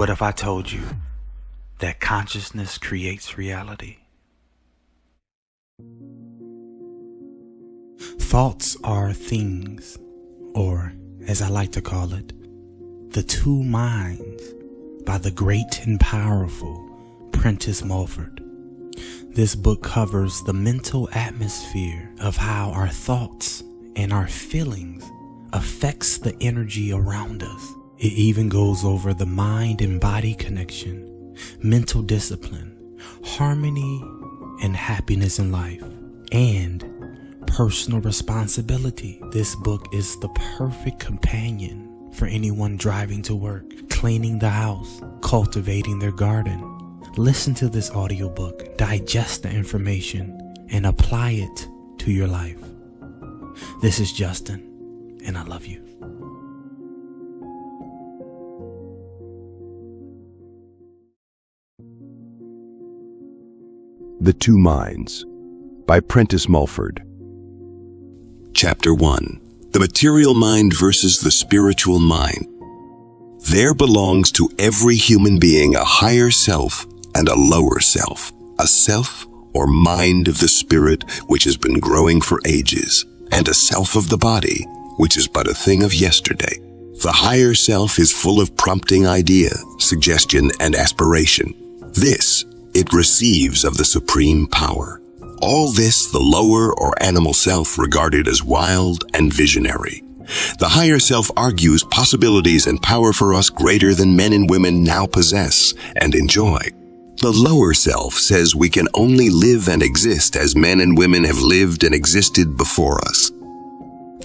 What if I told you that consciousness creates reality? Thoughts are things, or as I like to call it, the two minds by the great and powerful Prentice Mulford. This book covers the mental atmosphere of how our thoughts and our feelings affects the energy around us. It even goes over the mind and body connection, mental discipline, harmony and happiness in life, and personal responsibility. This book is the perfect companion for anyone driving to work, cleaning the house, cultivating their garden, Listen to this audiobook, digest the information, and apply it to your life. This is Justin, and I love you. The Two Minds by Prentice Mulford. Chapter 1 The Material Mind versus the Spiritual Mind. There belongs to every human being a higher self and a lower self, a self or mind of the spirit which has been growing for ages, and a self of the body, which is but a thing of yesterday. The higher self is full of prompting idea, suggestion, and aspiration. This it receives of the supreme power. All this the lower or animal self regarded as wild and visionary. The higher self argues possibilities and power for us greater than men and women now possess and enjoy. The lower self says we can only live and exist as men and women have lived and existed before us.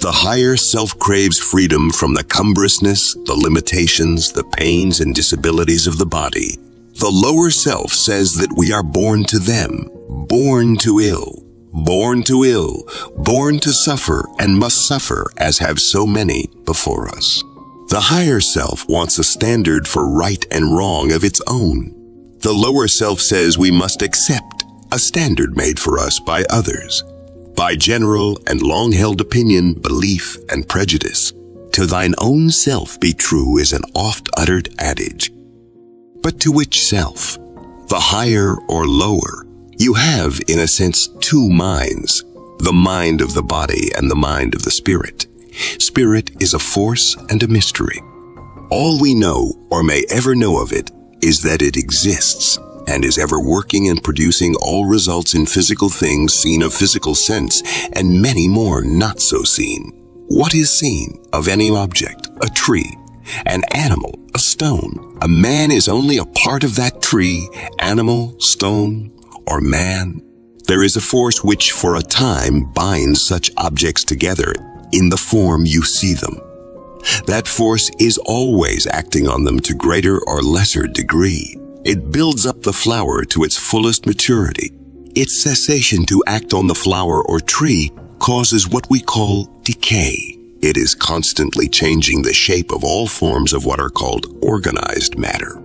The higher self craves freedom from the cumbrousness, the limitations, the pains and disabilities of the body. The lower self says that we are born to them, born to ill, born to ill, born to suffer and must suffer as have so many before us. The higher self wants a standard for right and wrong of its own. The lower self says we must accept a standard made for us by others, by general and long-held opinion, belief, and prejudice. To thine own self be true is an oft-uttered adage. But to which self? The higher or lower? You have, in a sense, two minds, the mind of the body and the mind of the spirit. Spirit is a force and a mystery. All we know or may ever know of it is that it exists and is ever working and producing all results in physical things seen of physical sense and many more not so seen. What is seen of any object, a tree, an animal, a stone? A man is only a part of that tree, animal, stone, or man. There is a force which for a time binds such objects together in the form you see them. That force is always acting on them to greater or lesser degree. It builds up the flower to its fullest maturity. Its cessation to act on the flower or tree causes what we call decay. It is constantly changing the shape of all forms of what are called organized matter.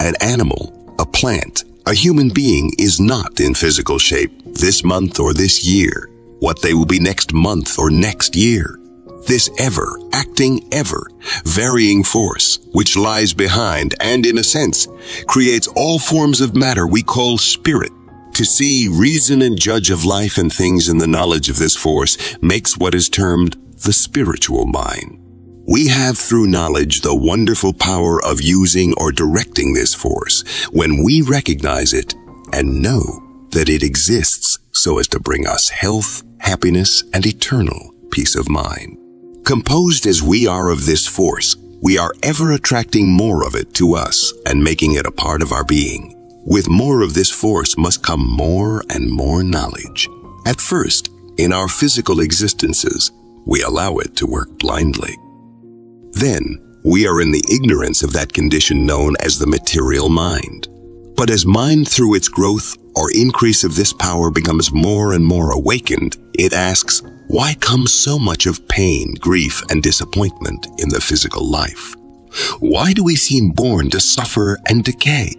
An animal, a plant, a human being is not in physical shape this month or this year, what they will be next month or next year this ever, acting ever, varying force, which lies behind and, in a sense, creates all forms of matter we call spirit. To see, reason, and judge of life and things in the knowledge of this force makes what is termed the spiritual mind. We have through knowledge the wonderful power of using or directing this force when we recognize it and know that it exists so as to bring us health, happiness, and eternal peace of mind. Composed as we are of this force, we are ever attracting more of it to us and making it a part of our being. With more of this force must come more and more knowledge. At first, in our physical existences, we allow it to work blindly. Then, we are in the ignorance of that condition known as the material mind. But as mind through its growth or increase of this power becomes more and more awakened, it asks, why comes so much of pain, grief, and disappointment in the physical life? Why do we seem born to suffer and decay?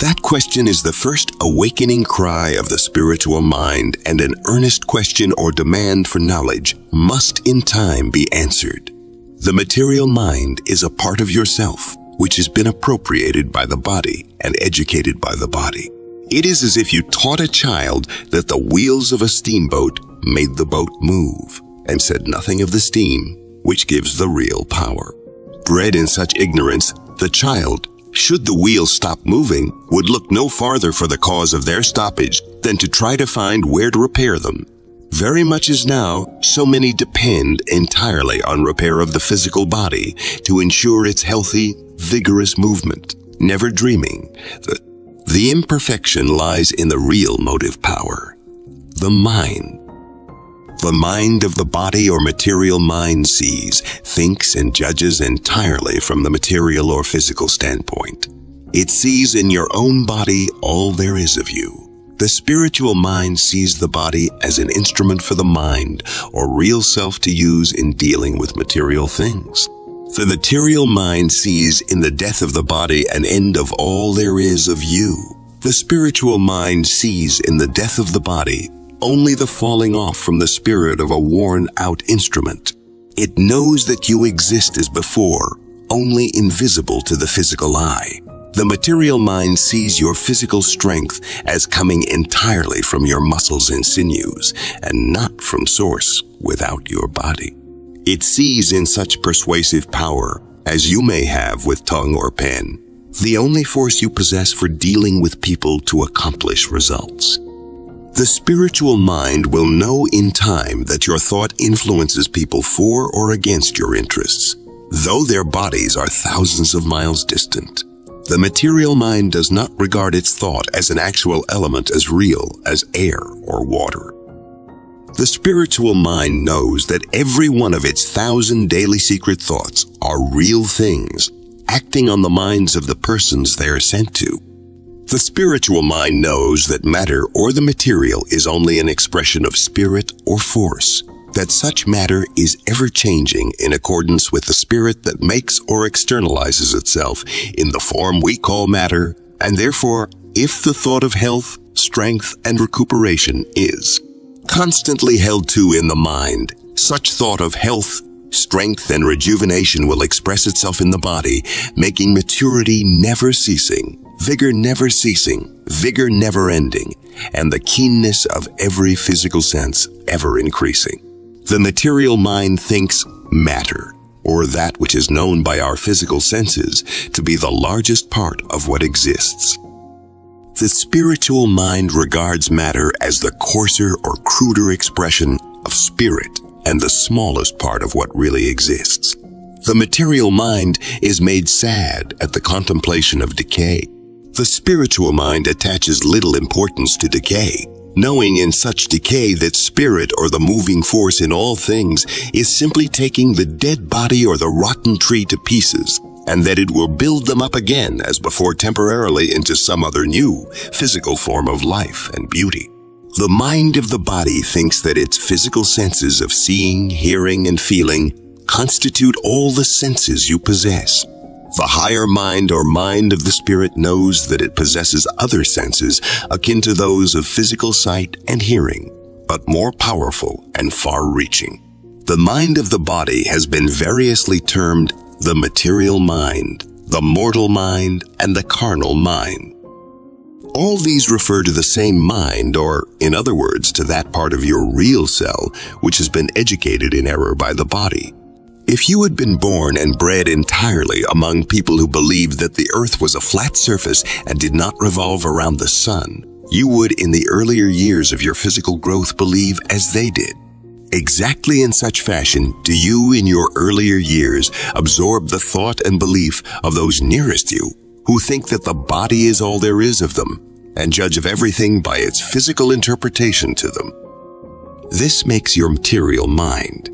That question is the first awakening cry of the spiritual mind and an earnest question or demand for knowledge must in time be answered. The material mind is a part of yourself, which has been appropriated by the body and educated by the body. It is as if you taught a child that the wheels of a steamboat made the boat move and said nothing of the steam, which gives the real power. Bred in such ignorance, the child, should the wheels stop moving, would look no farther for the cause of their stoppage than to try to find where to repair them. Very much as now, so many depend entirely on repair of the physical body to ensure its healthy, vigorous movement, never dreaming that the imperfection lies in the real motive power, the mind. The mind of the body or material mind sees, thinks, and judges entirely from the material or physical standpoint. It sees in your own body all there is of you. The spiritual mind sees the body as an instrument for the mind or real self to use in dealing with material things. The material mind sees in the death of the body an end of all there is of you. The spiritual mind sees in the death of the body only the falling off from the spirit of a worn out instrument. It knows that you exist as before, only invisible to the physical eye. The material mind sees your physical strength as coming entirely from your muscles and sinews, and not from source without your body. It sees in such persuasive power, as you may have with tongue or pen, the only force you possess for dealing with people to accomplish results. The spiritual mind will know in time that your thought influences people for or against your interests, though their bodies are thousands of miles distant. The material mind does not regard its thought as an actual element as real as air or water. The spiritual mind knows that every one of its thousand daily secret thoughts are real things, acting on the minds of the persons they are sent to. The spiritual mind knows that matter or the material is only an expression of spirit or force, that such matter is ever changing in accordance with the spirit that makes or externalizes itself in the form we call matter, and therefore, if the thought of health, strength, and recuperation is constantly held to in the mind, such thought of health, strength, and rejuvenation will express itself in the body, making maturity never ceasing vigor never ceasing, vigor never ending, and the keenness of every physical sense ever increasing. The material mind thinks matter, or that which is known by our physical senses, to be the largest part of what exists. The spiritual mind regards matter as the coarser or cruder expression of spirit and the smallest part of what really exists. The material mind is made sad at the contemplation of decay the spiritual mind attaches little importance to decay, knowing in such decay that spirit or the moving force in all things is simply taking the dead body or the rotten tree to pieces, and that it will build them up again as before temporarily into some other new physical form of life and beauty. The mind of the body thinks that its physical senses of seeing, hearing, and feeling constitute all the senses you possess. The higher mind or mind of the spirit knows that it possesses other senses akin to those of physical sight and hearing, but more powerful and far-reaching. The mind of the body has been variously termed the material mind, the mortal mind, and the carnal mind. All these refer to the same mind, or, in other words, to that part of your real cell which has been educated in error by the body. If you had been born and bred entirely among people who believed that the earth was a flat surface and did not revolve around the sun, you would in the earlier years of your physical growth believe as they did. Exactly in such fashion do you in your earlier years absorb the thought and belief of those nearest you who think that the body is all there is of them and judge of everything by its physical interpretation to them. This makes your material mind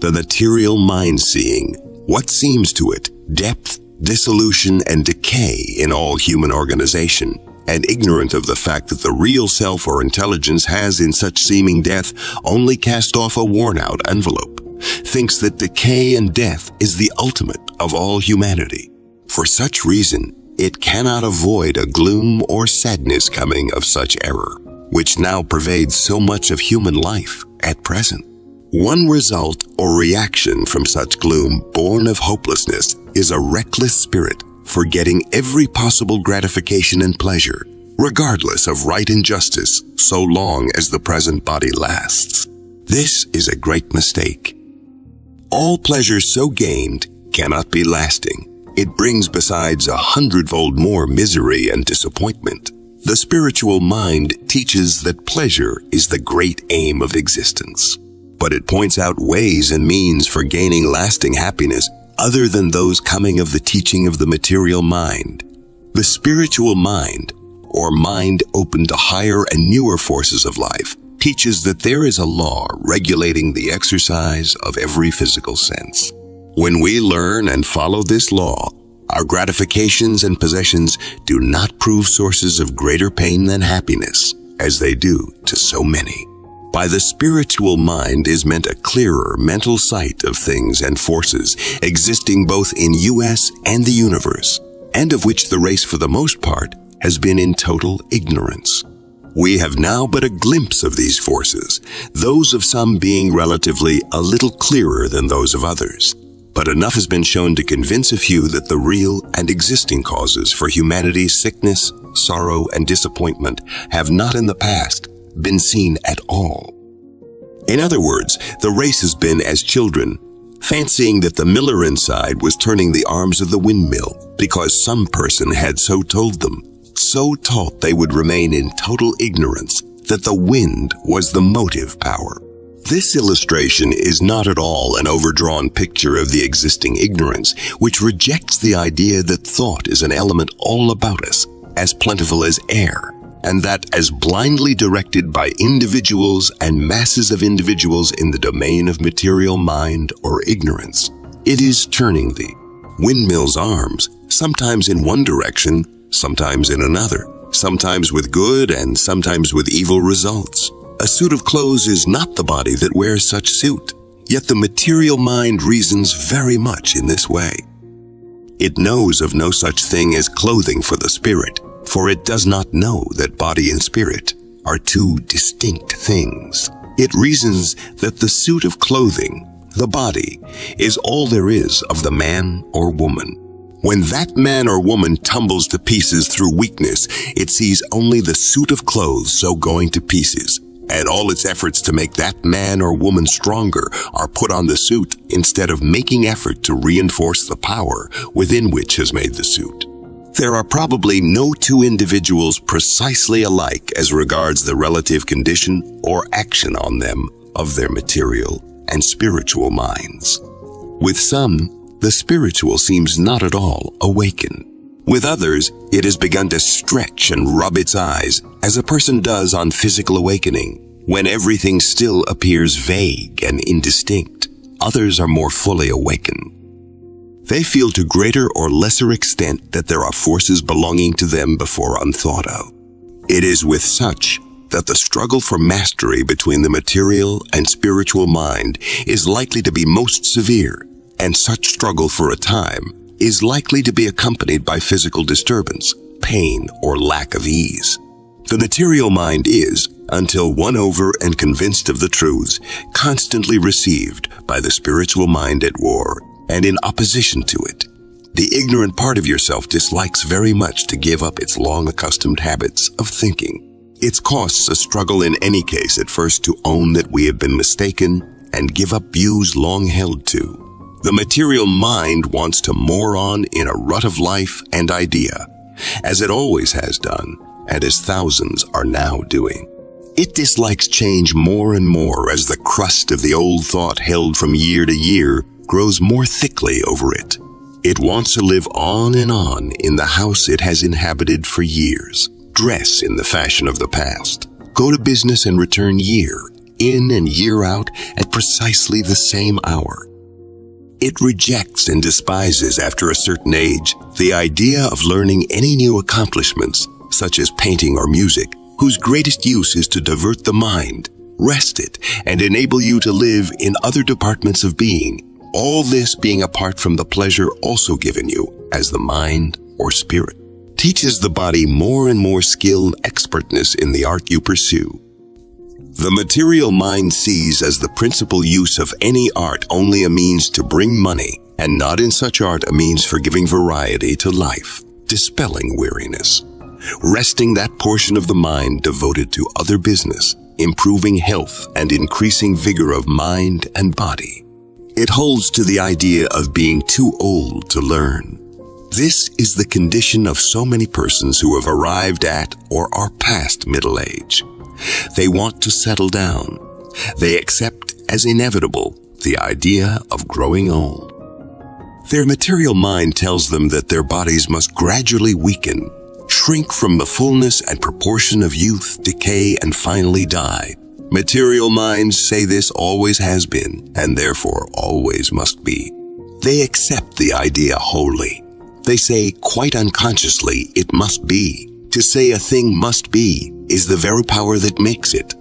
the material mind seeing what seems to it depth, dissolution, and decay in all human organization, and ignorant of the fact that the real self or intelligence has in such seeming death only cast off a worn-out envelope, thinks that decay and death is the ultimate of all humanity. For such reason, it cannot avoid a gloom or sadness coming of such error, which now pervades so much of human life at present. One result or reaction from such gloom born of hopelessness is a reckless spirit forgetting every possible gratification and pleasure, regardless of right and justice, so long as the present body lasts. This is a great mistake. All pleasure so gained cannot be lasting. It brings besides a hundredfold more misery and disappointment. The spiritual mind teaches that pleasure is the great aim of existence, but it points out ways and means for gaining lasting happiness other than those coming of the teaching of the material mind. The spiritual mind, or mind open to higher and newer forces of life, teaches that there is a law regulating the exercise of every physical sense. When we learn and follow this law, our gratifications and possessions do not prove sources of greater pain than happiness, as they do to so many. By the spiritual mind is meant a clearer mental sight of things and forces existing both in US and the universe, and of which the race for the most part has been in total ignorance. We have now but a glimpse of these forces, those of some being relatively a little clearer than those of others but enough has been shown to convince a few that the real and existing causes for humanity's sickness, sorrow, and disappointment have not in the past been seen at all. In other words, the race has been as children, fancying that the miller inside was turning the arms of the windmill because some person had so told them, so taught they would remain in total ignorance that the wind was the motive power. This illustration is not at all an overdrawn picture of the existing ignorance, which rejects the idea that thought is an element all about us, as plentiful as air, and that as blindly directed by individuals and masses of individuals in the domain of material mind or ignorance. It is turning the windmill's arms, sometimes in one direction, sometimes in another, sometimes with good and sometimes with evil results. A suit of clothes is not the body that wears such suit, yet the material mind reasons very much in this way. It knows of no such thing as clothing for the spirit, for it does not know that body and spirit are two distinct things. It reasons that the suit of clothing, the body, is all there is of the man or woman. When that man or woman tumbles to pieces through weakness, it sees only the suit of clothes so going to pieces, and all its efforts to make that man or woman stronger are put on the suit instead of making effort to reinforce the power within which has made the suit. There are probably no two individuals precisely alike as regards the relative condition or action on them of their material and spiritual minds. With some, the spiritual seems not at all awakened. With others, it has begun to stretch and rub its eyes, as a person does on physical awakening, when everything still appears vague and indistinct. Others are more fully awakened. They feel to greater or lesser extent that there are forces belonging to them before unthought of. It is with such that the struggle for mastery between the material and spiritual mind is likely to be most severe, and such struggle for a time is likely to be accompanied by physical disturbance, pain, or lack of ease. The material mind is, until won over and convinced of the truths, constantly received by the spiritual mind at war and in opposition to it. The ignorant part of yourself dislikes very much to give up its long accustomed habits of thinking. It costs a struggle in any case at first to own that we have been mistaken and give up views long held to. The material mind wants to moor on in a rut of life and idea, as it always has done, and as thousands are now doing. It dislikes change more and more as the crust of the old thought held from year to year grows more thickly over it. It wants to live on and on in the house it has inhabited for years, dress in the fashion of the past, go to business and return year in and year out at precisely the same hour, it rejects and despises after a certain age the idea of learning any new accomplishments, such as painting or music, whose greatest use is to divert the mind, rest it, and enable you to live in other departments of being, all this being apart from the pleasure also given you as the mind or spirit. Teaches the body more and more skill and expertness in the art you pursue, the material mind sees as the principal use of any art only a means to bring money and not in such art a means for giving variety to life, dispelling weariness, resting that portion of the mind devoted to other business, improving health and increasing vigor of mind and body. It holds to the idea of being too old to learn. This is the condition of so many persons who have arrived at or are past middle age. They want to settle down. They accept as inevitable the idea of growing old. Their material mind tells them that their bodies must gradually weaken, shrink from the fullness and proportion of youth, decay, and finally die. Material minds say this always has been, and therefore always must be. They accept the idea wholly. They say quite unconsciously it must be. To say a thing must be is the very power that makes it.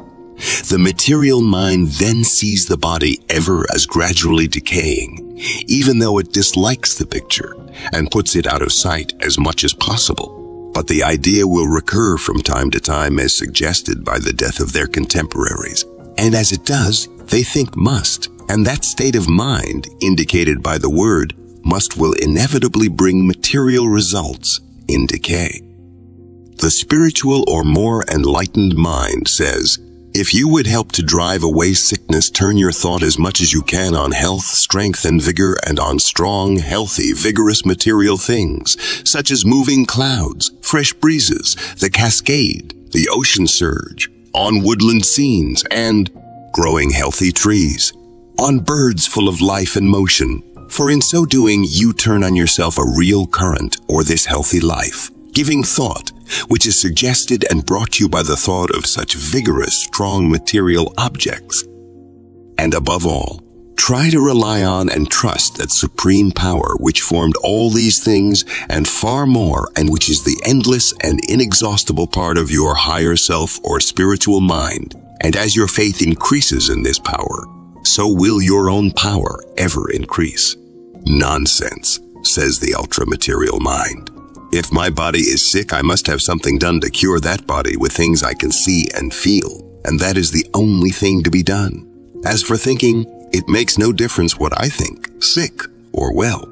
The material mind then sees the body ever as gradually decaying, even though it dislikes the picture and puts it out of sight as much as possible. But the idea will recur from time to time as suggested by the death of their contemporaries. And as it does, they think must, and that state of mind, indicated by the word, must will inevitably bring material results in decay. The spiritual or more enlightened mind says, if you would help to drive away sickness, turn your thought as much as you can on health, strength, and vigor, and on strong, healthy, vigorous material things, such as moving clouds, fresh breezes, the cascade, the ocean surge, on woodland scenes, and growing healthy trees, on birds full of life and motion, for in so doing, you turn on yourself a real current or this healthy life, giving thought, which is suggested and brought to you by the thought of such vigorous, strong material objects. And above all, try to rely on and trust that supreme power which formed all these things and far more and which is the endless and inexhaustible part of your higher self or spiritual mind. And as your faith increases in this power, so will your own power ever increase. Nonsense, says the ultra-material mind. If my body is sick, I must have something done to cure that body with things I can see and feel, and that is the only thing to be done. As for thinking, it makes no difference what I think, sick or well.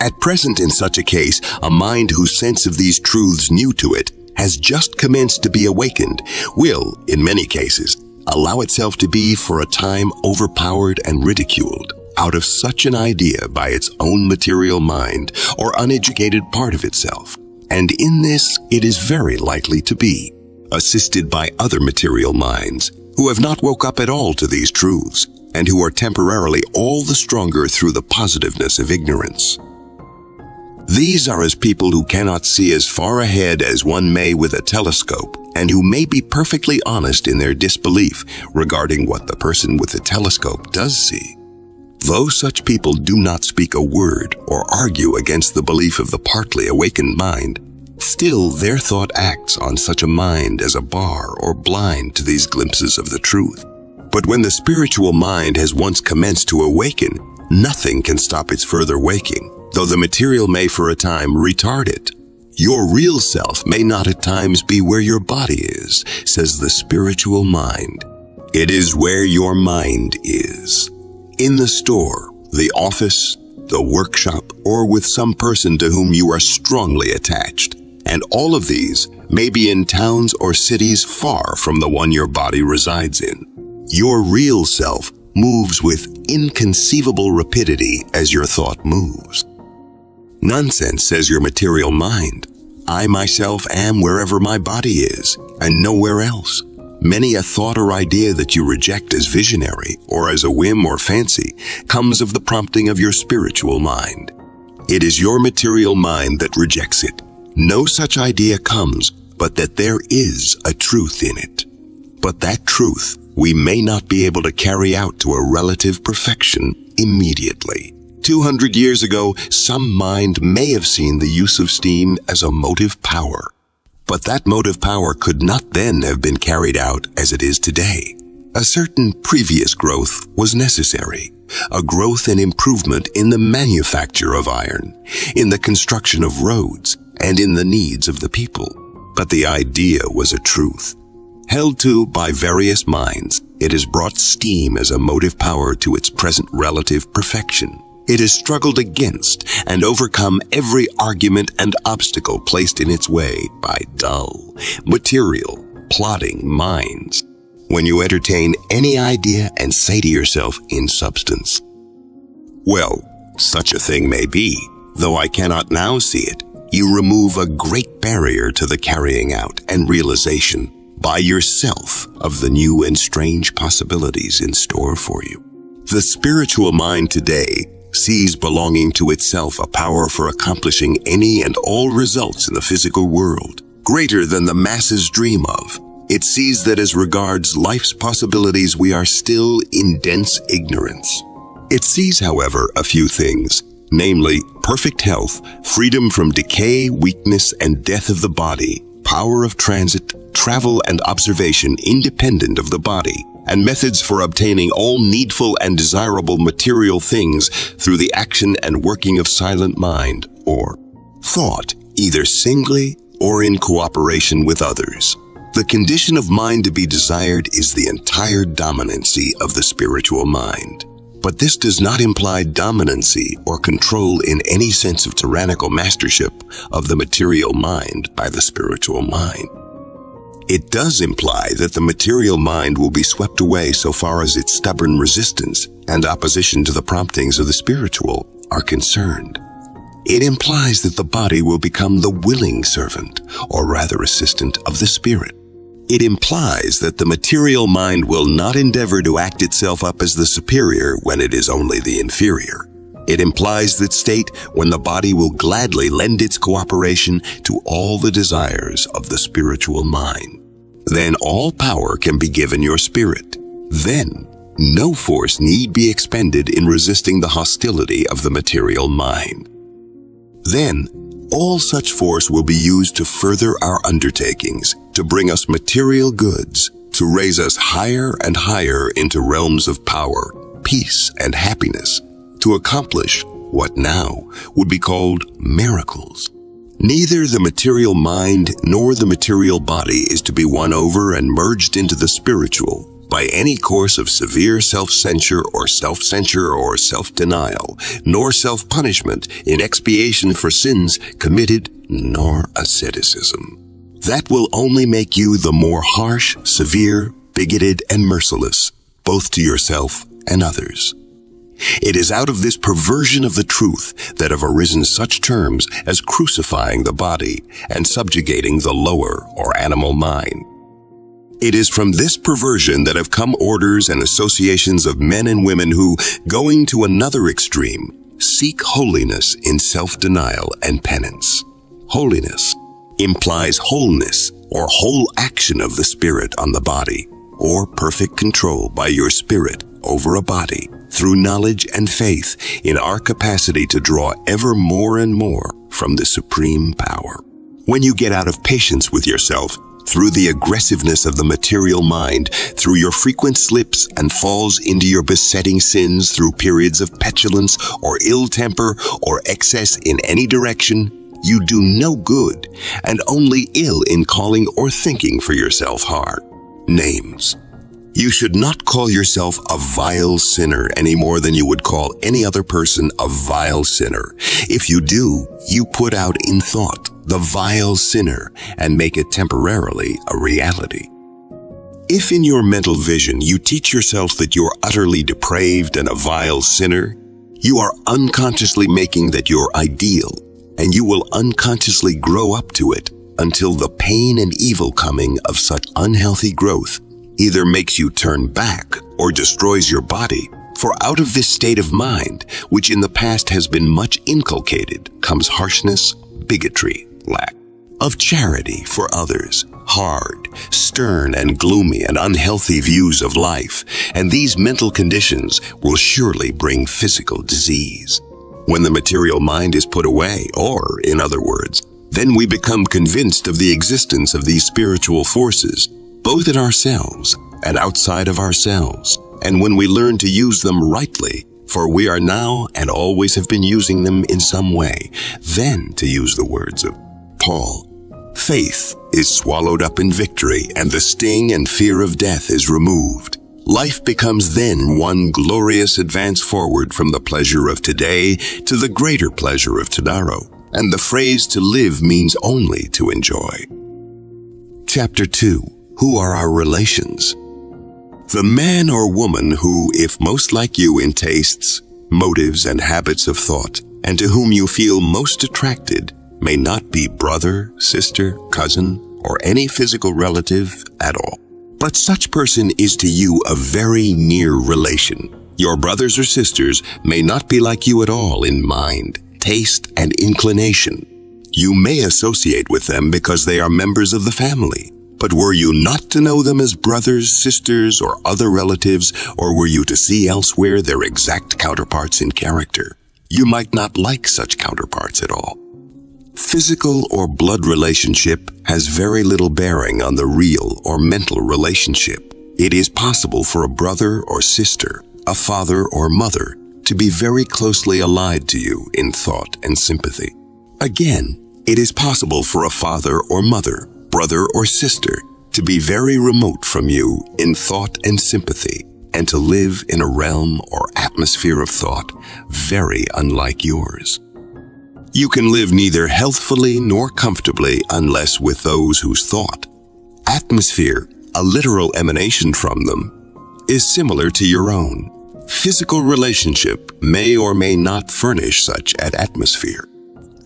At present, in such a case, a mind whose sense of these truths new to it has just commenced to be awakened will, in many cases, allow itself to be for a time overpowered and ridiculed out of such an idea by its own material mind or uneducated part of itself. And in this, it is very likely to be, assisted by other material minds who have not woke up at all to these truths and who are temporarily all the stronger through the positiveness of ignorance. These are as people who cannot see as far ahead as one may with a telescope and who may be perfectly honest in their disbelief regarding what the person with the telescope does see. Though such people do not speak a word or argue against the belief of the partly awakened mind, still their thought acts on such a mind as a bar or blind to these glimpses of the truth. But when the spiritual mind has once commenced to awaken, nothing can stop its further waking, though the material may for a time retard it. Your real self may not at times be where your body is, says the spiritual mind. It is where your mind is in the store, the office, the workshop, or with some person to whom you are strongly attached. And all of these may be in towns or cities far from the one your body resides in. Your real self moves with inconceivable rapidity as your thought moves. Nonsense says your material mind. I myself am wherever my body is and nowhere else. Many a thought or idea that you reject as visionary or as a whim or fancy comes of the prompting of your spiritual mind. It is your material mind that rejects it. No such idea comes but that there is a truth in it. But that truth we may not be able to carry out to a relative perfection immediately. 200 years ago, some mind may have seen the use of steam as a motive power. But that motive power could not then have been carried out as it is today. A certain previous growth was necessary, a growth and improvement in the manufacture of iron, in the construction of roads, and in the needs of the people. But the idea was a truth. Held to by various minds, it has brought steam as a motive power to its present relative perfection. It has struggled against and overcome every argument and obstacle placed in its way by dull, material, plotting minds. When you entertain any idea and say to yourself in substance, Well, such a thing may be, though I cannot now see it, you remove a great barrier to the carrying out and realization by yourself of the new and strange possibilities in store for you. The spiritual mind today sees belonging to itself a power for accomplishing any and all results in the physical world, greater than the masses dream of. It sees that as regards life's possibilities, we are still in dense ignorance. It sees, however, a few things, namely perfect health, freedom from decay, weakness, and death of the body, power of transit, travel and observation independent of the body, and methods for obtaining all needful and desirable material things through the action and working of silent mind, or thought, either singly or in cooperation with others. The condition of mind to be desired is the entire dominancy of the spiritual mind. But this does not imply dominancy or control in any sense of tyrannical mastership of the material mind by the spiritual mind. It does imply that the material mind will be swept away so far as its stubborn resistance and opposition to the promptings of the spiritual are concerned. It implies that the body will become the willing servant, or rather assistant, of the spirit. It implies that the material mind will not endeavor to act itself up as the superior when it is only the inferior. It implies that state when the body will gladly lend its cooperation to all the desires of the spiritual mind. Then all power can be given your spirit. Then no force need be expended in resisting the hostility of the material mind. Then all such force will be used to further our undertakings, to bring us material goods, to raise us higher and higher into realms of power, peace, and happiness, to accomplish what now would be called miracles. Neither the material mind nor the material body is to be won over and merged into the spiritual by any course of severe self-censure or self-censure or self-denial, nor self-punishment in expiation for sins committed, nor asceticism. That will only make you the more harsh, severe, bigoted, and merciless, both to yourself and others. It is out of this perversion of the truth that have arisen such terms as crucifying the body and subjugating the lower or animal mind. It is from this perversion that have come orders and associations of men and women who, going to another extreme, seek holiness in self-denial and penance. Holiness implies wholeness or whole action of the spirit on the body, or perfect control by your spirit over a body through knowledge and faith in our capacity to draw ever more and more from the supreme power. When you get out of patience with yourself, through the aggressiveness of the material mind, through your frequent slips and falls into your besetting sins through periods of petulance or ill temper or excess in any direction, you do no good and only ill in calling or thinking for yourself hard. Names. You should not call yourself a vile sinner any more than you would call any other person a vile sinner. If you do, you put out in thought the vile sinner and make it temporarily a reality. If in your mental vision you teach yourself that you're utterly depraved and a vile sinner, you are unconsciously making that your ideal, and you will unconsciously grow up to it until the pain and evil coming of such unhealthy growth either makes you turn back or destroys your body. For out of this state of mind, which in the past has been much inculcated, comes harshness, bigotry, lack of charity for others, hard, stern, and gloomy and unhealthy views of life, and these mental conditions will surely bring physical disease. When the material mind is put away, or, in other words, then we become convinced of the existence of these spiritual forces both in ourselves and outside of ourselves. And when we learn to use them rightly, for we are now and always have been using them in some way, then to use the words of Paul, faith is swallowed up in victory and the sting and fear of death is removed. Life becomes then one glorious advance forward from the pleasure of today to the greater pleasure of tomorrow, and the phrase to live means only to enjoy. Chapter 2 Who are our relations? The man or woman who, if most like you in tastes, motives, and habits of thought, and to whom you feel most attracted, may not be brother, sister, cousin, or any physical relative at all. But such person is to you a very near relation. Your brothers or sisters may not be like you at all in mind, taste, and inclination. You may associate with them because they are members of the family. But were you not to know them as brothers, sisters, or other relatives, or were you to see elsewhere their exact counterparts in character, you might not like such counterparts at all. Physical or blood relationship has very little bearing on the real or mental relationship. It is possible for a brother or sister, a father or mother, to be very closely allied to you in thought and sympathy. Again, it is possible for a father or mother, brother or sister, to be very remote from you in thought and sympathy, and to live in a realm or atmosphere of thought very unlike yours. You can live neither healthfully nor comfortably unless with those whose thought, atmosphere, a literal emanation from them, is similar to your own. Physical relationship may or may not furnish such an atmosphere.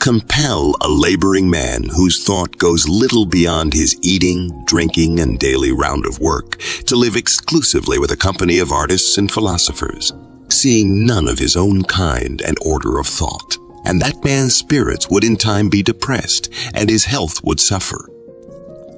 Compel a laboring man whose thought goes little beyond his eating, drinking, and daily round of work to live exclusively with a company of artists and philosophers, seeing none of his own kind and order of thought and that man's spirits would in time be depressed and his health would suffer.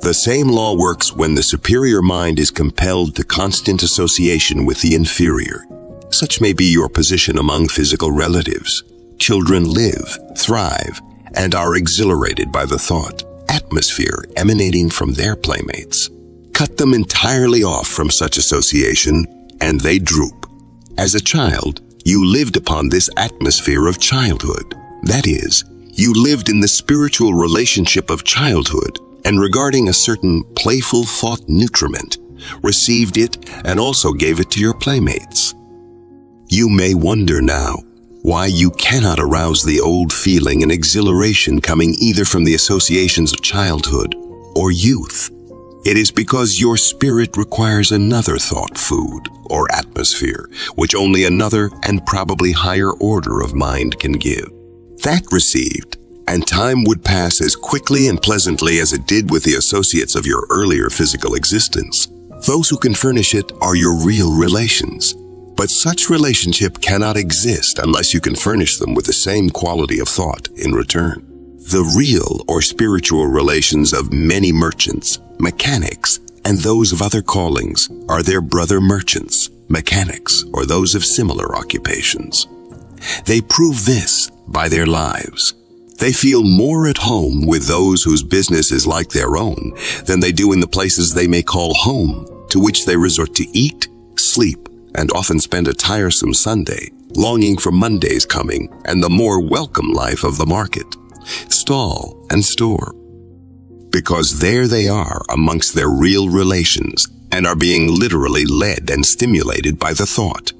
The same law works when the superior mind is compelled to constant association with the inferior. Such may be your position among physical relatives. Children live, thrive, and are exhilarated by the thought, atmosphere emanating from their playmates. Cut them entirely off from such association, and they droop. As a child, you lived upon this atmosphere of childhood. That is, you lived in the spiritual relationship of childhood and regarding a certain playful thought nutriment, received it and also gave it to your playmates. You may wonder now why you cannot arouse the old feeling and exhilaration coming either from the associations of childhood or youth. It is because your spirit requires another thought food or atmosphere, which only another and probably higher order of mind can give that received, and time would pass as quickly and pleasantly as it did with the associates of your earlier physical existence. Those who can furnish it are your real relations. But such relationship cannot exist unless you can furnish them with the same quality of thought in return. The real or spiritual relations of many merchants, mechanics, and those of other callings are their brother merchants, mechanics, or those of similar occupations. They prove this by their lives. They feel more at home with those whose business is like their own than they do in the places they may call home, to which they resort to eat, sleep, and often spend a tiresome Sunday, longing for Monday's coming and the more welcome life of the market, stall, and store. Because there they are amongst their real relations and are being literally led and stimulated by the thought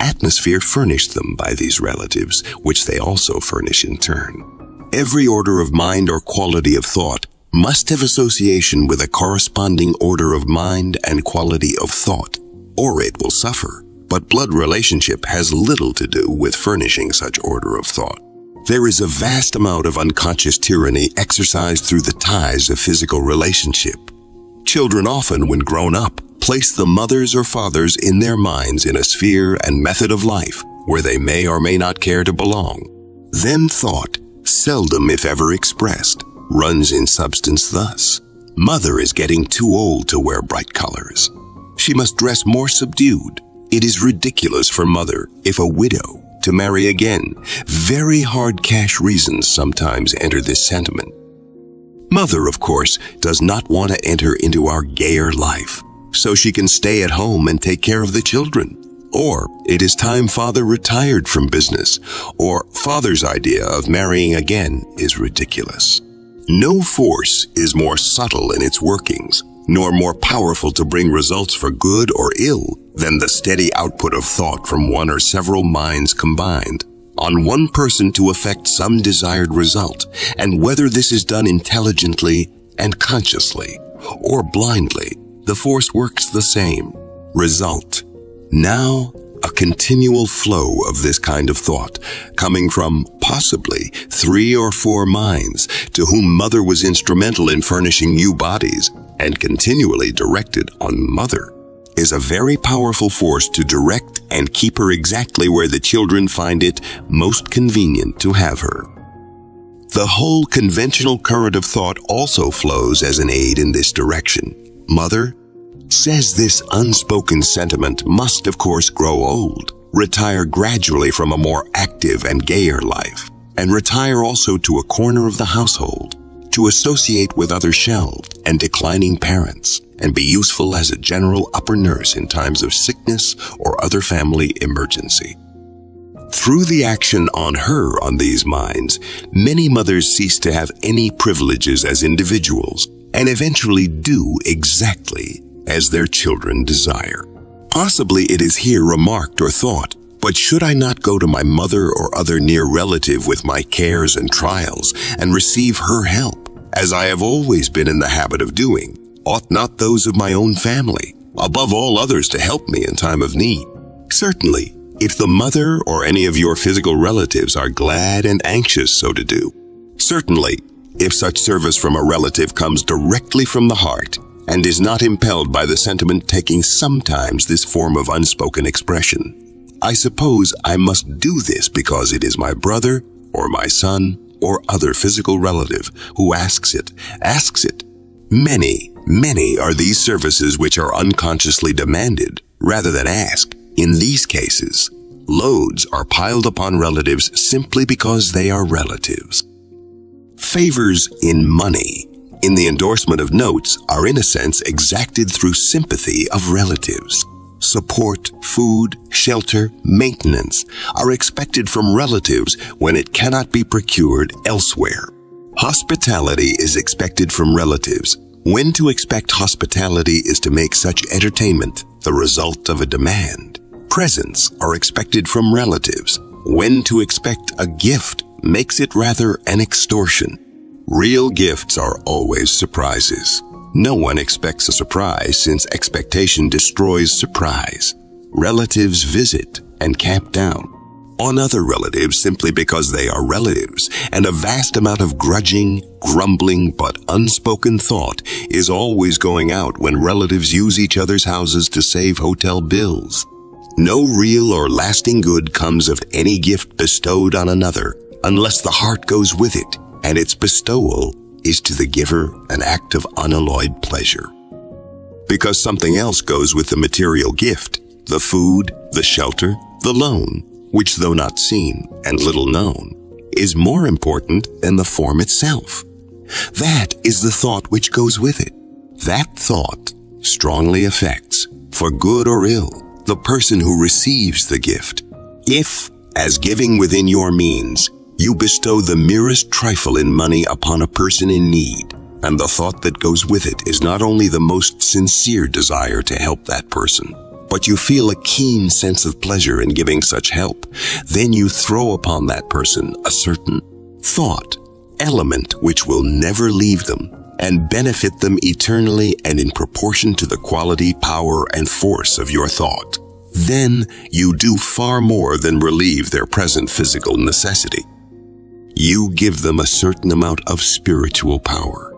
atmosphere furnished them by these relatives, which they also furnish in turn. Every order of mind or quality of thought must have association with a corresponding order of mind and quality of thought, or it will suffer. But blood relationship has little to do with furnishing such order of thought. There is a vast amount of unconscious tyranny exercised through the ties of physical relationship. Children often, when grown up, place the mothers or fathers in their minds in a sphere and method of life where they may or may not care to belong. Then thought, seldom if ever expressed, runs in substance thus. Mother is getting too old to wear bright colors. She must dress more subdued. It is ridiculous for mother, if a widow, to marry again. Very hard cash reasons sometimes enter this sentiment. Mother, of course, does not want to enter into our gayer life so she can stay at home and take care of the children. Or it is time father retired from business, or father's idea of marrying again is ridiculous. No force is more subtle in its workings, nor more powerful to bring results for good or ill than the steady output of thought from one or several minds combined on one person to effect some desired result, and whether this is done intelligently and consciously or blindly, the force works the same. Result. Now, a continual flow of this kind of thought, coming from possibly three or four minds to whom Mother was instrumental in furnishing new bodies and continually directed on Mother, is a very powerful force to direct and keep her exactly where the children find it most convenient to have her. The whole conventional current of thought also flows as an aid in this direction. Mother says this unspoken sentiment must of course grow old, retire gradually from a more active and gayer life, and retire also to a corner of the household, to associate with other shelved and declining parents, and be useful as a general upper nurse in times of sickness or other family emergency. Through the action on her on these minds, many mothers cease to have any privileges as individuals and eventually do exactly as their children desire. Possibly it is here remarked or thought, but should I not go to my mother or other near relative with my cares and trials and receive her help, as I have always been in the habit of doing? Ought not those of my own family, above all others, to help me in time of need? Certainly, if the mother or any of your physical relatives are glad and anxious so to do. Certainly, if such service from a relative comes directly from the heart and is not impelled by the sentiment taking sometimes this form of unspoken expression. I suppose I must do this because it is my brother or my son or other physical relative who asks it, asks it. Many, many are these services which are unconsciously demanded rather than asked. In these cases, loads are piled upon relatives simply because they are relatives. Favors in money in the endorsement of notes are in a sense exacted through sympathy of relatives. Support, food, shelter, maintenance are expected from relatives when it cannot be procured elsewhere. Hospitality is expected from relatives. When to expect hospitality is to make such entertainment the result of a demand. Presents are expected from relatives. When to expect a gift makes it rather an extortion. Real gifts are always surprises. No one expects a surprise since expectation destroys surprise. Relatives visit and camp down on other relatives simply because they are relatives, and a vast amount of grudging, grumbling, but unspoken thought is always going out when relatives use each other's houses to save hotel bills. No real or lasting good comes of any gift bestowed on another unless the heart goes with it and its bestowal is to the giver an act of unalloyed pleasure. Because something else goes with the material gift, the food, the shelter, the loan, which though not seen and little known, is more important than the form itself. That is the thought which goes with it. That thought strongly affects, for good or ill, the person who receives the gift. If, as giving within your means, you bestow the merest trifle in money upon a person in need, and the thought that goes with it is not only the most sincere desire to help that person, but you feel a keen sense of pleasure in giving such help, then you throw upon that person a certain thought, element which will never leave them and benefit them eternally and in proportion to the quality, power, and force of your thought. Then you do far more than relieve their present physical necessity you give them a certain amount of spiritual power.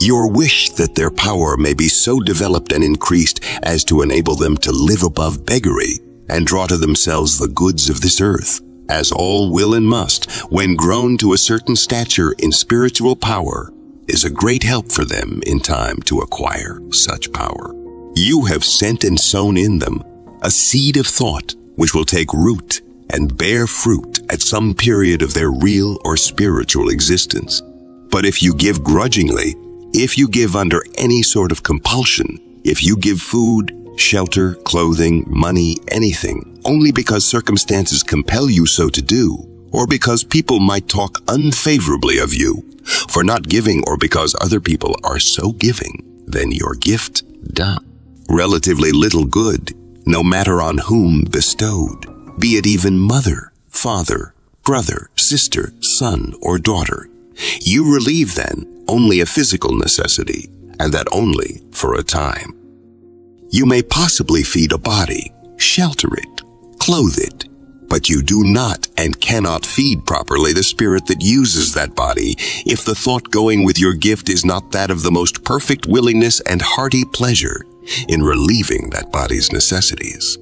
Your wish that their power may be so developed and increased as to enable them to live above beggary and draw to themselves the goods of this earth, as all will and must, when grown to a certain stature in spiritual power, is a great help for them in time to acquire such power. You have sent and sown in them a seed of thought which will take root and bear fruit at some period of their real or spiritual existence. But if you give grudgingly, if you give under any sort of compulsion, if you give food, shelter, clothing, money, anything, only because circumstances compel you so to do, or because people might talk unfavorably of you for not giving or because other people are so giving, then your gift done. Relatively little good, no matter on whom bestowed, be it even mother, father, brother, sister, son, or daughter. You relieve then only a physical necessity, and that only for a time. You may possibly feed a body, shelter it, clothe it, but you do not and cannot feed properly the spirit that uses that body if the thought going with your gift is not that of the most perfect willingness and hearty pleasure in relieving that body's necessities.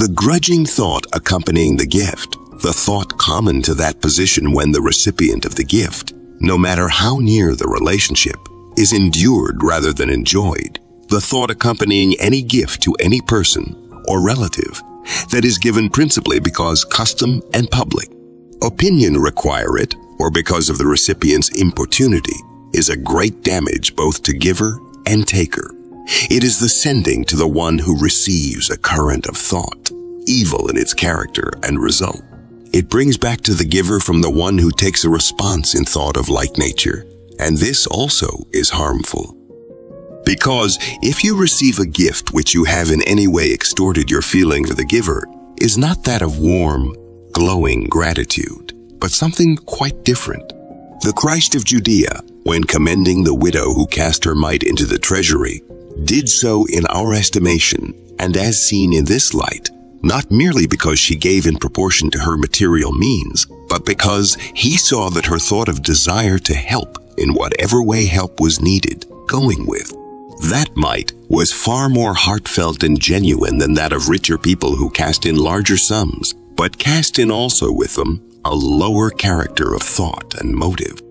The grudging thought accompanying the gift, the thought common to that position when the recipient of the gift, no matter how near the relationship, is endured rather than enjoyed, the thought accompanying any gift to any person or relative that is given principally because custom and public opinion require it or because of the recipient's importunity is a great damage both to giver and taker. It is the sending to the one who receives a current of thought, evil in its character and result. It brings back to the giver from the one who takes a response in thought of like nature, and this also is harmful. Because if you receive a gift which you have in any way extorted your feeling for the giver, is not that of warm, glowing gratitude, but something quite different. The Christ of Judea, when commending the widow who cast her mite into the treasury, did so in our estimation, and as seen in this light, not merely because she gave in proportion to her material means, but because he saw that her thought of desire to help in whatever way help was needed, going with, that mite was far more heartfelt and genuine than that of richer people who cast in larger sums, but cast in also with them a lower character of thought and motive.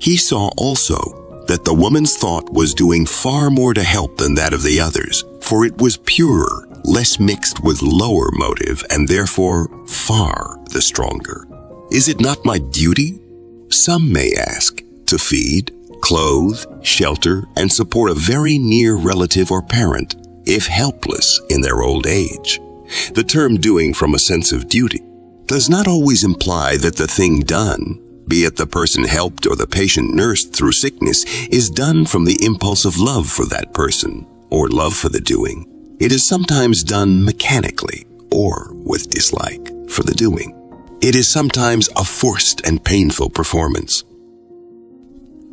He saw also that the woman's thought was doing far more to help than that of the others, for it was purer, less mixed with lower motive, and therefore far the stronger. Is it not my duty? Some may ask, to feed, clothe, shelter, and support a very near relative or parent, if helpless in their old age. The term doing from a sense of duty does not always imply that the thing done, be it the person helped or the patient nursed through sickness, is done from the impulse of love for that person or love for the doing. It is sometimes done mechanically or with dislike for the doing. It is sometimes a forced and painful performance.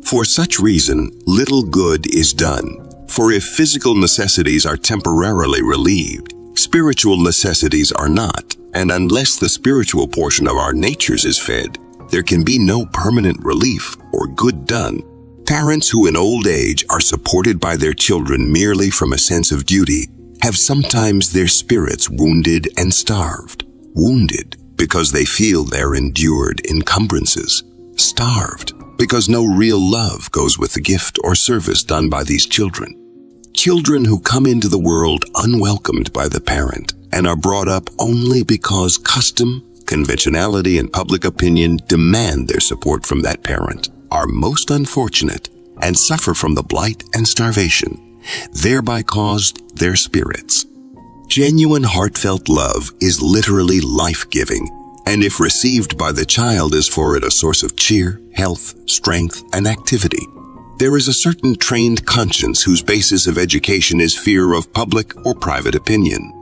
For such reason, little good is done. For if physical necessities are temporarily relieved, spiritual necessities are not, and unless the spiritual portion of our natures is fed, there can be no permanent relief or good done. Parents who in old age are supported by their children merely from a sense of duty have sometimes their spirits wounded and starved. Wounded because they feel their endured encumbrances. Starved because no real love goes with the gift or service done by these children. Children who come into the world unwelcomed by the parent and are brought up only because custom, conventionality, and public opinion demand their support from that parent are most unfortunate and suffer from the blight and starvation, thereby caused their spirits. Genuine heartfelt love is literally life-giving and if received by the child is for it a source of cheer, health, strength, and activity. There is a certain trained conscience whose basis of education is fear of public or private opinion.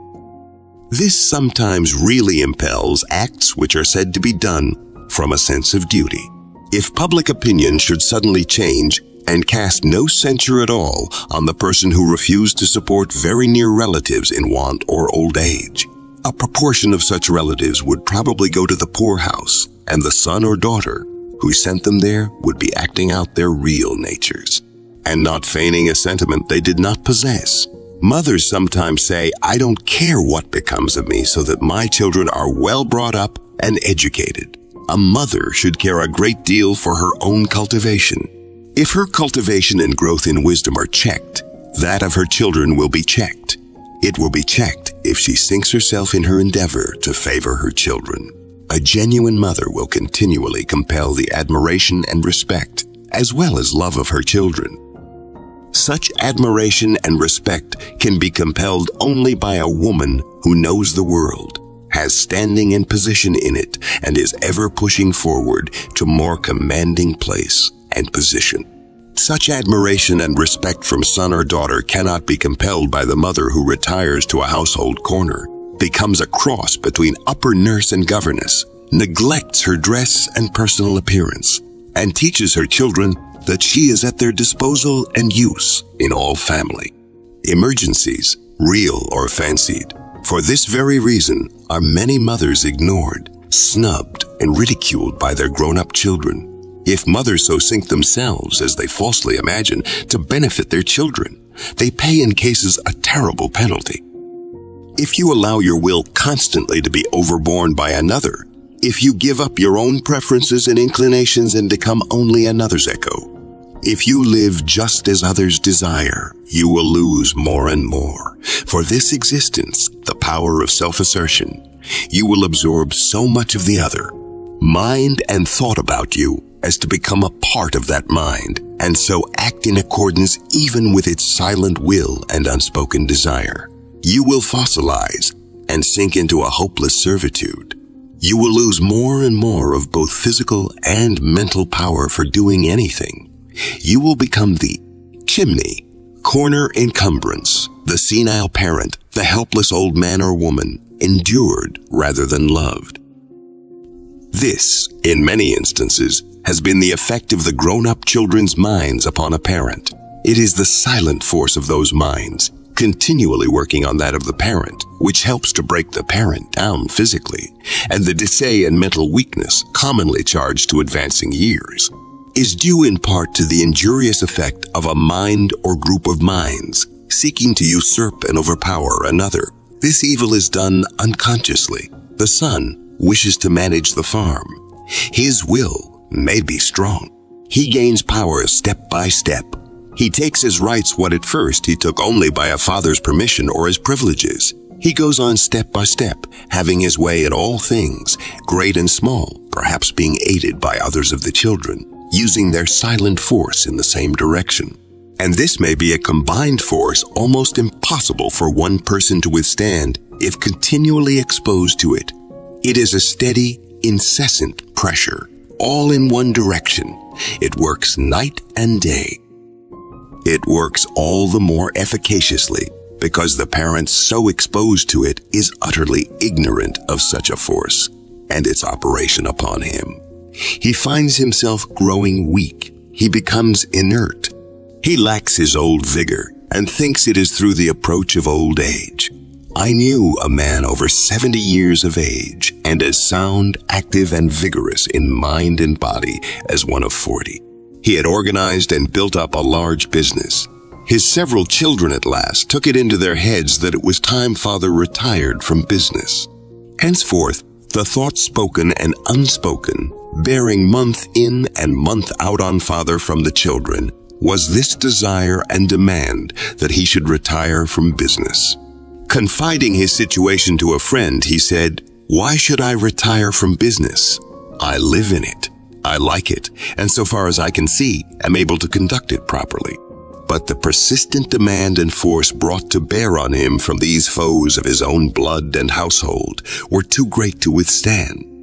This sometimes really impels acts which are said to be done from a sense of duty. If public opinion should suddenly change and cast no censure at all on the person who refused to support very near relatives in want or old age, a proportion of such relatives would probably go to the poorhouse, and the son or daughter who sent them there would be acting out their real natures, and not feigning a sentiment they did not possess. Mothers sometimes say, I don't care what becomes of me so that my children are well brought up and educated. A mother should care a great deal for her own cultivation. If her cultivation and growth in wisdom are checked, that of her children will be checked. It will be checked if she sinks herself in her endeavor to favor her children. A genuine mother will continually compel the admiration and respect, as well as love of her children. Such admiration and respect can be compelled only by a woman who knows the world, has standing and position in it, and is ever pushing forward to more commanding place and position. Such admiration and respect from son or daughter cannot be compelled by the mother who retires to a household corner, becomes a cross between upper nurse and governess, neglects her dress and personal appearance, and teaches her children that she is at their disposal and use in all family. Emergencies, real or fancied. For this very reason are many mothers ignored, snubbed, and ridiculed by their grown-up children. If mothers so sink themselves, as they falsely imagine, to benefit their children, they pay in cases a terrible penalty. If you allow your will constantly to be overborne by another, if you give up your own preferences and inclinations and become only another's echo, if you live just as others desire, you will lose more and more. For this existence, the power of self-assertion, you will absorb so much of the other, mind and thought about you as to become a part of that mind, and so act in accordance even with its silent will and unspoken desire. You will fossilize and sink into a hopeless servitude. You will lose more and more of both physical and mental power for doing anything. You will become the chimney, corner encumbrance, the senile parent, the helpless old man or woman, endured rather than loved. This, in many instances, has been the effect of the grown-up children's minds upon a parent. It is the silent force of those minds, continually working on that of the parent, which helps to break the parent down physically, and the decay and mental weakness commonly charged to advancing years, is due in part to the injurious effect of a mind or group of minds seeking to usurp and overpower another. This evil is done unconsciously. The son wishes to manage the farm. His will may be strong. He gains power step by step. He takes his rights what at first he took only by a father's permission or his privileges. He goes on step by step, having his way in all things, great and small, perhaps being aided by others of the children, using their silent force in the same direction and this may be a combined force almost impossible for one person to withstand if continually exposed to it. It is a steady, incessant pressure, all in one direction. It works night and day. It works all the more efficaciously because the parent so exposed to it is utterly ignorant of such a force and its operation upon him. He finds himself growing weak. He becomes inert he lacks his old vigor and thinks it is through the approach of old age. I knew a man over 70 years of age and as sound, active, and vigorous in mind and body as one of 40. He had organized and built up a large business. His several children at last took it into their heads that it was time father retired from business. Henceforth, the thought spoken and unspoken, bearing month in and month out on father from the children, was this desire and demand that he should retire from business. Confiding his situation to a friend, he said, Why should I retire from business? I live in it. I like it, and so far as I can see, am able to conduct it properly. But the persistent demand and force brought to bear on him from these foes of his own blood and household were too great to withstand.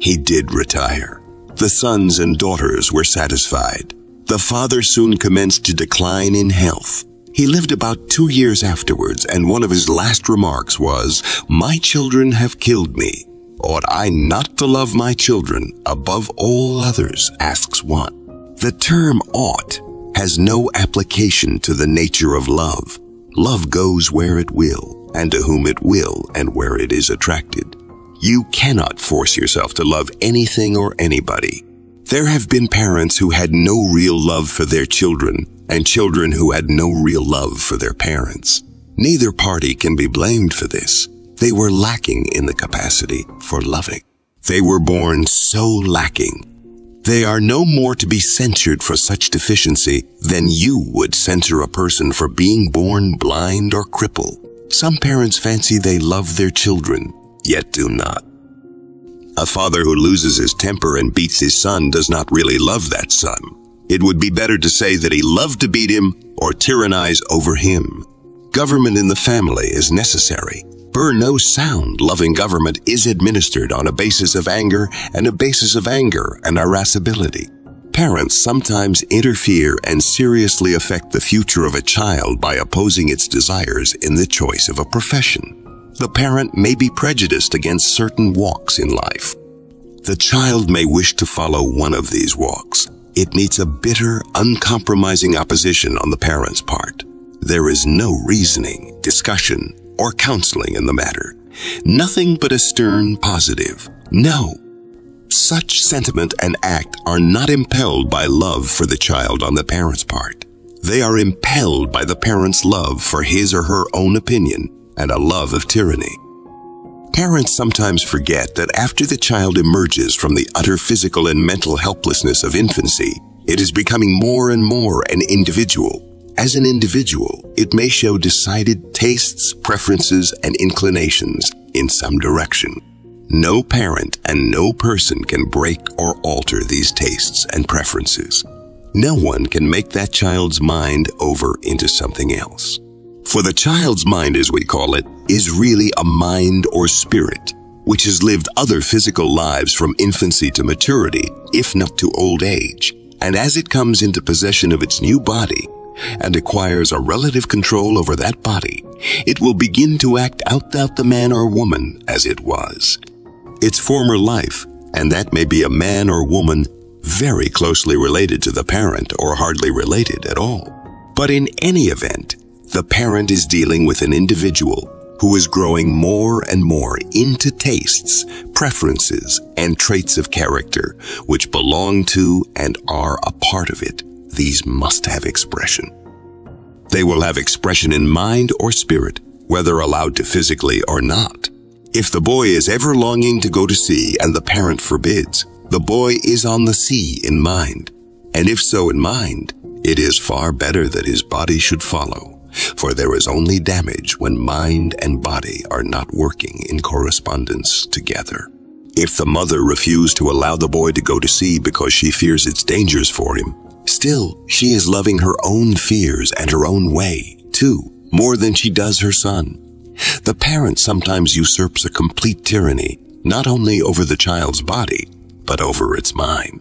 He did retire. The sons and daughters were satisfied. The father soon commenced to decline in health. He lived about two years afterwards, and one of his last remarks was, My children have killed me. Ought I not to love my children above all others? asks one. The term ought has no application to the nature of love. Love goes where it will, and to whom it will, and where it is attracted. You cannot force yourself to love anything or anybody. There have been parents who had no real love for their children and children who had no real love for their parents. Neither party can be blamed for this. They were lacking in the capacity for loving. They were born so lacking. They are no more to be censured for such deficiency than you would censure a person for being born blind or crippled. Some parents fancy they love their children, yet do not. A father who loses his temper and beats his son does not really love that son. It would be better to say that he loved to beat him or tyrannize over him. Government in the family is necessary. For no sound, loving government is administered on a basis of anger and a basis of anger and irascibility. parents sometimes interfere and seriously affect the future of a child by opposing its desires in the choice of a profession. The parent may be prejudiced against certain walks in life. The child may wish to follow one of these walks. It meets a bitter, uncompromising opposition on the parent's part. There is no reasoning, discussion, or counseling in the matter. Nothing but a stern positive. No. Such sentiment and act are not impelled by love for the child on the parent's part. They are impelled by the parent's love for his or her own opinion and a love of tyranny. Parents sometimes forget that after the child emerges from the utter physical and mental helplessness of infancy, it is becoming more and more an individual as an individual, it may show decided tastes, preferences, and inclinations in some direction. No parent and no person can break or alter these tastes and preferences. No one can make that child's mind over into something else. For the child's mind, as we call it, is really a mind or spirit, which has lived other physical lives from infancy to maturity, if not to old age. And as it comes into possession of its new body, and acquires a relative control over that body, it will begin to act out the man or woman as it was. Its former life, and that may be a man or woman very closely related to the parent or hardly related at all. But in any event, the parent is dealing with an individual who is growing more and more into tastes, preferences, and traits of character which belong to and are a part of it these must have expression. They will have expression in mind or spirit, whether allowed to physically or not. If the boy is ever longing to go to sea and the parent forbids, the boy is on the sea in mind. And if so in mind, it is far better that his body should follow, for there is only damage when mind and body are not working in correspondence together. If the mother refused to allow the boy to go to sea because she fears its dangers for him, Still, she is loving her own fears and her own way, too, more than she does her son. The parent sometimes usurps a complete tyranny, not only over the child's body, but over its mind.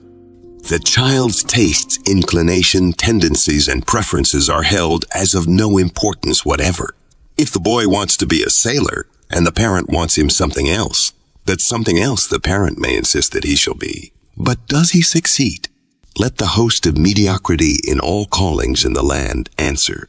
The child's tastes, inclination, tendencies, and preferences are held as of no importance whatever. If the boy wants to be a sailor and the parent wants him something else, that something else the parent may insist that he shall be. But does he succeed? Let the host of mediocrity in all callings in the land answer.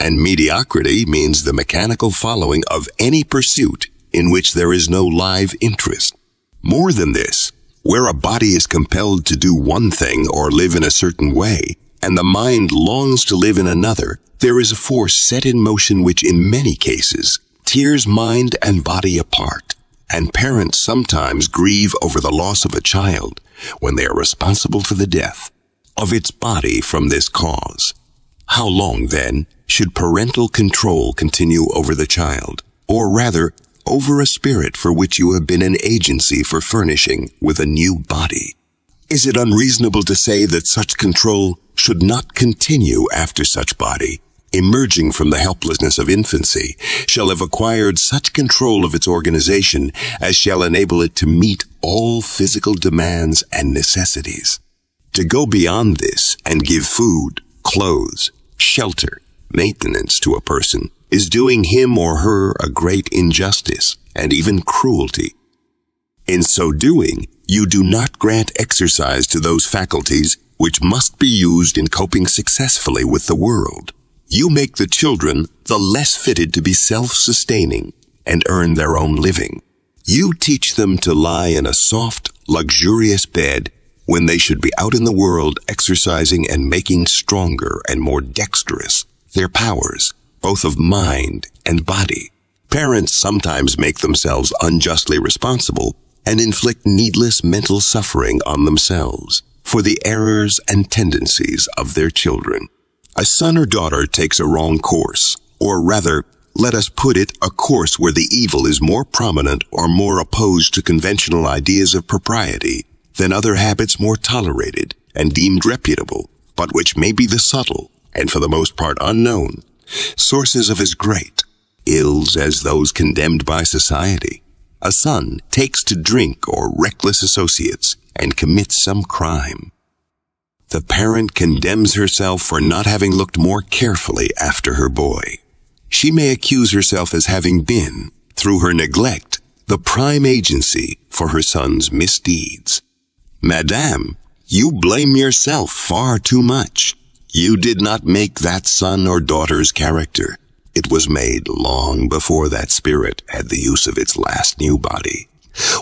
And mediocrity means the mechanical following of any pursuit in which there is no live interest. More than this, where a body is compelled to do one thing or live in a certain way, and the mind longs to live in another, there is a force set in motion which in many cases tears mind and body apart. And parents sometimes grieve over the loss of a child when they are responsible for the death of its body from this cause. How long, then, should parental control continue over the child, or rather, over a spirit for which you have been an agency for furnishing with a new body? Is it unreasonable to say that such control should not continue after such body, emerging from the helplessness of infancy, shall have acquired such control of its organization as shall enable it to meet all physical demands and necessities. To go beyond this and give food, clothes, shelter, maintenance to a person is doing him or her a great injustice and even cruelty. In so doing, you do not grant exercise to those faculties which must be used in coping successfully with the world you make the children the less fitted to be self-sustaining and earn their own living. You teach them to lie in a soft, luxurious bed when they should be out in the world exercising and making stronger and more dexterous their powers, both of mind and body. Parents sometimes make themselves unjustly responsible and inflict needless mental suffering on themselves for the errors and tendencies of their children a son or daughter takes a wrong course, or rather, let us put it, a course where the evil is more prominent or more opposed to conventional ideas of propriety than other habits more tolerated and deemed reputable, but which may be the subtle, and for the most part unknown, sources of his great ills as those condemned by society. A son takes to drink or reckless associates and commits some crime. the parent condemns herself for not having looked more carefully after her boy. She may accuse herself as having been, through her neglect, the prime agency for her son's misdeeds. Madame, you blame yourself far too much. You did not make that son or daughter's character. It was made long before that spirit had the use of its last new body.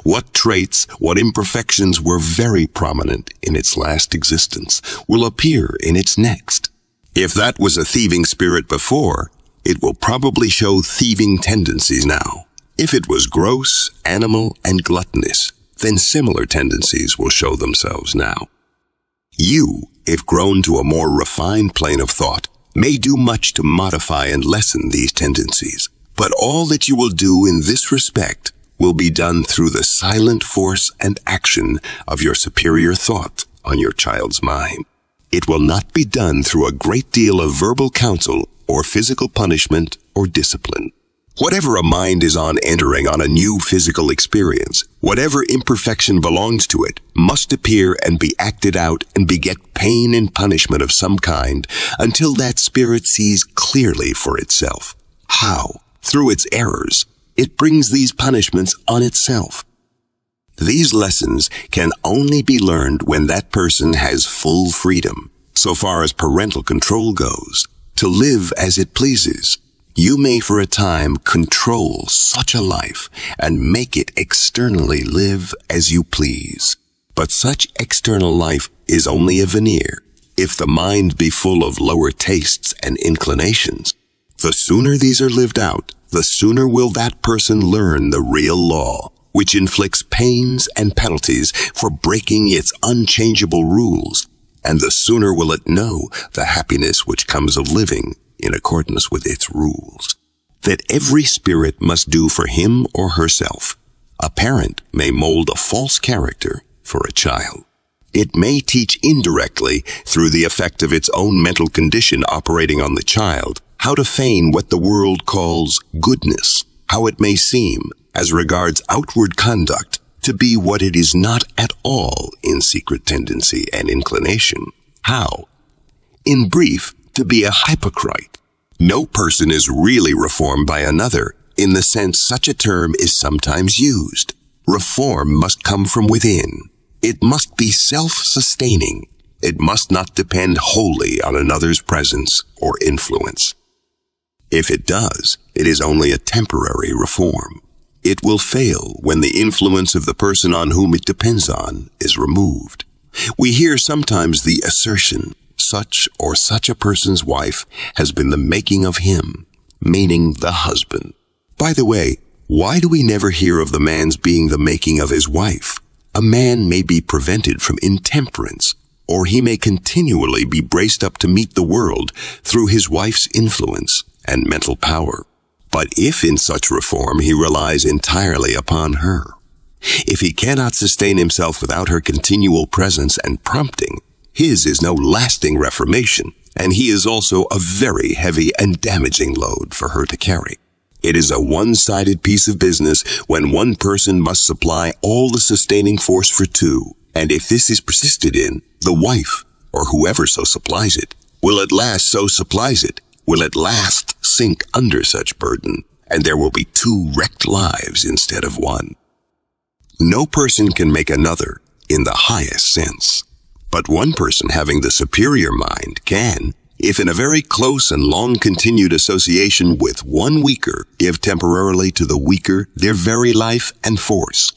What traits, what imperfections were very prominent in its last existence will appear in its next. If that was a thieving spirit before, it will probably show thieving tendencies now. If it was gross, animal, and gluttonous, then similar tendencies will show themselves now. You, if grown to a more refined plane of thought, may do much to modify and lessen these tendencies, but all that you will do in this respect will be done through the silent force and action of your superior thought on your child's mind. It will not be done through a great deal of verbal counsel or physical punishment or discipline. Whatever a mind is on entering on a new physical experience, whatever imperfection belongs to it, must appear and be acted out and beget pain and punishment of some kind until that spirit sees clearly for itself. How, through its errors, it brings these punishments on itself. These lessons can only be learned when that person has full freedom, so far as parental control goes, to live as it pleases you may for a time control such a life and make it externally live as you please. But such external life is only a veneer. If the mind be full of lower tastes and inclinations, the sooner these are lived out, the sooner will that person learn the real law, which inflicts pains and penalties for breaking its unchangeable rules, and the sooner will it know the happiness which comes of living in accordance with its rules, that every spirit must do for him or herself. A parent may mold a false character for a child. It may teach indirectly through the effect of its own mental condition operating on the child how to feign what the world calls goodness, how it may seem, as regards outward conduct, to be what it is not at all in secret tendency and inclination. How? In brief, to be a hypocrite. No person is really reformed by another in the sense such a term is sometimes used. Reform must come from within. It must be self-sustaining. It must not depend wholly on another's presence or influence. If it does, it is only a temporary reform. It will fail when the influence of the person on whom it depends on is removed. We hear sometimes the assertion such or such a person's wife has been the making of him, meaning the husband. By the way, why do we never hear of the man's being the making of his wife? A man may be prevented from intemperance, or he may continually be braced up to meet the world through his wife's influence and mental power. But if in such reform he relies entirely upon her, if he cannot sustain himself without her continual presence and prompting, his is no lasting reformation, and he is also a very heavy and damaging load for her to carry. It is a one-sided piece of business when one person must supply all the sustaining force for two, and if this is persisted in, the wife, or whoever so supplies it, will at last so supplies it, will at last sink under such burden, and there will be two wrecked lives instead of one. No person can make another in the highest sense. But one person having the superior mind can, if in a very close and long continued association with one weaker, give temporarily to the weaker their very life and force.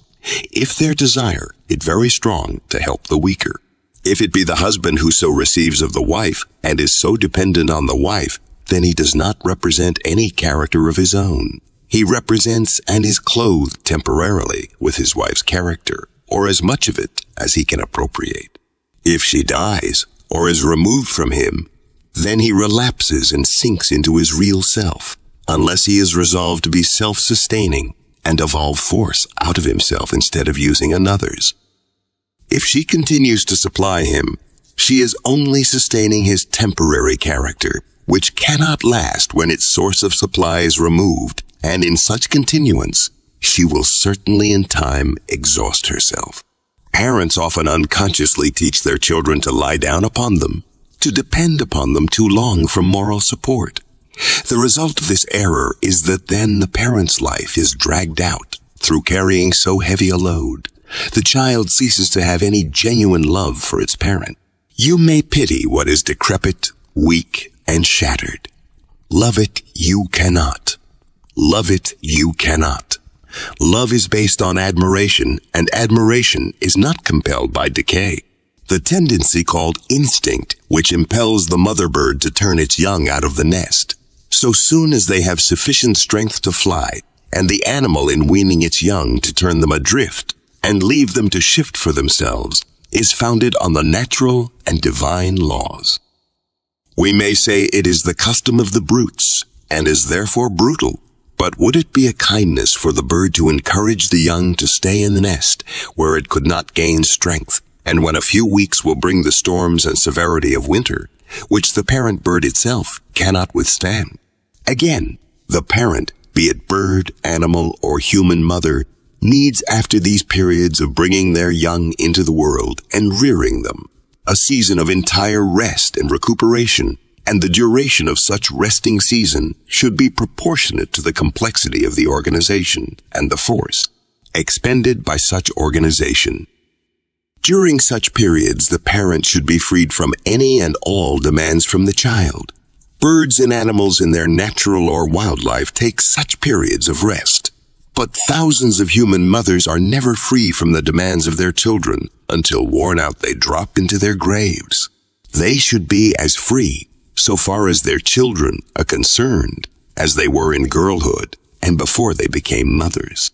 If their desire it very strong to help the weaker. If it be the husband who so receives of the wife and is so dependent on the wife, then he does not represent any character of his own. He represents and is clothed temporarily with his wife's character, or as much of it as he can appropriate. If she dies or is removed from him, then he relapses and sinks into his real self, unless he is resolved to be self-sustaining and evolve force out of himself instead of using another's. If she continues to supply him, she is only sustaining his temporary character, which cannot last when its source of supply is removed, and in such continuance, she will certainly in time exhaust herself. Parents often unconsciously teach their children to lie down upon them, to depend upon them too long for moral support. The result of this error is that then the parent's life is dragged out through carrying so heavy a load. The child ceases to have any genuine love for its parent. You may pity what is decrepit, weak, and shattered. Love it you cannot. Love it you cannot. Love is based on admiration, and admiration is not compelled by decay. The tendency called instinct, which impels the mother bird to turn its young out of the nest. So soon as they have sufficient strength to fly, and the animal in weaning its young to turn them adrift, and leave them to shift for themselves, is founded on the natural and divine laws. We may say it is the custom of the brutes, and is therefore brutal. But would it be a kindness for the bird to encourage the young to stay in the nest where it could not gain strength, and when a few weeks will bring the storms and severity of winter, which the parent bird itself cannot withstand? Again, the parent, be it bird, animal, or human mother, needs after these periods of bringing their young into the world and rearing them, a season of entire rest and recuperation and the duration of such resting season should be proportionate to the complexity of the organization and the force expended by such organization. During such periods, the parent should be freed from any and all demands from the child. Birds and animals in their natural or wildlife take such periods of rest. But thousands of human mothers are never free from the demands of their children until worn out they drop into their graves. They should be as free so far as their children are concerned as they were in girlhood and before they became mothers.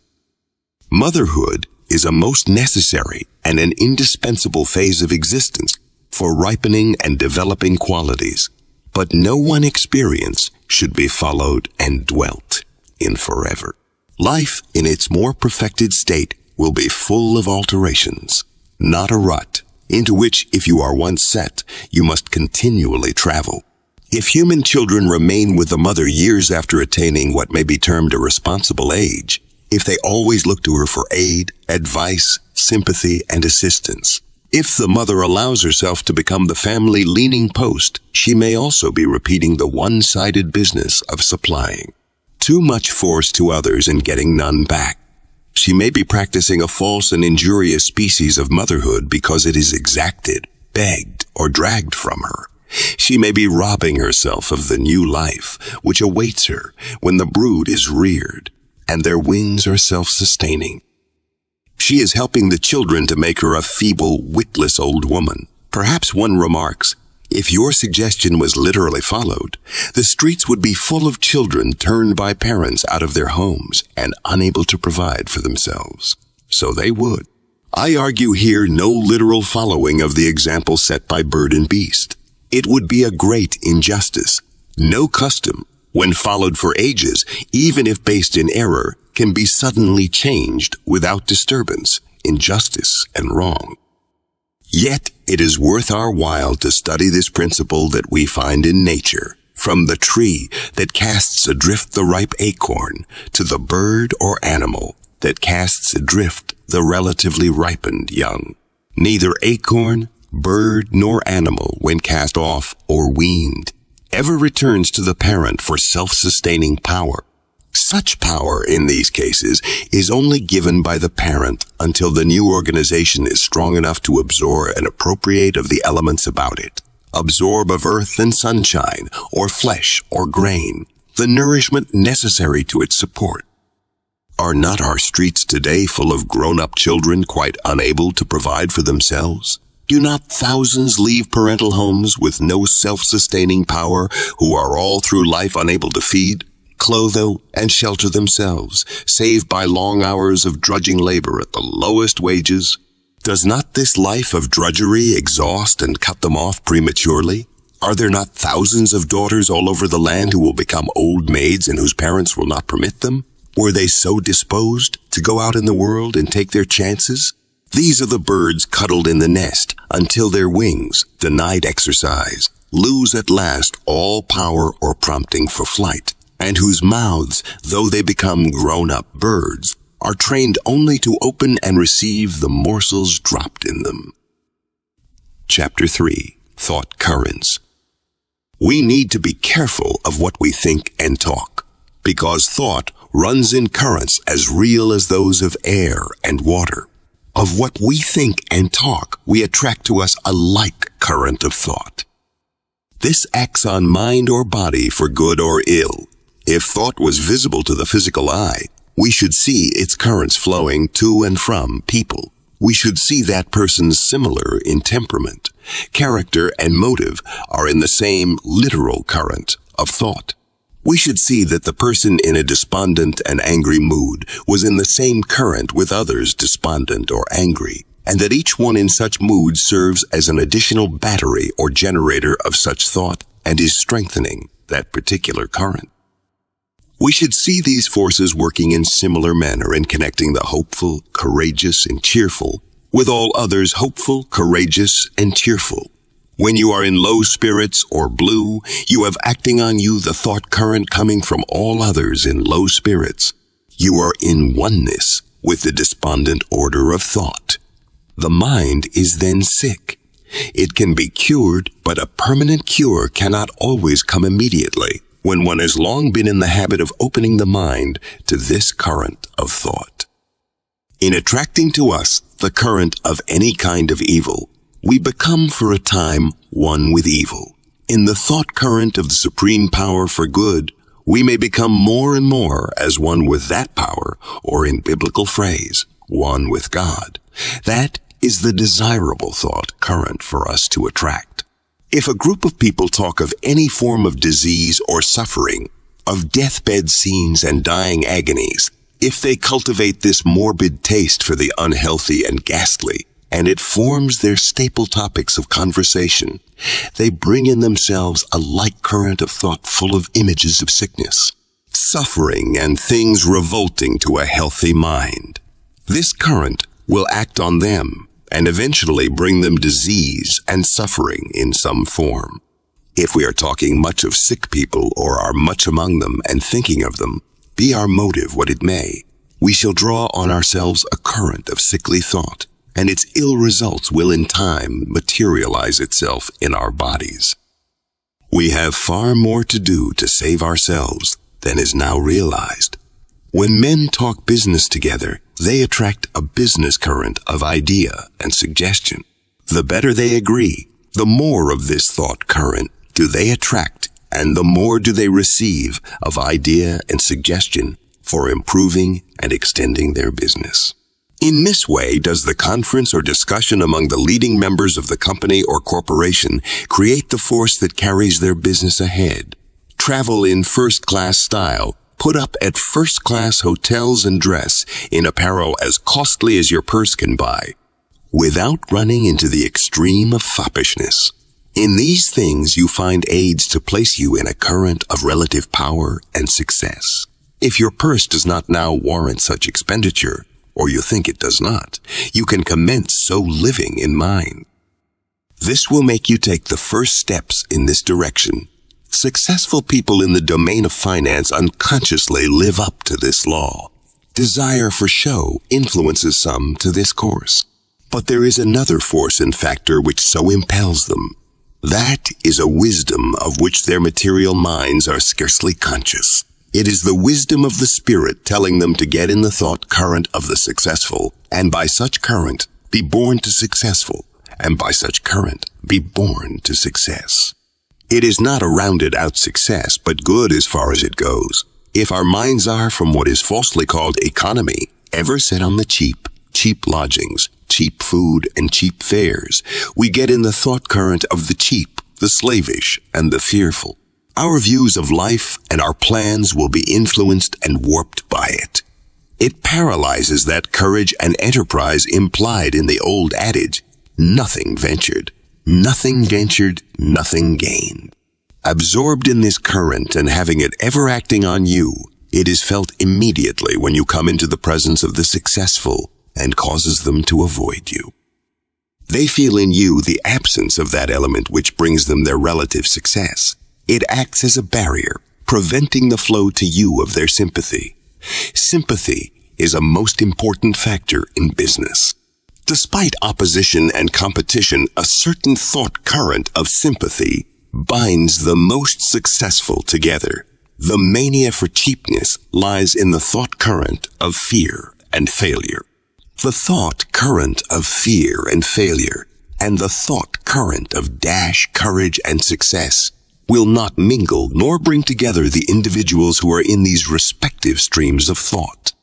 Motherhood is a most necessary and an indispensable phase of existence for ripening and developing qualities, but no one experience should be followed and dwelt in forever. Life in its more perfected state will be full of alterations, not a rut into which, if you are once set, you must continually travel. If human children remain with the mother years after attaining what may be termed a responsible age, if they always look to her for aid, advice, sympathy, and assistance, if the mother allows herself to become the family leaning post, she may also be repeating the one-sided business of supplying. Too much force to others and getting none back. She may be practicing a false and injurious species of motherhood because it is exacted, begged, or dragged from her. She may be robbing herself of the new life which awaits her when the brood is reared and their wings are self-sustaining. She is helping the children to make her a feeble, witless old woman. Perhaps one remarks, if your suggestion was literally followed, the streets would be full of children turned by parents out of their homes and unable to provide for themselves. So they would. I argue here no literal following of the example set by bird and beast. It would be a great injustice. No custom, when followed for ages, even if based in error, can be suddenly changed without disturbance, injustice, and wrong. Yet it is worth our while to study this principle that we find in nature, from the tree that casts adrift the ripe acorn to the bird or animal that casts adrift the relatively ripened young. Neither acorn bird nor animal, when cast off or weaned, ever returns to the parent for self-sustaining power. Such power in these cases is only given by the parent until the new organization is strong enough to absorb and appropriate of the elements about it. Absorb of earth and sunshine, or flesh, or grain, the nourishment necessary to its support. Are not our streets today full of grown-up children quite unable to provide for themselves? Do not thousands leave parental homes with no self-sustaining power who are all through life unable to feed, clothe, and shelter themselves, save by long hours of drudging labor at the lowest wages? Does not this life of drudgery exhaust and cut them off prematurely? Are there not thousands of daughters all over the land who will become old maids and whose parents will not permit them? Were they so disposed to go out in the world and take their chances? These are the birds cuddled in the nest until their wings, denied exercise, lose at last all power or prompting for flight, and whose mouths, though they become grown-up birds, are trained only to open and receive the morsels dropped in them. Chapter 3 Thought Currents We need to be careful of what we think and talk, because thought runs in currents as real as those of air and water. Of what we think and talk, we attract to us a like current of thought. This acts on mind or body for good or ill. If thought was visible to the physical eye, we should see its currents flowing to and from people. We should see that person's similar in temperament. Character and motive are in the same literal current of thought. We should see that the person in a despondent and angry mood was in the same current with others despondent or angry, and that each one in such mood serves as an additional battery or generator of such thought and is strengthening that particular current. We should see these forces working in similar manner in connecting the hopeful, courageous, and cheerful with all others hopeful, courageous, and cheerful. When you are in low spirits or blue, you have acting on you the thought current coming from all others in low spirits. You are in oneness with the despondent order of thought. The mind is then sick. It can be cured, but a permanent cure cannot always come immediately when one has long been in the habit of opening the mind to this current of thought. In attracting to us the current of any kind of evil, we become for a time one with evil. In the thought current of the supreme power for good, we may become more and more as one with that power, or in biblical phrase, one with God. That is the desirable thought current for us to attract. If a group of people talk of any form of disease or suffering, of deathbed scenes and dying agonies, if they cultivate this morbid taste for the unhealthy and ghastly, and it forms their staple topics of conversation. They bring in themselves a like current of thought full of images of sickness, suffering, and things revolting to a healthy mind. This current will act on them and eventually bring them disease and suffering in some form. If we are talking much of sick people or are much among them and thinking of them, be our motive what it may, we shall draw on ourselves a current of sickly thought and its ill results will in time materialize itself in our bodies. We have far more to do to save ourselves than is now realized. When men talk business together, they attract a business current of idea and suggestion. The better they agree, the more of this thought current do they attract and the more do they receive of idea and suggestion for improving and extending their business. In this way does the conference or discussion among the leading members of the company or corporation create the force that carries their business ahead. Travel in first class style, put up at first class hotels and dress in apparel as costly as your purse can buy, without running into the extreme of foppishness. In these things you find aids to place you in a current of relative power and success. If your purse does not now warrant such expenditure, or you think it does not, you can commence so living in mind. This will make you take the first steps in this direction. Successful people in the domain of finance unconsciously live up to this law. Desire for show influences some to this course. But there is another force and factor which so impels them. That is a wisdom of which their material minds are scarcely conscious. It is the wisdom of the Spirit telling them to get in the thought current of the successful, and by such current, be born to successful, and by such current, be born to success. It is not a rounded out success, but good as far as it goes. If our minds are from what is falsely called economy, ever set on the cheap, cheap lodgings, cheap food, and cheap fares, we get in the thought current of the cheap, the slavish, and the fearful. Our views of life and our plans will be influenced and warped by it. It paralyzes that courage and enterprise implied in the old adage, nothing ventured, nothing ventured, nothing gained. Absorbed in this current and having it ever acting on you, it is felt immediately when you come into the presence of the successful and causes them to avoid you. They feel in you the absence of that element which brings them their relative success. It acts as a barrier, preventing the flow to you of their sympathy. Sympathy is a most important factor in business. Despite opposition and competition, a certain thought current of sympathy binds the most successful together. The mania for cheapness lies in the thought current of fear and failure. The thought current of fear and failure and the thought current of dash, courage, and success will not mingle nor bring together the individuals who are in these respective streams of thought.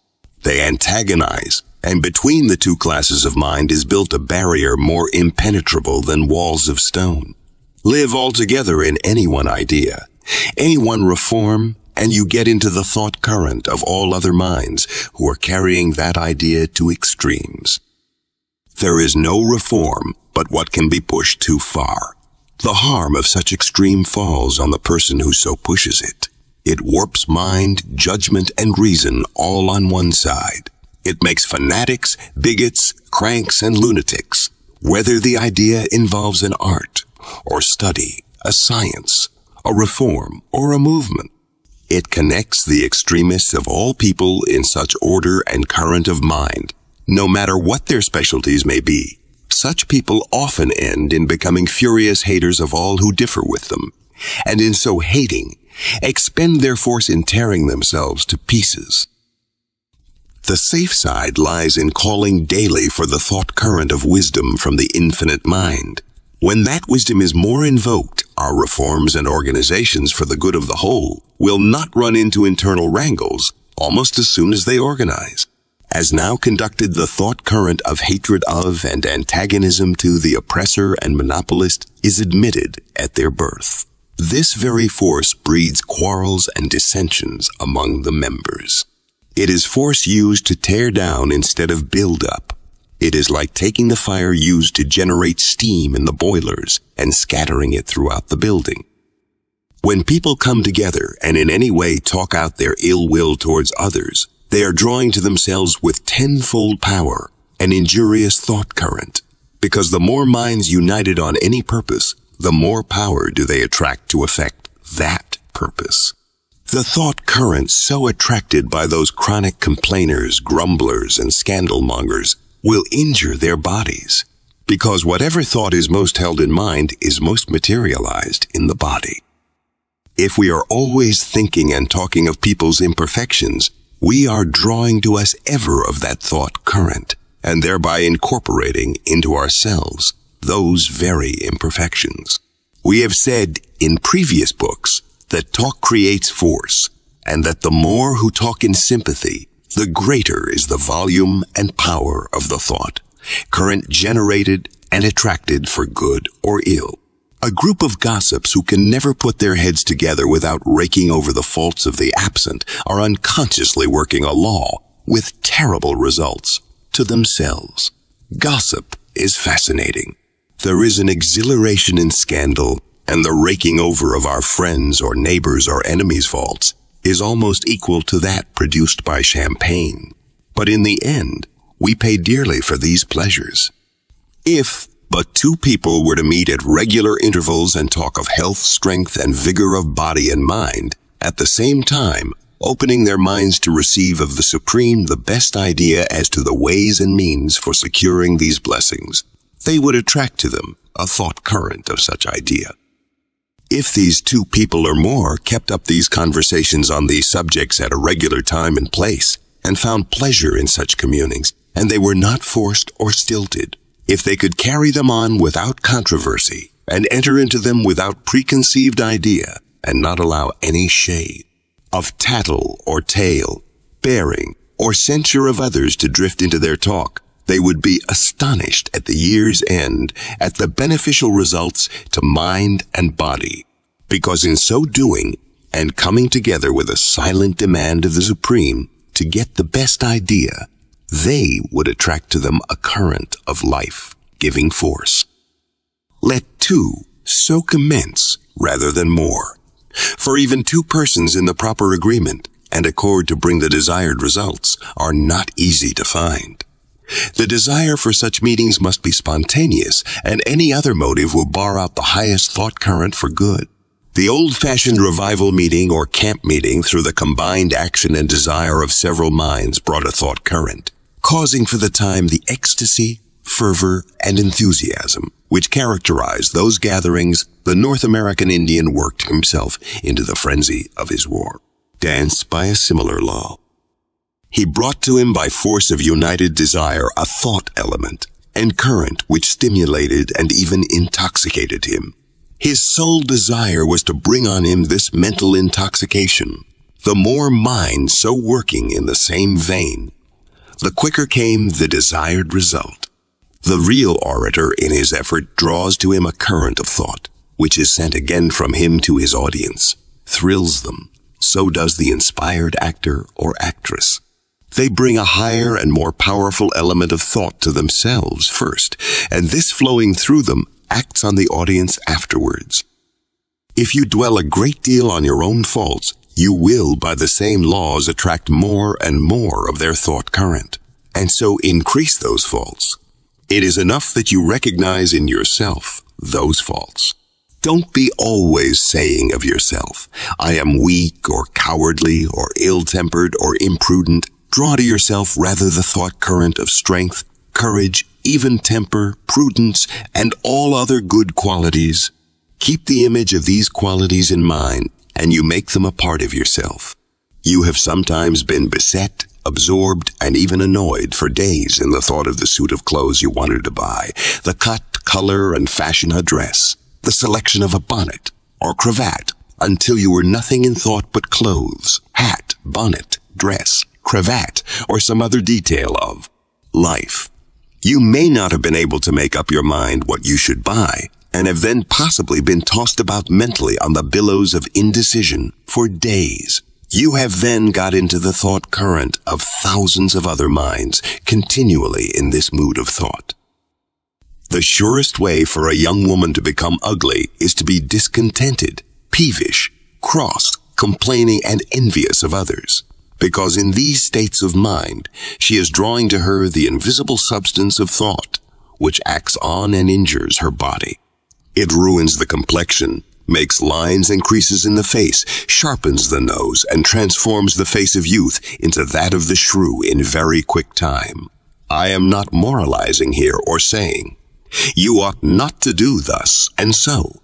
They antagonize, and between the two classes of mind is built a barrier more impenetrable than walls of stone. Live altogether in any one idea, any one reform, and you get into the thought current of all other minds who are carrying that idea to extremes. There is no reform but what can be pushed too far. The harm of such extreme falls on the person who so pushes it. It warps mind, judgment, and reason all on one side. It makes fanatics, bigots, cranks, and lunatics, whether the idea involves an art, or study, a science, a reform, or a movement. It connects the extremists of all people in such order and current of mind, no matter what their specialties may be. Such people often end in becoming furious haters of all who differ with them, and in so hating, expend their force in tearing themselves to pieces. The safe side lies in calling daily for the thought current of wisdom from the infinite mind. When that wisdom is more invoked, our reforms and organizations for the good of the whole will not run into internal wrangles almost as soon as they organize has now conducted the thought current of hatred of and antagonism to the oppressor and monopolist is admitted at their birth. This very force breeds quarrels and dissensions among the members. It is force used to tear down instead of build up. It is like taking the fire used to generate steam in the boilers and scattering it throughout the building. When people come together and in any way talk out their ill will towards others, they are drawing to themselves with tenfold power an injurious thought current, because the more minds united on any purpose, the more power do they attract to effect that purpose. The thought current so attracted by those chronic complainers, grumblers, and scandalmongers will injure their bodies, because whatever thought is most held in mind is most materialized in the body. If we are always thinking and talking of people's imperfections, we are drawing to us ever of that thought current and thereby incorporating into ourselves those very imperfections. We have said in previous books that talk creates force and that the more who talk in sympathy, the greater is the volume and power of the thought, current generated and attracted for good or ill. A group of gossips who can never put their heads together without raking over the faults of the absent are unconsciously working a law with terrible results to themselves. Gossip is fascinating. There is an exhilaration in scandal, and the raking over of our friends or neighbors or enemies' faults is almost equal to that produced by champagne. But in the end, we pay dearly for these pleasures. If but two people were to meet at regular intervals and talk of health, strength, and vigor of body and mind, at the same time, opening their minds to receive of the Supreme the best idea as to the ways and means for securing these blessings. They would attract to them a thought current of such idea. If these two people or more kept up these conversations on these subjects at a regular time and place, and found pleasure in such communings, and they were not forced or stilted, if they could carry them on without controversy and enter into them without preconceived idea and not allow any shade of tattle or tale, bearing, or censure of others to drift into their talk, they would be astonished at the year's end at the beneficial results to mind and body, because in so doing and coming together with a silent demand of the Supreme to get the best idea, they would attract to them a current of life giving force. Let two so commence rather than more. For even two persons in the proper agreement and accord to bring the desired results are not easy to find. The desire for such meetings must be spontaneous, and any other motive will bar out the highest thought current for good. The old-fashioned revival meeting or camp meeting through the combined action and desire of several minds brought a thought current, causing for the time the ecstasy, fervor, and enthusiasm which characterized those gatherings the North American Indian worked himself into the frenzy of his war. Danced by a similar law. He brought to him by force of united desire a thought element and current which stimulated and even intoxicated him. His sole desire was to bring on him this mental intoxication. The more minds so working in the same vein, the quicker came the desired result. The real orator in his effort draws to him a current of thought, which is sent again from him to his audience, thrills them. So does the inspired actor or actress. They bring a higher and more powerful element of thought to themselves first, and this flowing through them acts on the audience afterwards. If you dwell a great deal on your own faults, you will, by the same laws, attract more and more of their thought current, and so increase those faults. It is enough that you recognize in yourself those faults. Don't be always saying of yourself, I am weak or cowardly or ill-tempered or imprudent. Draw to yourself rather the thought current of strength, courage, even temper, prudence, and all other good qualities. Keep the image of these qualities in mind, and you make them a part of yourself. You have sometimes been beset, absorbed, and even annoyed for days in the thought of the suit of clothes you wanted to buy, the cut, color, and fashion of dress, the selection of a bonnet or cravat, until you were nothing in thought but clothes, hat, bonnet, dress, cravat, or some other detail of life. You may not have been able to make up your mind what you should buy, and have then possibly been tossed about mentally on the billows of indecision for days. You have then got into the thought current of thousands of other minds continually in this mood of thought. The surest way for a young woman to become ugly is to be discontented, peevish, cross, complaining, and envious of others because in these states of mind, she is drawing to her the invisible substance of thought, which acts on and injures her body. It ruins the complexion, makes lines and creases in the face, sharpens the nose, and transforms the face of youth into that of the shrew in very quick time. I am not moralizing here or saying, you ought not to do thus and so.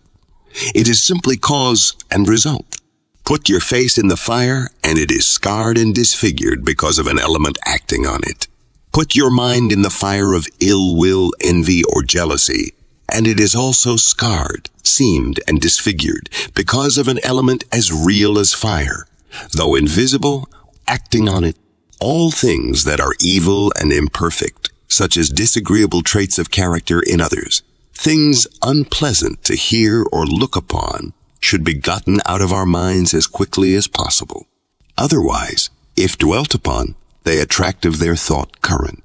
It is simply cause and result. Put your face in the fire and it is scarred and disfigured because of an element acting on it. Put your mind in the fire of ill will, envy, or jealousy, and it is also scarred, seamed, and disfigured because of an element as real as fire, though invisible, acting on it. All things that are evil and imperfect, such as disagreeable traits of character in others, things unpleasant to hear or look upon, should be gotten out of our minds as quickly as possible. Otherwise, if dwelt upon, they attract of their thought current.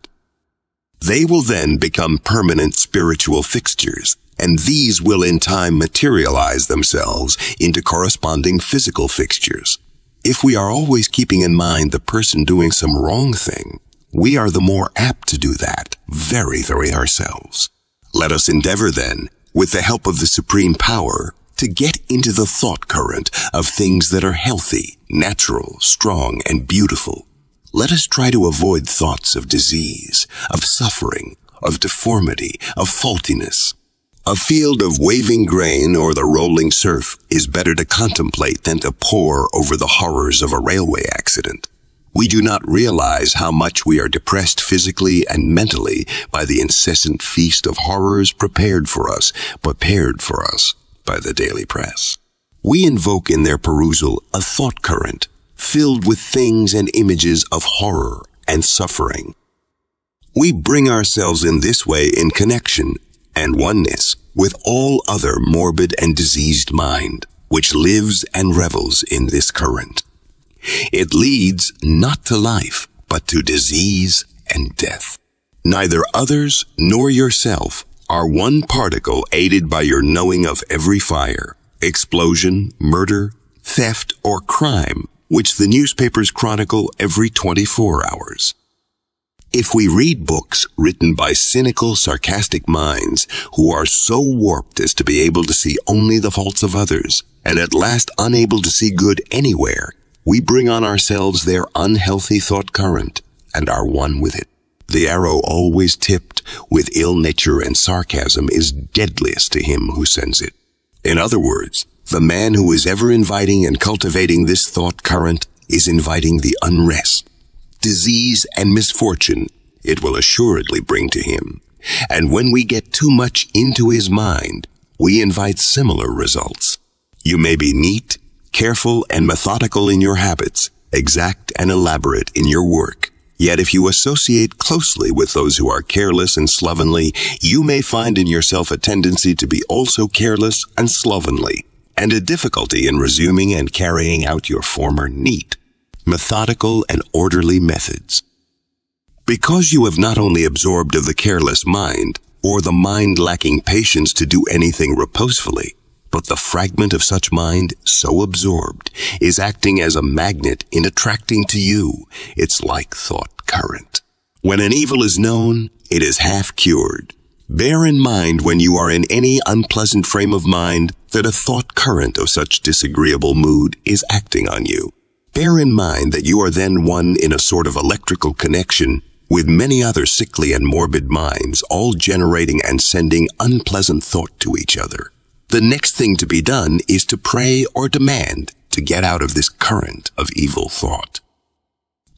They will then become permanent spiritual fixtures, and these will in time materialize themselves into corresponding physical fixtures. If we are always keeping in mind the person doing some wrong thing, we are the more apt to do that very, very ourselves. Let us endeavor then, with the help of the supreme power, to get into the thought current of things that are healthy, natural, strong, and beautiful. Let us try to avoid thoughts of disease, of suffering, of deformity, of faultiness. A field of waving grain or the rolling surf is better to contemplate than to pore over the horrors of a railway accident. We do not realize how much we are depressed physically and mentally by the incessant feast of horrors prepared for us, prepared for us by the daily press. We invoke in their perusal a thought current filled with things and images of horror and suffering. We bring ourselves in this way in connection and oneness with all other morbid and diseased mind, which lives and revels in this current. It leads not to life, but to disease and death. Neither others nor yourself are one particle aided by your knowing of every fire, explosion, murder, theft, or crime, which the newspapers chronicle every 24 hours. If we read books written by cynical, sarcastic minds who are so warped as to be able to see only the faults of others, and at last unable to see good anywhere, we bring on ourselves their unhealthy thought current and are one with it. The arrow always tipped with ill nature and sarcasm is deadliest to him who sends it. In other words, the man who is ever inviting and cultivating this thought current is inviting the unrest, disease, and misfortune it will assuredly bring to him. And when we get too much into his mind, we invite similar results. You may be neat, careful, and methodical in your habits, exact and elaborate in your work. Yet if you associate closely with those who are careless and slovenly, you may find in yourself a tendency to be also careless and slovenly, and a difficulty in resuming and carrying out your former neat, methodical, and orderly methods. Because you have not only absorbed of the careless mind, or the mind lacking patience to do anything reposefully, but the fragment of such mind, so absorbed, is acting as a magnet in attracting to you its like thought current. When an evil is known, it is half cured. Bear in mind when you are in any unpleasant frame of mind that a thought current of such disagreeable mood is acting on you. Bear in mind that you are then one in a sort of electrical connection with many other sickly and morbid minds, all generating and sending unpleasant thought to each other. The next thing to be done is to pray or demand to get out of this current of evil thought.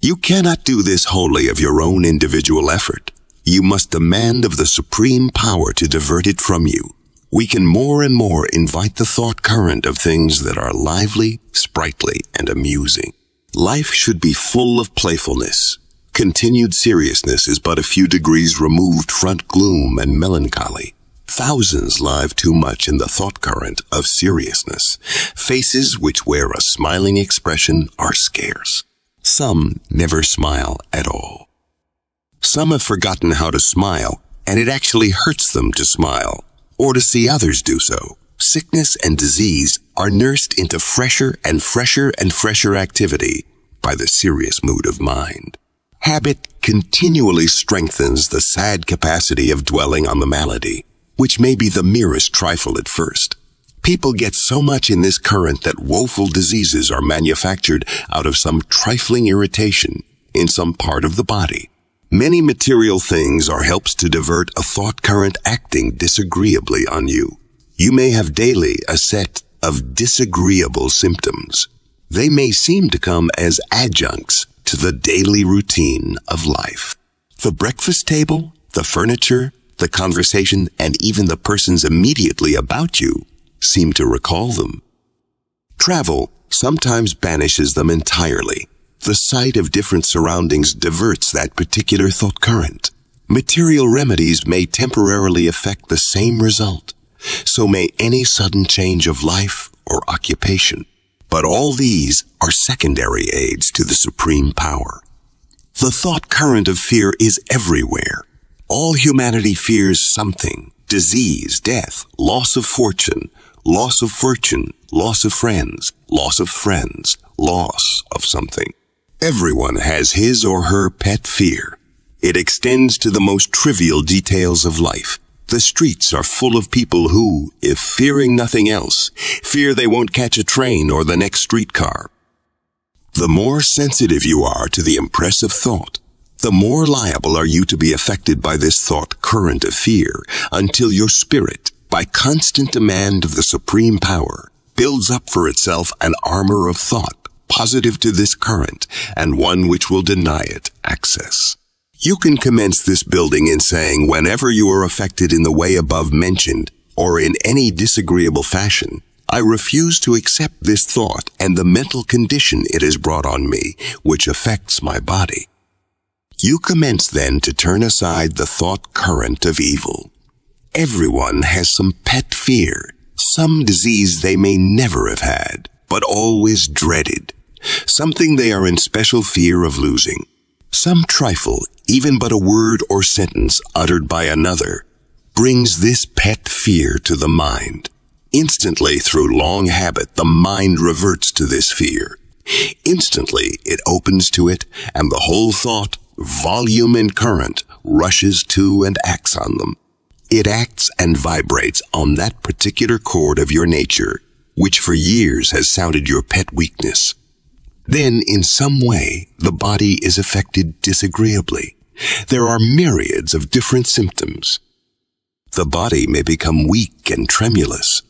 You cannot do this wholly of your own individual effort. You must demand of the supreme power to divert it from you. We can more and more invite the thought current of things that are lively, sprightly, and amusing. Life should be full of playfulness. Continued seriousness is but a few degrees removed front gloom and melancholy. Thousands live too much in the thought current of seriousness. Faces which wear a smiling expression are scarce. Some never smile at all. Some have forgotten how to smile, and it actually hurts them to smile, or to see others do so. Sickness and disease are nursed into fresher and fresher and fresher activity by the serious mood of mind. Habit continually strengthens the sad capacity of dwelling on the malady which may be the merest trifle at first. People get so much in this current that woeful diseases are manufactured out of some trifling irritation in some part of the body. Many material things are helps to divert a thought current acting disagreeably on you. You may have daily a set of disagreeable symptoms. They may seem to come as adjuncts to the daily routine of life. The breakfast table, the furniture, the conversation, and even the persons immediately about you seem to recall them. Travel sometimes banishes them entirely. The sight of different surroundings diverts that particular thought current. Material remedies may temporarily affect the same result. So may any sudden change of life or occupation. But all these are secondary aids to the supreme power. The thought current of fear is everywhere all humanity fears something. Disease, death, loss of fortune, loss of fortune, loss of friends, loss of friends, loss of something. Everyone has his or her pet fear. It extends to the most trivial details of life. The streets are full of people who, if fearing nothing else, fear they won't catch a train or the next streetcar. The more sensitive you are to the impressive thought, the more liable are you to be affected by this thought current of fear until your spirit, by constant demand of the supreme power, builds up for itself an armor of thought positive to this current and one which will deny it access. You can commence this building in saying whenever you are affected in the way above mentioned or in any disagreeable fashion, I refuse to accept this thought and the mental condition it has brought on me, which affects my body. You commence then to turn aside the thought current of evil. Everyone has some pet fear, some disease they may never have had, but always dreaded, something they are in special fear of losing, some trifle, even but a word or sentence uttered by another, brings this pet fear to the mind. Instantly, through long habit, the mind reverts to this fear. Instantly, it opens to it, and the whole thought, volume and current rushes to and acts on them. It acts and vibrates on that particular chord of your nature, which for years has sounded your pet weakness. Then, in some way, the body is affected disagreeably. There are myriads of different symptoms. The body may become weak and tremulous.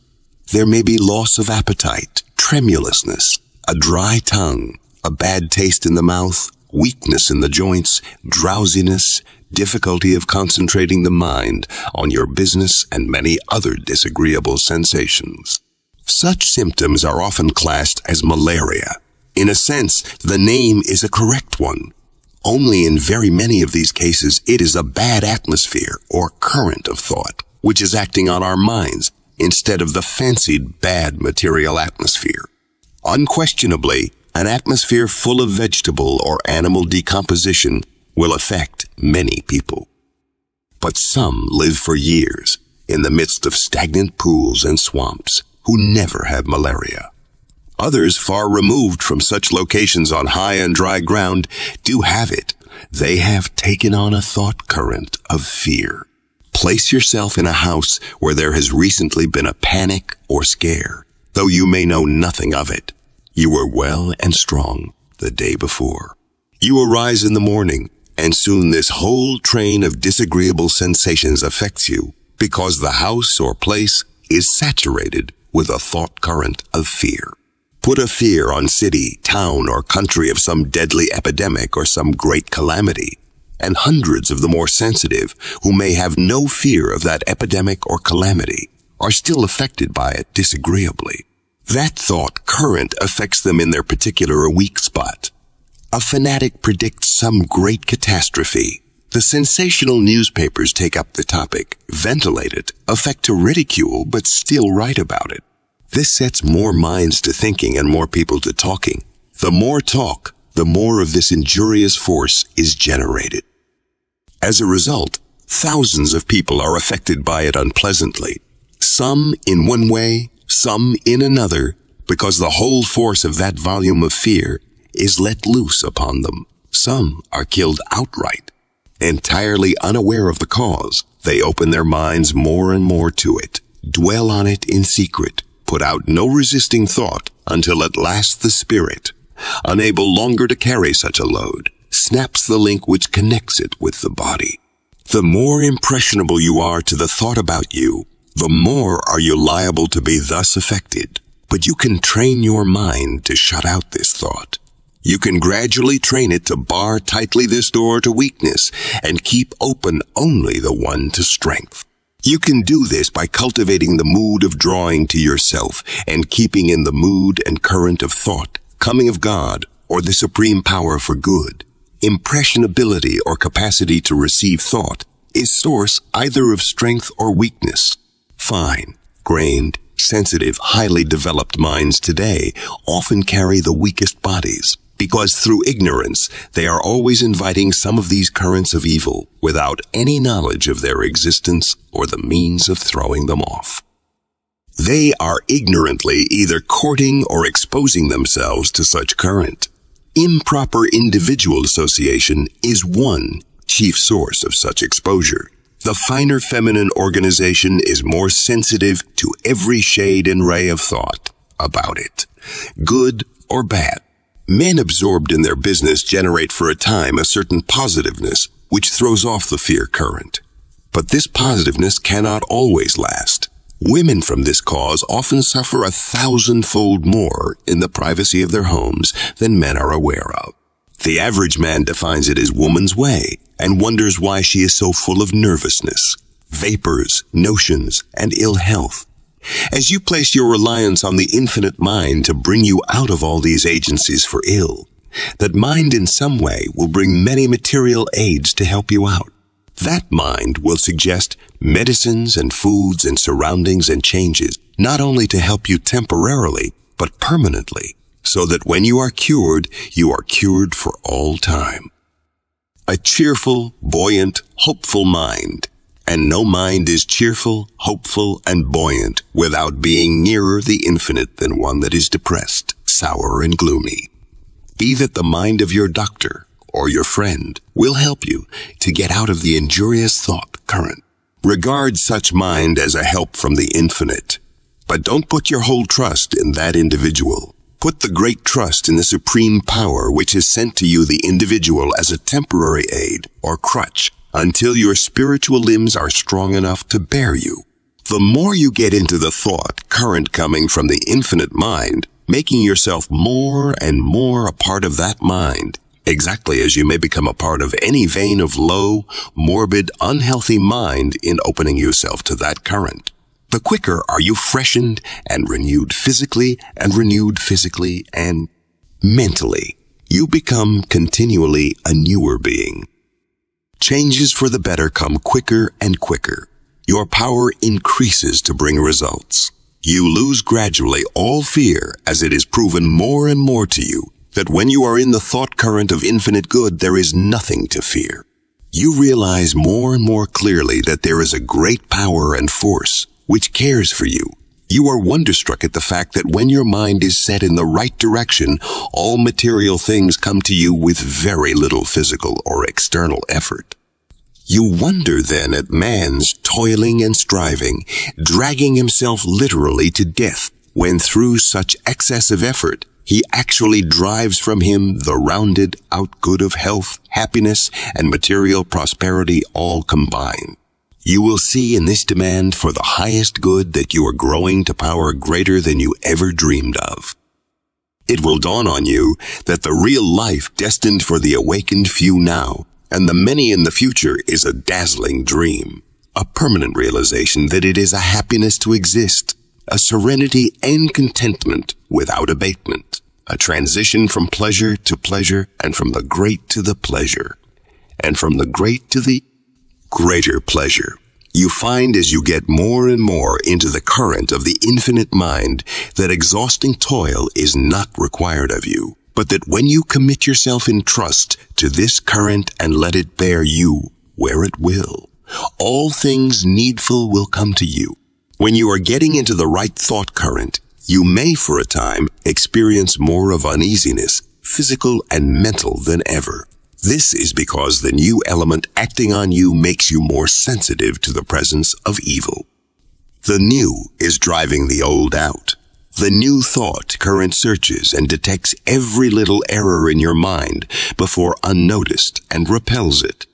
There may be loss of appetite, tremulousness, a dry tongue, a bad taste in the mouth, weakness in the joints, drowsiness, difficulty of concentrating the mind on your business, and many other disagreeable sensations. Such symptoms are often classed as malaria. In a sense, the name is a correct one. Only in very many of these cases, it is a bad atmosphere or current of thought, which is acting on our minds instead of the fancied bad material atmosphere. Unquestionably, an atmosphere full of vegetable or animal decomposition will affect many people. But some live for years in the midst of stagnant pools and swamps who never have malaria. Others far removed from such locations on high and dry ground do have it. They have taken on a thought current of fear. Place yourself in a house where there has recently been a panic or scare, though you may know nothing of it. You were well and strong the day before. You arise in the morning, and soon this whole train of disagreeable sensations affects you because the house or place is saturated with a thought current of fear. Put a fear on city, town, or country of some deadly epidemic or some great calamity, and hundreds of the more sensitive, who may have no fear of that epidemic or calamity, are still affected by it disagreeably. That thought current affects them in their particular weak spot. A fanatic predicts some great catastrophe. The sensational newspapers take up the topic, ventilate it, affect to ridicule, but still write about it. This sets more minds to thinking and more people to talking. The more talk, the more of this injurious force is generated. As a result, thousands of people are affected by it unpleasantly. Some in one way, some in another, because the whole force of that volume of fear is let loose upon them. Some are killed outright. Entirely unaware of the cause, they open their minds more and more to it, dwell on it in secret, put out no resisting thought until at last the spirit, unable longer to carry such a load, snaps the link which connects it with the body. The more impressionable you are to the thought about you, the more are you liable to be thus affected. But you can train your mind to shut out this thought. You can gradually train it to bar tightly this door to weakness and keep open only the one to strength. You can do this by cultivating the mood of drawing to yourself and keeping in the mood and current of thought, coming of God or the supreme power for good. Impressionability or capacity to receive thought is source either of strength or weakness. Fine, grained, sensitive, highly developed minds today often carry the weakest bodies because through ignorance they are always inviting some of these currents of evil without any knowledge of their existence or the means of throwing them off. They are ignorantly either courting or exposing themselves to such current. Improper individual association is one chief source of such exposure. The finer feminine organization is more sensitive to every shade and ray of thought about it, good or bad. Men absorbed in their business generate for a time a certain positiveness which throws off the fear current. But this positiveness cannot always last. Women from this cause often suffer a thousandfold more in the privacy of their homes than men are aware of. The average man defines it as woman's way and wonders why she is so full of nervousness, vapors, notions, and ill health. As you place your reliance on the infinite mind to bring you out of all these agencies for ill, that mind in some way will bring many material aids to help you out. That mind will suggest medicines and foods and surroundings and changes, not only to help you temporarily, but permanently, so that when you are cured, you are cured for all time. A cheerful, buoyant, hopeful mind and no mind is cheerful, hopeful, and buoyant without being nearer the infinite than one that is depressed, sour, and gloomy. Be that the mind of your doctor or your friend will help you to get out of the injurious thought current. Regard such mind as a help from the infinite, But don't put your whole trust in that individual. Put the great trust in the supreme power which has sent to you the individual as a temporary aid or crutch until your spiritual limbs are strong enough to bear you. The more you get into the thought current coming from the infinite mind, making yourself more and more a part of that mind, exactly as you may become a part of any vein of low, morbid, unhealthy mind in opening yourself to that current. The quicker are you freshened and renewed physically and renewed physically and mentally. You become continually a newer being. Changes for the better come quicker and quicker. Your power increases to bring results. You lose gradually all fear as it is proven more and more to you that when you are in the thought current of infinite good, there is nothing to fear. You realize more and more clearly that there is a great power and force which cares for you. You are wonderstruck at the fact that when your mind is set in the right direction, all material things come to you with very little physical or external effort. You wonder then at man's toiling and striving, dragging himself literally to death, when through such excess of effort, he actually drives from him the rounded outgood of health, happiness, and material prosperity all combined. You will see in this demand for the highest good that you are growing to power greater than you ever dreamed of. It will dawn on you that the real life destined for the awakened few now and the many in the future is a dazzling dream, a permanent realization that it is a happiness to exist, a serenity and contentment without abatement, a transition from pleasure to pleasure and from the great to the pleasure, and from the great to the greater pleasure. You find as you get more and more into the current of the infinite mind that exhausting toil is not required of you but that when you commit yourself in trust to this current and let it bear you where it will, all things needful will come to you. When you are getting into the right thought current, you may for a time experience more of uneasiness, physical and mental than ever. This is because the new element acting on you makes you more sensitive to the presence of evil. The new is driving the old out. The new thought current searches and detects every little error in your mind before unnoticed and repels it.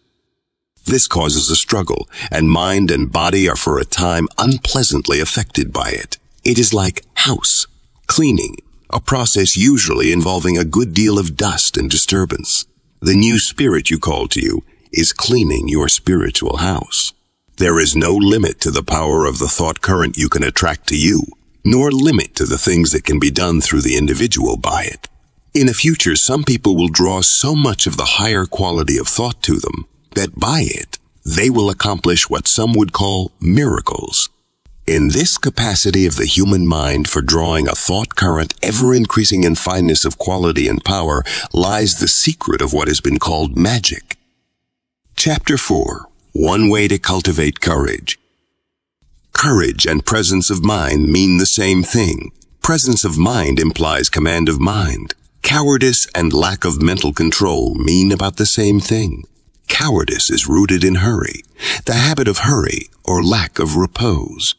This causes a struggle, and mind and body are for a time unpleasantly affected by it. It is like house cleaning, a process usually involving a good deal of dust and disturbance. The new spirit you call to you is cleaning your spiritual house. There is no limit to the power of the thought current you can attract to you nor limit to the things that can be done through the individual by it. In the future, some people will draw so much of the higher quality of thought to them that by it, they will accomplish what some would call miracles. In this capacity of the human mind for drawing a thought current ever increasing in fineness of quality and power lies the secret of what has been called magic. Chapter 4 One Way to Cultivate Courage Courage and presence of mind mean the same thing. Presence of mind implies command of mind. Cowardice and lack of mental control mean about the same thing. Cowardice is rooted in hurry, the habit of hurry or lack of repose.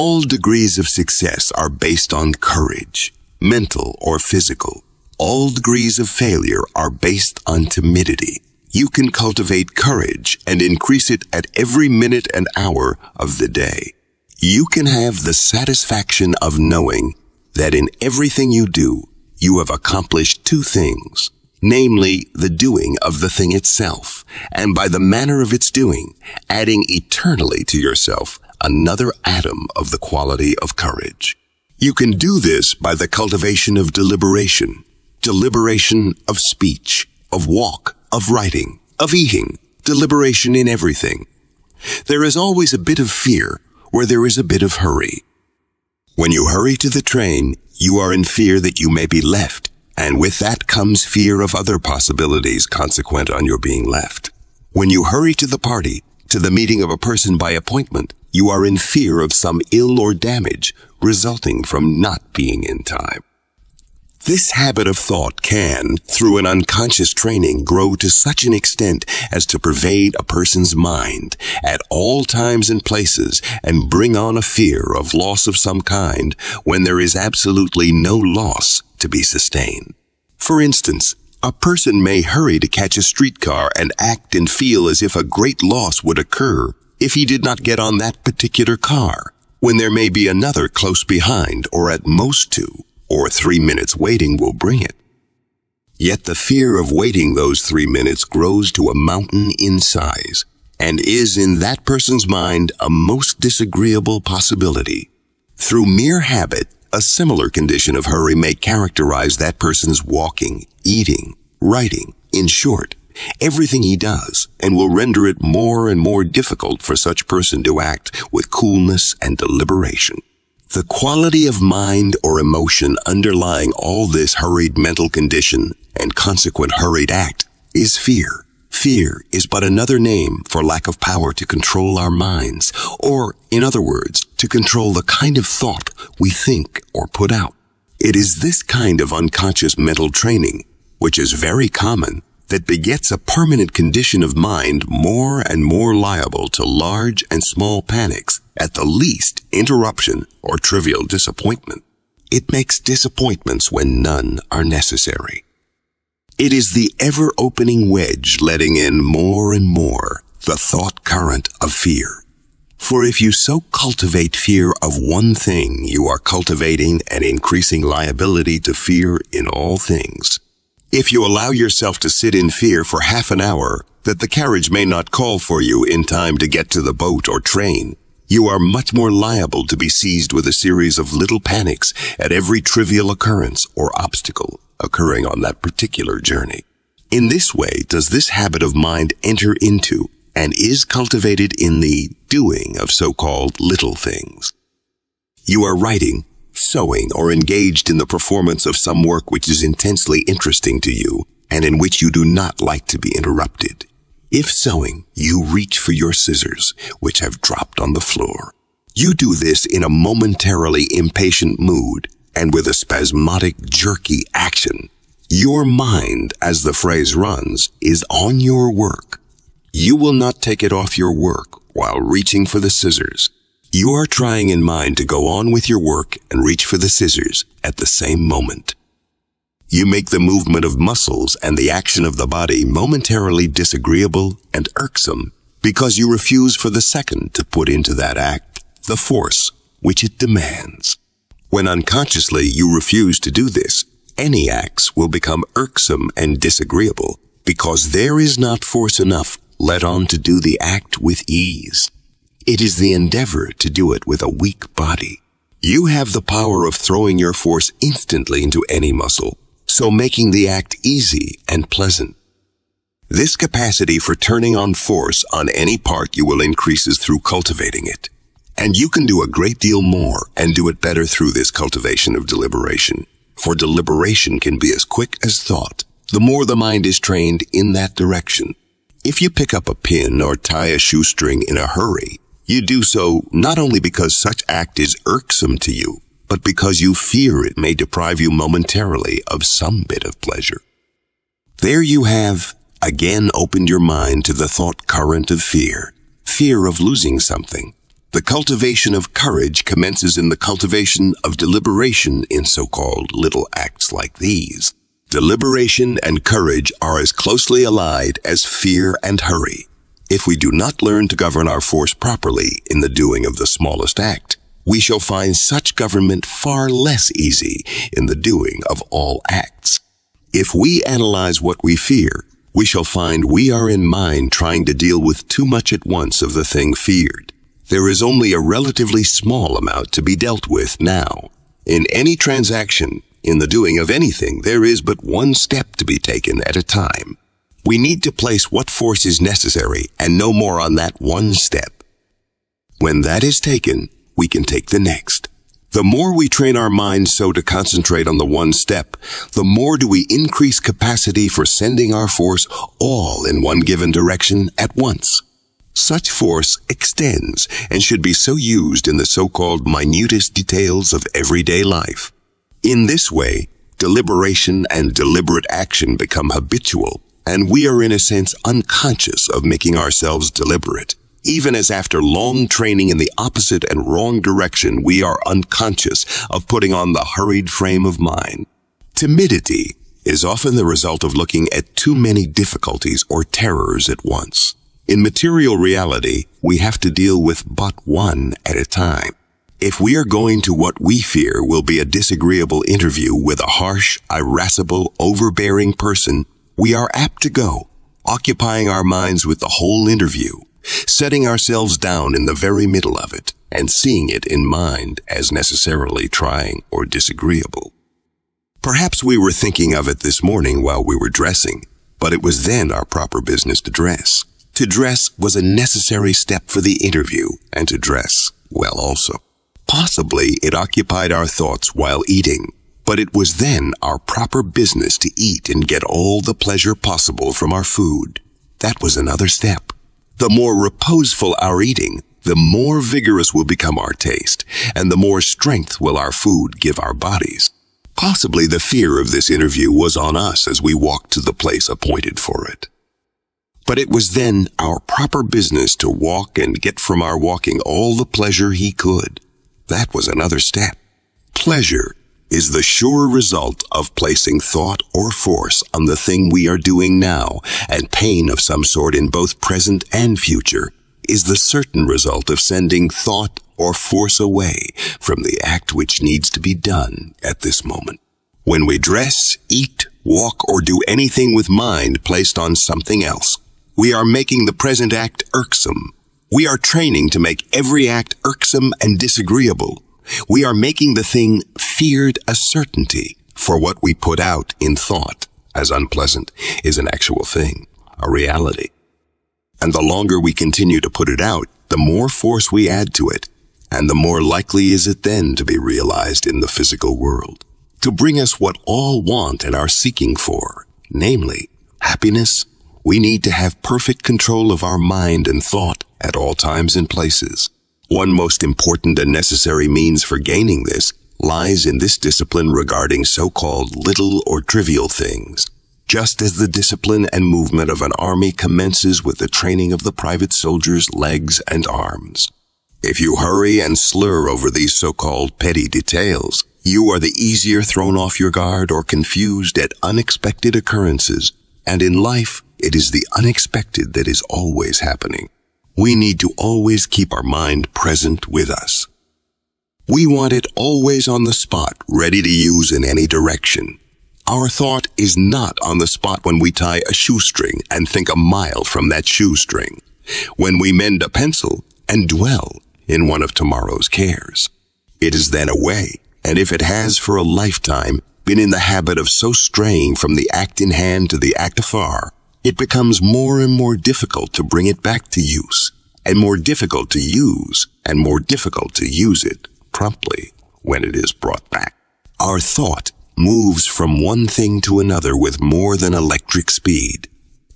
All degrees of success are based on courage, mental or physical. All degrees of failure are based on timidity. You can cultivate courage and increase it at every minute and hour of the day you can have the satisfaction of knowing that in everything you do, you have accomplished two things, namely the doing of the thing itself, and by the manner of its doing, adding eternally to yourself another atom of the quality of courage. You can do this by the cultivation of deliberation, deliberation of speech, of walk, of writing, of eating, deliberation in everything. There is always a bit of fear where there is a bit of hurry. When you hurry to the train, you are in fear that you may be left, and with that comes fear of other possibilities consequent on your being left. When you hurry to the party, to the meeting of a person by appointment, you are in fear of some ill or damage resulting from not being in time. This habit of thought can, through an unconscious training, grow to such an extent as to pervade a person's mind at all times and places and bring on a fear of loss of some kind when there is absolutely no loss to be sustained. For instance, a person may hurry to catch a streetcar and act and feel as if a great loss would occur if he did not get on that particular car, when there may be another close behind or at most two or three minutes waiting will bring it. Yet the fear of waiting those three minutes grows to a mountain in size and is in that person's mind a most disagreeable possibility. Through mere habit, a similar condition of hurry may characterize that person's walking, eating, writing, in short, everything he does, and will render it more and more difficult for such person to act with coolness and deliberation. The quality of mind or emotion underlying all this hurried mental condition and consequent hurried act is fear. Fear is but another name for lack of power to control our minds, or, in other words, to control the kind of thought we think or put out. It is this kind of unconscious mental training, which is very common, that begets a permanent condition of mind more and more liable to large and small panics at the least interruption or trivial disappointment. It makes disappointments when none are necessary. It is the ever opening wedge letting in more and more the thought current of fear. For if you so cultivate fear of one thing, you are cultivating an increasing liability to fear in all things. If you allow yourself to sit in fear for half an hour that the carriage may not call for you in time to get to the boat or train, you are much more liable to be seized with a series of little panics at every trivial occurrence or obstacle occurring on that particular journey. In this way does this habit of mind enter into and is cultivated in the doing of so-called little things. You are writing, sewing, or engaged in the performance of some work which is intensely interesting to you and in which you do not like to be interrupted. If sewing, you reach for your scissors, which have dropped on the floor. You do this in a momentarily impatient mood and with a spasmodic, jerky action. Your mind, as the phrase runs, is on your work. You will not take it off your work while reaching for the scissors. You are trying in mind to go on with your work and reach for the scissors at the same moment. You make the movement of muscles and the action of the body momentarily disagreeable and irksome because you refuse for the second to put into that act the force which it demands. When unconsciously you refuse to do this, any acts will become irksome and disagreeable because there is not force enough let on to do the act with ease. It is the endeavor to do it with a weak body. You have the power of throwing your force instantly into any muscle so making the act easy and pleasant. This capacity for turning on force on any part you will increases through cultivating it. And you can do a great deal more and do it better through this cultivation of deliberation. For deliberation can be as quick as thought, the more the mind is trained in that direction. If you pick up a pin or tie a shoestring in a hurry, you do so not only because such act is irksome to you, but because you fear it may deprive you momentarily of some bit of pleasure. There you have again opened your mind to the thought current of fear, fear of losing something. The cultivation of courage commences in the cultivation of deliberation in so-called little acts like these. Deliberation and courage are as closely allied as fear and hurry. If we do not learn to govern our force properly in the doing of the smallest act, we shall find such government far less easy in the doing of all acts. If we analyze what we fear, we shall find we are in mind trying to deal with too much at once of the thing feared. There is only a relatively small amount to be dealt with now. In any transaction, in the doing of anything, there is but one step to be taken at a time. We need to place what force is necessary and no more on that one step. When that is taken, we can take the next. The more we train our minds so to concentrate on the one step, the more do we increase capacity for sending our force all in one given direction at once. Such force extends and should be so used in the so-called minutest details of everyday life. In this way, deliberation and deliberate action become habitual, and we are in a sense unconscious of making ourselves deliberate. Even as after long training in the opposite and wrong direction, we are unconscious of putting on the hurried frame of mind. Timidity is often the result of looking at too many difficulties or terrors at once. In material reality, we have to deal with but one at a time. If we are going to what we fear will be a disagreeable interview with a harsh, irascible, overbearing person, we are apt to go, occupying our minds with the whole interview, setting ourselves down in the very middle of it, and seeing it in mind as necessarily trying or disagreeable. Perhaps we were thinking of it this morning while we were dressing, but it was then our proper business to dress. To dress was a necessary step for the interview, and to dress well also. Possibly it occupied our thoughts while eating, but it was then our proper business to eat and get all the pleasure possible from our food. That was another step. The more reposeful our eating, the more vigorous will become our taste, and the more strength will our food give our bodies. Possibly the fear of this interview was on us as we walked to the place appointed for it. But it was then our proper business to walk and get from our walking all the pleasure he could. That was another step. Pleasure is the sure result of placing thought or force on the thing we are doing now, and pain of some sort in both present and future is the certain result of sending thought or force away from the act which needs to be done at this moment. When we dress, eat, walk, or do anything with mind placed on something else, we are making the present act irksome. We are training to make every act irksome and disagreeable. We are making the thing feared a certainty, for what we put out in thought as unpleasant is an actual thing, a reality. And the longer we continue to put it out, the more force we add to it, and the more likely is it then to be realized in the physical world, to bring us what all want and are seeking for, namely, happiness, we need to have perfect control of our mind and thought at all times and places. One most important and necessary means for gaining this lies in this discipline regarding so-called little or trivial things. Just as the discipline and movement of an army commences with the training of the private soldier's legs and arms. If you hurry and slur over these so-called petty details, you are the easier thrown off your guard or confused at unexpected occurrences. And in life, it is the unexpected that is always happening. We need to always keep our mind present with us. We want it always on the spot, ready to use in any direction. Our thought is not on the spot when we tie a shoestring and think a mile from that shoestring, when we mend a pencil and dwell in one of tomorrow's cares. It is then away, and if it has for a lifetime been in the habit of so straying from the act in hand to the act afar, it becomes more and more difficult to bring it back to use, and more difficult to use, and more difficult to use it promptly when it is brought back. Our thought moves from one thing to another with more than electric speed,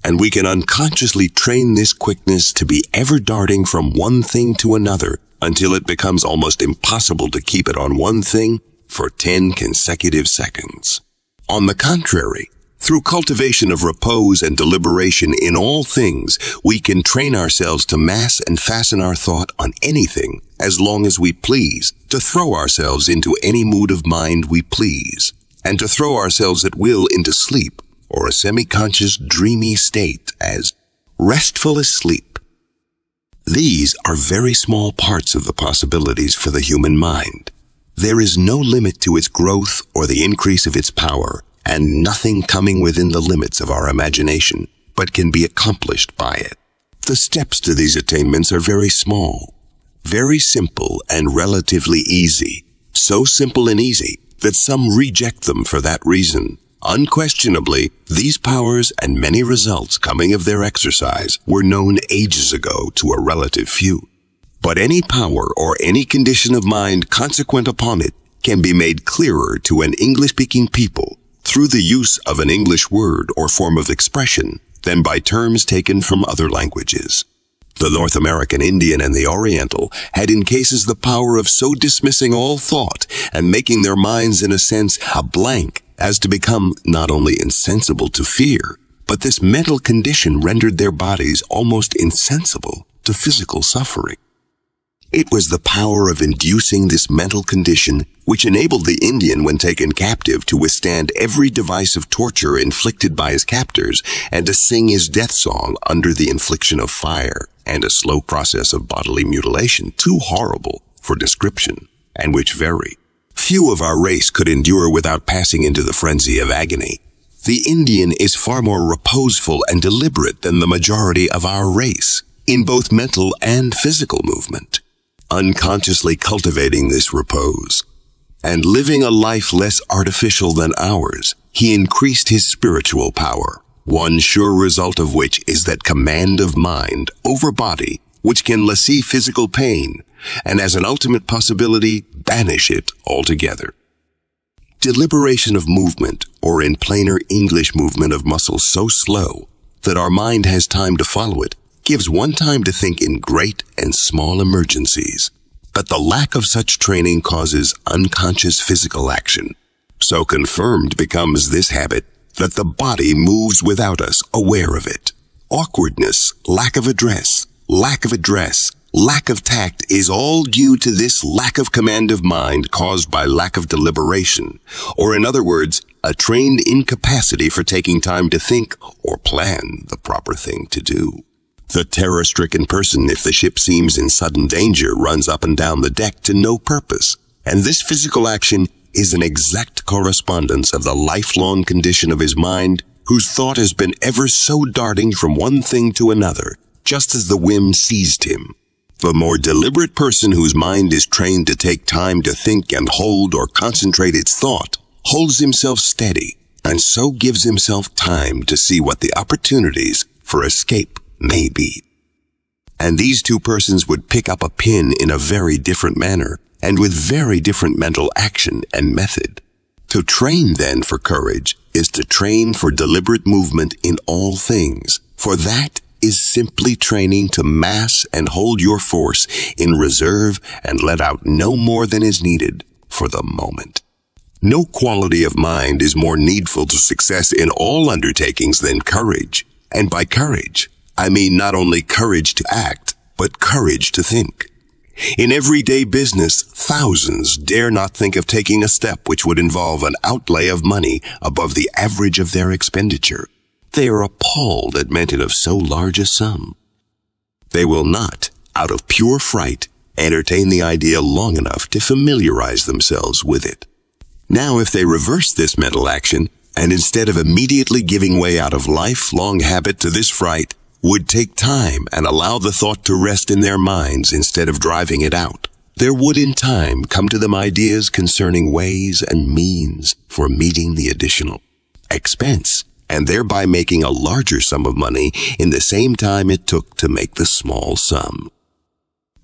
and we can unconsciously train this quickness to be ever darting from one thing to another until it becomes almost impossible to keep it on one thing for 10 consecutive seconds. On the contrary, through cultivation of repose and deliberation in all things, we can train ourselves to mass and fasten our thought on anything as long as we please, to throw ourselves into any mood of mind we please, and to throw ourselves at will into sleep or a semi-conscious dreamy state as restful as sleep. These are very small parts of the possibilities for the human mind. There is no limit to its growth or the increase of its power and nothing coming within the limits of our imagination, but can be accomplished by it. The steps to these attainments are very small, very simple and relatively easy, so simple and easy that some reject them for that reason. Unquestionably, these powers and many results coming of their exercise were known ages ago to a relative few. But any power or any condition of mind consequent upon it can be made clearer to an English-speaking people through the use of an English word or form of expression than by terms taken from other languages. The North American Indian and the Oriental had in cases the power of so dismissing all thought and making their minds in a sense a blank as to become not only insensible to fear, but this mental condition rendered their bodies almost insensible to physical suffering. It was the power of inducing this mental condition which enabled the Indian when taken captive to withstand every device of torture inflicted by his captors and to sing his death song under the infliction of fire and a slow process of bodily mutilation too horrible for description and which very few of our race could endure without passing into the frenzy of agony. The Indian is far more reposeful and deliberate than the majority of our race in both mental and physical movement unconsciously cultivating this repose. And living a life less artificial than ours, he increased his spiritual power, one sure result of which is that command of mind over body, which can lessee physical pain, and as an ultimate possibility, banish it altogether. Deliberation of movement, or in plainer English movement of muscles so slow that our mind has time to follow it, gives one time to think in great and small emergencies. But the lack of such training causes unconscious physical action. So confirmed becomes this habit that the body moves without us aware of it. Awkwardness, lack of address, lack of address, lack of tact is all due to this lack of command of mind caused by lack of deliberation, or in other words, a trained incapacity for taking time to think or plan the proper thing to do. The terror-stricken person, if the ship seems in sudden danger, runs up and down the deck to no purpose. And this physical action is an exact correspondence of the lifelong condition of his mind, whose thought has been ever so darting from one thing to another, just as the whim seized him. The more deliberate person whose mind is trained to take time to think and hold or concentrate its thought, holds himself steady, and so gives himself time to see what the opportunities for escape maybe. And these two persons would pick up a pin in a very different manner and with very different mental action and method. To train then for courage is to train for deliberate movement in all things, for that is simply training to mass and hold your force in reserve and let out no more than is needed for the moment. No quality of mind is more needful to success in all undertakings than courage, and by courage, I mean not only courage to act, but courage to think. In everyday business, thousands dare not think of taking a step which would involve an outlay of money above the average of their expenditure. They are appalled at mention of so large a sum. They will not, out of pure fright, entertain the idea long enough to familiarize themselves with it. Now, if they reverse this mental action, and instead of immediately giving way out of lifelong habit to this fright, would take time and allow the thought to rest in their minds instead of driving it out. There would in time come to them ideas concerning ways and means for meeting the additional expense and thereby making a larger sum of money in the same time it took to make the small sum.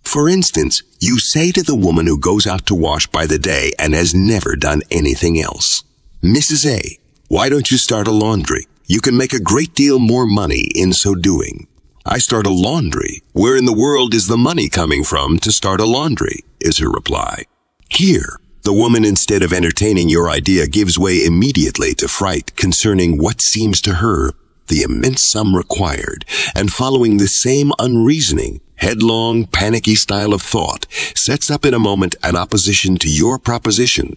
For instance, you say to the woman who goes out to wash by the day and has never done anything else, Mrs. A, why don't you start a laundry? You can make a great deal more money in so doing. I start a laundry. Where in the world is the money coming from to start a laundry? is her reply. Here, the woman, instead of entertaining your idea, gives way immediately to fright concerning what seems to her the immense sum required, and following the same unreasoning, headlong, panicky style of thought, sets up in a moment an opposition to your proposition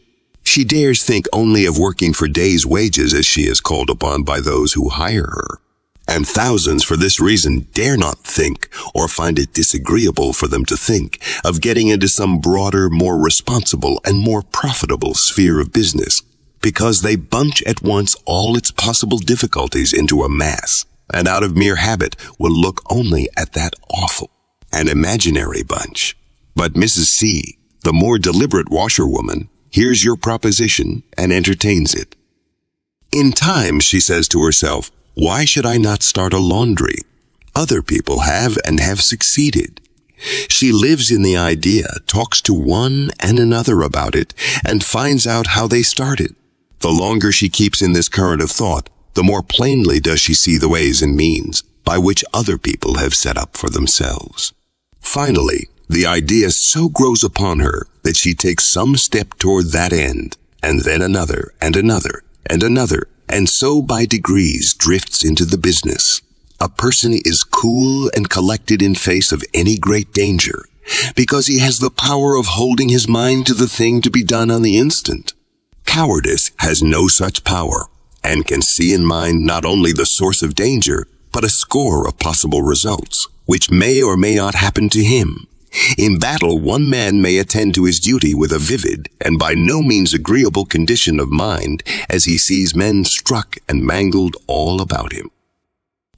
she dares think only of working for day's wages as she is called upon by those who hire her. And thousands for this reason dare not think or find it disagreeable for them to think of getting into some broader, more responsible and more profitable sphere of business because they bunch at once all its possible difficulties into a mass and out of mere habit will look only at that awful and imaginary bunch. But Mrs. C, the more deliberate washerwoman, hears your proposition and entertains it. In time, she says to herself, why should I not start a laundry? Other people have and have succeeded. She lives in the idea, talks to one and another about it, and finds out how they started. The longer she keeps in this current of thought, the more plainly does she see the ways and means by which other people have set up for themselves. Finally, the idea so grows upon her that she takes some step toward that end, and then another, and another, and another, and so by degrees drifts into the business. A person is cool and collected in face of any great danger, because he has the power of holding his mind to the thing to be done on the instant. Cowardice has no such power, and can see in mind not only the source of danger, but a score of possible results, which may or may not happen to him. In battle, one man may attend to his duty with a vivid and by no means agreeable condition of mind as he sees men struck and mangled all about him.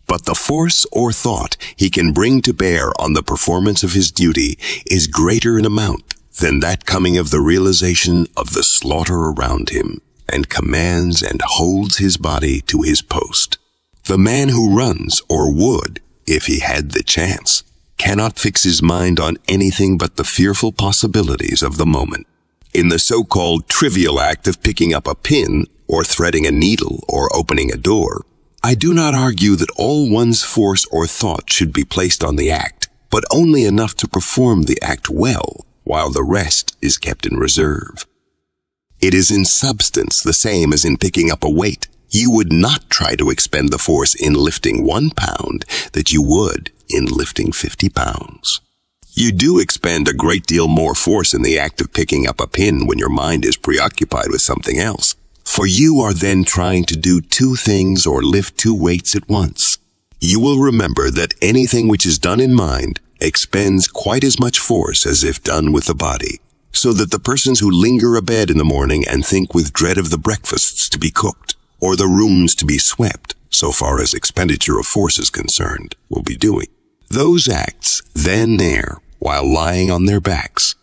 But the force or thought he can bring to bear on the performance of his duty is greater in amount than that coming of the realization of the slaughter around him and commands and holds his body to his post. The man who runs, or would, if he had the chance, cannot fix his mind on anything but the fearful possibilities of the moment. In the so-called trivial act of picking up a pin, or threading a needle, or opening a door, I do not argue that all one's force or thought should be placed on the act, but only enough to perform the act well, while the rest is kept in reserve. It is in substance the same as in picking up a weight. You would not try to expend the force in lifting one pound that you would in lifting 50 pounds. You do expend a great deal more force in the act of picking up a pin when your mind is preoccupied with something else, for you are then trying to do two things or lift two weights at once. You will remember that anything which is done in mind expends quite as much force as if done with the body so that the persons who linger abed in the morning and think with dread of the breakfasts to be cooked, or the rooms to be swept, so far as expenditure of force is concerned, will be doing. Those acts then there, while lying on their backs,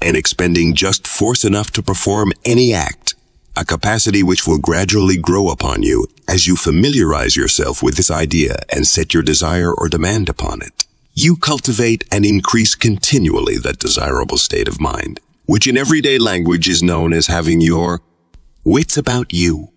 and expending just force enough to perform any act, a capacity which will gradually grow upon you as you familiarize yourself with this idea and set your desire or demand upon it you cultivate and increase continually that desirable state of mind, which in everyday language is known as having your wits about you.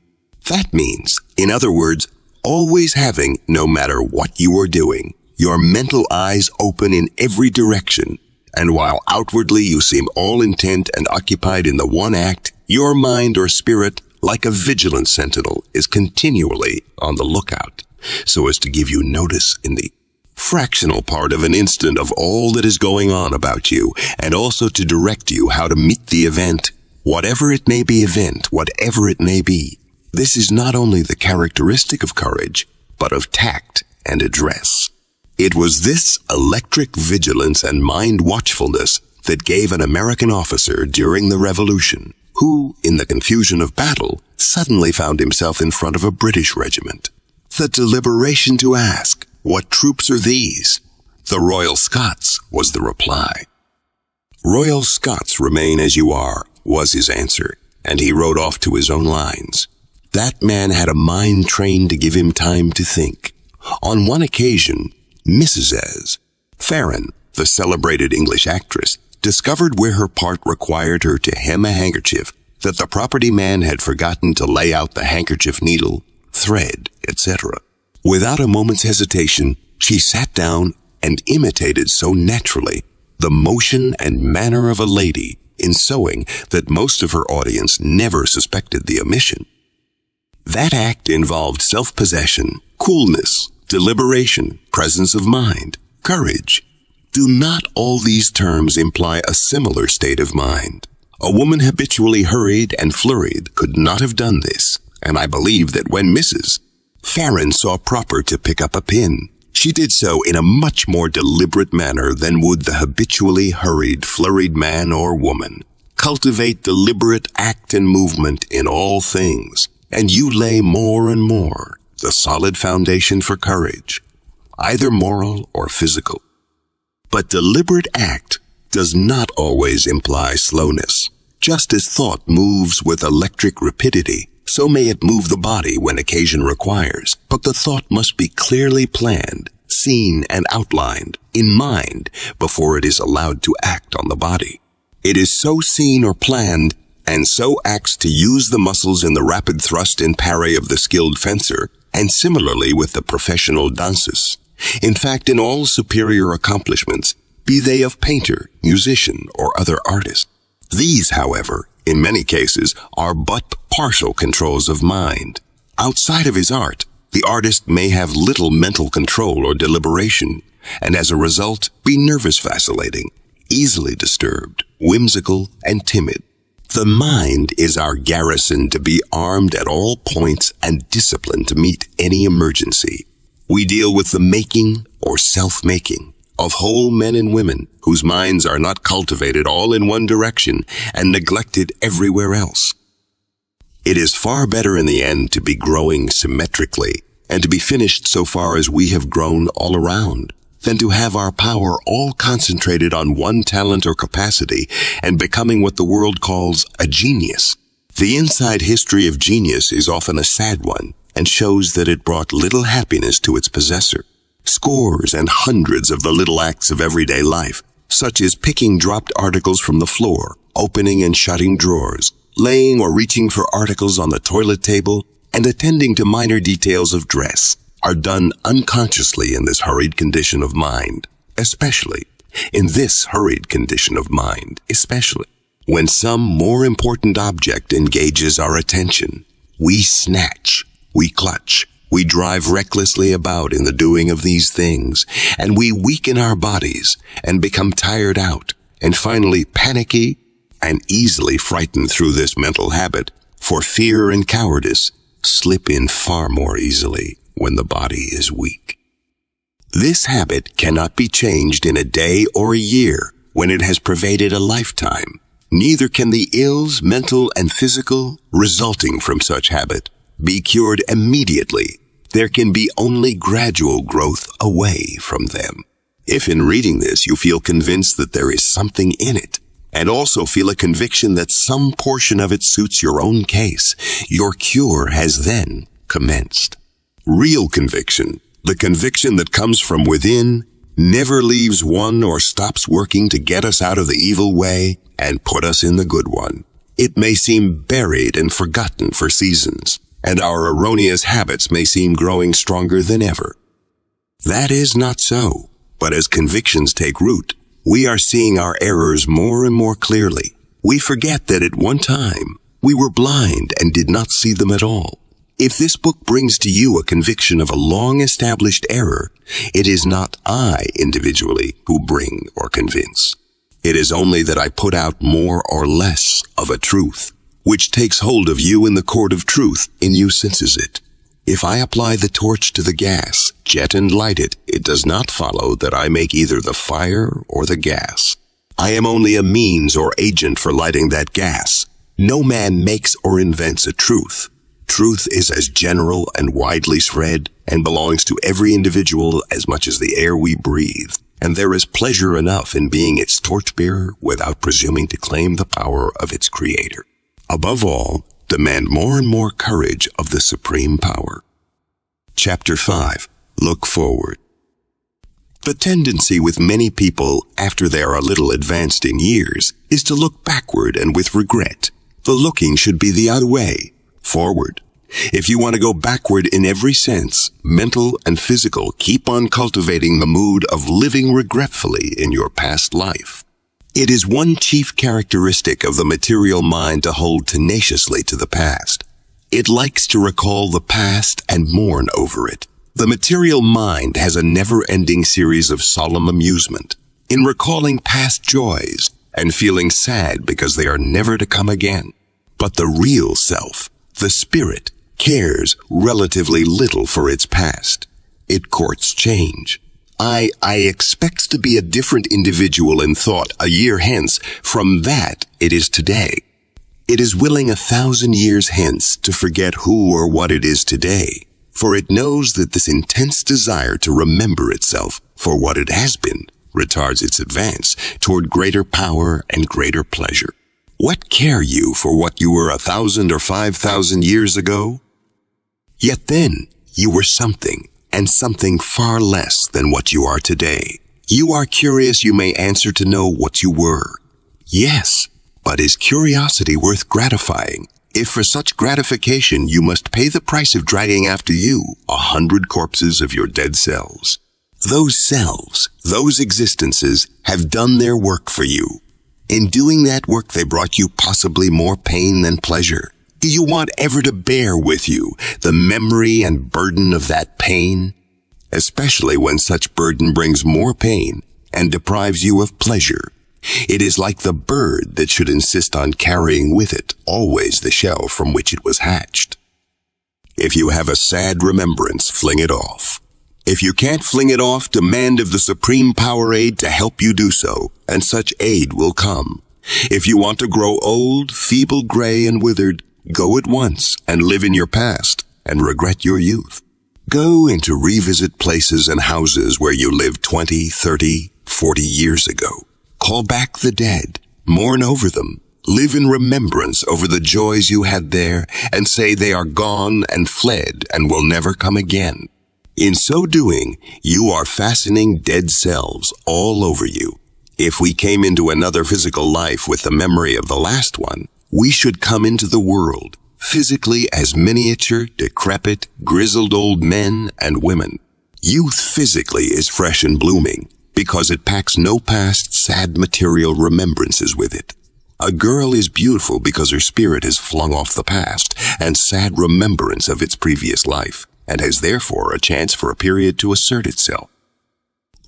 That means, in other words, always having, no matter what you are doing, your mental eyes open in every direction, and while outwardly you seem all intent and occupied in the one act, your mind or spirit, like a vigilant sentinel, is continually on the lookout, so as to give you notice in the fractional part of an instant of all that is going on about you, and also to direct you how to meet the event, whatever it may be event, whatever it may be. This is not only the characteristic of courage, but of tact and address. It was this electric vigilance and mind watchfulness that gave an American officer during the Revolution, who, in the confusion of battle, suddenly found himself in front of a British regiment, the deliberation to ask, what troops are these? The Royal Scots, was the reply. Royal Scots remain as you are, was his answer, and he rode off to his own lines. That man had a mind trained to give him time to think. On one occasion, Mrs. S. Farren, the celebrated English actress, discovered where her part required her to hem a handkerchief that the property man had forgotten to lay out the handkerchief needle, thread, etc. Without a moment's hesitation, she sat down and imitated so naturally the motion and manner of a lady in sewing that most of her audience never suspected the omission. That act involved self-possession, coolness, deliberation, presence of mind, courage. Do not all these terms imply a similar state of mind? A woman habitually hurried and flurried could not have done this, and I believe that when Mrs. Farren saw proper to pick up a pin. She did so in a much more deliberate manner than would the habitually hurried, flurried man or woman. Cultivate deliberate act and movement in all things, and you lay more and more the solid foundation for courage, either moral or physical. But deliberate act does not always imply slowness. Just as thought moves with electric rapidity, so may it move the body when occasion requires, but the thought must be clearly planned, seen and outlined in mind before it is allowed to act on the body. It is so seen or planned and so acts to use the muscles in the rapid thrust and parry of the skilled fencer and similarly with the professional danseurs. In fact, in all superior accomplishments, be they of painter, musician, or other artist. These, however, in many cases, are but partial controls of mind. Outside of his art, the artist may have little mental control or deliberation, and as a result, be nervous vacillating, easily disturbed, whimsical, and timid. The mind is our garrison to be armed at all points and disciplined to meet any emergency. We deal with the making or self-making of whole men and women whose minds are not cultivated all in one direction and neglected everywhere else. It is far better in the end to be growing symmetrically and to be finished so far as we have grown all around than to have our power all concentrated on one talent or capacity and becoming what the world calls a genius. The inside history of genius is often a sad one and shows that it brought little happiness to its possessor. Scores and hundreds of the little acts of everyday life, such as picking dropped articles from the floor, opening and shutting drawers, laying or reaching for articles on the toilet table, and attending to minor details of dress, are done unconsciously in this hurried condition of mind, especially in this hurried condition of mind, especially when some more important object engages our attention. We snatch, we clutch, we drive recklessly about in the doing of these things, and we weaken our bodies and become tired out, and finally panicky and easily frightened through this mental habit, for fear and cowardice slip in far more easily when the body is weak. This habit cannot be changed in a day or a year when it has pervaded a lifetime. Neither can the ills, mental and physical, resulting from such habit be cured immediately. There can be only gradual growth away from them. If in reading this you feel convinced that there is something in it, and also feel a conviction that some portion of it suits your own case, your cure has then commenced. Real conviction, the conviction that comes from within, never leaves one or stops working to get us out of the evil way and put us in the good one. It may seem buried and forgotten for seasons, and our erroneous habits may seem growing stronger than ever. That is not so, but as convictions take root, we are seeing our errors more and more clearly. We forget that at one time we were blind and did not see them at all. If this book brings to you a conviction of a long established error, it is not I individually who bring or convince. It is only that I put out more or less of a truth, which takes hold of you in the court of truth and you senses it. If I apply the torch to the gas, jet and light it, it does not follow that I make either the fire or the gas. I am only a means or agent for lighting that gas. No man makes or invents a truth. Truth is as general and widely spread and belongs to every individual as much as the air we breathe. And there is pleasure enough in being its torchbearer without presuming to claim the power of its creator. Above all, demand more and more courage of the supreme power. Chapter 5. Look forward. The tendency with many people after they are a little advanced in years is to look backward and with regret. The looking should be the other way forward. If you want to go backward in every sense, mental and physical, keep on cultivating the mood of living regretfully in your past life. It is one chief characteristic of the material mind to hold tenaciously to the past. It likes to recall the past and mourn over it. The material mind has a never-ending series of solemn amusement in recalling past joys and feeling sad because they are never to come again. But the real self the spirit cares relatively little for its past. It courts change. I, I expect to be a different individual in thought a year hence from that it is today. It is willing a thousand years hence to forget who or what it is today, for it knows that this intense desire to remember itself for what it has been retards its advance toward greater power and greater pleasure. What care you for what you were a thousand or five thousand years ago? Yet then you were something, and something far less than what you are today. You are curious you may answer to know what you were. Yes, but is curiosity worth gratifying? if for such gratification you must pay the price of dragging after you a hundred corpses of your dead selves. Those selves, those existences have done their work for you. In doing that work, they brought you possibly more pain than pleasure. Do you want ever to bear with you the memory and burden of that pain? Especially when such burden brings more pain and deprives you of pleasure. It is like the bird that should insist on carrying with it always the shell from which it was hatched. If you have a sad remembrance, fling it off. If you can't fling it off, demand of the supreme power aid to help you do so, and such aid will come. If you want to grow old, feeble, gray, and withered, go at once and live in your past and regret your youth. Go and to revisit places and houses where you lived 20, 30, 40 years ago. Call back the dead, mourn over them, live in remembrance over the joys you had there, and say they are gone and fled and will never come again. In so doing, you are fastening dead selves all over you. If we came into another physical life with the memory of the last one, we should come into the world physically as miniature, decrepit, grizzled old men and women. Youth physically is fresh and blooming because it packs no past sad material remembrances with it. A girl is beautiful because her spirit has flung off the past and sad remembrance of its previous life and has therefore a chance for a period to assert itself.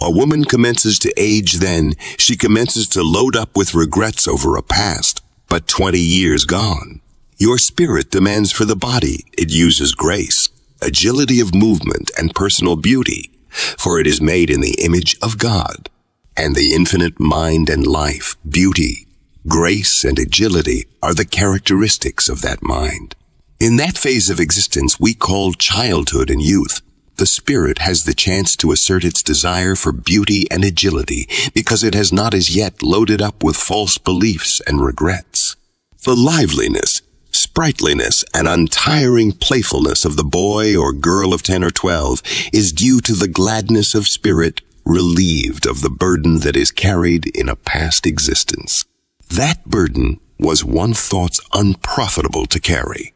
A woman commences to age then, she commences to load up with regrets over a past, but 20 years gone. Your spirit demands for the body. It uses grace, agility of movement, and personal beauty, for it is made in the image of God. And the infinite mind and life, beauty, grace, and agility are the characteristics of that mind. In that phase of existence we call childhood and youth, the spirit has the chance to assert its desire for beauty and agility because it has not as yet loaded up with false beliefs and regrets. The liveliness, sprightliness, and untiring playfulness of the boy or girl of 10 or 12 is due to the gladness of spirit relieved of the burden that is carried in a past existence. That burden was one thought's unprofitable to carry.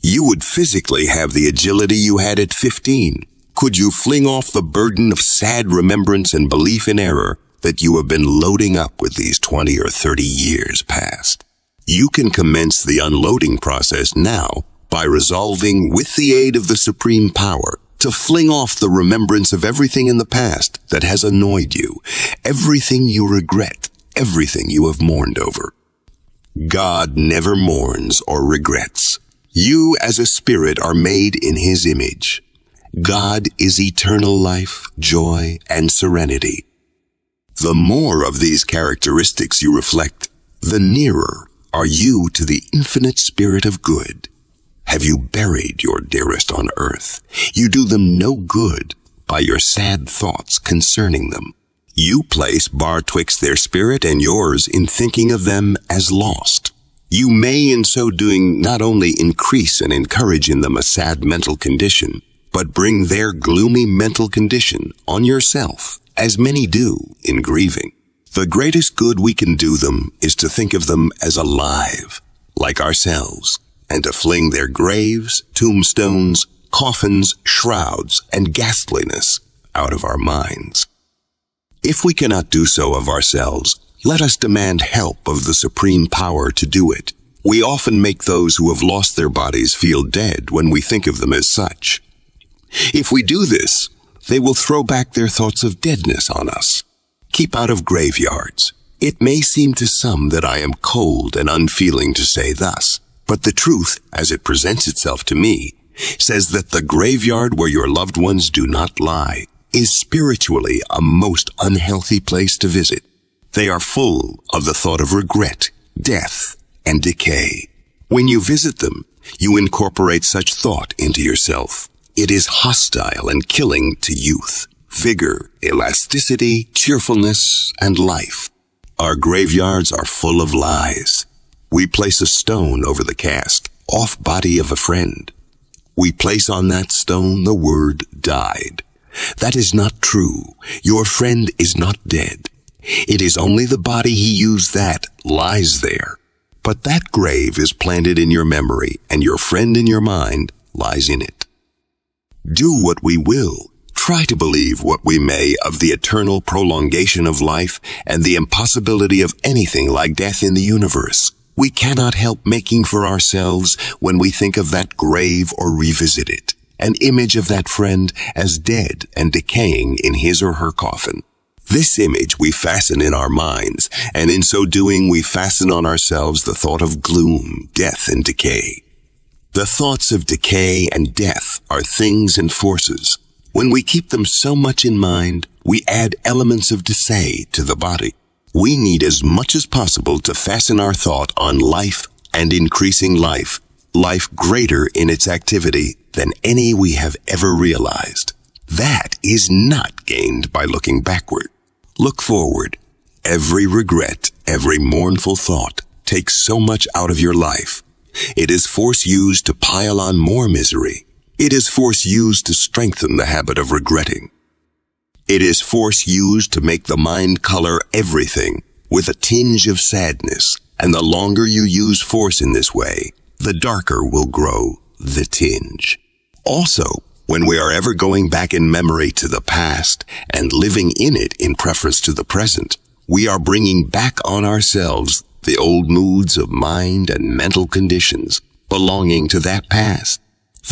You would physically have the agility you had at 15. Could you fling off the burden of sad remembrance and belief in error that you have been loading up with these 20 or 30 years past? You can commence the unloading process now by resolving with the aid of the supreme power to fling off the remembrance of everything in the past that has annoyed you, everything you regret, everything you have mourned over. God never mourns or regrets. You as a spirit are made in his image. God is eternal life, joy, and serenity. The more of these characteristics you reflect, the nearer are you to the infinite spirit of good. Have you buried your dearest on earth? You do them no good by your sad thoughts concerning them. You place bar twixt their spirit and yours in thinking of them as lost. You may in so doing not only increase and encourage in them a sad mental condition, but bring their gloomy mental condition on yourself, as many do in grieving. The greatest good we can do them is to think of them as alive, like ourselves, and to fling their graves, tombstones, coffins, shrouds, and ghastliness out of our minds. If we cannot do so of ourselves, let us demand help of the supreme power to do it. We often make those who have lost their bodies feel dead when we think of them as such. If we do this, they will throw back their thoughts of deadness on us. Keep out of graveyards. It may seem to some that I am cold and unfeeling to say thus, but the truth, as it presents itself to me, says that the graveyard where your loved ones do not lie is spiritually a most unhealthy place to visit. They are full of the thought of regret, death, and decay. When you visit them, you incorporate such thought into yourself. It is hostile and killing to youth, vigor, elasticity, cheerfulness, and life. Our graveyards are full of lies. We place a stone over the cast, off body of a friend. We place on that stone the word died. That is not true. Your friend is not dead. It is only the body he used that lies there. But that grave is planted in your memory, and your friend in your mind lies in it. Do what we will, try to believe what we may of the eternal prolongation of life and the impossibility of anything like death in the universe. We cannot help making for ourselves, when we think of that grave or revisit it, an image of that friend as dead and decaying in his or her coffin. This image we fasten in our minds, and in so doing we fasten on ourselves the thought of gloom, death, and decay. The thoughts of decay and death are things and forces. When we keep them so much in mind, we add elements of decay to the body. We need as much as possible to fasten our thought on life and increasing life, life greater in its activity than any we have ever realized. That is not gained by looking backward. Look forward. Every regret, every mournful thought takes so much out of your life. It is force used to pile on more misery. It is force used to strengthen the habit of regretting. It is force used to make the mind color everything with a tinge of sadness, and the longer you use force in this way, the darker will grow the tinge. Also, when we are ever going back in memory to the past and living in it in preference to the present, we are bringing back on ourselves the old moods of mind and mental conditions belonging to that past.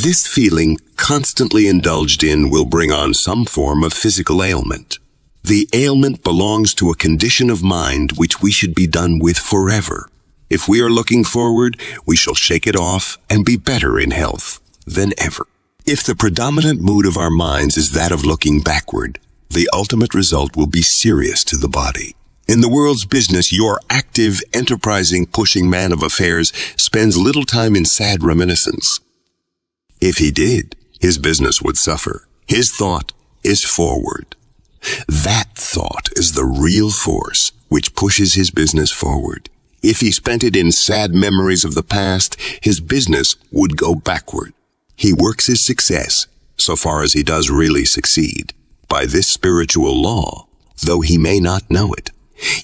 This feeling, constantly indulged in, will bring on some form of physical ailment. The ailment belongs to a condition of mind which we should be done with forever. If we are looking forward, we shall shake it off and be better in health than ever. If the predominant mood of our minds is that of looking backward, the ultimate result will be serious to the body. In the world's business, your active, enterprising, pushing man of affairs spends little time in sad reminiscence. If he did, his business would suffer. His thought is forward. That thought is the real force which pushes his business forward. If he spent it in sad memories of the past, his business would go backward. He works his success, so far as he does really succeed, by this spiritual law, though he may not know it.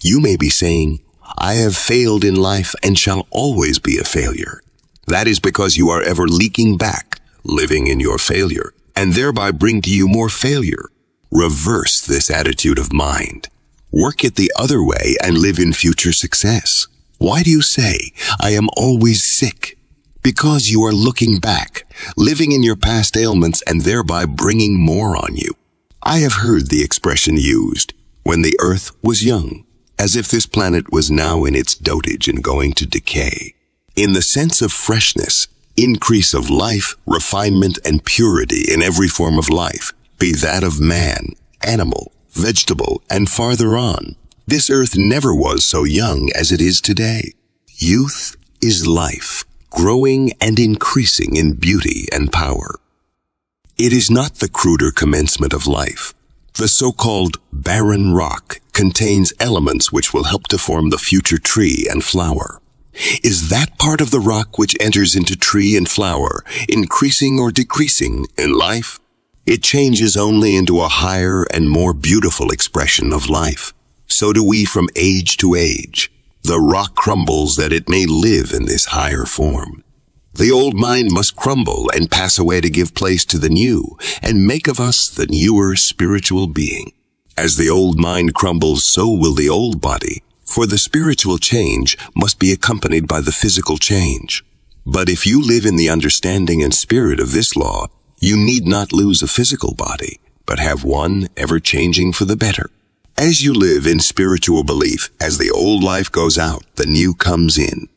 You may be saying, I have failed in life and shall always be a failure. That is because you are ever leaking back living in your failure, and thereby bring to you more failure. Reverse this attitude of mind. Work it the other way and live in future success. Why do you say, I am always sick? Because you are looking back, living in your past ailments and thereby bringing more on you. I have heard the expression used, when the earth was young, as if this planet was now in its dotage and going to decay. In the sense of freshness, increase of life, refinement, and purity in every form of life, be that of man, animal, vegetable, and farther on. This earth never was so young as it is today. Youth is life, growing and increasing in beauty and power. It is not the cruder commencement of life. The so-called barren rock contains elements which will help to form the future tree and flower. Is that part of the rock which enters into tree and flower, increasing or decreasing in life? It changes only into a higher and more beautiful expression of life. So do we from age to age. The rock crumbles that it may live in this higher form. The old mind must crumble and pass away to give place to the new and make of us the newer spiritual being. As the old mind crumbles, so will the old body, for the spiritual change must be accompanied by the physical change. But if you live in the understanding and spirit of this law, you need not lose a physical body, but have one ever changing for the better. As you live in spiritual belief, as the old life goes out, the new comes in.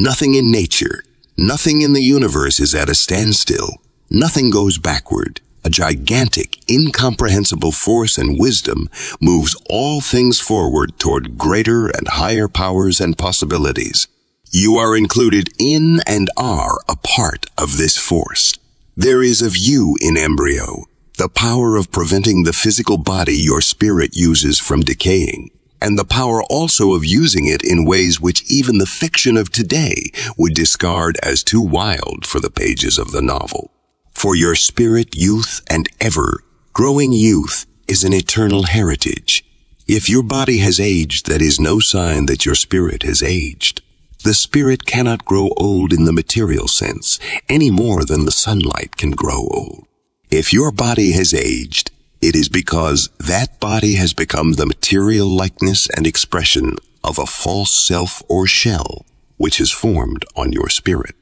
Nothing in nature, nothing in the universe is at a standstill. Nothing goes backward a gigantic, incomprehensible force and wisdom moves all things forward toward greater and higher powers and possibilities. You are included in and are a part of this force. There is of you in embryo the power of preventing the physical body your spirit uses from decaying, and the power also of using it in ways which even the fiction of today would discard as too wild for the pages of the novel. For your spirit, youth, and ever growing youth is an eternal heritage. If your body has aged, that is no sign that your spirit has aged. The spirit cannot grow old in the material sense any more than the sunlight can grow old. If your body has aged, it is because that body has become the material likeness and expression of a false self or shell which is formed on your spirit.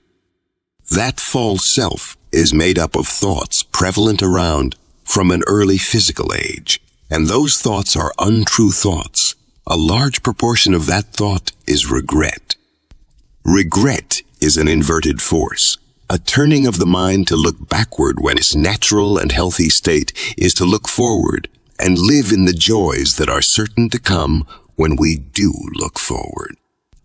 That false self is made up of thoughts prevalent around from an early physical age, and those thoughts are untrue thoughts. A large proportion of that thought is regret. Regret is an inverted force, a turning of the mind to look backward when its natural and healthy state is to look forward and live in the joys that are certain to come when we do look forward.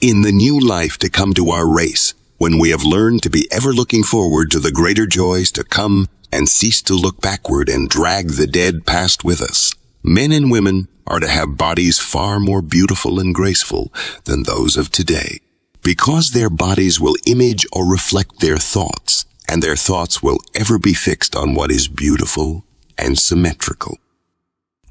In the new life to come to our race, when we have learned to be ever looking forward to the greater joys to come and cease to look backward and drag the dead past with us. Men and women are to have bodies far more beautiful and graceful than those of today, because their bodies will image or reflect their thoughts, and their thoughts will ever be fixed on what is beautiful and symmetrical.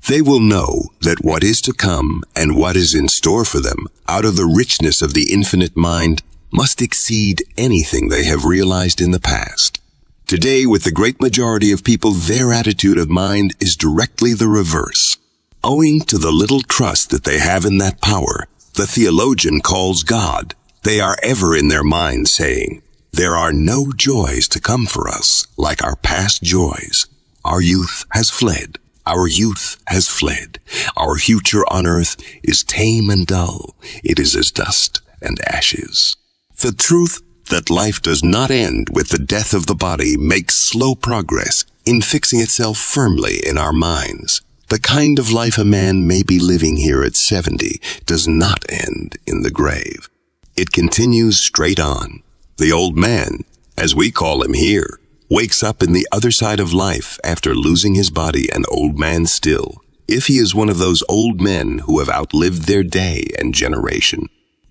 They will know that what is to come and what is in store for them out of the richness of the infinite mind must exceed anything they have realized in the past. Today, with the great majority of people, their attitude of mind is directly the reverse. Owing to the little trust that they have in that power, the theologian calls God. They are ever in their mind saying, there are no joys to come for us like our past joys. Our youth has fled. Our youth has fled. Our future on earth is tame and dull. It is as dust and ashes. The truth that life does not end with the death of the body makes slow progress in fixing itself firmly in our minds. The kind of life a man may be living here at 70 does not end in the grave. It continues straight on. The old man, as we call him here, wakes up in the other side of life after losing his body an old man still, if he is one of those old men who have outlived their day and generation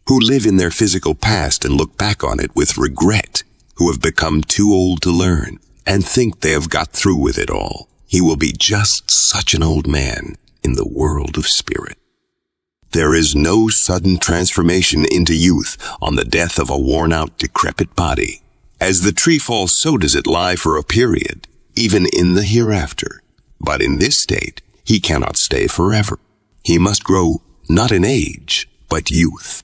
who live in their physical past and look back on it with regret, who have become too old to learn and think they have got through with it all. He will be just such an old man in the world of spirit. There is no sudden transformation into youth on the death of a worn out, decrepit body. As the tree falls, so does it lie for a period, even in the hereafter. But in this state, he cannot stay forever. He must grow not in age, but youth.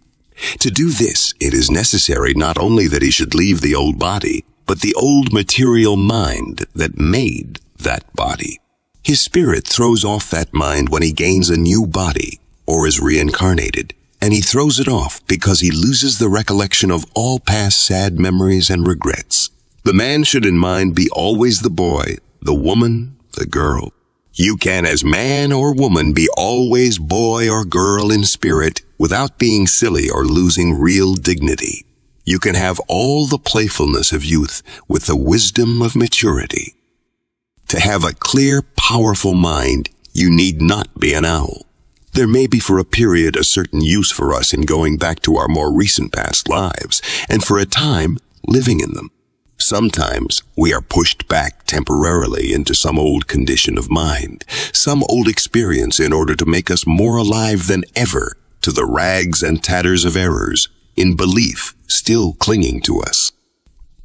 To do this, it is necessary not only that he should leave the old body, but the old material mind that made that body. His spirit throws off that mind when he gains a new body or is reincarnated, and he throws it off because he loses the recollection of all past sad memories and regrets. The man should in mind be always the boy, the woman, the girl. You can as man or woman be always boy or girl in spirit without being silly or losing real dignity. You can have all the playfulness of youth with the wisdom of maturity. To have a clear, powerful mind, you need not be an owl. There may be for a period a certain use for us in going back to our more recent past lives, and for a time, living in them. Sometimes we are pushed back temporarily into some old condition of mind, some old experience in order to make us more alive than ever to the rags and tatters of errors in belief still clinging to us.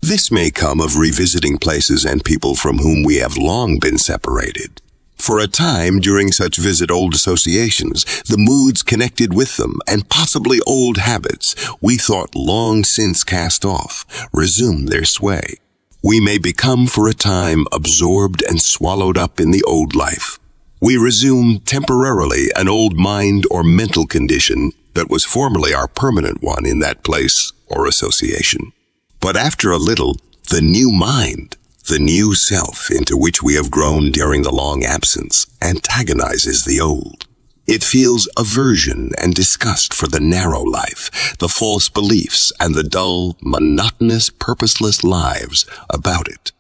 This may come of revisiting places and people from whom we have long been separated. For a time during such visit old associations, the moods connected with them and possibly old habits we thought long since cast off resume their sway. We may become for a time absorbed and swallowed up in the old life, we resume temporarily an old mind or mental condition that was formerly our permanent one in that place or association. But after a little, the new mind, the new self into which we have grown during the long absence, antagonizes the old. It feels aversion and disgust for the narrow life, the false beliefs, and the dull, monotonous, purposeless lives about it.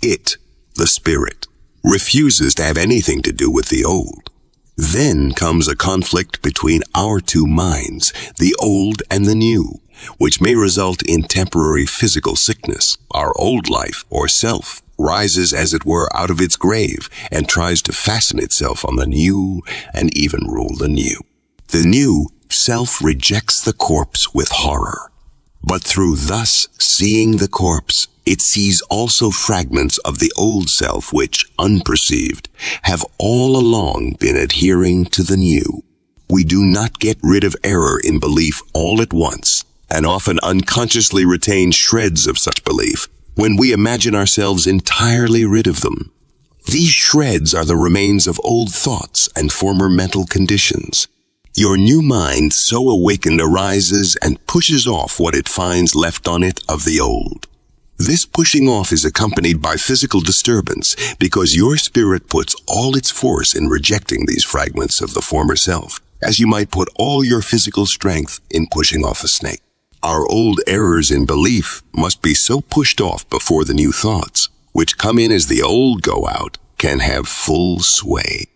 It, the spirit, refuses to have anything to do with the old. Then comes a conflict between our two minds, the old and the new, which may result in temporary physical sickness. Our old life or self rises as it were out of its grave and tries to fasten itself on the new and even rule the new. The new self rejects the corpse with horror But through thus seeing the corpse, it sees also fragments of the old self which, unperceived, have all along been adhering to the new. We do not get rid of error in belief all at once, and often unconsciously retain shreds of such belief when we imagine ourselves entirely rid of them. These shreds are the remains of old thoughts and former mental conditions. Your new mind, so awakened, arises and pushes off what it finds left on it of the old. This pushing off is accompanied by physical disturbance because your spirit puts all its force in rejecting these fragments of the former self, as you might put all your physical strength in pushing off a snake. Our old errors in belief must be so pushed off before the new thoughts, which come in as the old go out, can have full sway.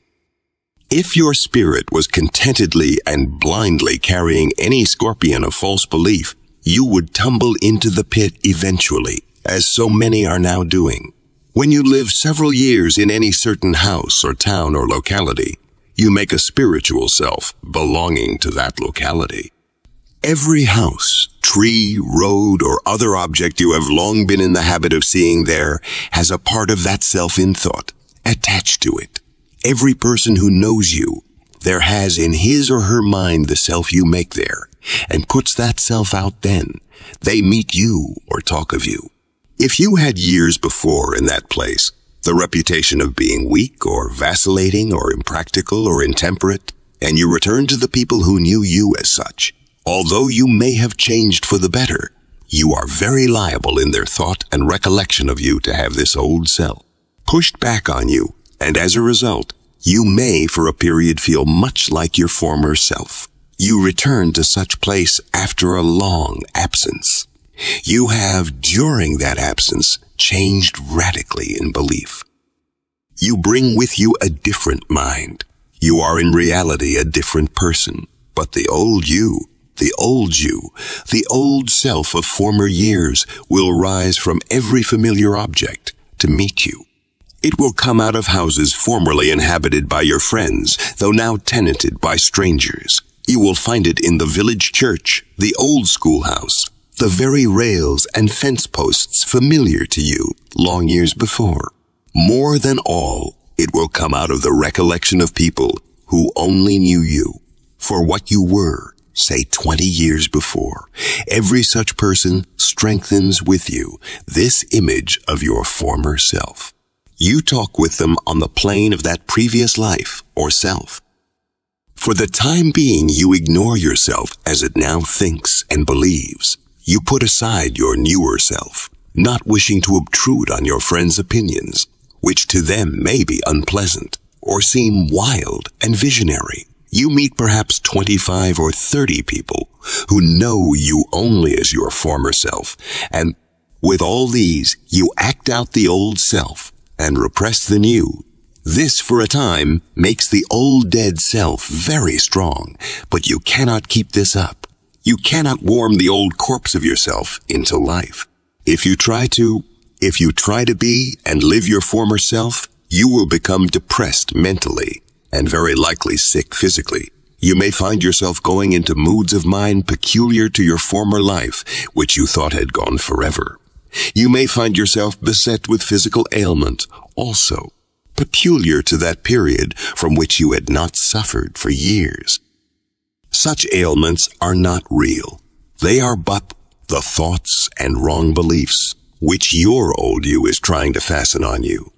If your spirit was contentedly and blindly carrying any scorpion of false belief, you would tumble into the pit eventually, as so many are now doing. When you live several years in any certain house or town or locality, you make a spiritual self belonging to that locality. Every house, tree, road, or other object you have long been in the habit of seeing there has a part of that self in thought attached to it. Every person who knows you there has in his or her mind the self you make there and puts that self out then. They meet you or talk of you. If you had years before in that place the reputation of being weak or vacillating or impractical or intemperate, and you return to the people who knew you as such, Although you may have changed for the better, you are very liable in their thought and recollection of you to have this old self pushed back on you, and as a result, you may for a period feel much like your former self. You return to such place after a long absence. You have, during that absence, changed radically in belief. You bring with you a different mind. You are in reality a different person, but the old you the old you, the old self of former years will rise from every familiar object to meet you. It will come out of houses formerly inhabited by your friends, though now tenanted by strangers. You will find it in the village church, the old schoolhouse, the very rails and fence posts familiar to you long years before. More than all, it will come out of the recollection of people who only knew you for what you were say 20 years before. Every such person strengthens with you this image of your former self. You talk with them on the plane of that previous life or self. For the time being, you ignore yourself as it now thinks and believes. You put aside your newer self, not wishing to obtrude on your friends' opinions, which to them may be unpleasant or seem wild and visionary. You meet perhaps 25 or 30 people who know you only as your former self, and with all these, you act out the old self and repress the new. This, for a time, makes the old dead self very strong, but you cannot keep this up. You cannot warm the old corpse of yourself into life. If you try to, if you try to be and live your former self, you will become depressed mentally and very likely sick physically. You may find yourself going into moods of mind peculiar to your former life, which you thought had gone forever. You may find yourself beset with physical ailment, also peculiar to that period from which you had not suffered for years. Such ailments are not real. They are but the thoughts and wrong beliefs which your old you is trying to fasten on you.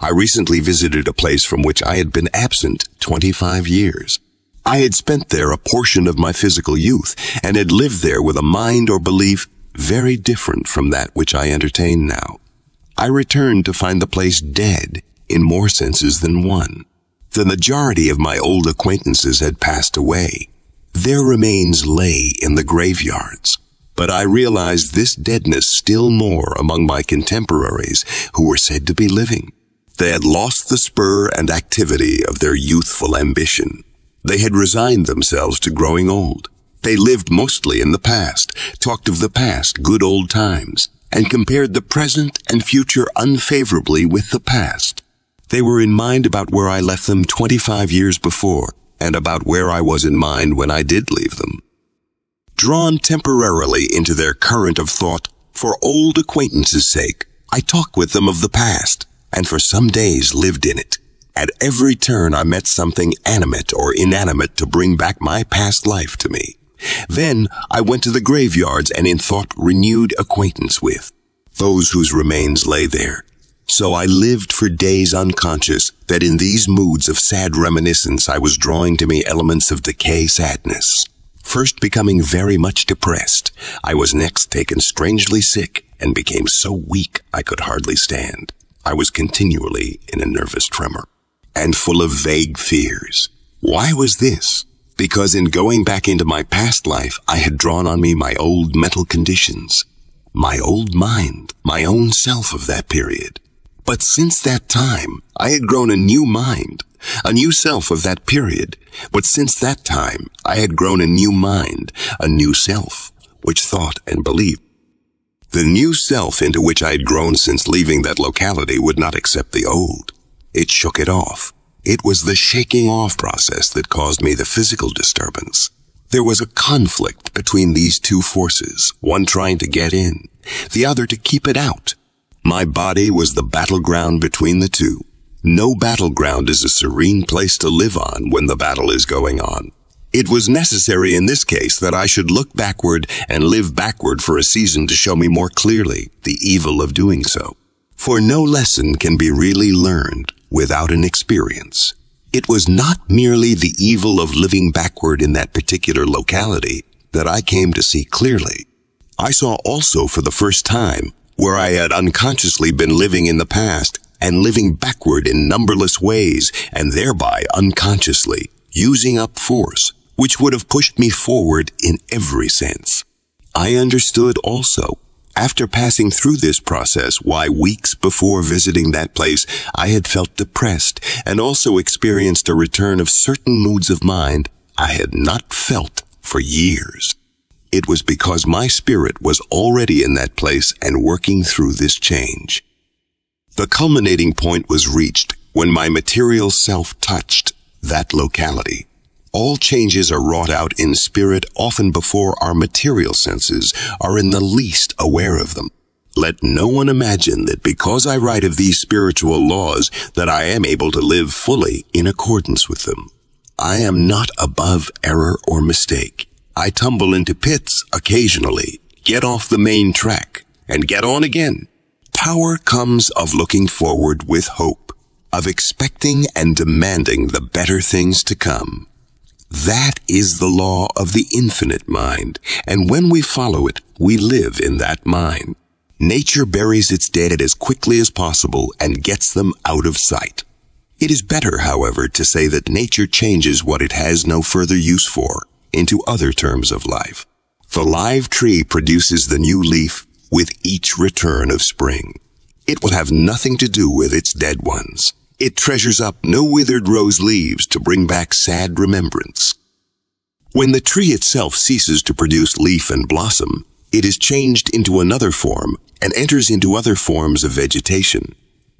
I recently visited a place from which I had been absent 25 years. I had spent there a portion of my physical youth and had lived there with a mind or belief very different from that which I entertain now. I returned to find the place dead in more senses than one. The majority of my old acquaintances had passed away. Their remains lay in the graveyards. But I realized this deadness still more among my contemporaries who were said to be living. They had lost the spur and activity of their youthful ambition. They had resigned themselves to growing old. They lived mostly in the past, talked of the past, good old times, and compared the present and future unfavorably with the past. They were in mind about where I left them 25 years before, and about where I was in mind when I did leave them. Drawn temporarily into their current of thought for old acquaintances' sake, I talked with them of the past, and for some days lived in it. At every turn I met something animate or inanimate to bring back my past life to me. Then I went to the graveyards and in thought renewed acquaintance with those whose remains lay there. So I lived for days unconscious that in these moods of sad reminiscence I was drawing to me elements of decay sadness. First becoming very much depressed, I was next taken strangely sick and became so weak I could hardly stand. I was continually in a nervous tremor and full of vague fears. Why was this? Because in going back into my past life, I had drawn on me my old mental conditions, my old mind, my own self of that period. But since that time, I had grown a new mind, a new self of that period. But since that time, I had grown a new mind, a new self, which thought and believed. The new self into which I had grown since leaving that locality would not accept the old. It shook it off. It was the shaking off process that caused me the physical disturbance. There was a conflict between these two forces, one trying to get in, the other to keep it out. My body was the battleground between the two. No battleground is a serene place to live on when the battle is going on. It was necessary in this case that I should look backward and live backward for a season to show me more clearly the evil of doing so. For no lesson can be really learned without an experience. It was not merely the evil of living backward in that particular locality that I came to see clearly. I saw also for the first time where I had unconsciously been living in the past and living backward in numberless ways and thereby unconsciously using up force, which would have pushed me forward in every sense. I understood also, after passing through this process, why weeks before visiting that place I had felt depressed and also experienced a return of certain moods of mind I had not felt for years. It was because my spirit was already in that place and working through this change. The culminating point was reached when my material self touched that locality. All changes are wrought out in spirit often before our material senses are in the least aware of them. Let no one imagine that because I write of these spiritual laws that I am able to live fully in accordance with them. I am not above error or mistake. I tumble into pits occasionally, get off the main track, and get on again. Power comes of looking forward with hope, of expecting and demanding the better things to come. That is the law of the infinite mind, and when we follow it, we live in that mind. Nature buries its dead as quickly as possible and gets them out of sight. It is better, however, to say that nature changes what it has no further use for into other terms of life. The live tree produces the new leaf with each return of spring. It will have nothing to do with its dead ones. It treasures up no withered rose leaves to bring back sad remembrance. When the tree itself ceases to produce leaf and blossom, it is changed into another form and enters into other forms of vegetation.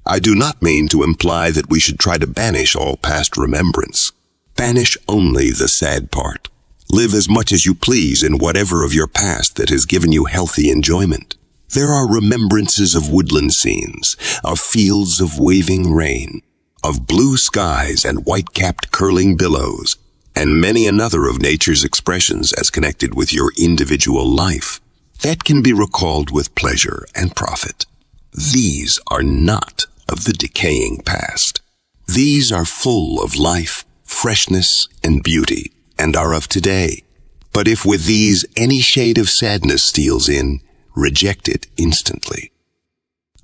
I do not mean to imply that we should try to banish all past remembrance. Banish only the sad part. Live as much as you please in whatever of your past that has given you healthy enjoyment. There are remembrances of woodland scenes, of fields of waving rain, of blue skies and white-capped curling billows, and many another of nature's expressions as connected with your individual life that can be recalled with pleasure and profit. These are not of the decaying past. These are full of life, freshness, and beauty and are of today. But if with these any shade of sadness steals in, reject it instantly.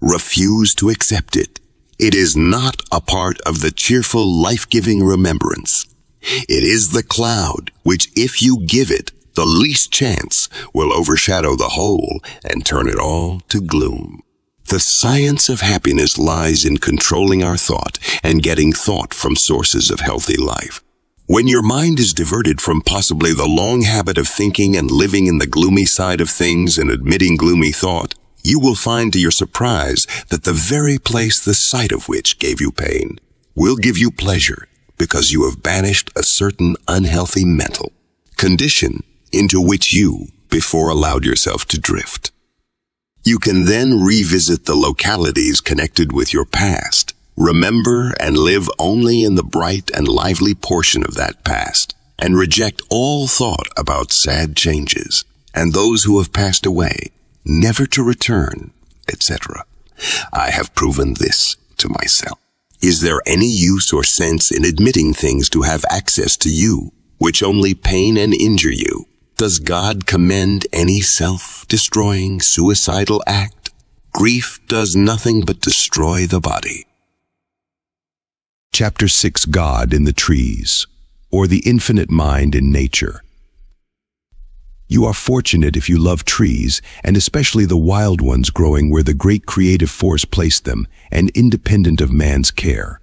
Refuse to accept it. It is not a part of the cheerful, life-giving remembrance. It is the cloud which, if you give it the least chance, will overshadow the whole and turn it all to gloom. The science of happiness lies in controlling our thought and getting thought from sources of healthy life. When your mind is diverted from possibly the long habit of thinking and living in the gloomy side of things and admitting gloomy thought, you will find to your surprise that the very place the sight of which gave you pain will give you pleasure because you have banished a certain unhealthy mental condition into which you before allowed yourself to drift. You can then revisit the localities connected with your past, remember and live only in the bright and lively portion of that past, and reject all thought about sad changes and those who have passed away, never to return, etc. I have proven this to myself. Is there any use or sense in admitting things to have access to you, which only pain and injure you? Does God commend any self-destroying suicidal act? Grief does nothing but destroy the body. Chapter 6 God in the Trees, or the Infinite Mind in Nature. You are fortunate if you love trees, and especially the wild ones growing where the great creative force placed them, and independent of man's care.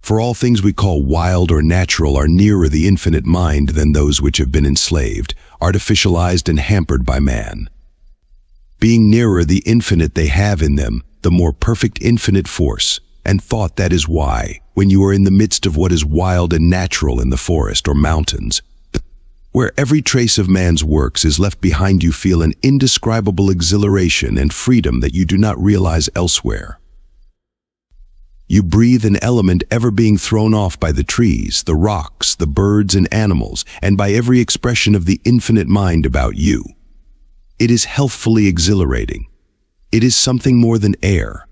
For all things we call wild or natural are nearer the infinite mind than those which have been enslaved, artificialized and hampered by man. Being nearer the infinite they have in them, the more perfect infinite force, and thought that is why, when you are in the midst of what is wild and natural in the forest or mountains, where every trace of man's works is left behind you feel an indescribable exhilaration and freedom that you do not realize elsewhere. You breathe an element ever being thrown off by the trees, the rocks, the birds and animals, and by every expression of the infinite mind about you. It is healthfully exhilarating. It is something more than air.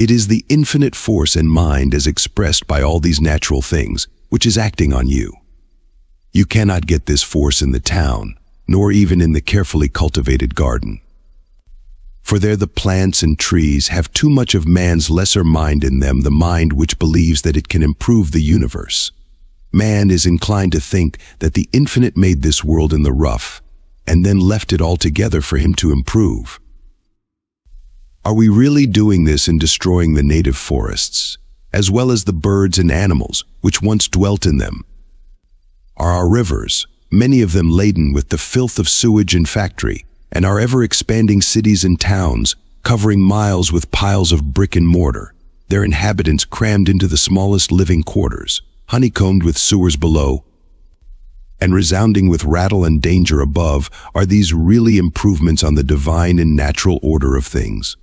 It is the infinite force and mind as expressed by all these natural things, which is acting on you. You cannot get this force in the town, nor even in the carefully cultivated garden. For there the plants and trees have too much of man's lesser mind in them, the mind which believes that it can improve the universe. Man is inclined to think that the infinite made this world in the rough, and then left it altogether for him to improve. Are we really doing this in destroying the native forests, as well as the birds and animals which once dwelt in them, are our rivers, many of them laden with the filth of sewage and factory, and our ever-expanding cities and towns, covering miles with piles of brick and mortar, their inhabitants crammed into the smallest living quarters, honeycombed with sewers below, and resounding with rattle and danger above, are these really improvements on the divine and natural order of things?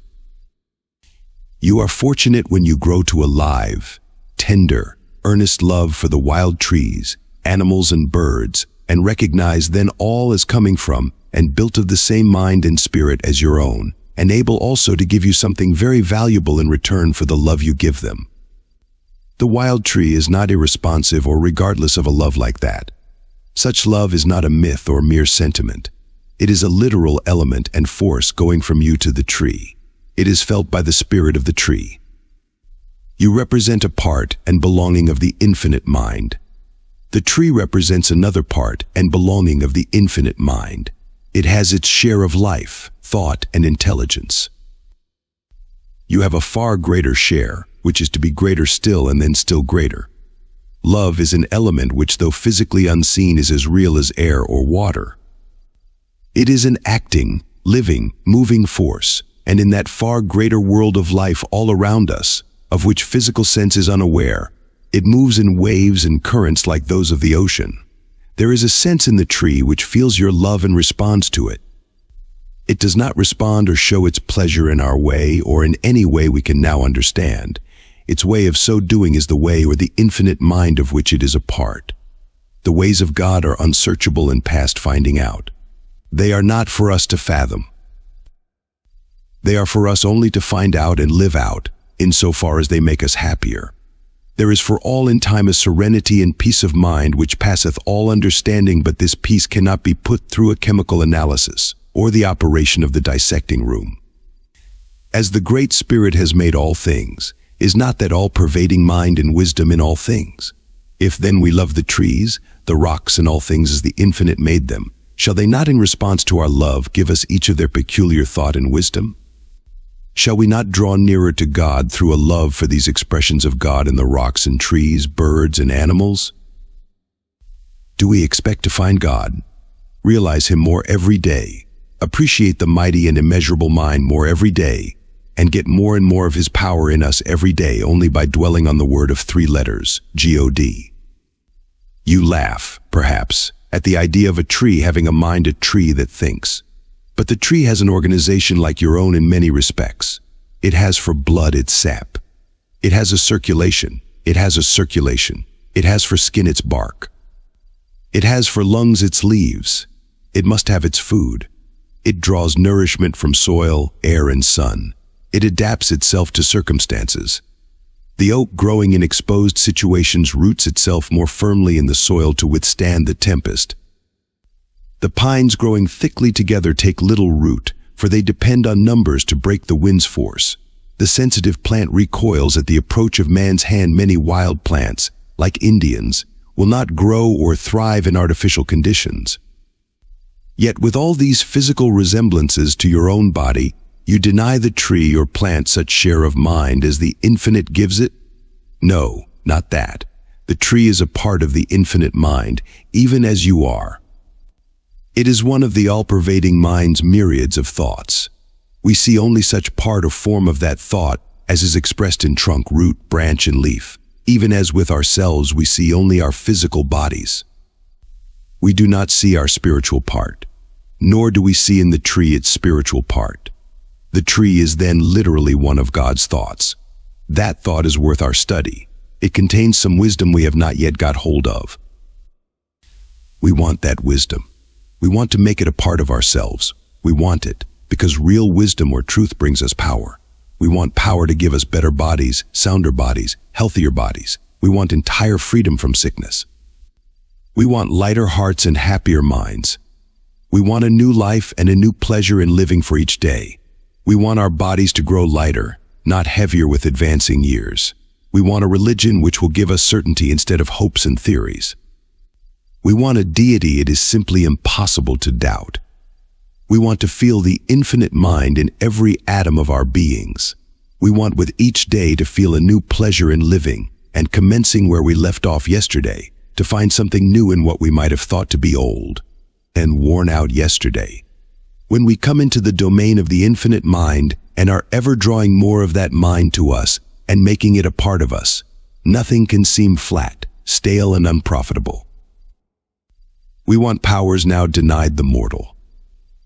You are fortunate when you grow to a live, tender, earnest love for the wild trees, animals and birds, and recognize then all is coming from and built of the same mind and spirit as your own, and able also to give you something very valuable in return for the love you give them. The wild tree is not irresponsive or regardless of a love like that. Such love is not a myth or mere sentiment. It is a literal element and force going from you to the tree. It is felt by the spirit of the tree. You represent a part and belonging of the infinite mind, the tree represents another part and belonging of the infinite mind. It has its share of life, thought, and intelligence. You have a far greater share, which is to be greater still and then still greater. Love is an element which, though physically unseen, is as real as air or water. It is an acting, living, moving force, and in that far greater world of life all around us, of which physical sense is unaware, it moves in waves and currents like those of the ocean. There is a sense in the tree which feels your love and responds to it. It does not respond or show its pleasure in our way or in any way we can now understand. Its way of so doing is the way or the infinite mind of which it is a part. The ways of God are unsearchable and past finding out. They are not for us to fathom. They are for us only to find out and live out, insofar as they make us happier. There is for all in time a serenity and peace of mind which passeth all understanding, but this peace cannot be put through a chemical analysis or the operation of the dissecting room. As the Great Spirit has made all things, is not that all-pervading mind and wisdom in all things? If then we love the trees, the rocks, and all things as the infinite made them, shall they not in response to our love give us each of their peculiar thought and wisdom? Shall we not draw nearer to God through a love for these expressions of God in the rocks and trees, birds and animals? Do we expect to find God? Realize Him more every day, appreciate the mighty and immeasurable mind more every day, and get more and more of His power in us every day only by dwelling on the word of three letters, G-O-D. You laugh, perhaps, at the idea of a tree having a mind a tree that thinks. But the tree has an organization like your own in many respects. It has for blood its sap. It has a circulation. It has a circulation. It has for skin its bark. It has for lungs its leaves. It must have its food. It draws nourishment from soil, air, and sun. It adapts itself to circumstances. The oak growing in exposed situations roots itself more firmly in the soil to withstand the tempest. The pines growing thickly together take little root, for they depend on numbers to break the wind's force. The sensitive plant recoils at the approach of man's hand many wild plants, like Indians, will not grow or thrive in artificial conditions. Yet with all these physical resemblances to your own body, you deny the tree or plant such share of mind as the infinite gives it? No, not that. The tree is a part of the infinite mind, even as you are. It is one of the all-pervading mind's myriads of thoughts. We see only such part or form of that thought as is expressed in trunk, root, branch, and leaf, even as with ourselves we see only our physical bodies. We do not see our spiritual part, nor do we see in the tree its spiritual part. The tree is then literally one of God's thoughts. That thought is worth our study. It contains some wisdom we have not yet got hold of. We want that wisdom. We want to make it a part of ourselves. We want it because real wisdom or truth brings us power. We want power to give us better bodies, sounder bodies, healthier bodies. We want entire freedom from sickness. We want lighter hearts and happier minds. We want a new life and a new pleasure in living for each day. We want our bodies to grow lighter, not heavier with advancing years. We want a religion which will give us certainty instead of hopes and theories. We want a deity it is simply impossible to doubt. We want to feel the infinite mind in every atom of our beings. We want with each day to feel a new pleasure in living and commencing where we left off yesterday, to find something new in what we might have thought to be old and worn out yesterday. When we come into the domain of the infinite mind and are ever drawing more of that mind to us and making it a part of us, nothing can seem flat, stale, and unprofitable. We want powers now denied the mortal.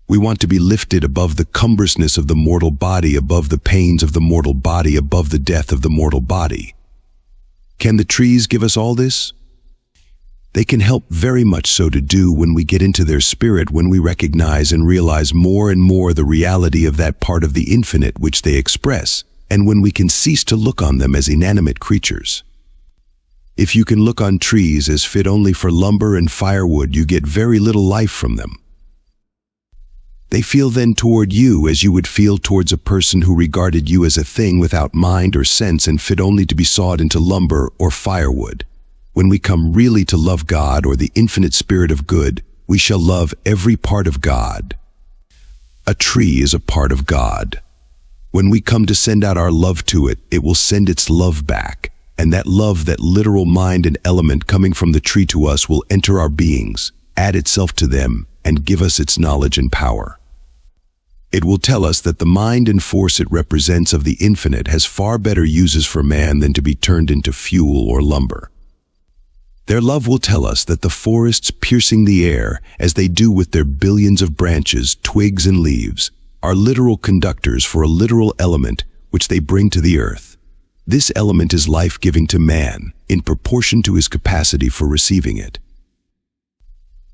We want to be lifted above the cumbrousness of the mortal body, above the pains of the mortal body, above the death of the mortal body. Can the trees give us all this? They can help very much so to do when we get into their spirit, when we recognize and realize more and more the reality of that part of the infinite which they express, and when we can cease to look on them as inanimate creatures. If you can look on trees as fit only for lumber and firewood, you get very little life from them. They feel then toward you as you would feel towards a person who regarded you as a thing without mind or sense and fit only to be sawed into lumber or firewood. When we come really to love God or the infinite spirit of good, we shall love every part of God. A tree is a part of God. When we come to send out our love to it, it will send its love back, and that love, that literal mind and element coming from the tree to us will enter our beings, add itself to them, and give us its knowledge and power. It will tell us that the mind and force it represents of the infinite has far better uses for man than to be turned into fuel or lumber. Their love will tell us that the forests piercing the air, as they do with their billions of branches, twigs, and leaves, are literal conductors for a literal element which they bring to the earth. This element is life-giving to man, in proportion to his capacity for receiving it.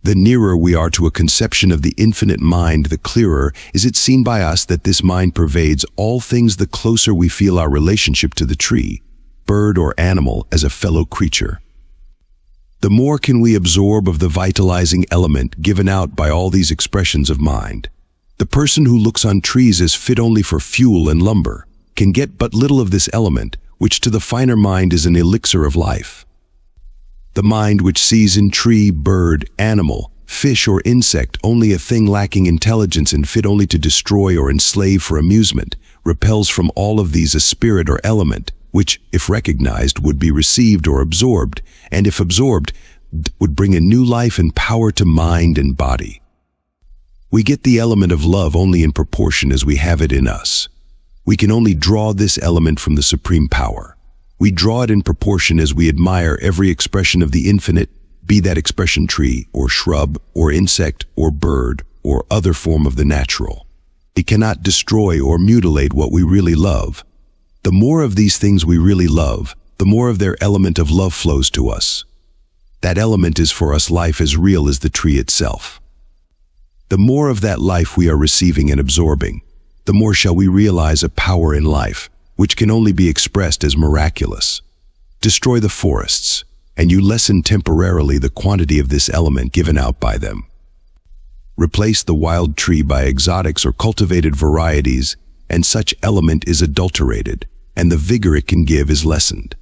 The nearer we are to a conception of the infinite mind, the clearer is it seen by us that this mind pervades all things the closer we feel our relationship to the tree, bird or animal as a fellow creature the more can we absorb of the vitalizing element given out by all these expressions of mind. The person who looks on trees as fit only for fuel and lumber can get but little of this element, which to the finer mind is an elixir of life. The mind which sees in tree, bird, animal, fish or insect only a thing lacking intelligence and fit only to destroy or enslave for amusement, repels from all of these a spirit or element, which, if recognized, would be received or absorbed, and if absorbed, would bring a new life and power to mind and body. We get the element of love only in proportion as we have it in us. We can only draw this element from the supreme power. We draw it in proportion as we admire every expression of the infinite, be that expression tree or shrub or insect or bird or other form of the natural. It cannot destroy or mutilate what we really love. The more of these things we really love, the more of their element of love flows to us. That element is for us life as real as the tree itself. The more of that life we are receiving and absorbing, the more shall we realize a power in life, which can only be expressed as miraculous. Destroy the forests, and you lessen temporarily the quantity of this element given out by them. Replace the wild tree by exotics or cultivated varieties, and such element is adulterated, and the vigor it can give is lessened.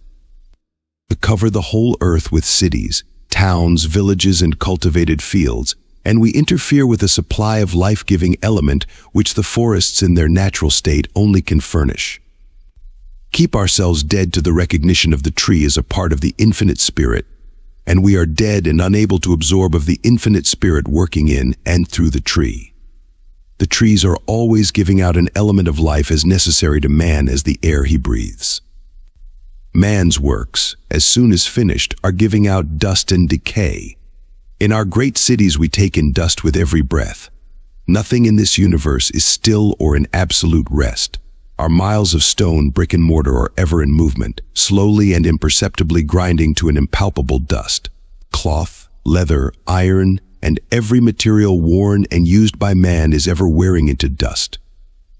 To cover the whole earth with cities, towns, villages, and cultivated fields, and we interfere with a supply of life-giving element which the forests in their natural state only can furnish keep ourselves dead to the recognition of the tree as a part of the infinite spirit, and we are dead and unable to absorb of the infinite spirit working in and through the tree. The trees are always giving out an element of life as necessary to man as the air he breathes. Man's works, as soon as finished, are giving out dust and decay. In our great cities we take in dust with every breath. Nothing in this universe is still or in absolute rest. Our miles of stone, brick and mortar are ever in movement, slowly and imperceptibly grinding to an impalpable dust. Cloth, leather, iron, and every material worn and used by man is ever wearing into dust.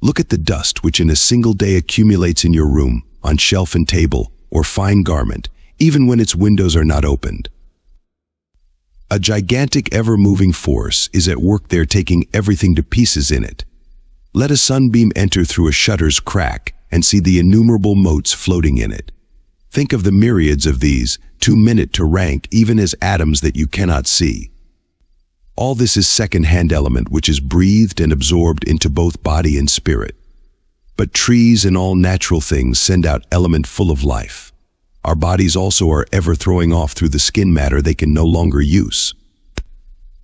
Look at the dust which in a single day accumulates in your room, on shelf and table, or fine garment, even when its windows are not opened. A gigantic ever-moving force is at work there taking everything to pieces in it, let a sunbeam enter through a shutter's crack and see the innumerable motes floating in it. Think of the myriads of these, too minute to rank even as atoms that you cannot see. All this is second-hand element which is breathed and absorbed into both body and spirit. But trees and all natural things send out element full of life. Our bodies also are ever throwing off through the skin matter they can no longer use.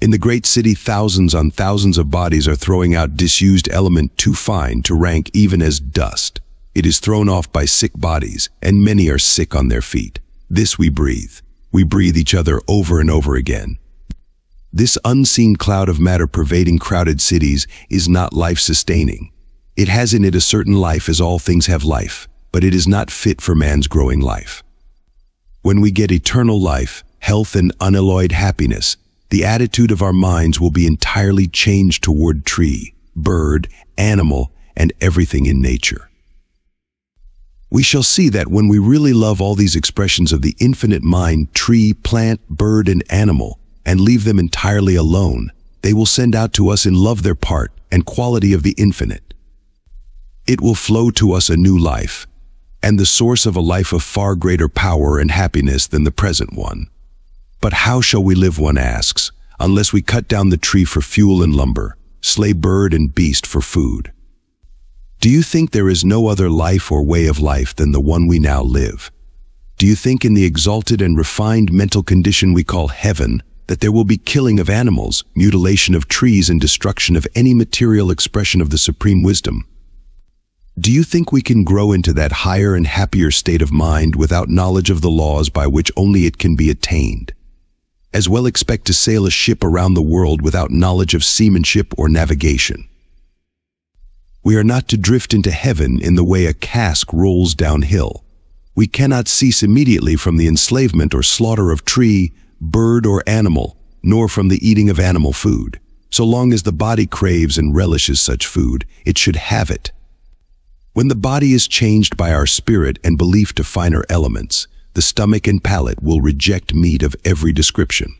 In the great city, thousands on thousands of bodies are throwing out disused element too fine to rank even as dust. It is thrown off by sick bodies, and many are sick on their feet. This we breathe. We breathe each other over and over again. This unseen cloud of matter pervading crowded cities is not life-sustaining. It has in it a certain life as all things have life, but it is not fit for man's growing life. When we get eternal life, health and unalloyed happiness, the attitude of our minds will be entirely changed toward tree, bird, animal, and everything in nature. We shall see that when we really love all these expressions of the infinite mind, tree, plant, bird, and animal, and leave them entirely alone, they will send out to us in love their part and quality of the infinite. It will flow to us a new life, and the source of a life of far greater power and happiness than the present one. But how shall we live, one asks, unless we cut down the tree for fuel and lumber, slay bird and beast for food? Do you think there is no other life or way of life than the one we now live? Do you think in the exalted and refined mental condition we call heaven that there will be killing of animals, mutilation of trees, and destruction of any material expression of the supreme wisdom? Do you think we can grow into that higher and happier state of mind without knowledge of the laws by which only it can be attained? as well expect to sail a ship around the world without knowledge of seamanship or navigation. We are not to drift into heaven in the way a cask rolls downhill. We cannot cease immediately from the enslavement or slaughter of tree, bird, or animal, nor from the eating of animal food. So long as the body craves and relishes such food, it should have it. When the body is changed by our spirit and belief to finer elements, the stomach and palate will reject meat of every description.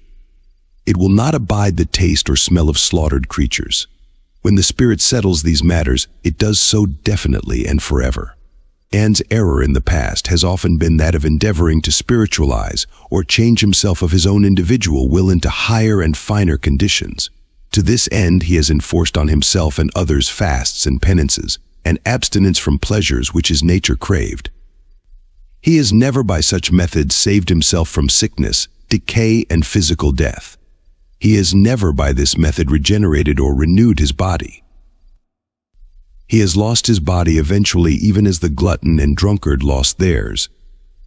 It will not abide the taste or smell of slaughtered creatures. When the spirit settles these matters, it does so definitely and forever. Anne's error in the past has often been that of endeavoring to spiritualize or change himself of his own individual will into higher and finer conditions. To this end, he has enforced on himself and others fasts and penances, and abstinence from pleasures which his nature craved, he has never by such methods saved himself from sickness, decay, and physical death. He has never by this method regenerated or renewed his body. He has lost his body eventually even as the glutton and drunkard lost theirs.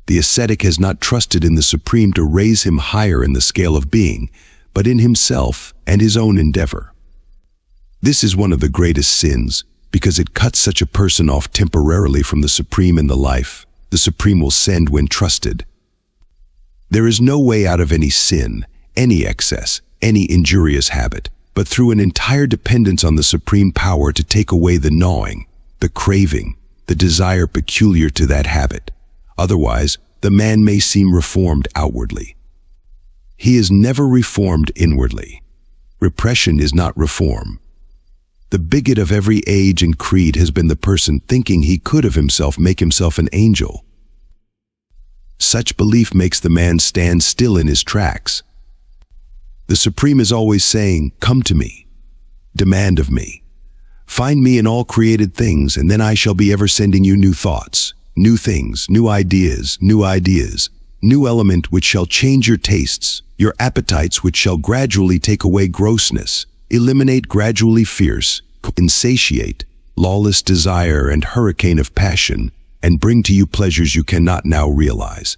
The ascetic has not trusted in the Supreme to raise him higher in the scale of being, but in himself and his own endeavor. This is one of the greatest sins, because it cuts such a person off temporarily from the Supreme in the life the Supreme will send when trusted. There is no way out of any sin, any excess, any injurious habit, but through an entire dependence on the supreme power to take away the gnawing, the craving, the desire peculiar to that habit. Otherwise, the man may seem reformed outwardly. He is never reformed inwardly. Repression is not reform. The bigot of every age and creed has been the person thinking he could of himself make himself an angel. Such belief makes the man stand still in his tracks. The Supreme is always saying, Come to me. Demand of me. Find me in all created things, and then I shall be ever sending you new thoughts, new things, new ideas, new ideas, new element which shall change your tastes, your appetites which shall gradually take away grossness, eliminate gradually fierce, insatiate, lawless desire and hurricane of passion, and bring to you pleasures you cannot now realize.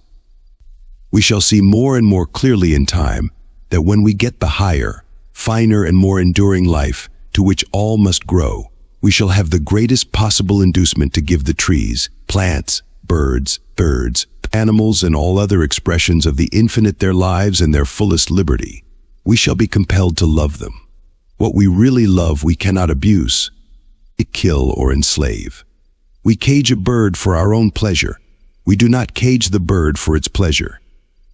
We shall see more and more clearly in time that when we get the higher, finer and more enduring life to which all must grow, we shall have the greatest possible inducement to give the trees, plants, birds, birds, animals and all other expressions of the infinite their lives and their fullest liberty. We shall be compelled to love them. What we really love we cannot abuse, it kill or enslave. We cage a bird for our own pleasure. We do not cage the bird for its pleasure.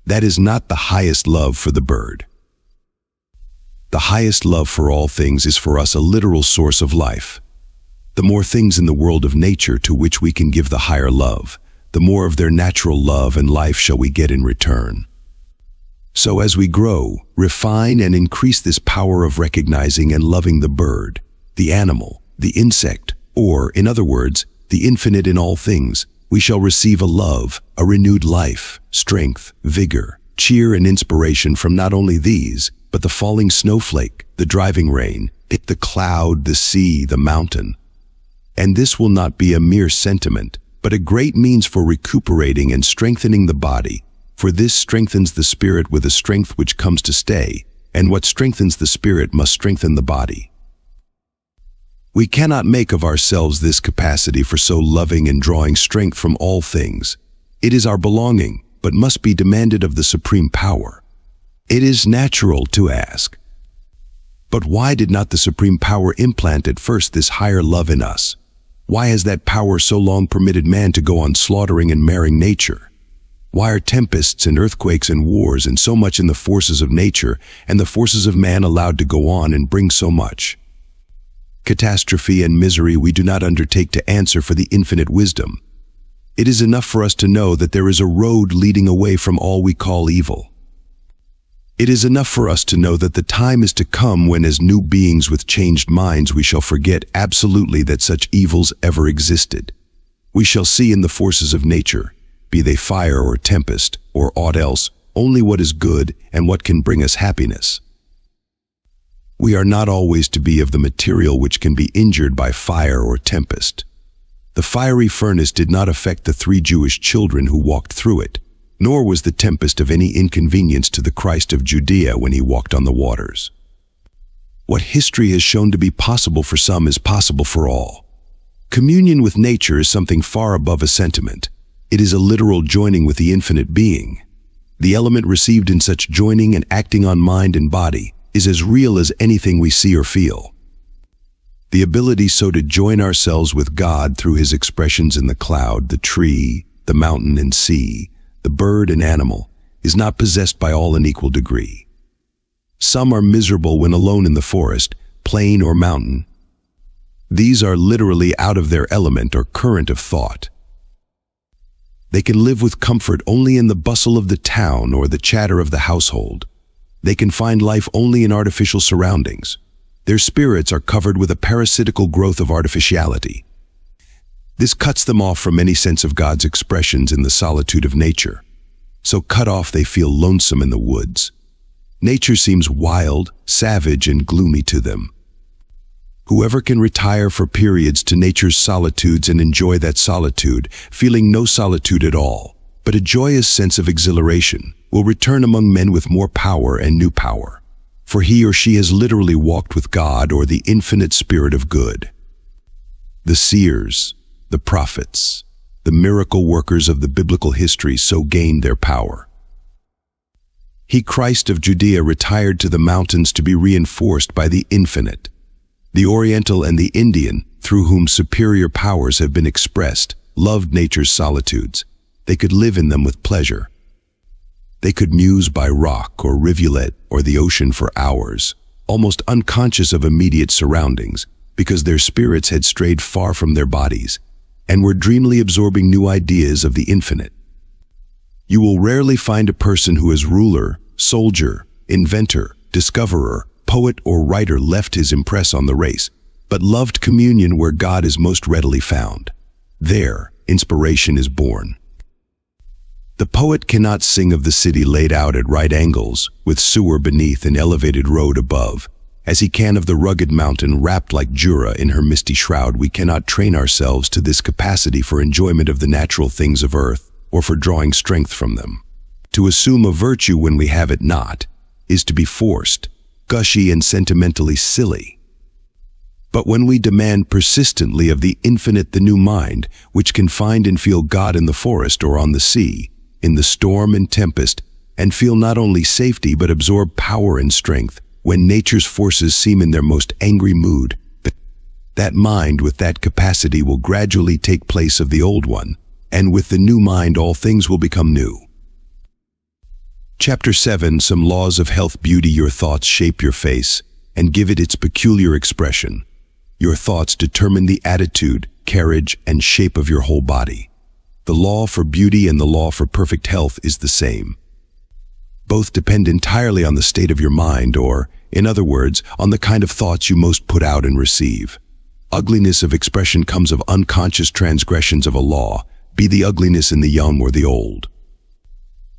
That is not the highest love for the bird. The highest love for all things is for us a literal source of life. The more things in the world of nature to which we can give the higher love, the more of their natural love and life shall we get in return. So as we grow, refine and increase this power of recognizing and loving the bird, the animal, the insect, or, in other words, the infinite in all things, we shall receive a love, a renewed life, strength, vigor, cheer and inspiration from not only these, but the falling snowflake, the driving rain, the cloud, the sea, the mountain. And this will not be a mere sentiment, but a great means for recuperating and strengthening the body, for this strengthens the spirit with a strength which comes to stay, and what strengthens the spirit must strengthen the body. We cannot make of ourselves this capacity for so loving and drawing strength from all things. It is our belonging, but must be demanded of the supreme power. It is natural to ask, but why did not the supreme power implant at first this higher love in us? Why has that power so long permitted man to go on slaughtering and marring nature? Why are tempests and earthquakes and wars and so much in the forces of nature and the forces of man allowed to go on and bring so much? catastrophe and misery we do not undertake to answer for the infinite wisdom. It is enough for us to know that there is a road leading away from all we call evil. It is enough for us to know that the time is to come when as new beings with changed minds we shall forget absolutely that such evils ever existed. We shall see in the forces of nature, be they fire or tempest or aught else, only what is good and what can bring us happiness. We are not always to be of the material which can be injured by fire or tempest. The fiery furnace did not affect the three Jewish children who walked through it, nor was the tempest of any inconvenience to the Christ of Judea when he walked on the waters. What history has shown to be possible for some is possible for all. Communion with nature is something far above a sentiment. It is a literal joining with the infinite being. The element received in such joining and acting on mind and body is as real as anything we see or feel. The ability so to join ourselves with God through his expressions in the cloud, the tree, the mountain and sea, the bird and animal, is not possessed by all in equal degree. Some are miserable when alone in the forest, plain or mountain. These are literally out of their element or current of thought. They can live with comfort only in the bustle of the town or the chatter of the household. They can find life only in artificial surroundings. Their spirits are covered with a parasitical growth of artificiality. This cuts them off from any sense of God's expressions in the solitude of nature. So cut off they feel lonesome in the woods. Nature seems wild, savage, and gloomy to them. Whoever can retire for periods to nature's solitudes and enjoy that solitude, feeling no solitude at all, but a joyous sense of exhilaration will return among men with more power and new power, for he or she has literally walked with God or the infinite spirit of good. The seers, the prophets, the miracle workers of the biblical history so gained their power. He, Christ of Judea, retired to the mountains to be reinforced by the infinite. The Oriental and the Indian, through whom superior powers have been expressed, loved nature's solitudes. They could live in them with pleasure. They could muse by rock or rivulet or the ocean for hours, almost unconscious of immediate surroundings, because their spirits had strayed far from their bodies and were dreamily absorbing new ideas of the infinite. You will rarely find a person who is ruler, soldier, inventor, discoverer, poet, or writer left his impress on the race, but loved communion where God is most readily found. There, inspiration is born. The poet cannot sing of the city laid out at right angles, with sewer beneath and elevated road above, as he can of the rugged mountain wrapped like Jura in her misty shroud. We cannot train ourselves to this capacity for enjoyment of the natural things of earth, or for drawing strength from them. To assume a virtue when we have it not, is to be forced, gushy and sentimentally silly. But when we demand persistently of the infinite the new mind, which can find and feel God in the forest or on the sea, in the storm and tempest, and feel not only safety but absorb power and strength when nature's forces seem in their most angry mood. That mind with that capacity will gradually take place of the old one, and with the new mind all things will become new. Chapter 7 Some Laws of Health Beauty Your thoughts shape your face and give it its peculiar expression. Your thoughts determine the attitude, carriage, and shape of your whole body. The law for beauty and the law for perfect health is the same. Both depend entirely on the state of your mind or, in other words, on the kind of thoughts you most put out and receive. Ugliness of expression comes of unconscious transgressions of a law, be the ugliness in the young or the old.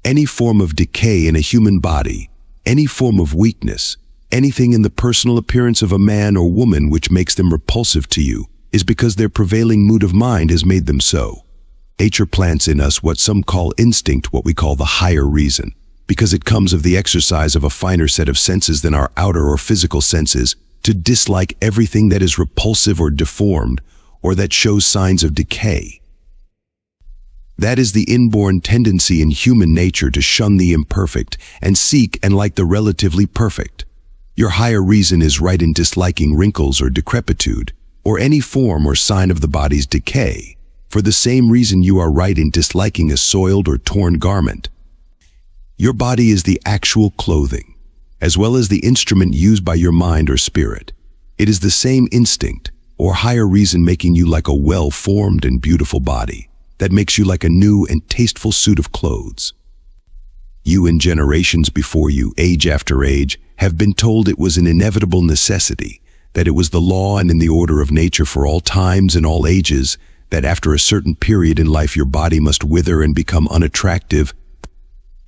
Any form of decay in a human body, any form of weakness, anything in the personal appearance of a man or woman which makes them repulsive to you, is because their prevailing mood of mind has made them so. Nature plants in us what some call instinct, what we call the higher reason, because it comes of the exercise of a finer set of senses than our outer or physical senses, to dislike everything that is repulsive or deformed, or that shows signs of decay. That is the inborn tendency in human nature to shun the imperfect and seek and like the relatively perfect. Your higher reason is right in disliking wrinkles or decrepitude, or any form or sign of the body's decay for the same reason you are right in disliking a soiled or torn garment. Your body is the actual clothing, as well as the instrument used by your mind or spirit. It is the same instinct, or higher reason making you like a well-formed and beautiful body, that makes you like a new and tasteful suit of clothes. You and generations before you, age after age, have been told it was an inevitable necessity, that it was the law and in the order of nature for all times and all ages, that after a certain period in life your body must wither and become unattractive,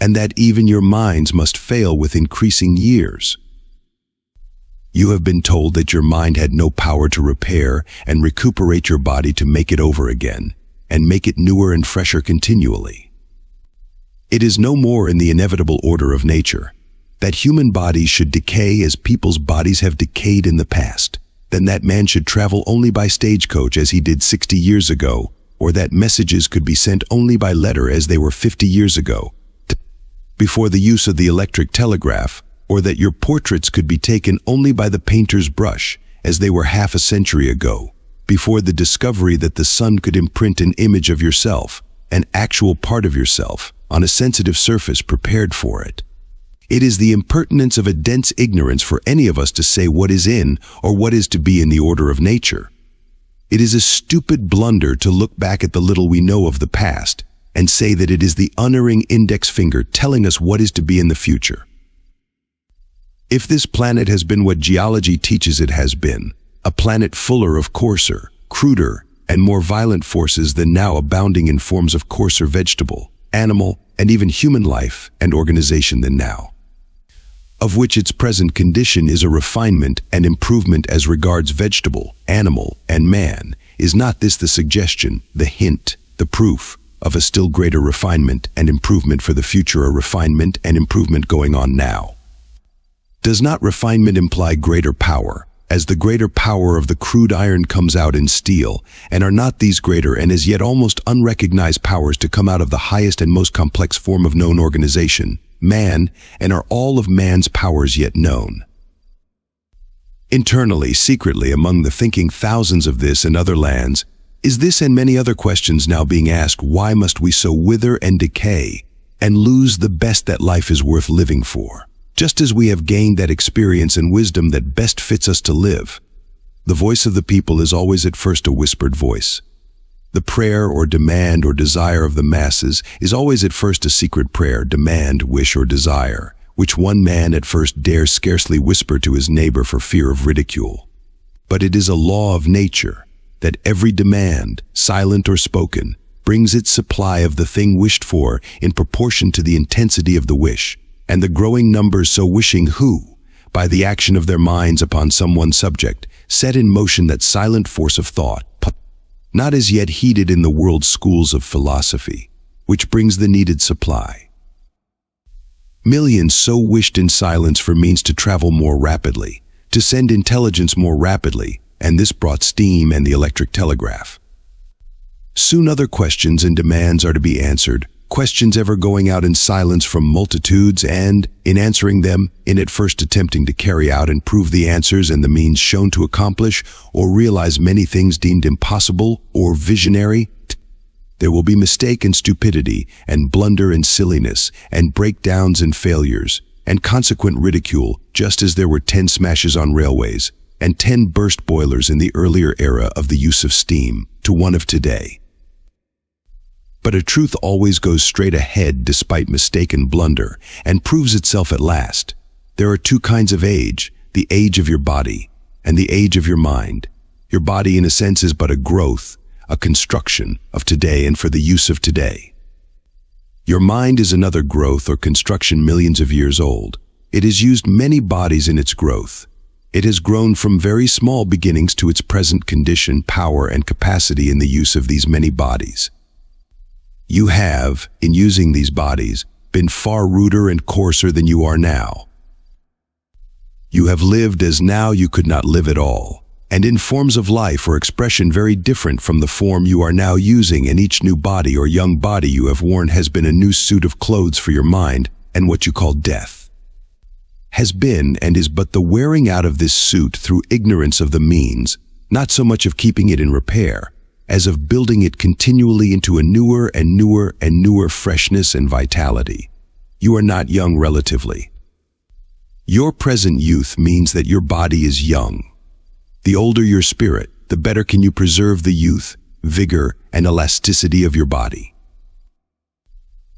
and that even your minds must fail with increasing years. You have been told that your mind had no power to repair and recuperate your body to make it over again, and make it newer and fresher continually. It is no more in the inevitable order of nature that human bodies should decay as people's bodies have decayed in the past than that man should travel only by stagecoach as he did 60 years ago, or that messages could be sent only by letter as they were 50 years ago, before the use of the electric telegraph, or that your portraits could be taken only by the painter's brush as they were half a century ago, before the discovery that the sun could imprint an image of yourself, an actual part of yourself, on a sensitive surface prepared for it. It is the impertinence of a dense ignorance for any of us to say what is in or what is to be in the order of nature. It is a stupid blunder to look back at the little we know of the past and say that it is the unerring index finger telling us what is to be in the future. If this planet has been what geology teaches it has been, a planet fuller of coarser, cruder, and more violent forces than now abounding in forms of coarser vegetable, animal, and even human life and organization than now of which its present condition is a refinement and improvement as regards vegetable, animal, and man, is not this the suggestion, the hint, the proof, of a still greater refinement and improvement for the future, a refinement and improvement going on now. Does not refinement imply greater power, as the greater power of the crude iron comes out in steel, and are not these greater and as yet almost unrecognized powers to come out of the highest and most complex form of known organization, man, and are all of man's powers yet known? Internally, secretly, among the thinking thousands of this and other lands, is this and many other questions now being asked, why must we so wither and decay and lose the best that life is worth living for? Just as we have gained that experience and wisdom that best fits us to live, the voice of the people is always at first a whispered voice. The prayer or demand or desire of the masses is always at first a secret prayer, demand, wish, or desire which one man at first dares scarcely whisper to his neighbor for fear of ridicule. But it is a law of nature that every demand, silent or spoken, brings its supply of the thing wished for in proportion to the intensity of the wish, and the growing numbers so wishing who, by the action of their minds upon some one subject, set in motion that silent force of thought, not as yet heeded in the world's schools of philosophy, which brings the needed supply. Millions so wished in silence for means to travel more rapidly, to send intelligence more rapidly, and this brought steam and the electric telegraph. Soon other questions and demands are to be answered, questions ever going out in silence from multitudes and, in answering them, in at first attempting to carry out and prove the answers and the means shown to accomplish or realize many things deemed impossible or visionary, there will be mistake and stupidity, and blunder and silliness, and breakdowns and failures, and consequent ridicule, just as there were 10 smashes on railways, and 10 burst boilers in the earlier era of the use of steam, to one of today. But a truth always goes straight ahead despite mistake and blunder, and proves itself at last. There are two kinds of age, the age of your body, and the age of your mind. Your body in a sense is but a growth, a construction of today and for the use of today. Your mind is another growth or construction millions of years old. It has used many bodies in its growth. It has grown from very small beginnings to its present condition, power, and capacity in the use of these many bodies. You have, in using these bodies, been far ruder and coarser than you are now. You have lived as now you could not live at all and in forms of life or expression very different from the form you are now using and each new body or young body you have worn has been a new suit of clothes for your mind and what you call death. Has been and is but the wearing out of this suit through ignorance of the means, not so much of keeping it in repair, as of building it continually into a newer and newer and newer freshness and vitality. You are not young relatively. Your present youth means that your body is young, the older your spirit, the better can you preserve the youth, vigor, and elasticity of your body.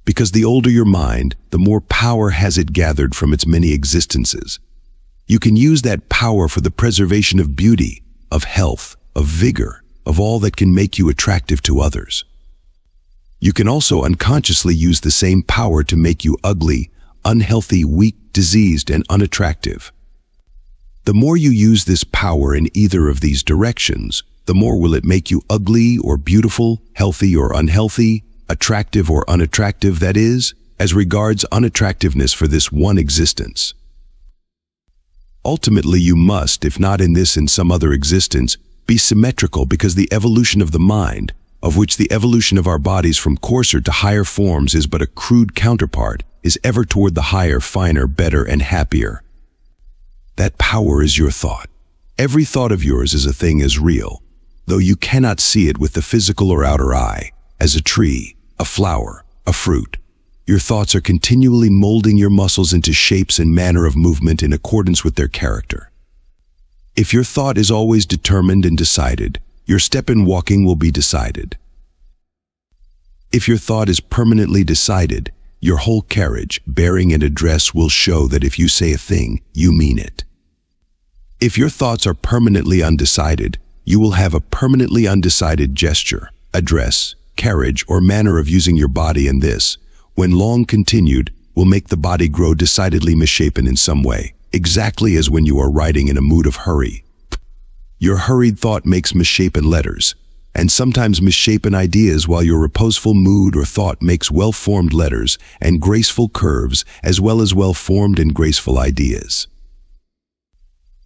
Because the older your mind, the more power has it gathered from its many existences. You can use that power for the preservation of beauty, of health, of vigor, of all that can make you attractive to others. You can also unconsciously use the same power to make you ugly, unhealthy, weak, diseased, and unattractive. The more you use this power in either of these directions, the more will it make you ugly or beautiful, healthy or unhealthy, attractive or unattractive, that is, as regards unattractiveness for this one existence. Ultimately, you must, if not in this in some other existence, be symmetrical because the evolution of the mind, of which the evolution of our bodies from coarser to higher forms is but a crude counterpart, is ever toward the higher, finer, better, and happier. That power is your thought. Every thought of yours is a thing as real, though you cannot see it with the physical or outer eye, as a tree, a flower, a fruit. Your thoughts are continually molding your muscles into shapes and manner of movement in accordance with their character. If your thought is always determined and decided, your step in walking will be decided. If your thought is permanently decided, your whole carriage, bearing, and address will show that if you say a thing, you mean it. If your thoughts are permanently undecided, you will have a permanently undecided gesture, address, carriage, or manner of using your body and this, when long continued, will make the body grow decidedly misshapen in some way, exactly as when you are writing in a mood of hurry. Your hurried thought makes misshapen letters. and sometimes misshapen ideas while your reposeful mood or thought makes well-formed letters and graceful curves as well as well-formed and graceful ideas.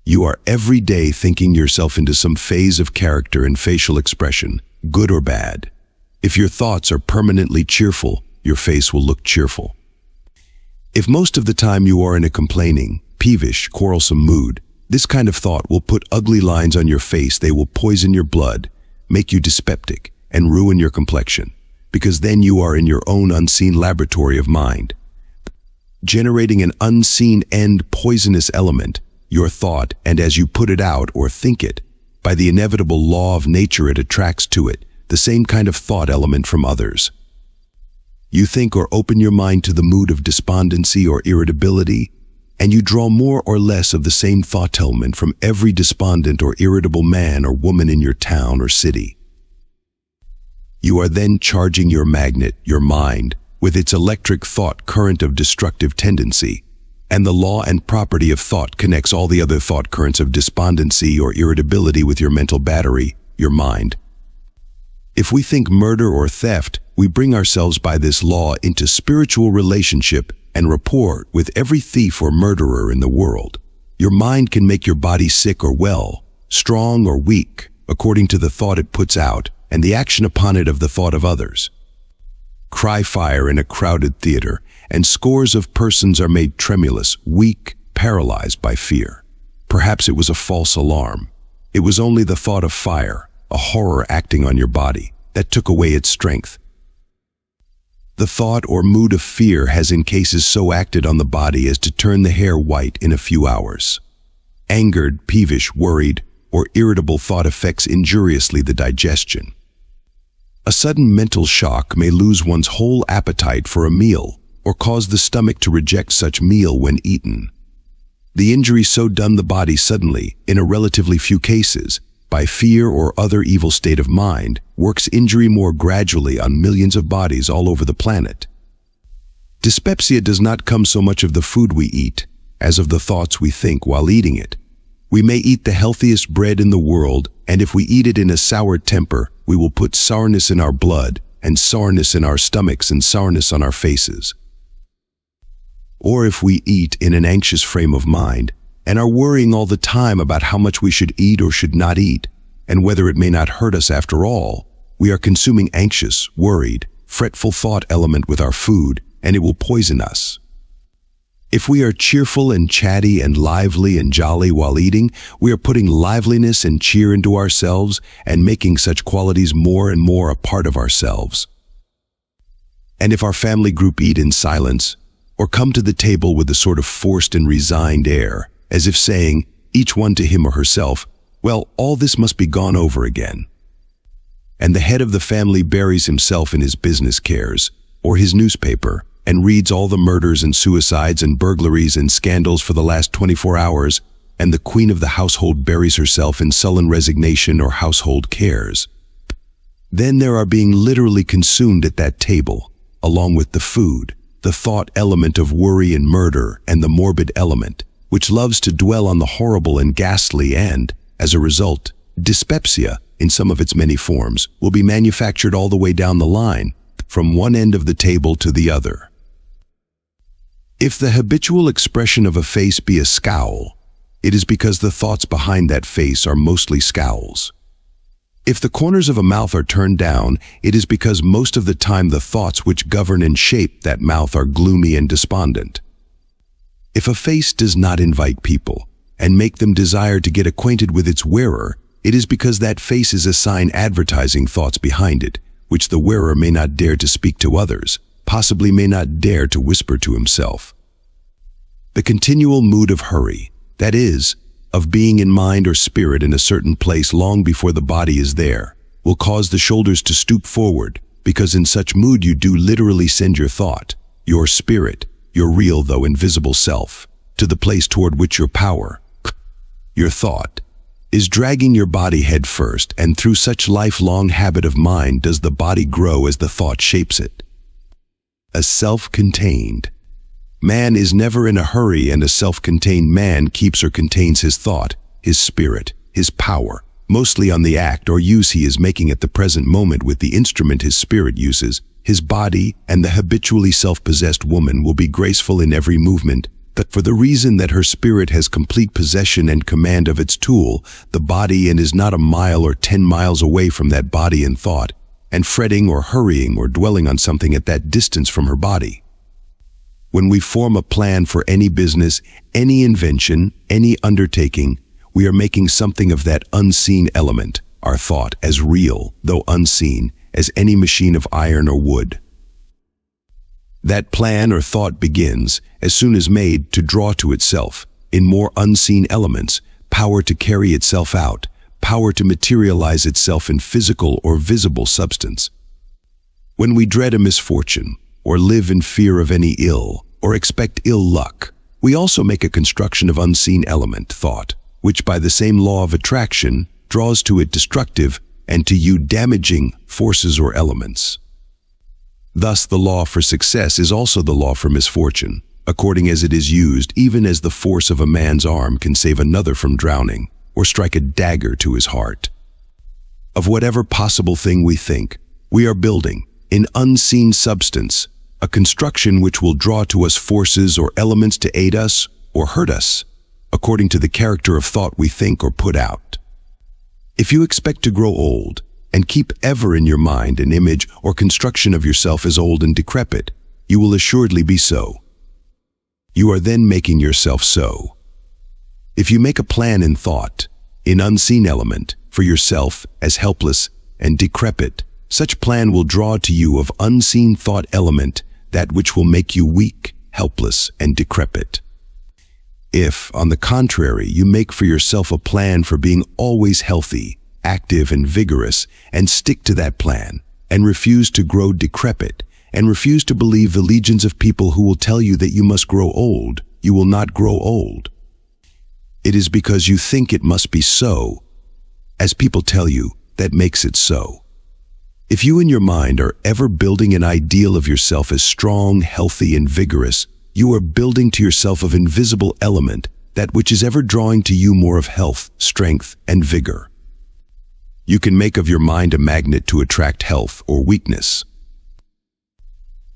You are every day thinking yourself into some phase of character and facial expression, good or bad. If your thoughts are permanently cheerful, your face will look cheerful. If most of the time you are in a complaining, peevish, quarrelsome mood, this kind of thought will put ugly lines on your face, they will poison your blood, make you dyspeptic, and ruin your complexion, because then you are in your own unseen laboratory of mind. Generating an unseen end poisonous element, your thought, and as you put it out or think it, by the inevitable law of nature it attracts to it the same kind of thought element from others. You think or open your mind to the mood of despondency or irritability, and you draw more or less of the same thought element from every despondent or irritable man or woman in your town or city. You are then charging your magnet, your mind, with its electric thought current of destructive tendency, and the law and property of thought connects all the other thought currents of despondency or irritability with your mental battery, your mind. If we think murder or theft, we bring ourselves by this law into spiritual relationship and rapport with every thief or murderer in the world. Your mind can make your body sick or well, strong or weak, according to the thought it puts out and the action upon it of the thought of others. Cry fire in a crowded theater, and scores of persons are made tremulous, weak, paralyzed by fear. Perhaps it was a false alarm. It was only the thought of fire, a horror acting on your body, that took away its strength the thought or mood of fear has in cases so acted on the body as to turn the hair white in a few hours. Angered, peevish, worried, or irritable thought affects injuriously the digestion. A sudden mental shock may lose one's whole appetite for a meal or cause the stomach to reject such meal when eaten. The injury so done the body suddenly, in a relatively few cases, by fear or other evil state of mind, works injury more gradually on millions of bodies all over the planet. Dyspepsia does not come so much of the food we eat as of the thoughts we think while eating it. We may eat the healthiest bread in the world, and if we eat it in a sour temper, we will put sourness in our blood, and sourness in our stomachs, and sourness on our faces. Or if we eat in an anxious frame of mind, and are worrying all the time about how much we should eat or should not eat, and whether it may not hurt us after all, we are consuming anxious, worried, fretful thought element with our food, and it will poison us. If we are cheerful and chatty and lively and jolly while eating, we are putting liveliness and cheer into ourselves and making such qualities more and more a part of ourselves. And if our family group eat in silence, or come to the table with a sort of forced and resigned air, as if saying, each one to him or herself, well, all this must be gone over again. And the head of the family buries himself in his business cares, or his newspaper, and reads all the murders and suicides and burglaries and scandals for the last 24 hours, and the queen of the household buries herself in sullen resignation or household cares. Then there are being literally consumed at that table, along with the food, the thought element of worry and murder, and the morbid element, which loves to dwell on the horrible and ghastly and, as a result, dyspepsia, in some of its many forms, will be manufactured all the way down the line, from one end of the table to the other. If the habitual expression of a face be a scowl, it is because the thoughts behind that face are mostly scowls. If the corners of a mouth are turned down, it is because most of the time the thoughts which govern and shape that mouth are gloomy and despondent. If a face does not invite people and make them desire to get acquainted with its wearer, it is because that face is a sign advertising thoughts behind it, which the wearer may not dare to speak to others, possibly may not dare to whisper to himself. The continual mood of hurry, that is, of being in mind or spirit in a certain place long before the body is there, will cause the shoulders to stoop forward, because in such mood you do literally send your thought, your spirit, your real though invisible self, to the place toward which your power, your thought, is dragging your body head first, and through such lifelong habit of mind does the body grow as the thought shapes it. A self-contained. Man is never in a hurry and a self-contained man keeps or contains his thought, his spirit, his power, mostly on the act or use he is making at the present moment with the instrument his spirit uses, his body and the habitually self-possessed woman will be graceful in every movement, but for the reason that her spirit has complete possession and command of its tool, the body and is not a mile or ten miles away from that body in thought, and fretting or hurrying or dwelling on something at that distance from her body. When we form a plan for any business, any invention, any undertaking, we are making something of that unseen element, our thought, as real, though unseen, as any machine of iron or wood. That plan or thought begins, as soon as made, to draw to itself, in more unseen elements, power to carry itself out, power to materialize itself in physical or visible substance. When we dread a misfortune, or live in fear of any ill, or expect ill luck, we also make a construction of unseen element, thought, which by the same law of attraction draws to it destructive and to you damaging forces or elements. Thus the law for success is also the law for misfortune, according as it is used even as the force of a man's arm can save another from drowning or strike a dagger to his heart. Of whatever possible thing we think, we are building, in unseen substance, a construction which will draw to us forces or elements to aid us or hurt us, according to the character of thought we think or put out. If you expect to grow old, and keep ever in your mind an image or construction of yourself as old and decrepit, you will assuredly be so. You are then making yourself so. If you make a plan in thought, in unseen element, for yourself as helpless and decrepit, such plan will draw to you of unseen thought element that which will make you weak, helpless, and decrepit. If, on the contrary, you make for yourself a plan for being always healthy, active, and vigorous, and stick to that plan, and refuse to grow decrepit, and refuse to believe the legions of people who will tell you that you must grow old, you will not grow old. It is because you think it must be so, as people tell you, that makes it so. If you in your mind are ever building an ideal of yourself as strong, healthy, and vigorous, you are building to yourself of invisible element that which is ever drawing to you more of health, strength, and vigor. You can make of your mind a magnet to attract health or weakness.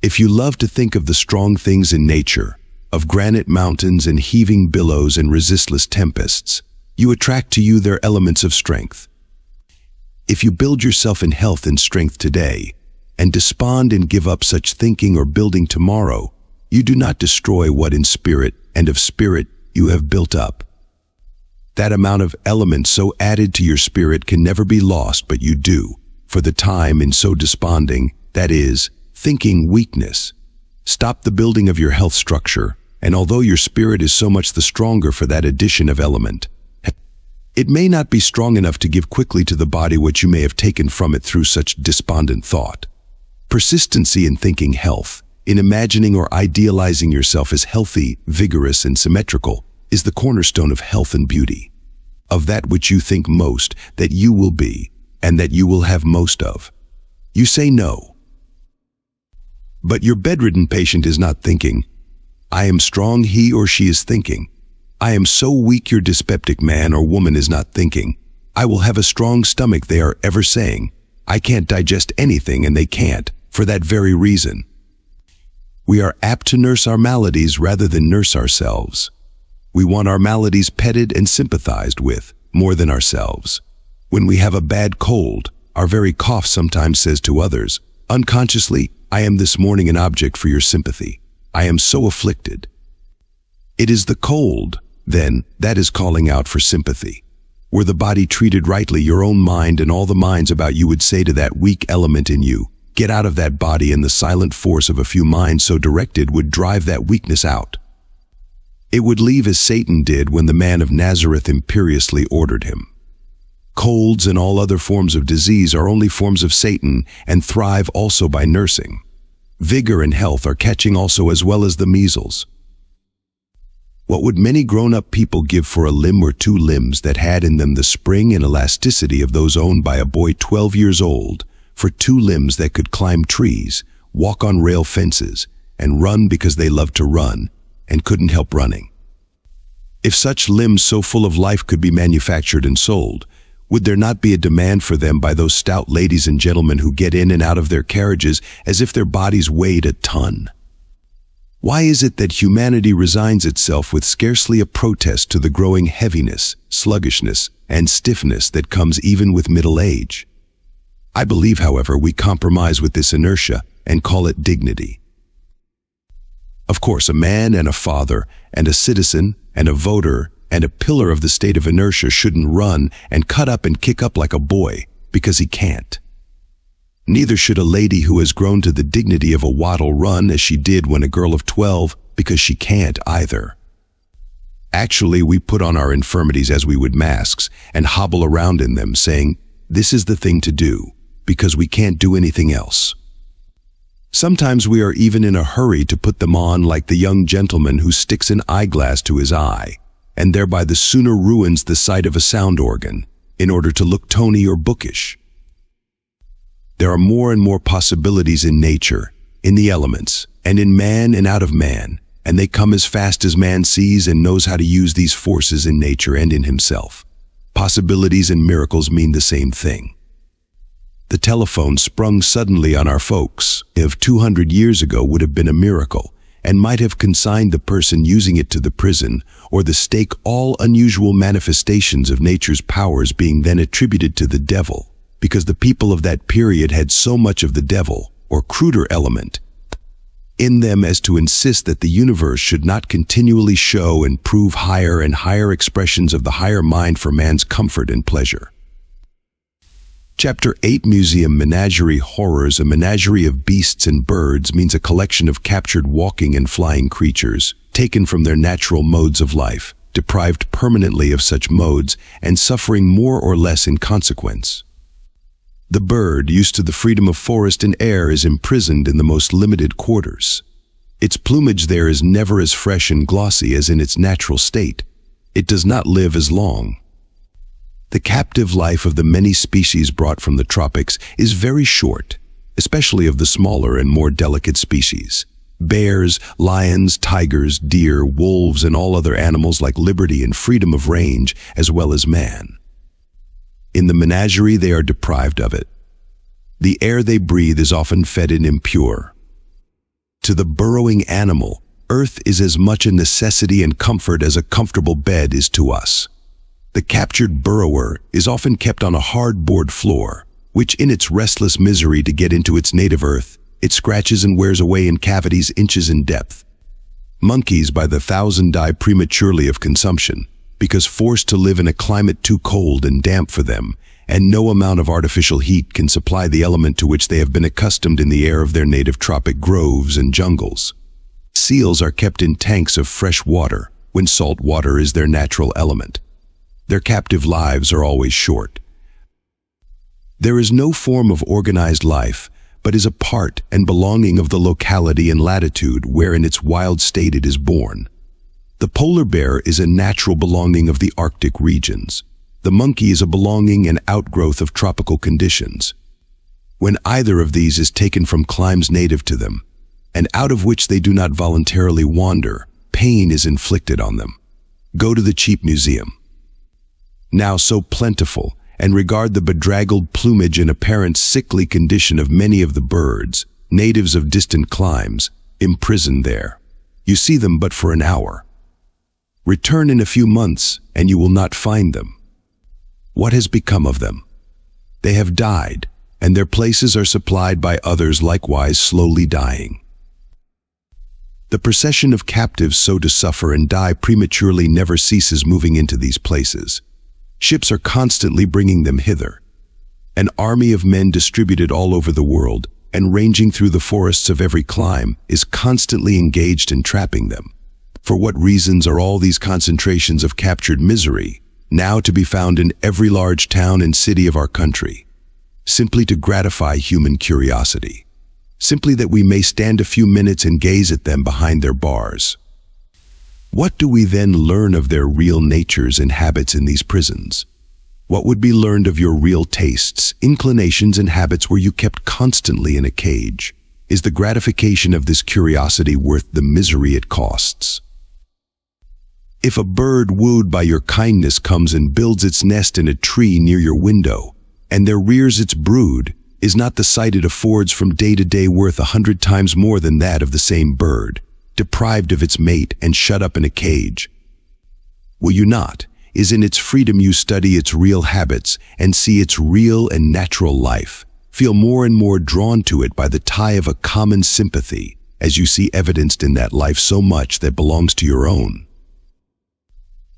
If you love to think of the strong things in nature, of granite mountains and heaving billows and resistless tempests, you attract to you their elements of strength. If you build yourself in health and strength today, and despond and give up such thinking or building tomorrow, you do not destroy what in spirit and of spirit you have built up. That amount of element so added to your spirit can never be lost, but you do, for the time in so desponding, that is, thinking weakness, Stop the building of your health structure, and although your spirit is so much the stronger for that addition of element, it may not be strong enough to give quickly to the body what you may have taken from it through such despondent thought. Persistency in thinking health, in imagining or idealizing yourself as healthy, vigorous, and symmetrical, is the cornerstone of health and beauty. Of that which you think most, that you will be, and that you will have most of. You say no, but your bedridden patient is not thinking. I am strong, he or she is thinking. I am so weak your dyspeptic man or woman is not thinking. I will have a strong stomach they are ever saying. I can't digest anything and they can't, for that very reason. We are apt to nurse our maladies rather than nurse ourselves. We want our maladies petted and sympathized with, more than ourselves. When we have a bad cold, our very cough sometimes says to others, unconsciously, I am this morning an object for your sympathy. I am so afflicted. It is the cold, then, that is calling out for sympathy. Were the body treated rightly, your own mind and all the minds about you would say to that weak element in you, get out of that body and the silent force of a few minds so directed would drive that weakness out. It would leave as Satan did when the man of Nazareth imperiously ordered him. Colds and all other forms of disease are only forms of Satan and thrive also by nursing. Vigor and health are catching also as well as the measles. What would many grown-up people give for a limb or two limbs that had in them the spring and elasticity of those owned by a boy 12 years old, for two limbs that could climb trees, walk on rail fences, and run because they loved to run and couldn't help running? If such limbs so full of life could be manufactured and sold, Would there not be a demand for them by those stout ladies and gentlemen who get in and out of their carriages as if their bodies weighed a ton? Why is it that humanity resigns itself with scarcely a protest to the growing heaviness, sluggishness, and stiffness that comes even with middle age? I believe, however, we compromise with this inertia and call it dignity. Of course, a man and a father and a citizen and a voter and a pillar of the state of inertia shouldn't run and cut up and kick up like a boy because he can't. Neither should a lady who has grown to the dignity of a waddle run as she did when a girl of 12 because she can't either. Actually, we put on our infirmities as we would masks and hobble around in them saying, this is the thing to do because we can't do anything else. Sometimes we are even in a hurry to put them on like the young gentleman who sticks an eyeglass to his eye and thereby the sooner ruins the sight of a sound organ in order to look tony or bookish. There are more and more possibilities in nature, in the elements, and in man and out of man, and they come as fast as man sees and knows how to use these forces in nature and in himself. Possibilities and miracles mean the same thing. The telephone sprung suddenly on our folks, if 200 years ago would have been a miracle, and might have consigned the person using it to the prison, or the stake all unusual manifestations of nature's powers being then attributed to the devil because the people of that period had so much of the devil, or cruder element, in them as to insist that the universe should not continually show and prove higher and higher expressions of the higher mind for man's comfort and pleasure. Chapter 8 Museum Menagerie Horrors A menagerie of beasts and birds means a collection of captured walking and flying creatures, taken from their natural modes of life, deprived permanently of such modes, and suffering more or less in consequence. The bird, used to the freedom of forest and air, is imprisoned in the most limited quarters. Its plumage there is never as fresh and glossy as in its natural state. It does not live as long. The captive life of the many species brought from the tropics is very short, especially of the smaller and more delicate species. Bears, lions, tigers, deer, wolves, and all other animals like liberty and freedom of range, as well as man. In the menagerie, they are deprived of it. The air they breathe is often fed and impure. To the burrowing animal, earth is as much a necessity and comfort as a comfortable bed is to us. The captured burrower is often kept on a hard board floor, which in its restless misery to get into its native earth, it scratches and wears away in cavities inches in depth. Monkeys by the thousand die prematurely of consumption, because forced to live in a climate too cold and damp for them, and no amount of artificial heat can supply the element to which they have been accustomed in the air of their native tropic groves and jungles. Seals are kept in tanks of fresh water when salt water is their natural element. Their captive lives are always short. There is no form of organized life, but is a part and belonging of the locality and latitude where in its wild state it is born. The polar bear is a natural belonging of the Arctic regions. The monkey is a belonging and outgrowth of tropical conditions. When either of these is taken from climes native to them, and out of which they do not voluntarily wander, pain is inflicted on them. Go to the cheap museum. Now so plentiful, and regard the bedraggled plumage and apparent sickly condition of many of the birds, natives of distant climes, imprisoned there. You see them but for an hour. Return in a few months, and you will not find them. What has become of them? They have died, and their places are supplied by others likewise slowly dying. The procession of captives so to suffer and die prematurely never ceases moving into these places. Ships are constantly bringing them hither. An army of men distributed all over the world and ranging through the forests of every clime is constantly engaged in trapping them. For what reasons are all these concentrations of captured misery now to be found in every large town and city of our country? Simply to gratify human curiosity. Simply that we may stand a few minutes and gaze at them behind their bars. What do we then learn of their real natures and habits in these prisons? What would be learned of your real tastes, inclinations, and habits were you kept constantly in a cage? Is the gratification of this curiosity worth the misery it costs? If a bird wooed by your kindness comes and builds its nest in a tree near your window, and there rears its brood, is not the sight it affords from day to day worth a hundred times more than that of the same bird, deprived of its mate and shut up in a cage? Will you not? Is in its freedom you study its real habits and see its real and natural life, feel more and more drawn to it by the tie of a common sympathy, as you see evidenced in that life so much that belongs to your own.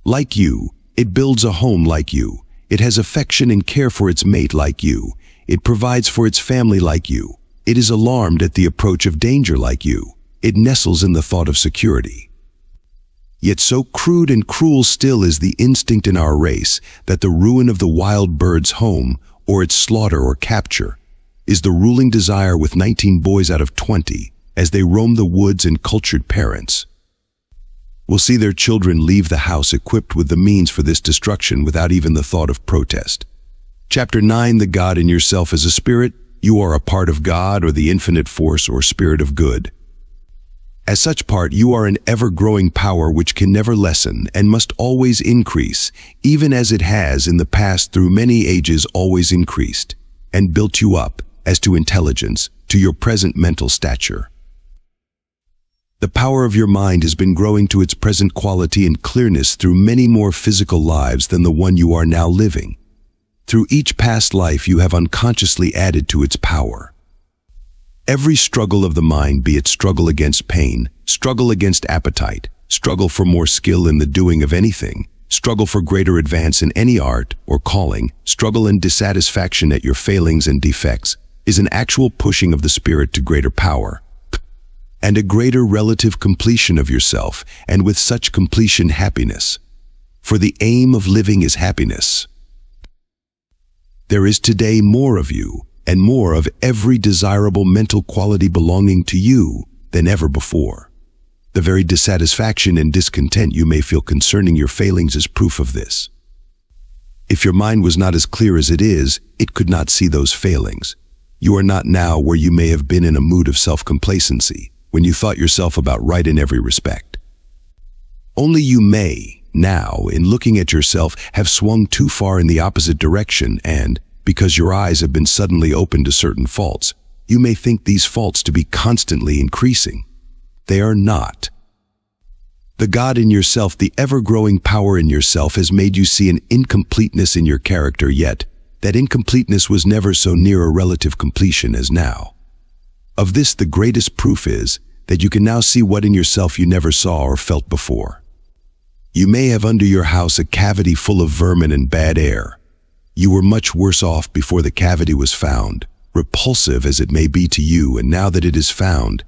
Like you, it builds a home like you, it has affection and care for its mate like you, it provides for its family like you, it is alarmed at the approach of danger like you, it nestles in the thought of security. Yet so crude and cruel still is the instinct in our race that the ruin of the wild bird's home, or its slaughter or capture, is the ruling desire with 19 boys out of 20 as they roam the woods and cultured parents. Will see their children leave the house equipped with the means for this destruction without even the thought of protest. Chapter 9 The God in yourself as a spirit, you are a part of God or the infinite force or spirit of good. As such part, you are an ever-growing power which can never lessen and must always increase, even as it has in the past through many ages always increased, and built you up, as to intelligence, to your present mental stature. The power of your mind has been growing to its present quality and clearness through many more physical lives than the one you are now living. Through each past life you have unconsciously added to its power. Every struggle of the mind, be it struggle against pain, struggle against appetite, struggle for more skill in the doing of anything, struggle for greater advance in any art or calling, struggle and dissatisfaction at your failings and defects, is an actual pushing of the spirit to greater power, and a greater relative completion of yourself, and with such completion happiness. For the aim of living is happiness. There is today more of you, and more of every desirable mental quality belonging to you than ever before. The very dissatisfaction and discontent you may feel concerning your failings is proof of this. If your mind was not as clear as it is, it could not see those failings. You are not now where you may have been in a mood of self-complacency, when you thought yourself about right in every respect. Only you may, now, in looking at yourself, have swung too far in the opposite direction and, because your eyes have been suddenly opened to certain faults, you may think these faults to be constantly increasing. They are not. The God in yourself, the ever-growing power in yourself has made you see an incompleteness in your character yet. That incompleteness was never so near a relative completion as now. Of this, the greatest proof is that you can now see what in yourself you never saw or felt before. You may have under your house a cavity full of vermin and bad air, you were much worse off before the cavity was found, repulsive as it may be to you, and now that it is found,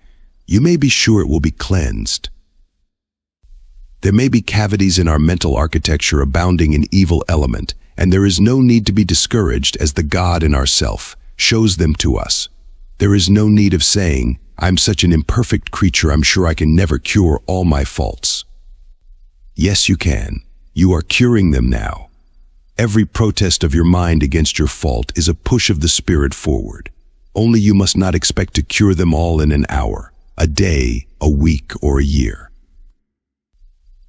you may be sure it will be cleansed. There may be cavities in our mental architecture abounding in evil element, and there is no need to be discouraged as the God in ourself shows them to us. There is no need of saying, I'm such an imperfect creature, I'm sure I can never cure all my faults. Yes, you can. You are curing them now. Every protest of your mind against your fault is a push of the spirit forward. Only you must not expect to cure them all in an hour, a day, a week, or a year.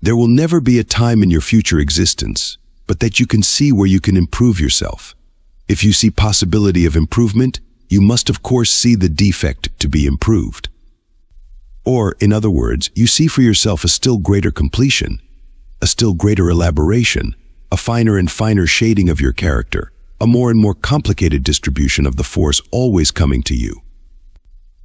There will never be a time in your future existence, but that you can see where you can improve yourself. If you see possibility of improvement, you must of course see the defect to be improved. Or, in other words, you see for yourself a still greater completion, a still greater elaboration, a finer and finer shading of your character, a more and more complicated distribution of the force always coming to you.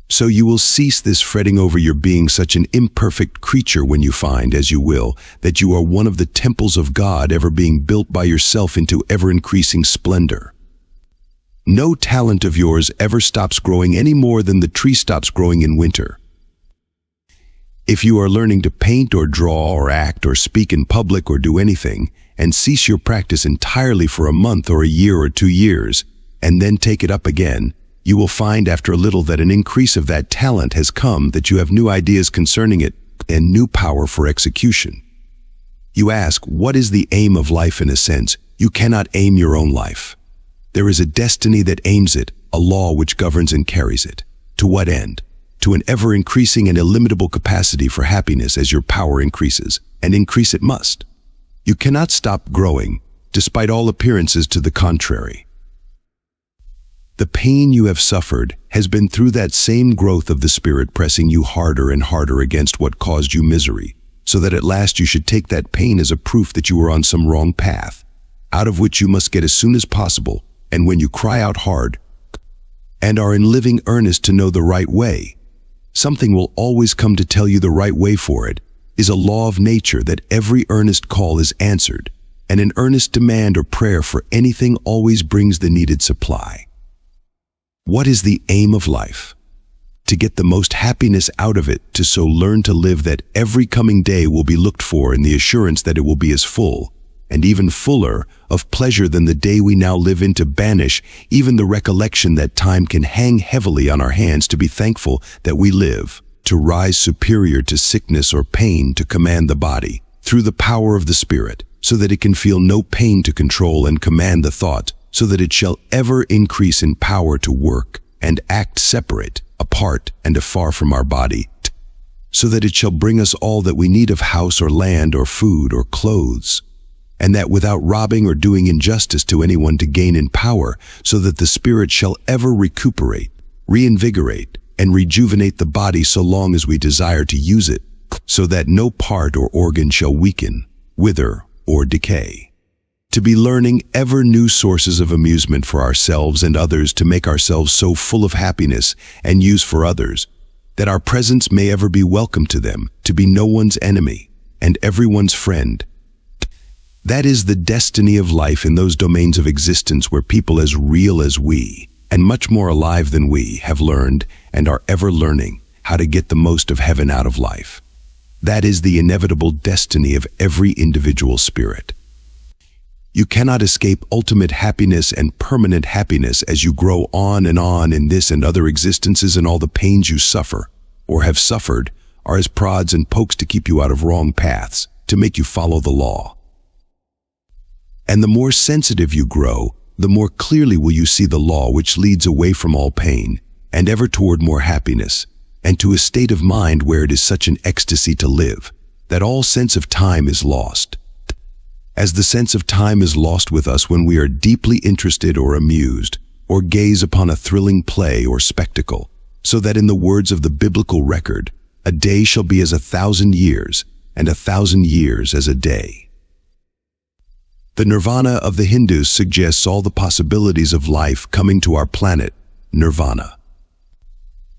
So you will cease this fretting over your being such an imperfect creature when you find, as you will, that you are one of the temples of God ever being built by yourself into ever-increasing splendor. No talent of yours ever stops growing any more than the tree stops growing in winter. If you are learning to paint or draw or act or speak in public or do anything, and cease your practice entirely for a month or a year or two years, and then take it up again, you will find after a little that an increase of that talent has come, that you have new ideas concerning it, and new power for execution. You ask, what is the aim of life in a sense? You cannot aim your own life. There is a destiny that aims it, a law which governs and carries it. To what end? To an ever-increasing and illimitable capacity for happiness as your power increases, and increase it must. You cannot stop growing, despite all appearances to the contrary. The pain you have suffered has been through that same growth of the Spirit pressing you harder and harder against what caused you misery, so that at last you should take that pain as a proof that you were on some wrong path, out of which you must get as soon as possible, and when you cry out hard, and are in living earnest to know the right way, something will always come to tell you the right way for it, is a law of nature that every earnest call is answered, and an earnest demand or prayer for anything always brings the needed supply. What is the aim of life? To get the most happiness out of it, to so learn to live that every coming day will be looked for in the assurance that it will be as full, and even fuller, of pleasure than the day we now live in to banish even the recollection that time can hang heavily on our hands to be thankful that we live, to rise superior to sickness or pain to command the body, through the power of the Spirit, so that it can feel no pain to control and command the thought, so that it shall ever increase in power to work and act separate, apart and afar from our body, so that it shall bring us all that we need of house or land or food or clothes, and that without robbing or doing injustice to anyone to gain in power, so that the Spirit shall ever recuperate, reinvigorate, and rejuvenate the body so long as we desire to use it, so that no part or organ shall weaken, wither, or decay. To be learning ever new sources of amusement for ourselves and others to make ourselves so full of happiness and use for others, that our presence may ever be welcome to them, to be no one's enemy and everyone's friend. That is the destiny of life in those domains of existence where people as real as we, and much more alive than we, have learned and are ever learning how to get the most of heaven out of life. That is the inevitable destiny of every individual spirit. You cannot escape ultimate happiness and permanent happiness as you grow on and on in this and other existences and all the pains you suffer, or have suffered, are as prods and pokes to keep you out of wrong paths, to make you follow the law. And the more sensitive you grow, the more clearly will you see the law which leads away from all pain, and ever toward more happiness, and to a state of mind where it is such an ecstasy to live, that all sense of time is lost. As the sense of time is lost with us when we are deeply interested or amused, or gaze upon a thrilling play or spectacle, so that in the words of the biblical record, a day shall be as a thousand years, and a thousand years as a day. The nirvana of the Hindus suggests all the possibilities of life coming to our planet, nirvana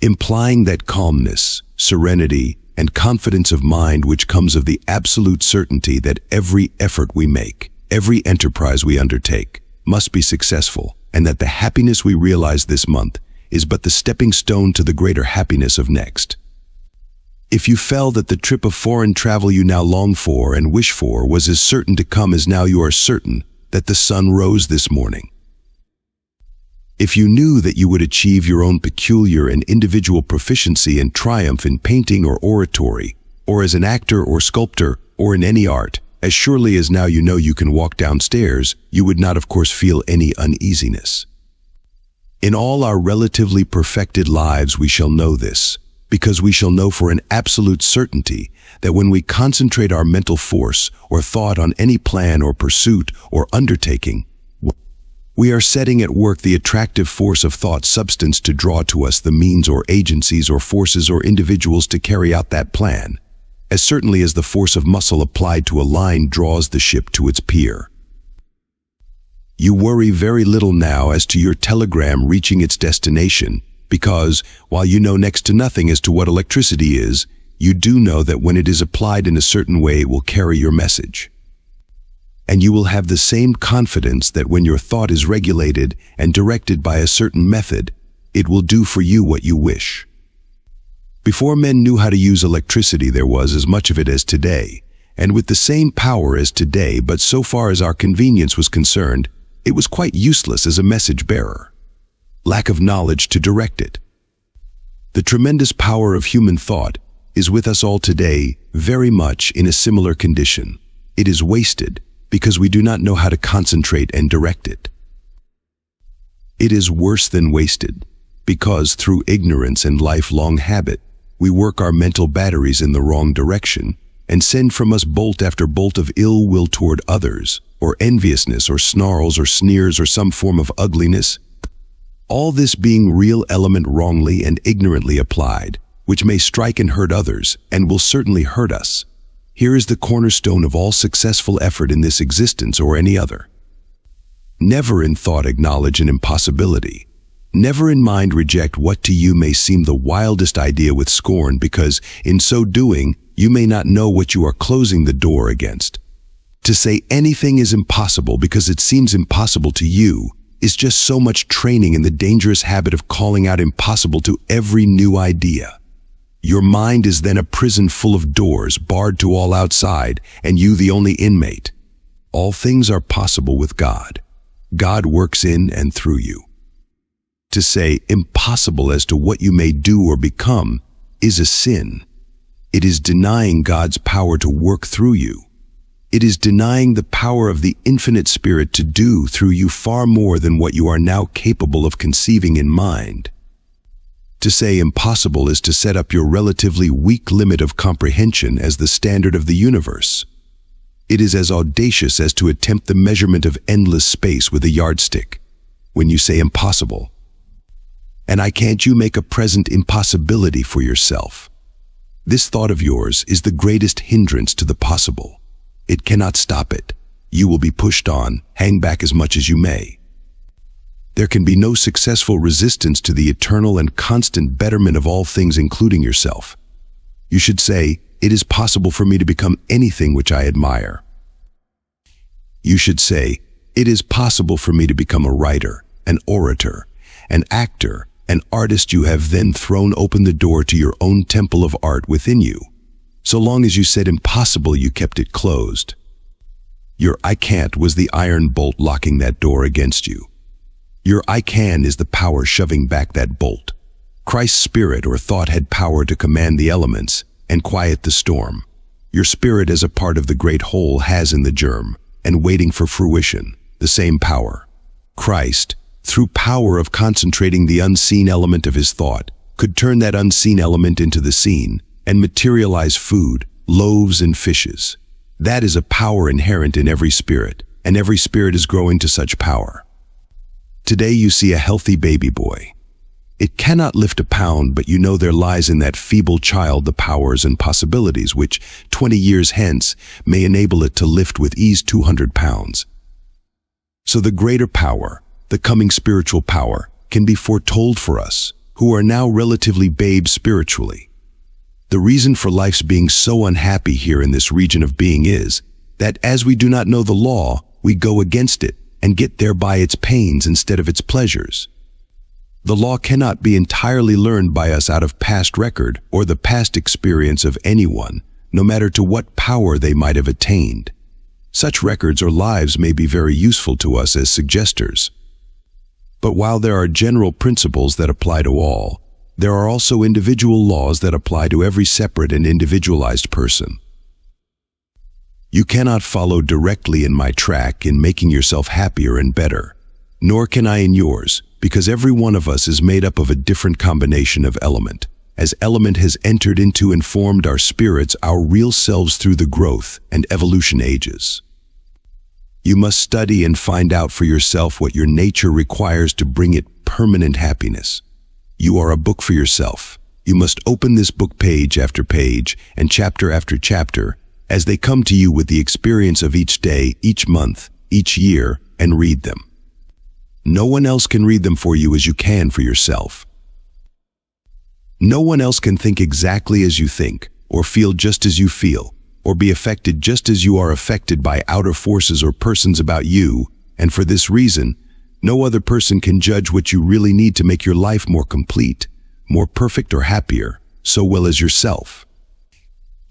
implying that calmness, serenity, and confidence of mind which comes of the absolute certainty that every effort we make, every enterprise we undertake, must be successful, and that the happiness we realize this month is but the stepping stone to the greater happiness of next. If you felt that the trip of foreign travel you now long for and wish for was as certain to come as now you are certain that the sun rose this morning, if you knew that you would achieve your own peculiar and individual proficiency and triumph in painting or oratory, or as an actor or sculptor, or in any art, as surely as now you know you can walk downstairs, you would not of course feel any uneasiness. In all our relatively perfected lives we shall know this, because we shall know for an absolute certainty that when we concentrate our mental force or thought on any plan or pursuit or undertaking, we are setting at work the attractive force of thought substance to draw to us the means or agencies or forces or individuals to carry out that plan, as certainly as the force of muscle applied to a line draws the ship to its pier. You worry very little now as to your telegram reaching its destination, because, while you know next to nothing as to what electricity is, you do know that when it is applied in a certain way it will carry your message and you will have the same confidence that when your thought is regulated and directed by a certain method, it will do for you what you wish. Before men knew how to use electricity, there was as much of it as today, and with the same power as today, but so far as our convenience was concerned, it was quite useless as a message bearer. Lack of knowledge to direct it. The tremendous power of human thought is with us all today very much in a similar condition. It is wasted, because we do not know how to concentrate and direct it. It is worse than wasted, because through ignorance and lifelong habit, we work our mental batteries in the wrong direction, and send from us bolt after bolt of ill will toward others, or enviousness, or snarls, or sneers, or some form of ugliness, all this being real element wrongly and ignorantly applied, which may strike and hurt others, and will certainly hurt us. Here is the cornerstone of all successful effort in this existence or any other. Never in thought acknowledge an impossibility. Never in mind reject what to you may seem the wildest idea with scorn, because in so doing, you may not know what you are closing the door against. To say anything is impossible because it seems impossible to you is just so much training in the dangerous habit of calling out impossible to every new idea. Your mind is then a prison full of doors barred to all outside and you the only inmate. All things are possible with God. God works in and through you. To say impossible as to what you may do or become is a sin. It is denying God's power to work through you. It is denying the power of the infinite spirit to do through you far more than what you are now capable of conceiving in mind. To say impossible is to set up your relatively weak limit of comprehension as the standard of the universe. It is as audacious as to attempt the measurement of endless space with a yardstick when you say impossible. And I can't you make a present impossibility for yourself. This thought of yours is the greatest hindrance to the possible. It cannot stop it. You will be pushed on, hang back as much as you may. There can be no successful resistance to the eternal and constant betterment of all things including yourself. You should say, it is possible for me to become anything which I admire. You should say, it is possible for me to become a writer, an orator, an actor, an artist you have then thrown open the door to your own temple of art within you. So long as you said impossible, you kept it closed. Your I can't was the iron bolt locking that door against you. Your I can is the power shoving back that bolt. Christ's spirit or thought had power to command the elements and quiet the storm. Your spirit as a part of the great whole has in the germ and waiting for fruition, the same power. Christ, through power of concentrating the unseen element of his thought, could turn that unseen element into the seen and materialize food, loaves and fishes. That is a power inherent in every spirit, and every spirit is growing to such power. Today you see a healthy baby boy. It cannot lift a pound, but you know there lies in that feeble child the powers and possibilities which, 20 years hence, may enable it to lift with ease 200 pounds. So the greater power, the coming spiritual power, can be foretold for us, who are now relatively babes spiritually. The reason for life's being so unhappy here in this region of being is that as we do not know the law, we go against it and get thereby its pains instead of its pleasures. The law cannot be entirely learned by us out of past record or the past experience of anyone, no matter to what power they might have attained. Such records or lives may be very useful to us as suggesters. But while there are general principles that apply to all, there are also individual laws that apply to every separate and individualized person. You cannot follow directly in my track in making yourself happier and better, nor can I in yours, because every one of us is made up of a different combination of element. As element has entered into and formed our spirits, our real selves through the growth and evolution ages. You must study and find out for yourself what your nature requires to bring it permanent happiness. You are a book for yourself. You must open this book page after page and chapter after chapter as they come to you with the experience of each day, each month, each year, and read them. No one else can read them for you as you can for yourself. No one else can think exactly as you think, or feel just as you feel, or be affected just as you are affected by outer forces or persons about you, and for this reason, no other person can judge what you really need to make your life more complete, more perfect or happier, so well as yourself.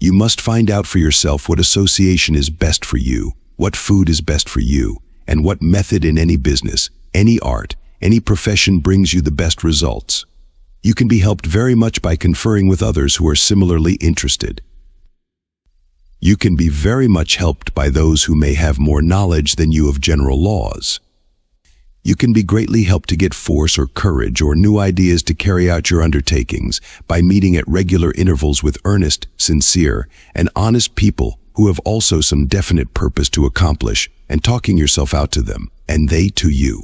You must find out for yourself what association is best for you, what food is best for you, and what method in any business, any art, any profession brings you the best results. You can be helped very much by conferring with others who are similarly interested. You can be very much helped by those who may have more knowledge than you of general laws. You can be greatly helped to get force or courage or new ideas to carry out your undertakings by meeting at regular intervals with earnest, sincere, and honest people who have also some definite purpose to accomplish and talking yourself out to them, and they to you.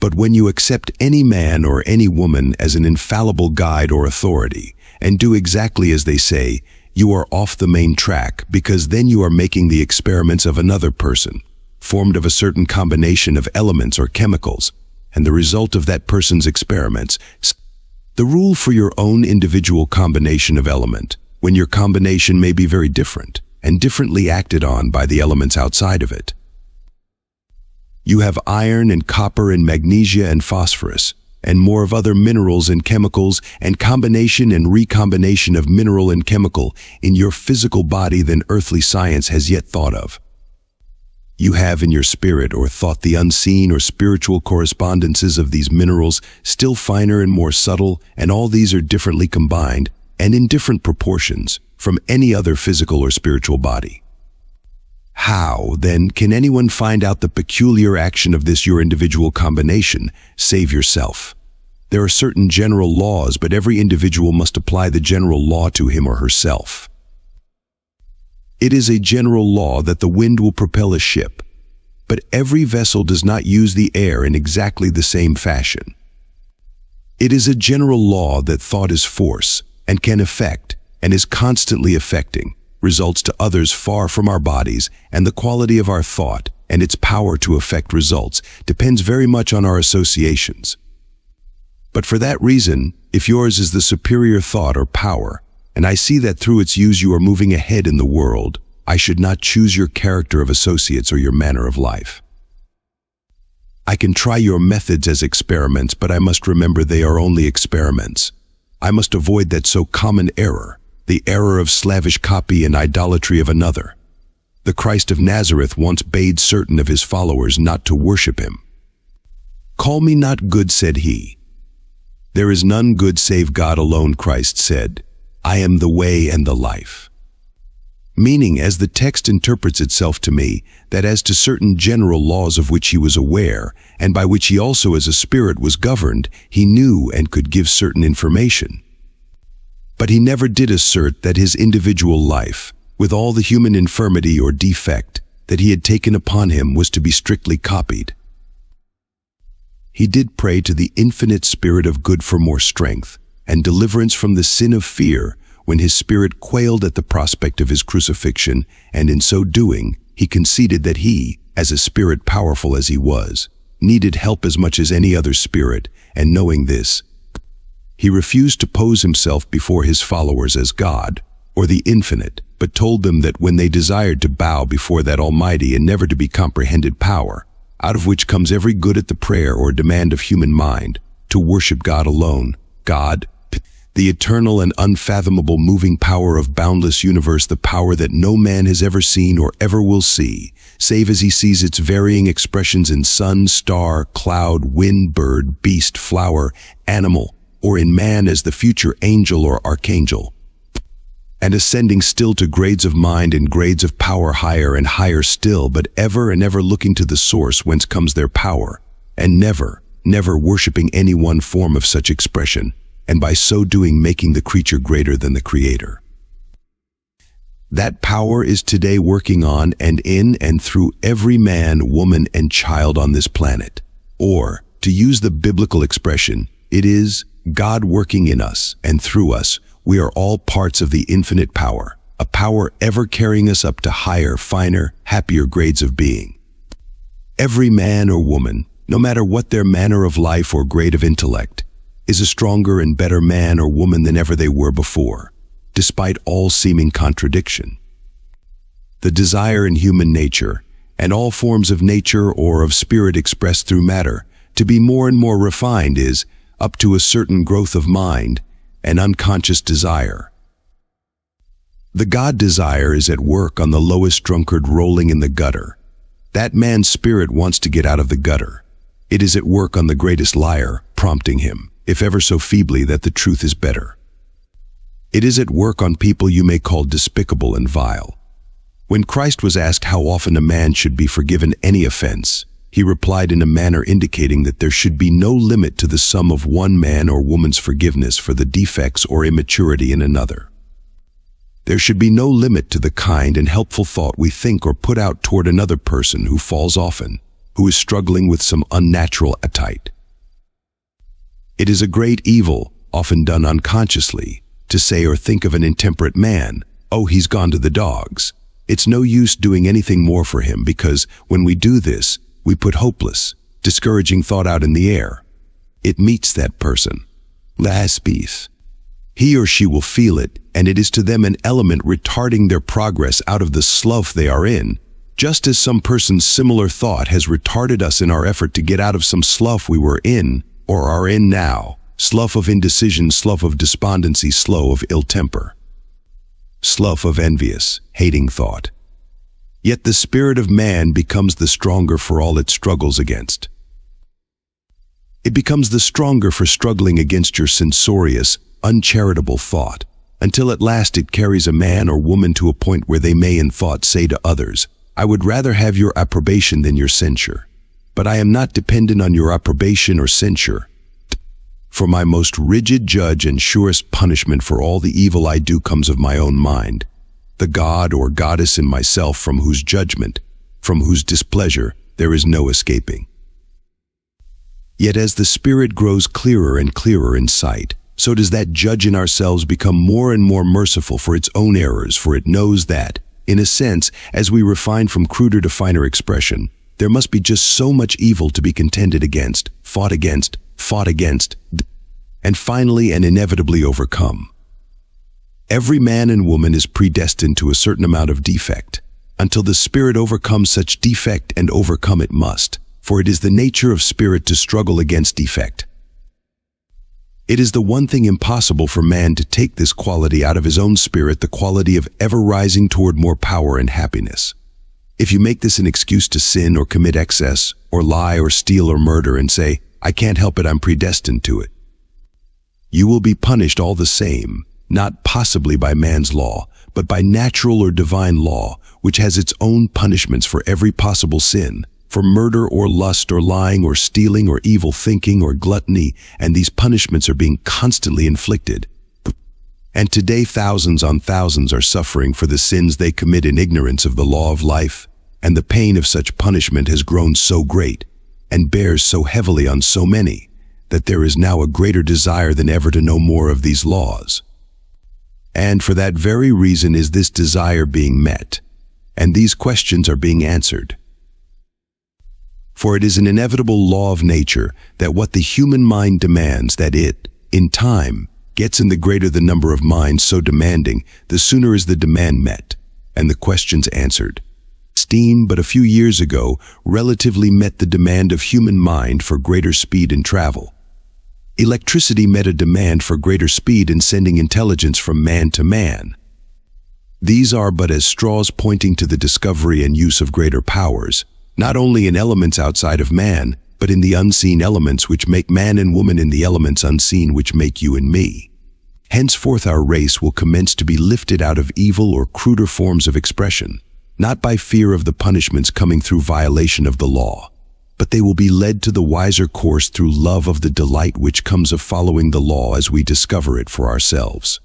But when you accept any man or any woman as an infallible guide or authority and do exactly as they say, you are off the main track because then you are making the experiments of another person, formed of a certain combination of elements or chemicals, and the result of that person's experiments. The rule for your own individual combination of element, when your combination may be very different and differently acted on by the elements outside of it. You have iron and copper and magnesia and phosphorus, and more of other minerals and chemicals and combination and recombination of mineral and chemical in your physical body than earthly science has yet thought of. You have in your spirit or thought the unseen or spiritual correspondences of these minerals still finer and more subtle, and all these are differently combined and in different proportions from any other physical or spiritual body. How, then, can anyone find out the peculiar action of this your individual combination, save yourself? There are certain general laws, but every individual must apply the general law to him or herself. It is a general law that the wind will propel a ship, but every vessel does not use the air in exactly the same fashion. It is a general law that thought is force and can affect and is constantly affecting, results to others far from our bodies, and the quality of our thought and its power to affect results depends very much on our associations. But for that reason, if yours is the superior thought or power, and I see that through its use you are moving ahead in the world, I should not choose your character of associates or your manner of life. I can try your methods as experiments, but I must remember they are only experiments. I must avoid that so common error, the error of slavish copy and idolatry of another. The Christ of Nazareth once bade certain of his followers not to worship him. Call me not good, said he. There is none good save God alone, Christ said. I am the way and the life. Meaning, as the text interprets itself to me, that as to certain general laws of which he was aware, and by which he also as a spirit was governed, he knew and could give certain information. But he never did assert that his individual life, with all the human infirmity or defect that he had taken upon him, was to be strictly copied. He did pray to the infinite Spirit of good for more strength and deliverance from the sin of fear when his spirit quailed at the prospect of his crucifixion, and in so doing, he conceded that he, as a spirit powerful as he was, needed help as much as any other spirit, and knowing this, he refused to pose himself before his followers as God, or the infinite, but told them that when they desired to bow before that almighty and never to be comprehended power, out of which comes every good at the prayer or demand of human mind, to worship God alone, God, the eternal and unfathomable moving power of boundless universe, the power that no man has ever seen or ever will see, save as he sees its varying expressions in sun, star, cloud, wind, bird, beast, flower, animal, or in man as the future angel or archangel, and ascending still to grades of mind and grades of power higher and higher still, but ever and ever looking to the source whence comes their power, and never, never worshipping any one form of such expression, and by so doing making the creature greater than the Creator. That power is today working on and in and through every man, woman, and child on this planet. Or, to use the biblical expression, it is God working in us and through us, we are all parts of the infinite power, a power ever carrying us up to higher, finer, happier grades of being. Every man or woman, no matter what their manner of life or grade of intellect, is a stronger and better man or woman than ever they were before, despite all seeming contradiction. The desire in human nature, and all forms of nature or of spirit expressed through matter, to be more and more refined is, up to a certain growth of mind, an unconscious desire. The God desire is at work on the lowest drunkard rolling in the gutter. That man's spirit wants to get out of the gutter. It is at work on the greatest liar, prompting him, if ever so feebly, that the truth is better. It is at work on people you may call despicable and vile. When Christ was asked how often a man should be forgiven any offense, he replied in a manner indicating that there should be no limit to the sum of one man or woman's forgiveness for the defects or immaturity in another. There should be no limit to the kind and helpful thought we think or put out toward another person who falls often, who is struggling with some unnatural appetite. It is a great evil, often done unconsciously, to say or think of an intemperate man, oh, he's gone to the dogs. It's no use doing anything more for him because when we do this, we put hopeless, discouraging thought out in the air. It meets that person. Last piece. He or she will feel it, and it is to them an element retarding their progress out of the slough they are in, just as some person's similar thought has retarded us in our effort to get out of some slough we were in, or are in now, slough of indecision, slough of despondency, slough of ill temper. Slough of envious, hating thought. Yet the spirit of man becomes the stronger for all it struggles against. It becomes the stronger for struggling against your censorious, uncharitable thought, until at last it carries a man or woman to a point where they may in thought say to others, I would rather have your approbation than your censure. But I am not dependent on your approbation or censure. For my most rigid judge and surest punishment for all the evil I do comes of my own mind, the god or goddess in myself from whose judgment, from whose displeasure, there is no escaping. Yet as the Spirit grows clearer and clearer in sight, so does that judge in ourselves become more and more merciful for its own errors, for it knows that, in a sense, as we refine from cruder to finer expression, there must be just so much evil to be contended against, fought against, fought against, and finally and inevitably overcome. Every man and woman is predestined to a certain amount of defect, until the Spirit overcomes such defect and overcome it must, for it is the nature of Spirit to struggle against defect. It is the one thing impossible for man to take this quality out of his own spirit, the quality of ever rising toward more power and happiness. If you make this an excuse to sin or commit excess, or lie or steal or murder and say, I can't help it, I'm predestined to it, you will be punished all the same, not possibly by man's law, but by natural or divine law, which has its own punishments for every possible sin, for murder or lust or lying or stealing or evil thinking or gluttony, and these punishments are being constantly inflicted. And today thousands on thousands are suffering for the sins they commit in ignorance of the law of life, and the pain of such punishment has grown so great, and bears so heavily on so many, that there is now a greater desire than ever to know more of these laws. And for that very reason is this desire being met, and these questions are being answered. For it is an inevitable law of nature that what the human mind demands, that it, in time, gets in the greater the number of minds so demanding, the sooner is the demand met, and the questions answered. Steam, but a few years ago, relatively met the demand of human mind for greater speed in travel. Electricity met a demand for greater speed in sending intelligence from man to man. These are but as straws pointing to the discovery and use of greater powers, not only in elements outside of man, but in the unseen elements which make man and woman in the elements unseen which make you and me. Henceforth our race will commence to be lifted out of evil or cruder forms of expression, not by fear of the punishments coming through violation of the law, but they will be led to the wiser course through love of the delight which comes of following the law as we discover it for ourselves.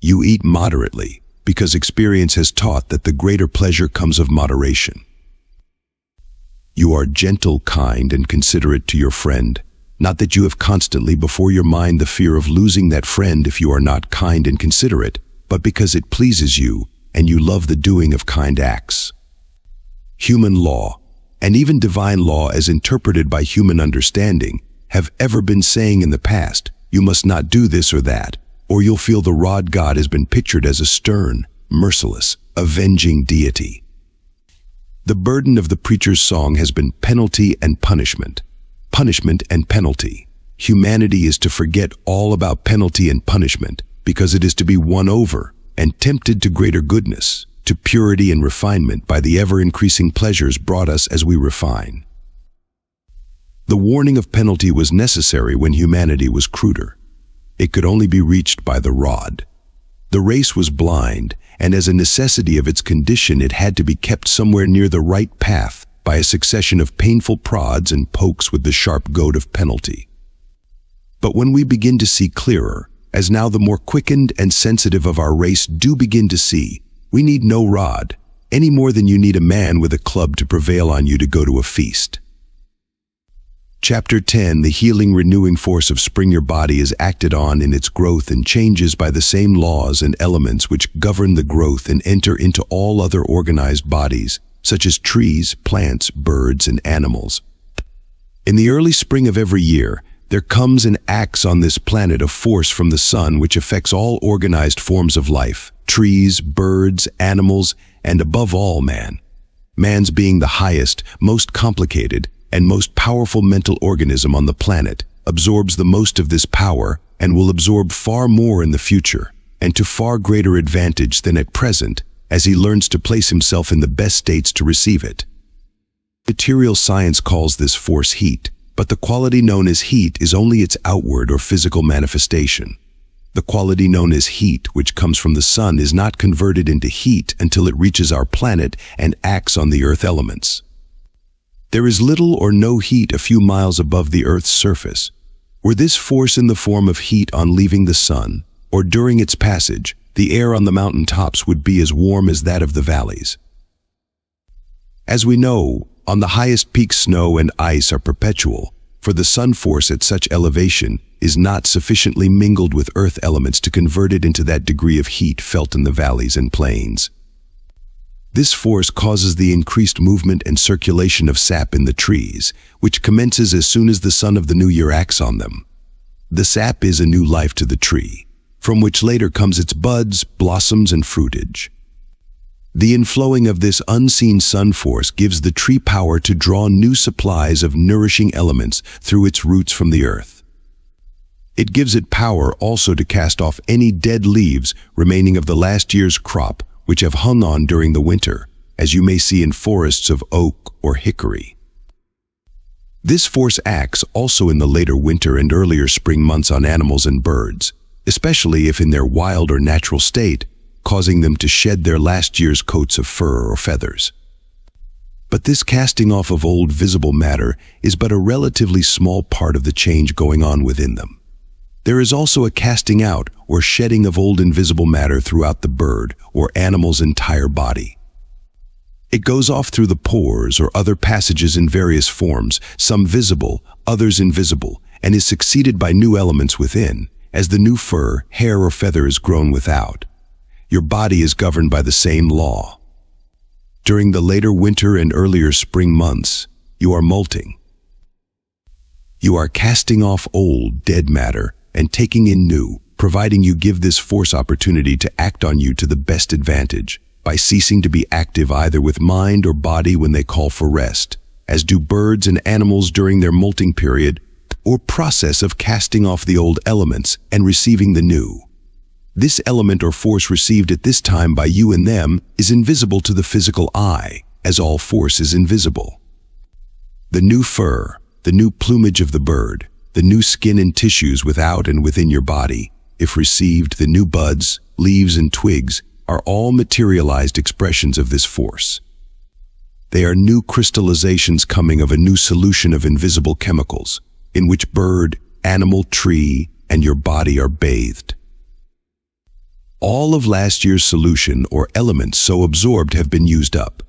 You eat moderately, because experience has taught that the greater pleasure comes of moderation. You are gentle, kind, and considerate to your friend, not that you have constantly before your mind the fear of losing that friend if you are not kind and considerate, but because it pleases you, and you love the doing of kind acts. Human law, and even divine law as interpreted by human understanding, have ever been saying in the past, you must not do this or that, or you'll feel the rod God has been pictured as a stern, merciless, avenging deity. The burden of the preacher's song has been penalty and punishment. Punishment and penalty. Humanity is to forget all about penalty and punishment because it is to be won over and tempted to greater goodness, to purity and refinement by the ever-increasing pleasures brought us as we refine. The warning of penalty was necessary when humanity was cruder. It could only be reached by the rod. The race was blind, and as a necessity of its condition it had to be kept somewhere near the right path, by a succession of painful prods and pokes with the sharp goad of penalty. But when we begin to see clearer, as now the more quickened and sensitive of our race do begin to see, we need no rod, any more than you need a man with a club to prevail on you to go to a feast. Chapter 10 The healing renewing force of spring your body is acted on in its growth and changes by the same laws and elements which govern the growth and enter into all other organized bodies, such as trees, plants, birds, and animals. In the early spring of every year, there comes and acts on this planet a force from the sun which affects all organized forms of life, trees, birds, animals, and above all man. Man's being the highest, most complicated, and most powerful mental organism on the planet, absorbs the most of this power and will absorb far more in the future, and to far greater advantage than at present, as he learns to place himself in the best states to receive it. Material science calls this force heat, but the quality known as heat is only its outward or physical manifestation. The quality known as heat, which comes from the sun, is not converted into heat until it reaches our planet and acts on the earth elements. There is little or no heat a few miles above the Earth's surface. Were this force in the form of heat on leaving the sun, or during its passage, the air on the mountain tops would be as warm as that of the valleys. As we know, on the highest peaks snow and ice are perpetual, for the sun force at such elevation is not sufficiently mingled with earth elements to convert it into that degree of heat felt in the valleys and plains. This force causes the increased movement and circulation of sap in the trees, which commences as soon as the sun of the new year acts on them. The sap is a new life to the tree, from which later comes its buds, blossoms, and fruitage. The inflowing of this unseen sun force gives the tree power to draw new supplies of nourishing elements through its roots from the earth. It gives it power also to cast off any dead leaves remaining of the last year's crop which have hung on during the winter, as you may see in forests of oak or hickory. This force acts also in the later winter and earlier spring months on animals and birds, especially if in their wild or natural state, causing them to shed their last year's coats of fur or feathers. But this casting off of old visible matter is but a relatively small part of the change going on within them. There is also a casting out or shedding of old invisible matter throughout the bird or animal's entire body. It goes off through the pores or other passages in various forms, some visible, others invisible, and is succeeded by new elements within, as the new fur, hair, or feather is grown without. Your body is governed by the same law. During the later winter and earlier spring months, you are molting. You are casting off old, dead matter and taking in new, providing you give this force opportunity to act on you to the best advantage, by ceasing to be active either with mind or body when they call for rest, as do birds and animals during their molting period, or process of casting off the old elements and receiving the new. This element or force received at this time by you and them is invisible to the physical eye, as all force is invisible. The new fur, the new plumage of the bird, the new skin and tissues without and within your body, if received, the new buds, leaves, and twigs are all materialized expressions of this force. They are new crystallizations coming of a new solution of invisible chemicals, in which bird, animal, tree, and your body are bathed. All of last year's solution or elements so absorbed have been used up.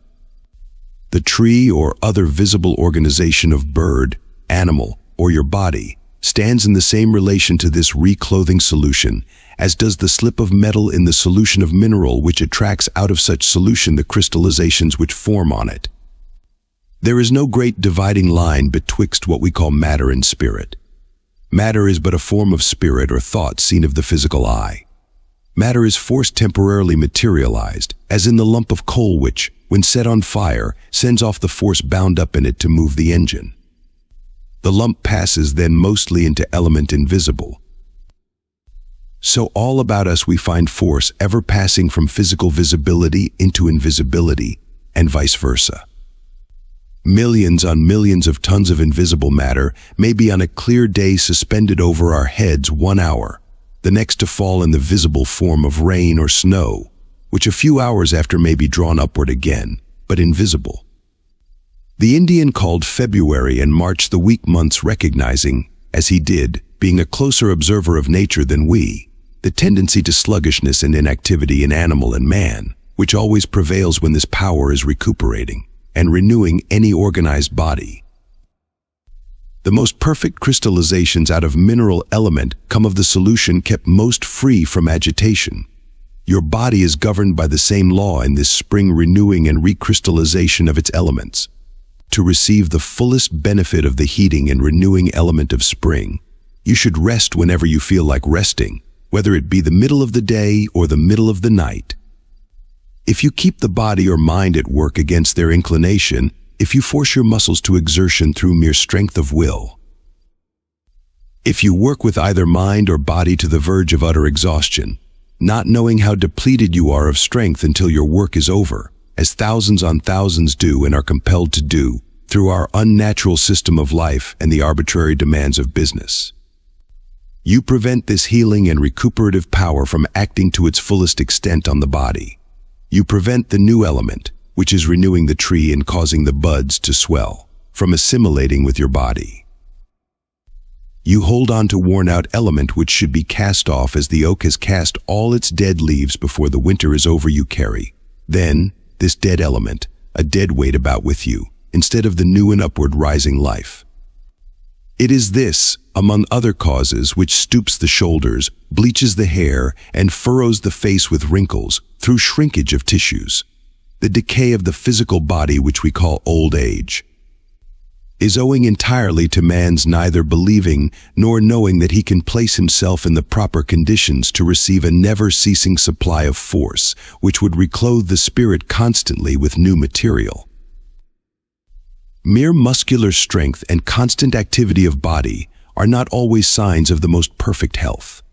The tree or other visible organization of bird, animal, or your body stands in the same relation to this reclothing solution as does the slip of metal in the solution of mineral which attracts out of such solution the crystallizations which form on it. There is no great dividing line betwixt what we call matter and spirit. Matter is but a form of spirit or thought seen of the physical eye. Matter is force temporarily materialized, as in the lump of coal which, when set on fire, sends off the force bound up in it to move the engine. The lump passes then mostly into element invisible. So all about us we find force ever passing from physical visibility into invisibility, and vice versa. Millions on millions of tons of invisible matter may be on a clear day suspended over our heads one hour, the next to fall in the visible form of rain or snow, which a few hours after may be drawn upward again, but invisible. The Indian called February and March the weak months recognizing, as he did, being a closer observer of nature than we, the tendency to sluggishness and inactivity in animal and man, which always prevails when this power is recuperating and renewing any organized body. The most perfect crystallizations out of mineral element come of the solution kept most free from agitation. Your body is governed by the same law in this spring renewing and recrystallization of its elements. To receive the fullest benefit of the heating and renewing element of spring, you should rest whenever you feel like resting, whether it be the middle of the day or the middle of the night. If you keep the body or mind at work against their inclination, if you force your muscles to exertion through mere strength of will, if you work with either mind or body to the verge of utter exhaustion, not knowing how depleted you are of strength until your work is over, as thousands on thousands do and are compelled to do through our unnatural system of life and the arbitrary demands of business. You prevent this healing and recuperative power from acting to its fullest extent on the body. You prevent the new element, which is renewing the tree and causing the buds to swell, from assimilating with your body. You hold on to worn-out element which should be cast off as the oak has cast all its dead leaves before the winter is over you carry. Then, this dead element, a dead weight about with you, instead of the new and upward rising life. It is this, among other causes, which stoops the shoulders, bleaches the hair, and furrows the face with wrinkles through shrinkage of tissues. The decay of the physical body which we call old age is owing entirely to man's neither believing nor knowing that he can place himself in the proper conditions to receive a never-ceasing supply of force, which would reclothe the spirit constantly with new material. Mere muscular strength and constant activity of body are not always signs of the most perfect health.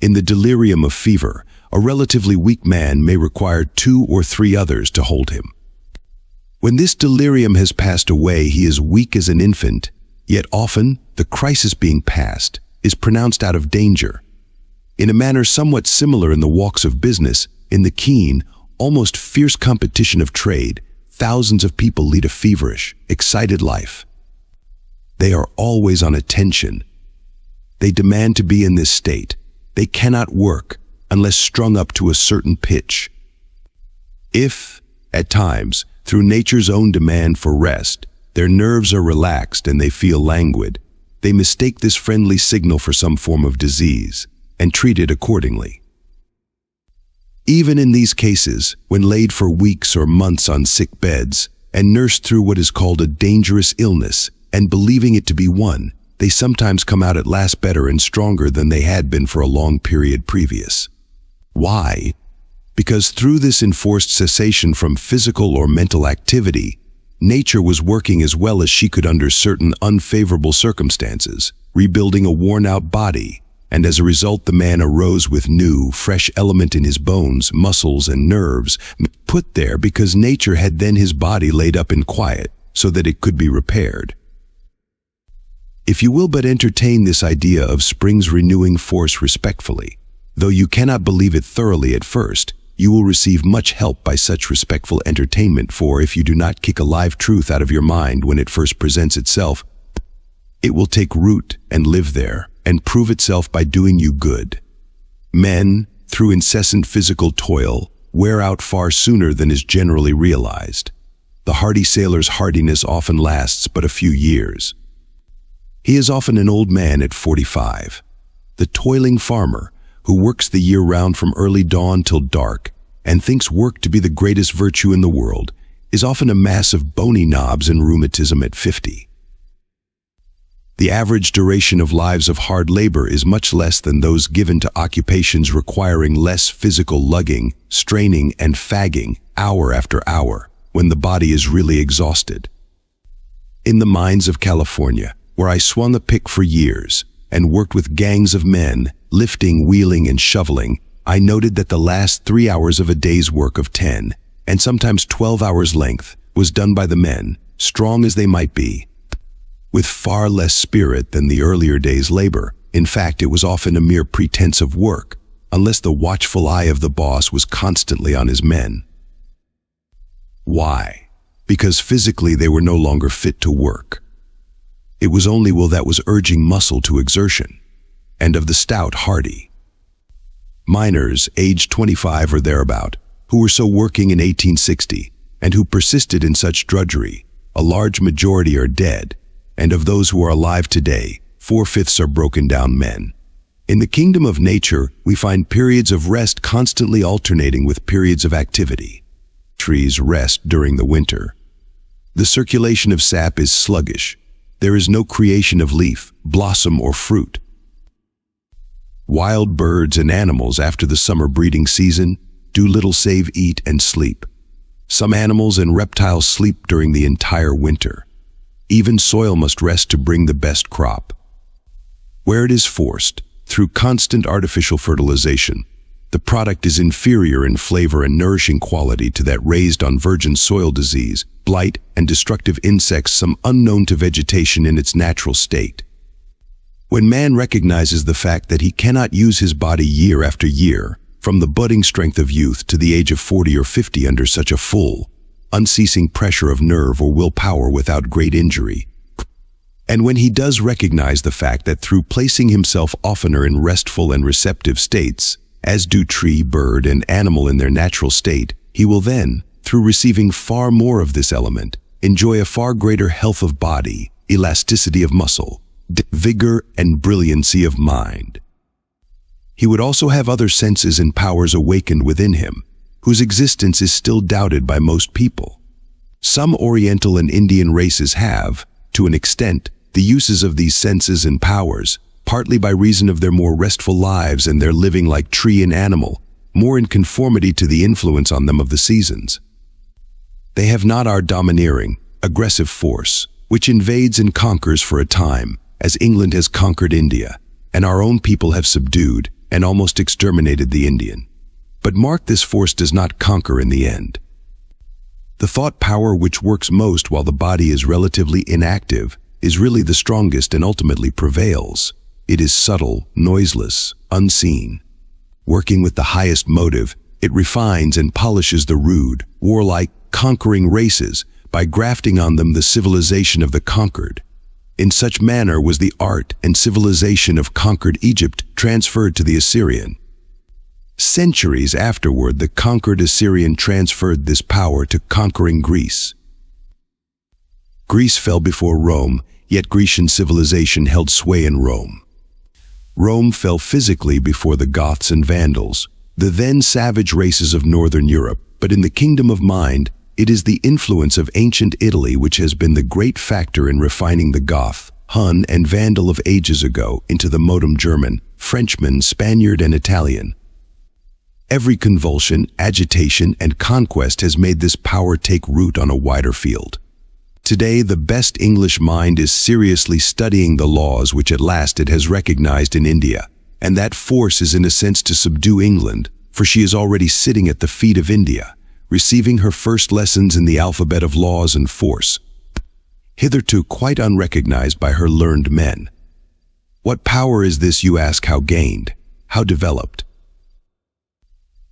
In the delirium of fever, a relatively weak man may require two or three others to hold him. When this delirium has passed away, he is weak as an infant, yet often the crisis being passed is pronounced out of danger. In a manner somewhat similar in the walks of business, in the keen, almost fierce competition of trade, thousands of people lead a feverish, excited life. They are always on attention. They demand to be in this state. They cannot work unless strung up to a certain pitch. If, at times, through nature's own demand for rest, their nerves are relaxed and they feel languid. They mistake this friendly signal for some form of disease and treat it accordingly. Even in these cases, when laid for weeks or months on sick beds and nursed through what is called a dangerous illness and believing it to be one, they sometimes come out at last better and stronger than they had been for a long period previous. Why? because through this enforced cessation from physical or mental activity, nature was working as well as she could under certain unfavorable circumstances, rebuilding a worn-out body, and as a result the man arose with new, fresh element in his bones, muscles, and nerves, put there because nature had then his body laid up in quiet, so that it could be repaired. If you will but entertain this idea of spring's renewing force respectfully, though you cannot believe it thoroughly at first, you will receive much help by such respectful entertainment, for if you do not kick a live truth out of your mind when it first presents itself, it will take root and live there, and prove itself by doing you good. Men, through incessant physical toil, wear out far sooner than is generally realized. The hardy sailor's hardiness often lasts but a few years. He is often an old man at 45. The toiling farmer, who works the year round from early dawn till dark and thinks work to be the greatest virtue in the world, is often a mass of bony knobs and rheumatism at 50. The average duration of lives of hard labor is much less than those given to occupations requiring less physical lugging, straining, and fagging hour after hour when the body is really exhausted. In the mines of California, where I swung a pick for years and worked with gangs of men lifting, wheeling, and shoveling, I noted that the last three hours of a day's work of 10, and sometimes 12 hours length, was done by the men, strong as they might be, with far less spirit than the earlier day's labor. In fact, it was often a mere pretense of work, unless the watchful eye of the boss was constantly on his men. Why? because physically they were no longer fit to work. It was only will that was urging muscle to exertion, and of the stout hardy. Miners, aged 25 or thereabout, who were so working in 1860, and who persisted in such drudgery, a large majority are dead, and of those who are alive today, four-fifths are broken down men. In the kingdom of nature, we find periods of rest constantly alternating with periods of activity. Trees rest during the winter. The circulation of sap is sluggish. There is no creation of leaf, blossom, or fruit. Wild birds and animals after the summer breeding season do little save eat and sleep. Some animals and reptiles sleep during the entire winter. Even soil must rest to bring the best crop. Where it is forced, through constant artificial fertilization, the product is inferior in flavor and nourishing quality to that raised on virgin soil disease, blight, and destructive insects some unknown to vegetation in its natural state. When man recognizes the fact that he cannot use his body year after year, from the budding strength of youth to the age of 40 or 50 under such a full, unceasing pressure of nerve or willpower without great injury, and when he does recognize the fact that through placing himself oftener in restful and receptive states, as do tree, bird, and animal in their natural state, he will then, through receiving far more of this element, enjoy a far greater health of body, elasticity of muscle, vigor, and brilliancy of mind. He would also have other senses and powers awakened within him, whose existence is still doubted by most people. Some Oriental and Indian races have, to an extent, the uses of these senses and powers, partly by reason of their more restful lives and their living like tree and animal, more in conformity to the influence on them of the seasons. They have not our domineering, aggressive force, which invades and conquers for a time, as England has conquered India, and our own people have subdued and almost exterminated the Indian. But mark this force does not conquer in the end. The thought power which works most while the body is relatively inactive is really the strongest and ultimately prevails. It is subtle, noiseless, unseen. Working with the highest motive, it refines and polishes the rude, warlike, conquering races by grafting on them the civilization of the conquered. In such manner was the art and civilization of conquered Egypt transferred to the Assyrian. Centuries afterward, the conquered Assyrian transferred this power to conquering Greece. Greece fell before Rome yet Grecian civilization held sway in Rome. Rome fell physically before the Goths and Vandals, the then savage races of northern Europe, but in the kingdom of mind, it is the influence of ancient Italy which has been the great factor in refining the Goth, Hun, and Vandal of ages ago into the modem German, Frenchman, Spaniard, and Italian. Every convulsion, agitation, and conquest has made this power take root on a wider field. Today, the best English mind is seriously studying the laws which at last it has recognized in India, and that force is in a sense to subdue England, for she is already sitting at the feet of India, receiving her first lessons in the alphabet of laws and force, hitherto quite unrecognized by her learned men. What power is this, you ask, how gained, how developed?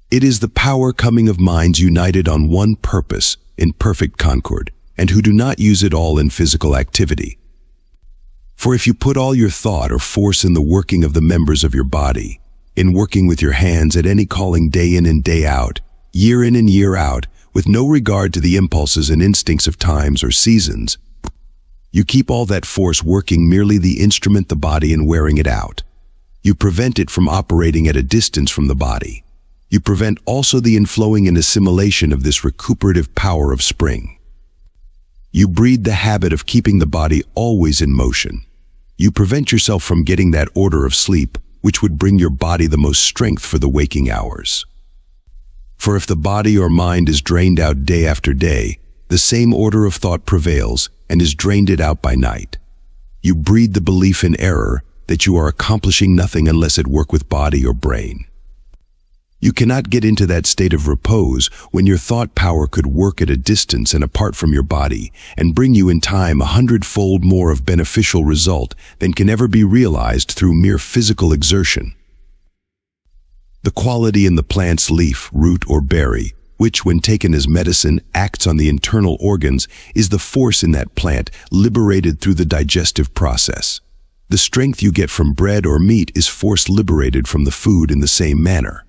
It is the power coming of minds united on one purpose in perfect concord, and who do not use it all in physical activity. For if you put all your thought or force in the working of the members of your body, in working with your hands at any calling day in and day out, year in and year out, with no regard to the impulses and instincts of times or seasons, you keep all that force working merely the instrument the body and wearing it out. You prevent it from operating at a distance from the body. You prevent also the inflowing and assimilation of this recuperative power of spring. You breed the habit of keeping the body always in motion. You prevent yourself from getting that order of sleep, which would bring your body the most strength for the waking hours. For if the body or mind is drained out day after day, the same order of thought prevails and is drained it out by night. You breed the belief in error that you are accomplishing nothing unless it work with body or brain. You cannot get into that state of repose when your thought power could work at a distance and apart from your body and bring you in time a hundredfold more of beneficial result than can ever be realized through mere physical exertion. The quality in the plant's leaf, root, or berry which, when taken as medicine, acts on the internal organs, is the force in that plant liberated through the digestive process. The strength you get from bread or meat is force liberated from the food in the same manner.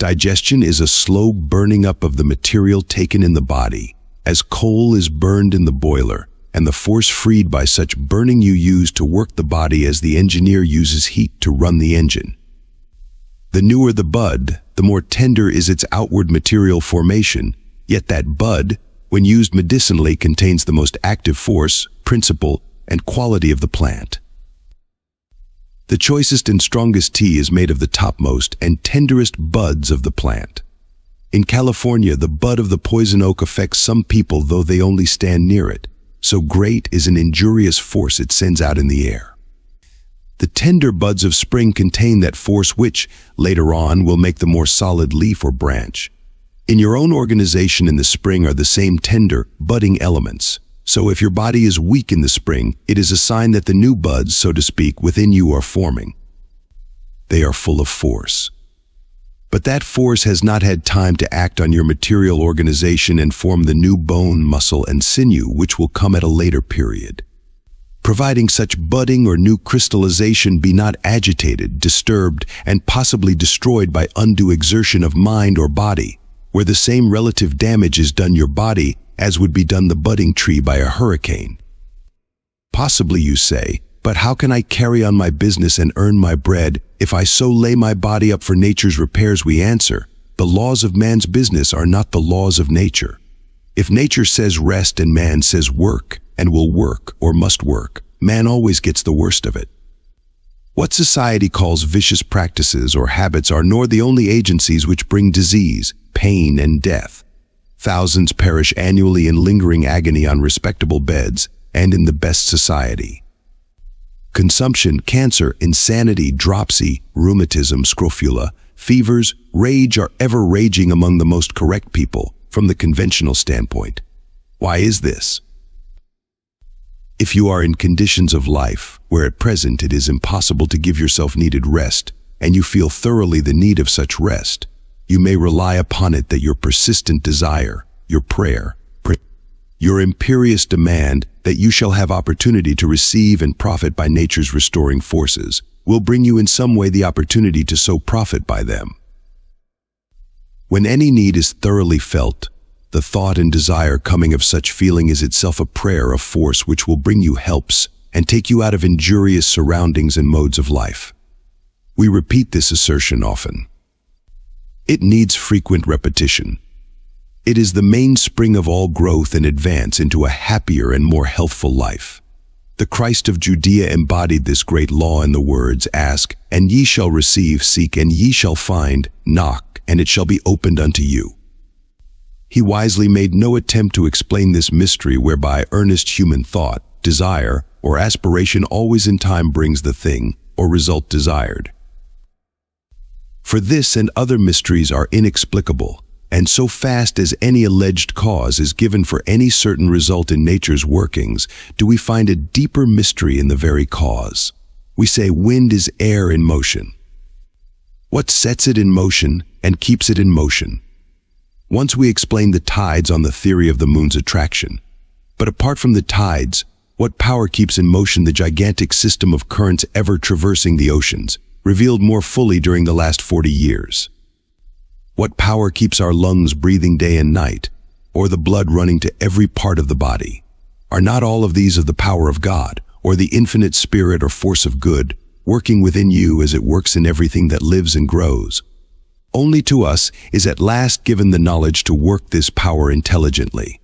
Digestion is a slow burning up of the material taken in the body, as coal is burned in the boiler, and the force freed by such burning you use to work the body as the engineer uses heat to run the engine. The newer the bud, the more tender is its outward material formation, yet that bud, when used medicinally, contains the most active force, principle, and quality of the plant. The choicest and strongest tea is made of the topmost and tenderest buds of the plant. In California, the bud of the poison oak affects some people though they only stand near it, so great is an injurious force it sends out in the air. The tender buds of spring contain that force which, later on, will make the more solid leaf or branch. In your own organization in the spring are the same tender, budding elements. So if your body is weak in the spring, it is a sign that the new buds, so to speak, within you are forming. They are full of force. But that force has not had time to act on your material organization and form the new bone, muscle, and sinew which will come at a later period. Providing such budding or new crystallization be not agitated, disturbed, and possibly destroyed by undue exertion of mind or body, where the same relative damage is done your body as would be done the budding tree by a hurricane. Possibly you say, but how can I carry on my business and earn my bread if I so lay my body up for nature's repairs? We answer, the laws of man's business are not the laws of nature. If nature says rest and man says work, and will work or must work, man always gets the worst of it. What society calls vicious practices or habits are nor the only agencies which bring disease, pain, and death. Thousands perish annually in lingering agony on respectable beds and in the best society. Consumption, cancer, insanity, dropsy, rheumatism, scrofula, fevers, rage are ever raging among the most correct people from the conventional standpoint. Why is this? If you are in conditions of life where at present it is impossible to give yourself needed rest, and you feel thoroughly the need of such rest, you may rely upon it that your persistent desire, your prayer, your imperious demand that you shall have opportunity to receive and profit by nature's restoring forces will bring you in some way the opportunity to so profit by them. When any need is thoroughly felt, the thought and desire coming of such feeling is itself a prayer of force which will bring you helps and take you out of injurious surroundings and modes of life. We repeat this assertion often. It needs frequent repetition. It is the mainspring of all growth and advance into a happier and more healthful life. The Christ of Judea embodied this great law in the words, Ask, and ye shall receive, seek, and ye shall find, knock, and it shall be opened unto you. He wisely made no attempt to explain this mystery whereby earnest human thought, desire, or aspiration always in time brings the thing or result desired. For this and other mysteries are inexplicable, and so fast as any alleged cause is given for any certain result in nature's workings, do we find a deeper mystery in the very cause. We say wind is air in motion. What sets it in motion and keeps it in motion? Once we explained the tides on the theory of the moon's attraction. But apart from the tides, what power keeps in motion the gigantic system of currents ever traversing the oceans? revealed more fully during the last 40 years. What power keeps our lungs breathing day and night, or the blood running to every part of the body? Are not all of these of the power of God, or the infinite spirit or force of good, working within you as it works in everything that lives and grows? Only to us is at last given the knowledge to work this power intelligently.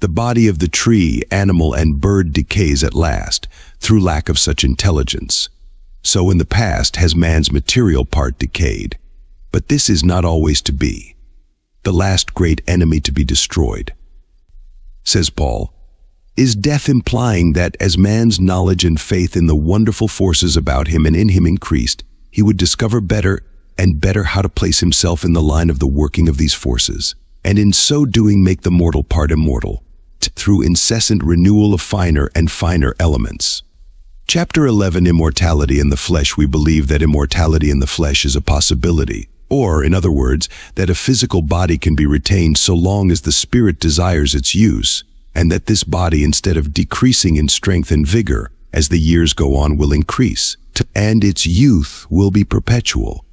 The body of the tree, animal, and bird decays at last, through lack of such intelligence. So in the past has man's material part decayed. But this is not always to be. The last great enemy to be destroyed. Says Paul, is death implying that as man's knowledge and faith in the wonderful forces about him and in him increased, he would discover better and better how to place himself in the line of the working of these forces, and in so doing make the mortal part immortal, through incessant renewal of finer and finer elements. Chapter 11 Immortality in the Flesh We believe that immortality in the flesh is a possibility, Or, in other words, that a physical body can be retained so long as the spirit desires its use, and that this body, instead of decreasing in strength and vigor, as the years go on, will increase, and its youth will be perpetual.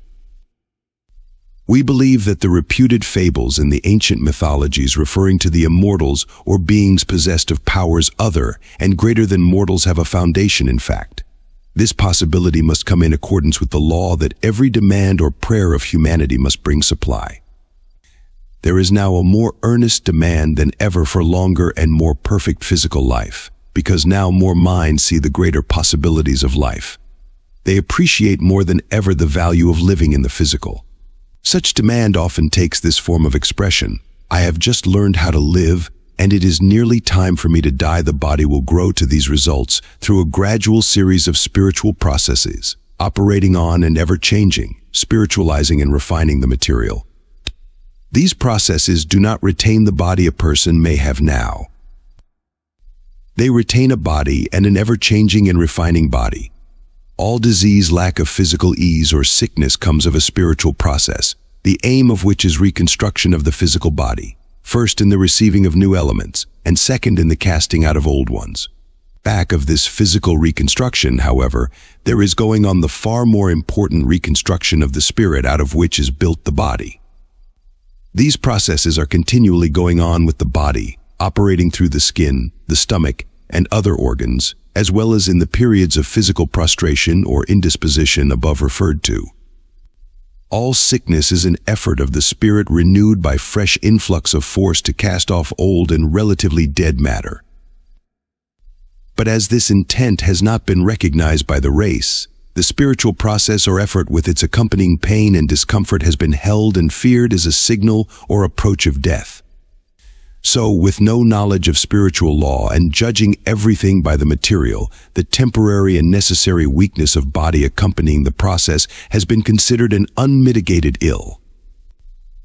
We believe that the reputed fables in the ancient mythologies referring to the immortals or beings possessed of powers other and greater than mortals have a foundation in fact. This possibility must come in accordance with the law that every demand or prayer of humanity must bring supply. There is now a more earnest demand than ever for longer and more perfect physical life, because now more minds see the greater possibilities of life. They appreciate more than ever the value of living in the physical. Such demand often takes this form of expression. I have just learned how to live, and it is nearly time for me to die. The body will grow to these results through a gradual series of spiritual processes, operating on and ever-changing, spiritualizing and refining the material. These processes do not retain the body a person may have now. They retain a body and an ever-changing and refining body, all disease, lack of physical ease, or sickness comes of a spiritual process, the aim of which is reconstruction of the physical body, first in the receiving of new elements, and second in the casting out of old ones. Back of this physical reconstruction, however, there is going on the far more important reconstruction of the spirit out of which is built the body. These processes are continually going on with the body, operating through the skin, the stomach, and other organs, as well as in the periods of physical prostration or indisposition above referred to. All sickness is an effort of the spirit renewed by fresh influx of force to cast off old and relatively dead matter. But as this intent has not been recognized by the race, the spiritual process or effort with its accompanying pain and discomfort has been held and feared as a signal or approach of death. So, with no knowledge of spiritual law and judging everything by the material, the temporary and necessary weakness of body accompanying the process has been considered an unmitigated ill.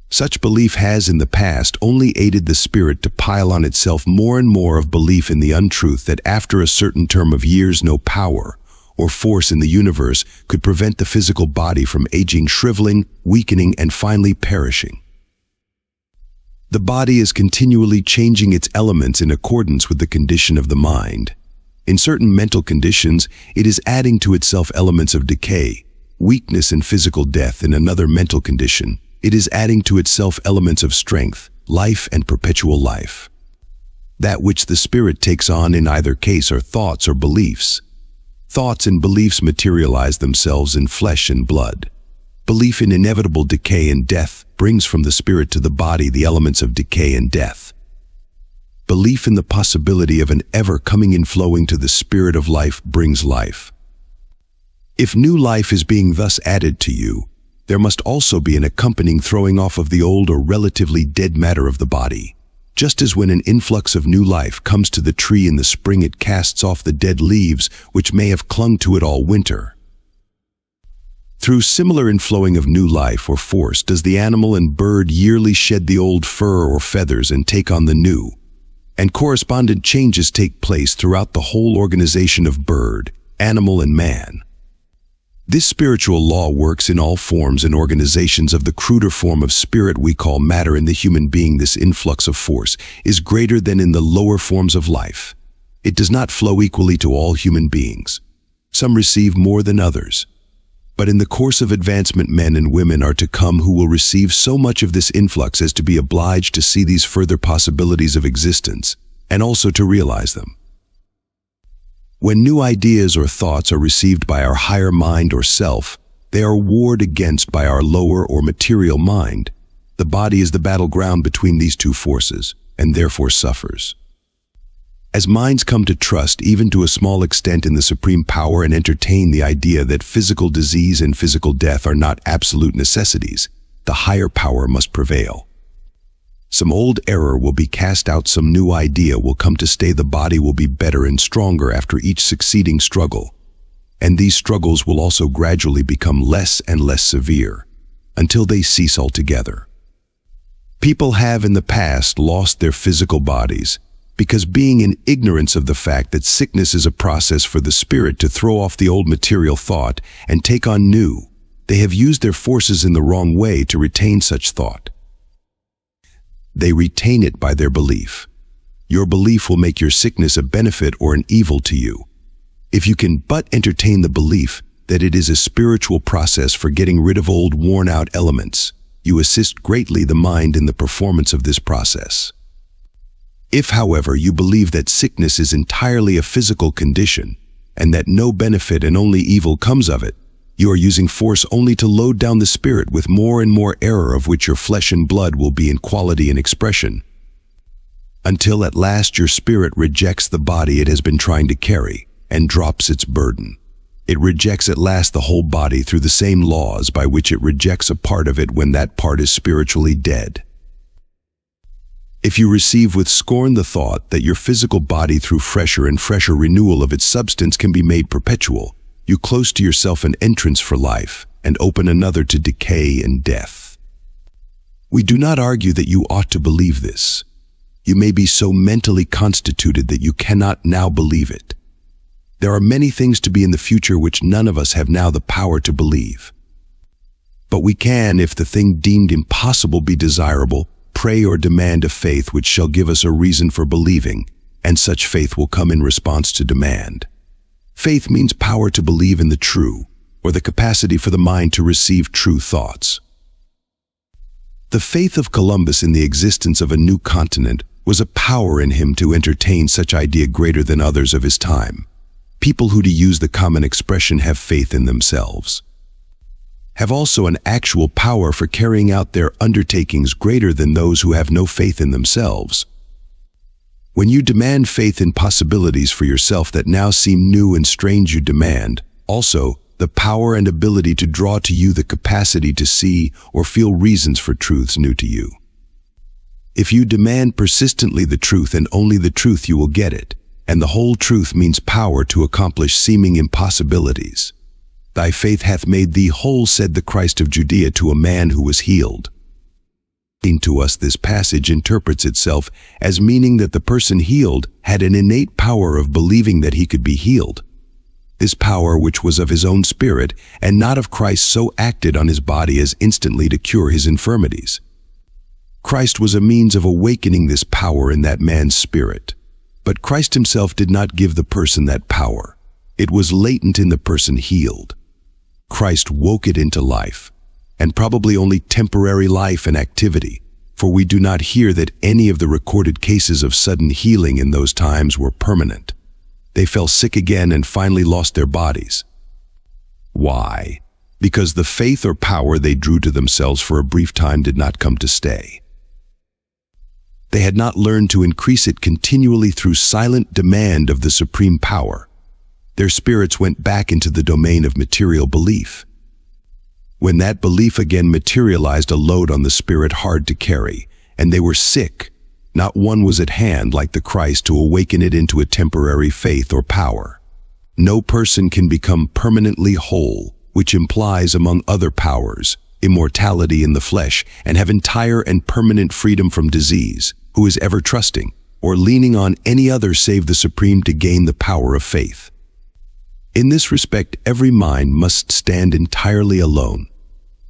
Such belief has in the past only aided the spirit to pile on itself more and more of belief in the untruth that after a certain term of years no power or force in the universe could prevent the physical body from aging, shriveling, weakening, and finally perishing. The body is continually changing its elements in accordance with the condition of the mind. In certain mental conditions, it is adding to itself elements of decay, weakness and physical death in another mental condition. It is adding to itself elements of strength, life and perpetual life. That which the spirit takes on in either case are thoughts or beliefs. Thoughts and beliefs materialize themselves in flesh and blood. Belief in inevitable decay and death brings from the spirit to the body the elements of decay and death. Belief in the possibility of an ever coming and flowing to the spirit of life brings life. If new life is being thus added to you, there must also be an accompanying throwing off of the old or relatively dead matter of the body. Just as when an influx of new life comes to the tree in the spring it casts off the dead leaves which may have clung to it all winter. Through similar inflowing of new life or force does the animal and bird yearly shed the old fur or feathers and take on the new, and correspondent changes take place throughout the whole organization of bird, animal, and man. This spiritual law works in all forms and organizations of the cruder form of spirit we call matter in the human being. This influx of force is greater than in the lower forms of life. It does not flow equally to all human beings. Some receive more than others. But in the course of advancement men and women are to come who will receive so much of this influx as to be obliged to see these further possibilities of existence, and also to realize them. When new ideas or thoughts are received by our higher mind or self, they are warred against by our lower or material mind. The body is the battleground between these two forces, and therefore suffers. As minds come to trust, even to a small extent, in the supreme power and entertain the idea that physical disease and physical death are not absolute necessities, the higher power must prevail. Some old error will be cast out, some new idea will come to stay, the body will be better and stronger after each succeeding struggle. And these struggles will also gradually become less and less severe, until they cease altogether. People have in the past lost their physical bodies, because being in ignorance of the fact that sickness is a process for the spirit to throw off the old material thought and take on new, they have used their forces in the wrong way to retain such thought. They retain it by their belief. Your belief will make your sickness a benefit or an evil to you. If you can but entertain the belief that it is a spiritual process for getting rid of old worn-out elements, you assist greatly the mind in the performance of this process. If, however, you believe that sickness is entirely a physical condition and that no benefit and only evil comes of it, you are using force only to load down the spirit with more and more error of which your flesh and blood will be in quality and expression, until at last your spirit rejects the body it has been trying to carry and drops its burden. It rejects at last the whole body through the same laws by which it rejects a part of it when that part is spiritually dead. If you receive with scorn the thought that your physical body through fresher and fresher renewal of its substance can be made perpetual, you close to yourself an entrance for life and open another to decay and death. We do not argue that you ought to believe this. You may be so mentally constituted that you cannot now believe it. There are many things to be in the future which none of us have now the power to believe. But we can, if the thing deemed impossible be desirable, pray or demand a faith which shall give us a reason for believing, and such faith will come in response to demand. Faith means power to believe in the true, or the capacity for the mind to receive true thoughts. The faith of Columbus in the existence of a new continent was a power in him to entertain such idea greater than others of his time. People who, to use the common expression, have faith in themselves, have also an actual power for carrying out their undertakings greater than those who have no faith in themselves. When you demand faith in possibilities for yourself that now seem new and strange you demand, also, the power and ability to draw to you the capacity to see or feel reasons for truths new to you. If you demand persistently the truth and only the truth you will get it, and the whole truth means power to accomplish seeming impossibilities. Thy faith hath made thee whole, said the Christ of Judea to a man who was healed to us this passage interprets itself as meaning that the person healed had an innate power of believing that he could be healed. This power, which was of his own spirit and not of Christ, so acted on his body as instantly to cure his infirmities. Christ was a means of awakening this power in that man's spirit. But Christ himself did not give the person that power. It was latent in the person healed. Christ woke it into life and probably only temporary life and activity, for we do not hear that any of the recorded cases of sudden healing in those times were permanent. They fell sick again and finally lost their bodies. Why? Because the faith or power they drew to themselves for a brief time did not come to stay. They had not learned to increase it continually through silent demand of the supreme power. Their spirits went back into the domain of material belief. When that belief again materialized a load on the spirit hard to carry, and they were sick, not one was at hand like the Christ to awaken it into a temporary faith or power. No person can become permanently whole, which implies, among other powers, immortality in the flesh, and have entire and permanent freedom from disease, who is ever trusting, or leaning on any other save the Supreme to gain the power of faith. In this respect, every mind must stand entirely alone,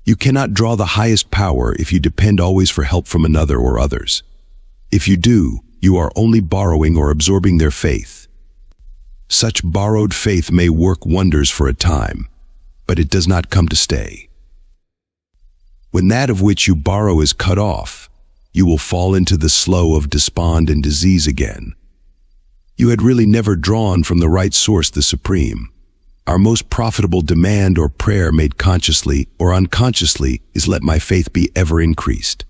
you cannot draw the highest power if you depend always for help from another or others. If you do, you are only borrowing or absorbing their faith. Such borrowed faith may work wonders for a time, but it does not come to stay. When that of which you borrow is cut off, you will fall into the slough of despond and disease again. You had really never drawn from the right source the supreme. Our most profitable demand or prayer made consciously or unconsciously is let my faith be ever increased.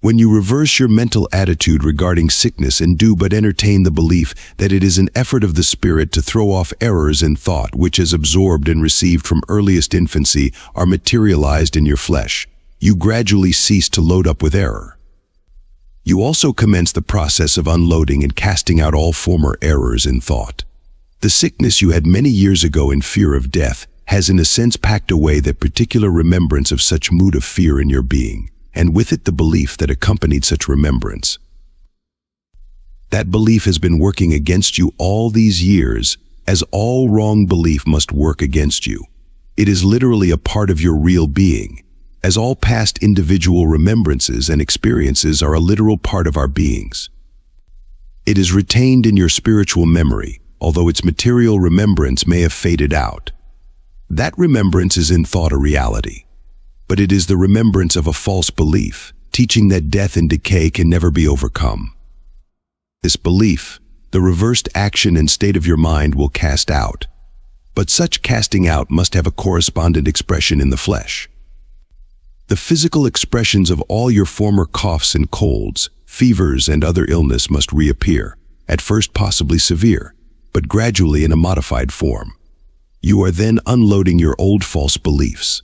When you reverse your mental attitude regarding sickness and do but entertain the belief that it is an effort of the Spirit to throw off errors in thought which is absorbed and received from earliest infancy are materialized in your flesh, you gradually cease to load up with error. You also commence the process of unloading and casting out all former errors in thought. The sickness you had many years ago in fear of death has in a sense packed away that particular remembrance of such mood of fear in your being, and with it the belief that accompanied such remembrance. That belief has been working against you all these years, as all wrong belief must work against you. It is literally a part of your real being, as all past individual remembrances and experiences are a literal part of our beings. It is retained in your spiritual memory, although its material remembrance may have faded out. That remembrance is in thought a reality, but it is the remembrance of a false belief, teaching that death and decay can never be overcome. This belief, the reversed action and state of your mind will cast out, but such casting out must have a correspondent expression in the flesh. The physical expressions of all your former coughs and colds, fevers and other illness must reappear, at first possibly severe, but gradually in a modified form. You are then unloading your old false beliefs.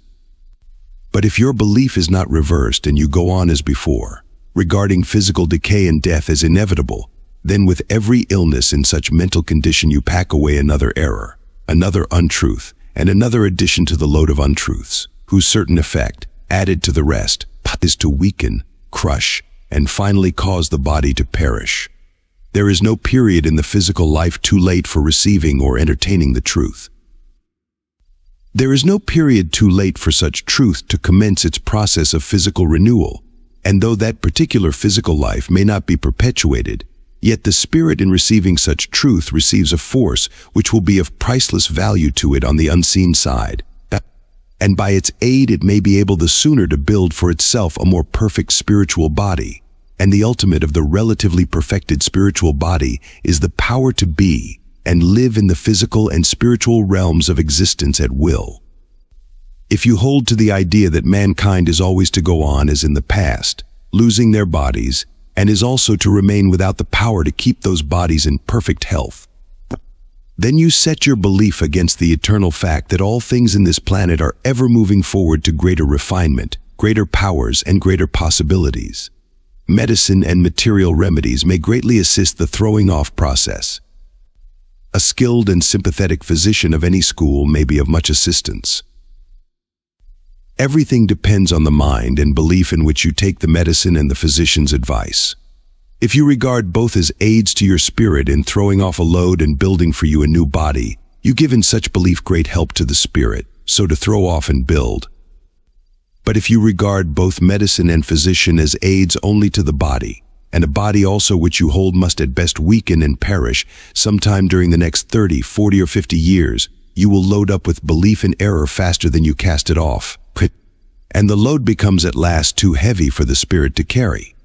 But if your belief is not reversed and you go on as before, regarding physical decay and death as inevitable, then with every illness in such mental condition you pack away another error, another untruth, and another addition to the load of untruths, whose certain effect, added to the rest, is to weaken, crush, and finally cause the body to perish. There is no period in the physical life too late for receiving or entertaining the truth. There is no period too late for such truth to commence its process of physical renewal, and though that particular physical life may not be perpetuated, yet the spirit in receiving such truth receives a force which will be of priceless value to it on the unseen side, and by its aid it may be able the sooner to build for itself a more perfect spiritual body, and the ultimate of the relatively perfected spiritual body is the power to be and live in the physical and spiritual realms of existence at will. If you hold to the idea that mankind is always to go on as in the past, losing their bodies, and is also to remain without the power to keep those bodies in perfect health, then you set your belief against the eternal fact that all things in this planet are ever moving forward to greater refinement, greater powers, and greater possibilities medicine and material remedies may greatly assist the throwing off process. A skilled and sympathetic physician of any school may be of much assistance. Everything depends on the mind and belief in which you take the medicine and the physician's advice. If you regard both as aids to your spirit in throwing off a load and building for you a new body, you give in such belief great help to the spirit, so to throw off and build, but if you regard both medicine and physician as aids only to the body, and a body also which you hold must at best weaken and perish sometime during the next 30, 40, or 50 years, you will load up with belief in error faster than you cast it off. And the load becomes at last too heavy for the spirit to carry.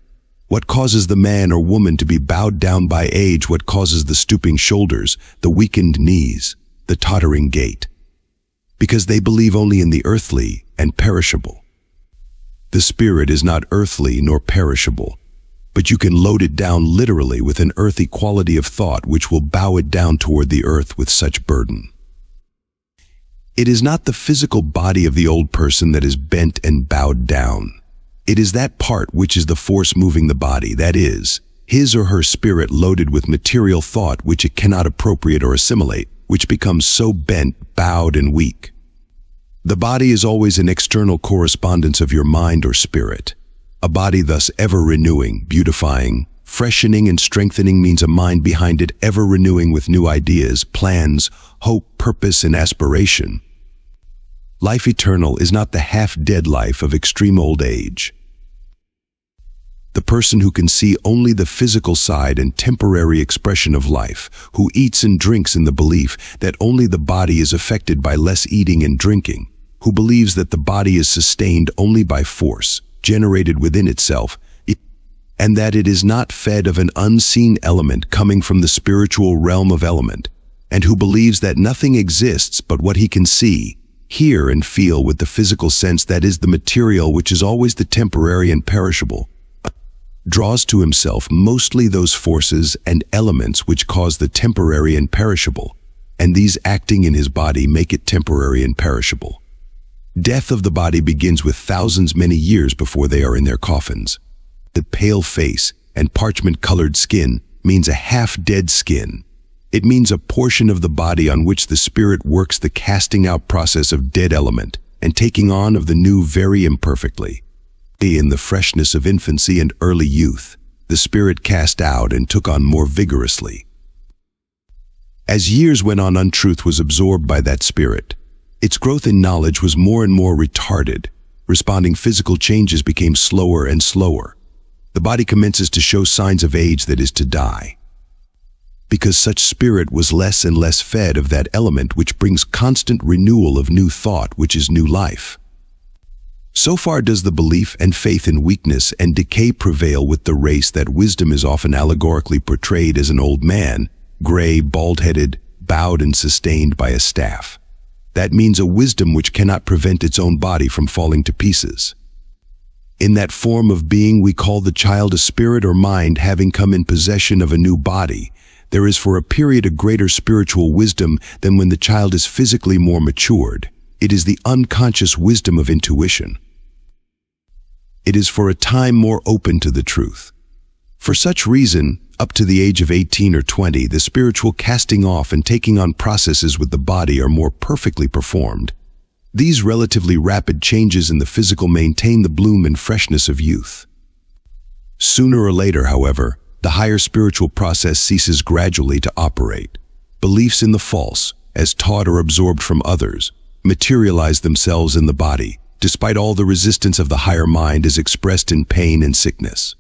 What causes the man or woman to be bowed down by age? What causes the stooping shoulders, the weakened knees, the tottering gait? Because they believe only in the earthly and perishable. The spirit is not earthly nor perishable, but you can load it down literally with an earthy quality of thought which will bow it down toward the earth with such burden. It is not the physical body of the old person that is bent and bowed down. It is that part which is the force moving the body, that is, his or her spirit loaded with material thought which it cannot appropriate or assimilate, which becomes so bent, bowed, and weak. The body is always an external correspondence of your mind or spirit. A body thus ever renewing, beautifying, freshening and strengthening means a mind behind it ever renewing with new ideas, plans, hope, purpose, and aspiration. Life eternal is not the half-dead life of extreme old age. The person who can see only the physical side and temporary expression of life, who eats and drinks in the belief that only the body is affected by less eating and drinking, who believes that the body is sustained only by force, generated within itself, and that it is not fed of an unseen element coming from the spiritual realm of element, and who believes that nothing exists but what he can see, hear, and feel with the physical sense that is the material which is always the temporary and perishable, draws to himself mostly those forces and elements which cause the temporary and perishable, and these acting in his body make it temporary and perishable. Death of the body begins with thousands many years before they are in their coffins. The pale face and parchment-colored skin means a half-dead skin. It means a portion of the body on which the spirit works the casting out process of dead element and taking on of the new very imperfectly. In the freshness of infancy and early youth, the spirit cast out and took on more vigorously. As years went on, untruth was absorbed by that spirit, Its growth in knowledge was more and more retarded. Responding physical changes became slower and slower. The body commences to show signs of age that is to die. Because such spirit was less and less fed of that element which brings constant renewal of new thought, which is new life. So far does the belief and faith in weakness and decay prevail with the race that wisdom is often allegorically portrayed as an old man, gray, bald-headed, bowed and sustained by a staff. That means a wisdom which cannot prevent its own body from falling to pieces. In that form of being we call the child a spirit or mind having come in possession of a new body, there is for a period a greater spiritual wisdom than when the child is physically more matured. It is the unconscious wisdom of intuition. It is for a time more open to the truth. For such reason, up to the age of 18 or 20, the spiritual casting off and taking on processes with the body are more perfectly performed. These relatively rapid changes in the physical maintain the bloom and freshness of youth. Sooner or later, however, the higher spiritual process ceases gradually to operate. Beliefs in the false, as taught or absorbed from others, materialize themselves in the body, despite all the resistance of the higher mind is expressed in pain and sickness.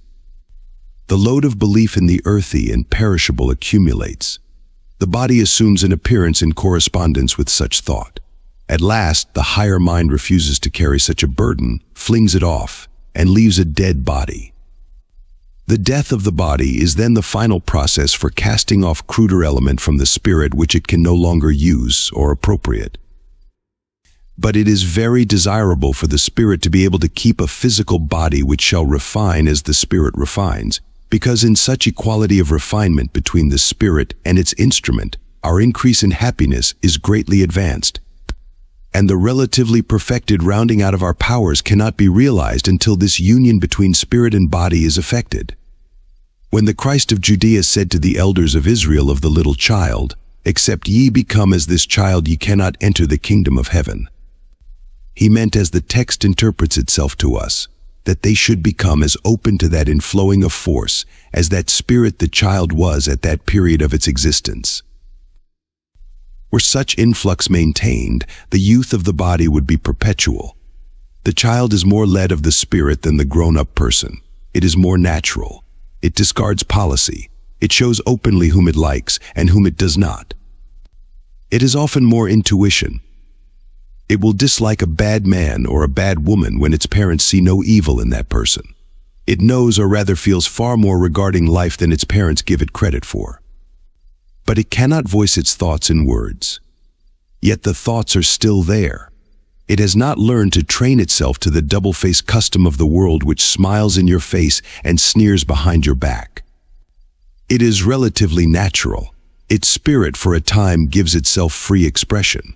The load of belief in the earthy and perishable accumulates. The body assumes an appearance in correspondence with such thought. At last, the higher mind refuses to carry such a burden, flings it off, and leaves a dead body. The death of the body is then the final process for casting off cruder element from the spirit which it can no longer use or appropriate. But it is very desirable for the spirit to be able to keep a physical body which shall refine as the spirit refines, because in such equality of refinement between the spirit and its instrument, our increase in happiness is greatly advanced. And the relatively perfected rounding out of our powers cannot be realized until this union between spirit and body is effected. When the Christ of Judea said to the elders of Israel of the little child, Except ye become as this child ye cannot enter the kingdom of heaven. He meant as the text interprets itself to us, that they should become as open to that inflowing of force as that spirit the child was at that period of its existence. Were such influx maintained, the youth of the body would be perpetual. The child is more led of the spirit than the grown-up person. It is more natural. It discards policy. It shows openly whom it likes and whom it does not. It is often more intuition, it will dislike a bad man or a bad woman when its parents see no evil in that person. It knows or rather feels far more regarding life than its parents give it credit for. But it cannot voice its thoughts in words. Yet the thoughts are still there. It has not learned to train itself to the double-faced custom of the world which smiles in your face and sneers behind your back. It is relatively natural. Its spirit for a time gives itself free expression.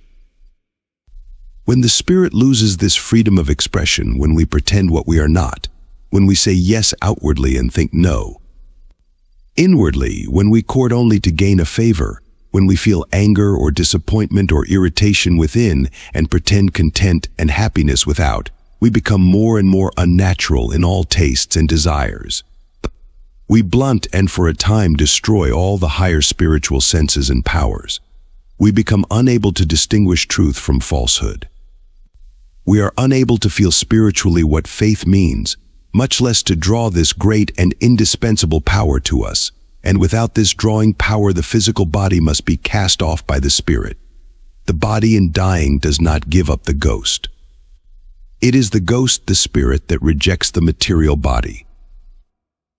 When the spirit loses this freedom of expression when we pretend what we are not, when we say yes outwardly and think no, inwardly when we court only to gain a favor, when we feel anger or disappointment or irritation within and pretend content and happiness without, we become more and more unnatural in all tastes and desires. We blunt and for a time destroy all the higher spiritual senses and powers. We become unable to distinguish truth from falsehood we are unable to feel spiritually what faith means, much less to draw this great and indispensable power to us. And without this drawing power, the physical body must be cast off by the spirit. The body in dying does not give up the ghost. It is the ghost, the spirit, that rejects the material body.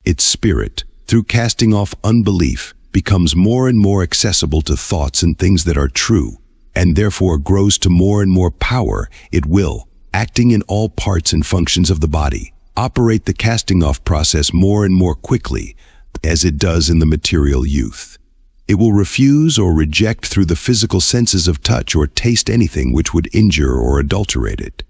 Its spirit, through casting off unbelief, becomes more and more accessible to thoughts and things that are true, and therefore grows to more and more power, it will, acting in all parts and functions of the body, operate the casting off process more and more quickly, as it does in the material youth. It will refuse or reject through the physical senses of touch or taste anything which would injure or adulterate it.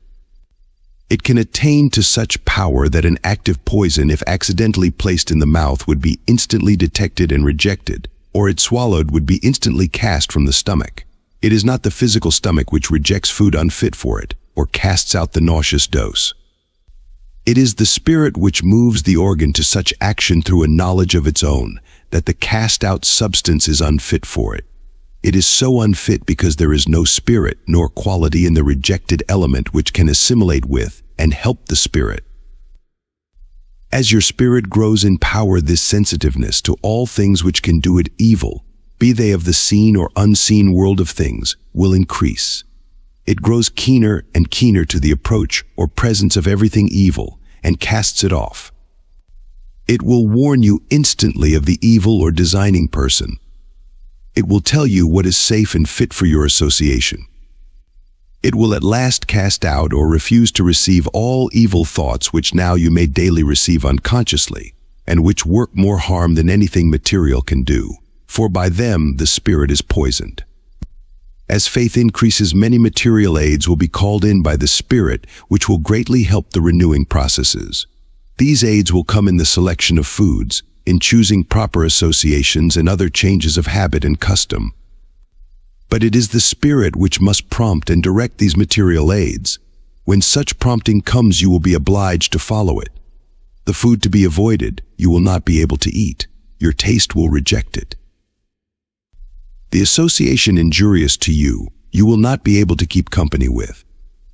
It can attain to such power that an active poison, if accidentally placed in the mouth, would be instantly detected and rejected, or it swallowed would be instantly cast from the stomach. It is not the physical stomach which rejects food unfit for it or casts out the nauseous dose. It is the spirit which moves the organ to such action through a knowledge of its own that the cast out substance is unfit for it. It is so unfit because there is no spirit nor quality in the rejected element which can assimilate with and help the spirit. As your spirit grows in power, this sensitiveness to all things which can do it evil, be they of the seen or unseen world of things, will increase. It grows keener and keener to the approach or presence of everything evil and casts it off. It will warn you instantly of the evil or designing person. It will tell you what is safe and fit for your association. It will at last cast out or refuse to receive all evil thoughts which now you may daily receive unconsciously, and which work more harm than anything material can do, for by them the spirit is poisoned. As faith increases, many material aids will be called in by the Spirit, which will greatly help the renewing processes. These aids will come in the selection of foods, in choosing proper associations and other changes of habit and custom. But it is the Spirit which must prompt and direct these material aids. When such prompting comes, you will be obliged to follow it. The food to be avoided, you will not be able to eat. Your taste will reject it. The association injurious to you, you will not be able to keep company with.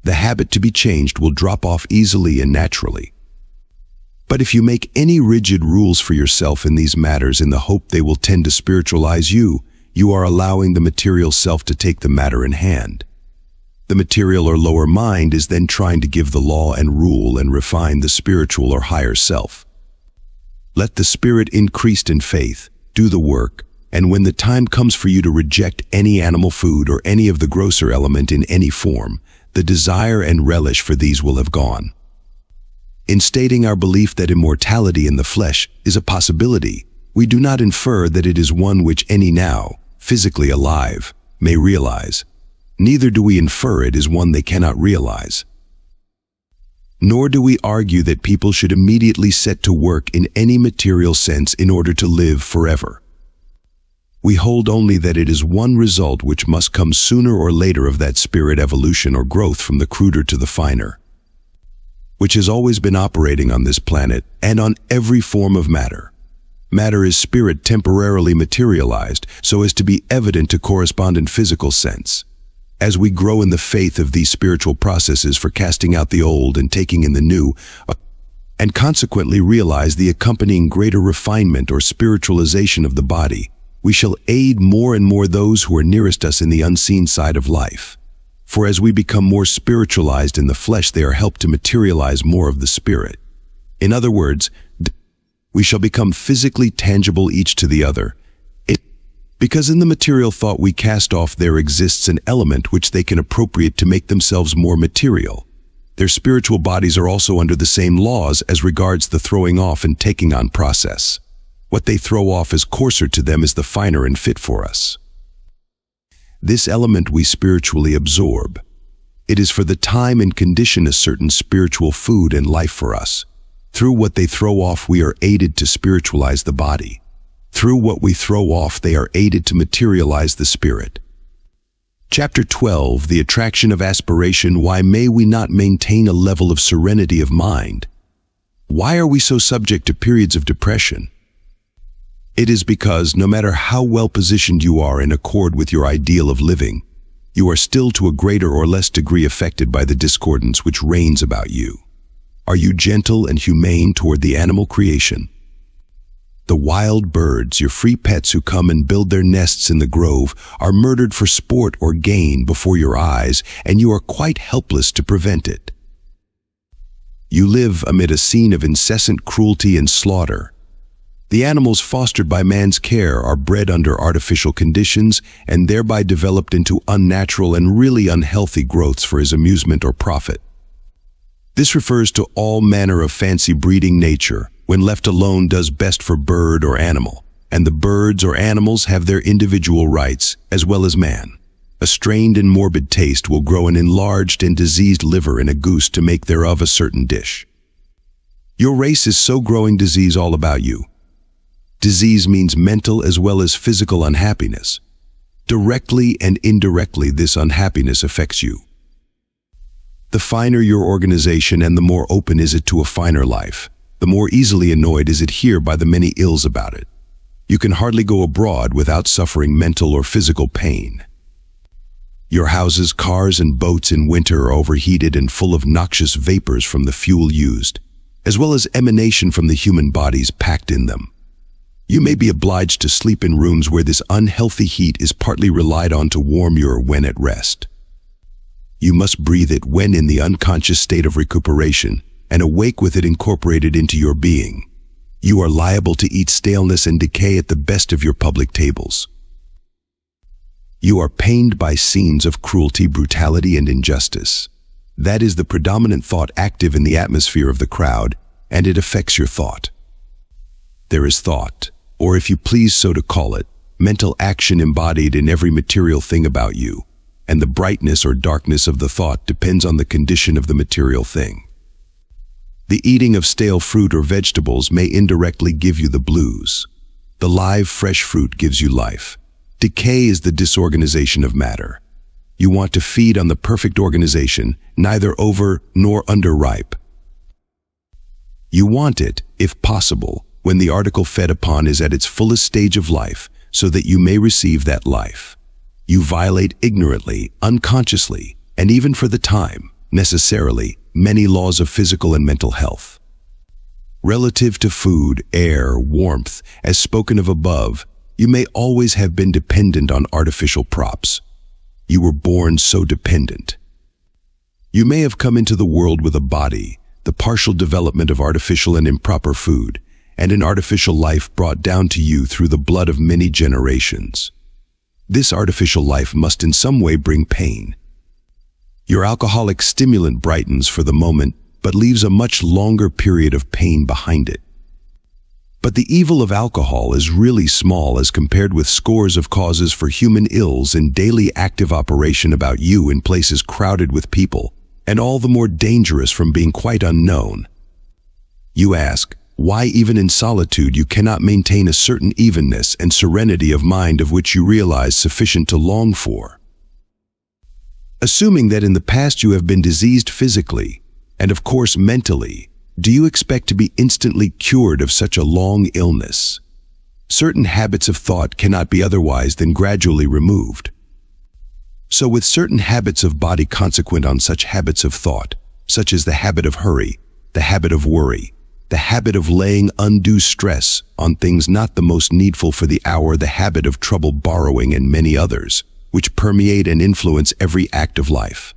The habit to be changed will drop off easily and naturally. But if you make any rigid rules for yourself in these matters in the hope they will tend to spiritualize you, you are allowing the material self to take the matter in hand. The material or lower mind is then trying to give the law and rule and refine the spiritual or higher self. Let the spirit increased in faith, do the work, and when the time comes for you to reject any animal food or any of the grosser element in any form, the desire and relish for these will have gone. In stating our belief that immortality in the flesh is a possibility, we do not infer that it is one which any now, physically alive, may realize. Neither do we infer it is one they cannot realize. Nor do we argue that people should immediately set to work in any material sense in order to live forever. We hold only that it is one result which must come sooner or later of that spirit evolution or growth from the cruder to the finer, which has always been operating on this planet and on every form of matter. Matter is spirit temporarily materialized so as to be evident to correspondent physical sense. As we grow in the faith of these spiritual processes for casting out the old and taking in the new, and consequently realize the accompanying greater refinement or spiritualization of the body, we shall aid more and more those who are nearest us in the unseen side of life. For as we become more spiritualized in the flesh, they are helped to materialize more of the spirit. In other words, we shall become physically tangible each to the other. It, because in the material thought we cast off there exists an element which they can appropriate to make themselves more material. Their spiritual bodies are also under the same laws as regards the throwing off and taking on process. What they throw off as coarser to them is the finer and fit for us. This element we spiritually absorb. It is for the time and condition a certain spiritual food and life for us. Through what they throw off, we are aided to spiritualize the body. Through what we throw off, they are aided to materialize the spirit. Chapter 12, The Attraction of Aspiration, Why May We Not Maintain a Level of Serenity of Mind? Why are we so subject to periods of depression? It is because no matter how well positioned you are in accord with your ideal of living, you are still to a greater or less degree affected by the discordance which reigns about you. Are you gentle and humane toward the animal creation? The wild birds, your free pets who come and build their nests in the grove, are murdered for sport or gain before your eyes, and you are quite helpless to prevent it. You live amid a scene of incessant cruelty and slaughter, the animals fostered by man's care are bred under artificial conditions and thereby developed into unnatural and really unhealthy growths for his amusement or profit. This refers to all manner of fancy breeding nature, when left alone does best for bird or animal, and the birds or animals have their individual rights, as well as man. A strained and morbid taste will grow an enlarged and diseased liver in a goose to make thereof a certain dish. Your race is so growing disease all about you, Disease means mental as well as physical unhappiness. Directly and indirectly, this unhappiness affects you. The finer your organization and the more open is it to a finer life, the more easily annoyed is it here by the many ills about it. You can hardly go abroad without suffering mental or physical pain. Your houses, cars, and boats in winter are overheated and full of noxious vapors from the fuel used, as well as emanation from the human bodies packed in them. You may be obliged to sleep in rooms where this unhealthy heat is partly relied on to warm your when at rest. You must breathe it when in the unconscious state of recuperation and awake with it incorporated into your being. You are liable to eat staleness and decay at the best of your public tables. You are pained by scenes of cruelty, brutality, and injustice. That is the predominant thought active in the atmosphere of the crowd, and it affects your thought. There is thought, or if you please so to call it, mental action embodied in every material thing about you, and the brightness or darkness of the thought depends on the condition of the material thing. The eating of stale fruit or vegetables may indirectly give you the blues. The live, fresh fruit gives you life. Decay is the disorganization of matter. You want to feed on the perfect organization, neither over nor underripe. You want it, if possible, when the article fed upon is at its fullest stage of life, so that you may receive that life. You violate ignorantly, unconsciously, and even for the time, necessarily, many laws of physical and mental health. Relative to food, air, warmth, as spoken of above, you may always have been dependent on artificial props. You were born so dependent. You may have come into the world with a body, the partial development of artificial and improper food, and an artificial life brought down to you through the blood of many generations. This artificial life must in some way bring pain. Your alcoholic stimulant brightens for the moment, but leaves a much longer period of pain behind it. But the evil of alcohol is really small as compared with scores of causes for human ills in daily active operation about you in places crowded with people, and all the more dangerous from being quite unknown. You ask, why even in solitude you cannot maintain a certain evenness and serenity of mind of which you realize sufficient to long for? Assuming that in the past you have been diseased physically, and of course mentally, do you expect to be instantly cured of such a long illness? Certain habits of thought cannot be otherwise than gradually removed. So with certain habits of body consequent on such habits of thought, such as the habit of hurry, the habit of worry, the habit of laying undue stress on things not the most needful for the hour, the habit of trouble borrowing, and many others, which permeate and influence every act of life.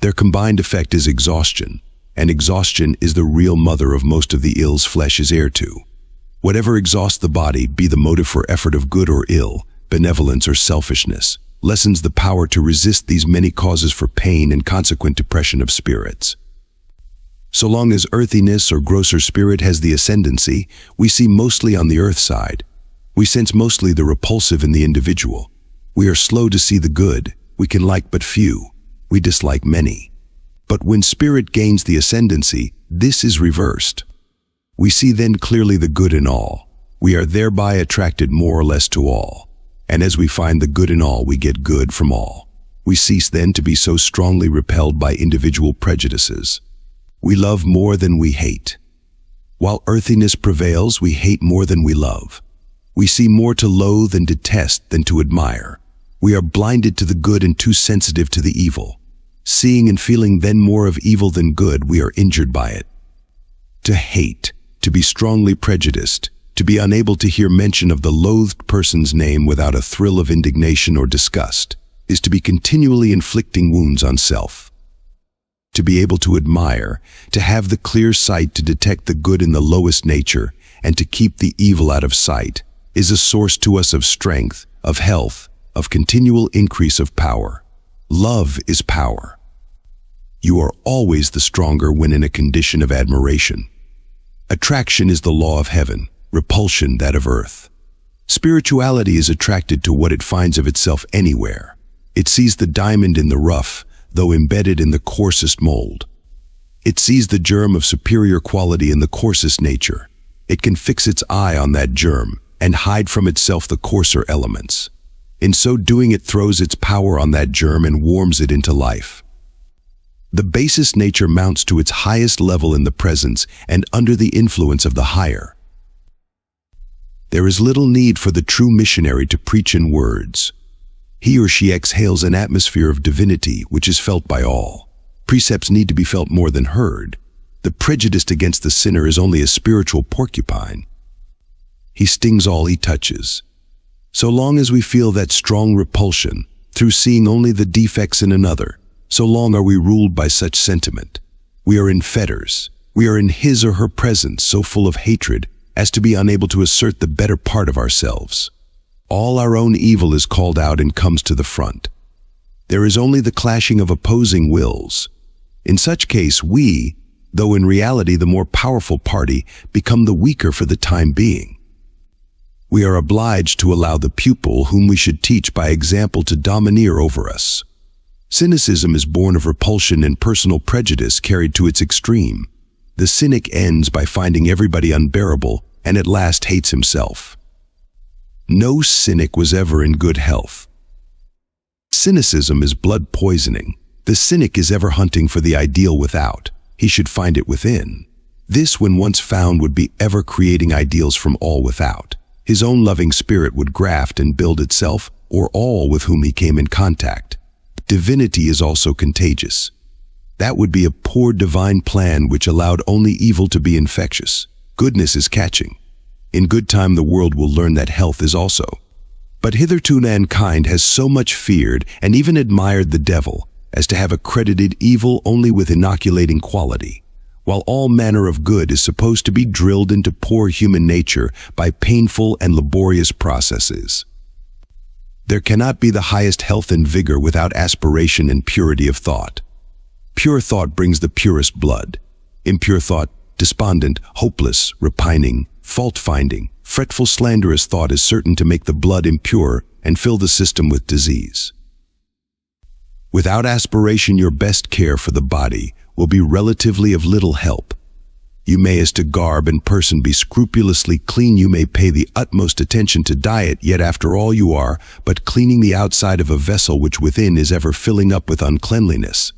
Their combined effect is exhaustion, and exhaustion is the real mother of most of the ills flesh is heir to. Whatever exhausts the body, be the motive for effort of good or ill, benevolence or selfishness, lessens the power to resist these many causes for pain and consequent depression of spirits. So long as earthiness or grosser spirit has the ascendancy, we see mostly on the earth side. We sense mostly the repulsive in the individual. We are slow to see the good. We can like but few. We dislike many. But when spirit gains the ascendancy, this is reversed. We see then clearly the good in all. We are thereby attracted more or less to all. And as we find the good in all, we get good from all. We cease then to be so strongly repelled by individual prejudices. We love more than we hate. While earthiness prevails, we hate more than we love. We see more to loathe and detest than to admire. We are blinded to the good and too sensitive to the evil. Seeing and feeling then more of evil than good, we are injured by it. To hate, to be strongly prejudiced, to be unable to hear mention of the loathed person's name without a thrill of indignation or disgust, is to be continually inflicting wounds on self. To be able to admire, to have the clear sight to detect the good in the lowest nature, and to keep the evil out of sight, is a source to us of strength, of health, of continual increase of power. Love is power. You are always the stronger when in a condition of admiration. Attraction is the law of heaven, repulsion that of earth. Spirituality is attracted to what it finds of itself anywhere. It sees the diamond in the rough, though embedded in the coarsest mold. It sees the germ of superior quality in the coarsest nature. It can fix its eye on that germ and hide from itself the coarser elements. In so doing, it throws its power on that germ and warms it into life. The basest nature mounts to its highest level in the presence and under the influence of the higher. There is little need for the true missionary to preach in words. He or she exhales an atmosphere of divinity which is felt by all. Precepts need to be felt more than heard. The prejudice against the sinner is only a spiritual porcupine. He stings all he touches. So long as we feel that strong repulsion, through seeing only the defects in another, so long are we ruled by such sentiment. We are in fetters. We are in his or her presence so full of hatred as to be unable to assert the better part of ourselves. All our own evil is called out and comes to the front. There is only the clashing of opposing wills. In such case, we, though in reality the more powerful party, become the weaker for the time being. We are obliged to allow the pupil whom we should teach by example to domineer over us. Cynicism is born of repulsion and personal prejudice carried to its extreme. The cynic ends by finding everybody unbearable and at last hates himself. No cynic was ever in good health. Cynicism is blood poisoning. The cynic is ever hunting for the ideal without. He should find it within. This, when once found, would be ever creating ideals from all without. His own loving spirit would graft and build itself or all with whom he came in contact. Divinity is also contagious. That would be a poor divine plan which allowed only evil to be infectious. Goodness is catching. In good time the world will learn that health is also. But hitherto mankind has so much feared and even admired the devil as to have accredited evil only with inoculating quality, while all manner of good is supposed to be drilled into poor human nature by painful and laborious processes. There cannot be the highest health and vigor without aspiration and purity of thought. Pure thought brings the purest blood. Impure thought, despondent, hopeless, repining, fault-finding, fretful slanderous thought is certain to make the blood impure and fill the system with disease. Without aspiration, your best care for the body will be relatively of little help. You may as to garb and person be scrupulously clean, you may pay the utmost attention to diet, yet after all you are but cleaning the outside of a vessel which within is ever filling up with uncleanliness.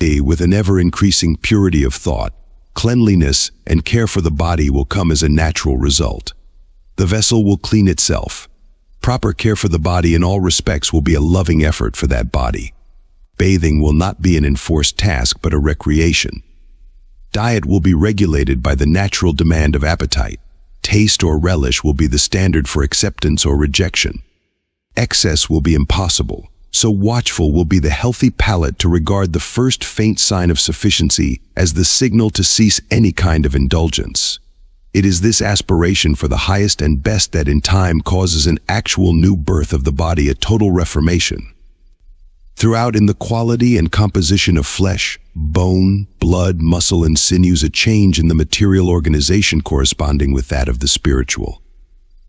A, with an ever-increasing purity of thought, cleanliness and care for the body will come as a natural result. The vessel will clean itself. Proper care for the body in all respects will be a loving effort for that body. Bathing will not be an enforced task but a recreation. Diet will be regulated by the natural demand of appetite. Taste or relish will be the standard for acceptance or rejection. Excess will be impossible, so watchful will be the healthy palate to regard the first faint sign of sufficiency as the signal to cease any kind of indulgence. It is this aspiration for the highest and best that in time causes an actual new birth of the body, a total reformation. Throughout in the quality and composition of flesh, bone, blood, muscle, and sinews a change in the material organization corresponding with that of the spiritual.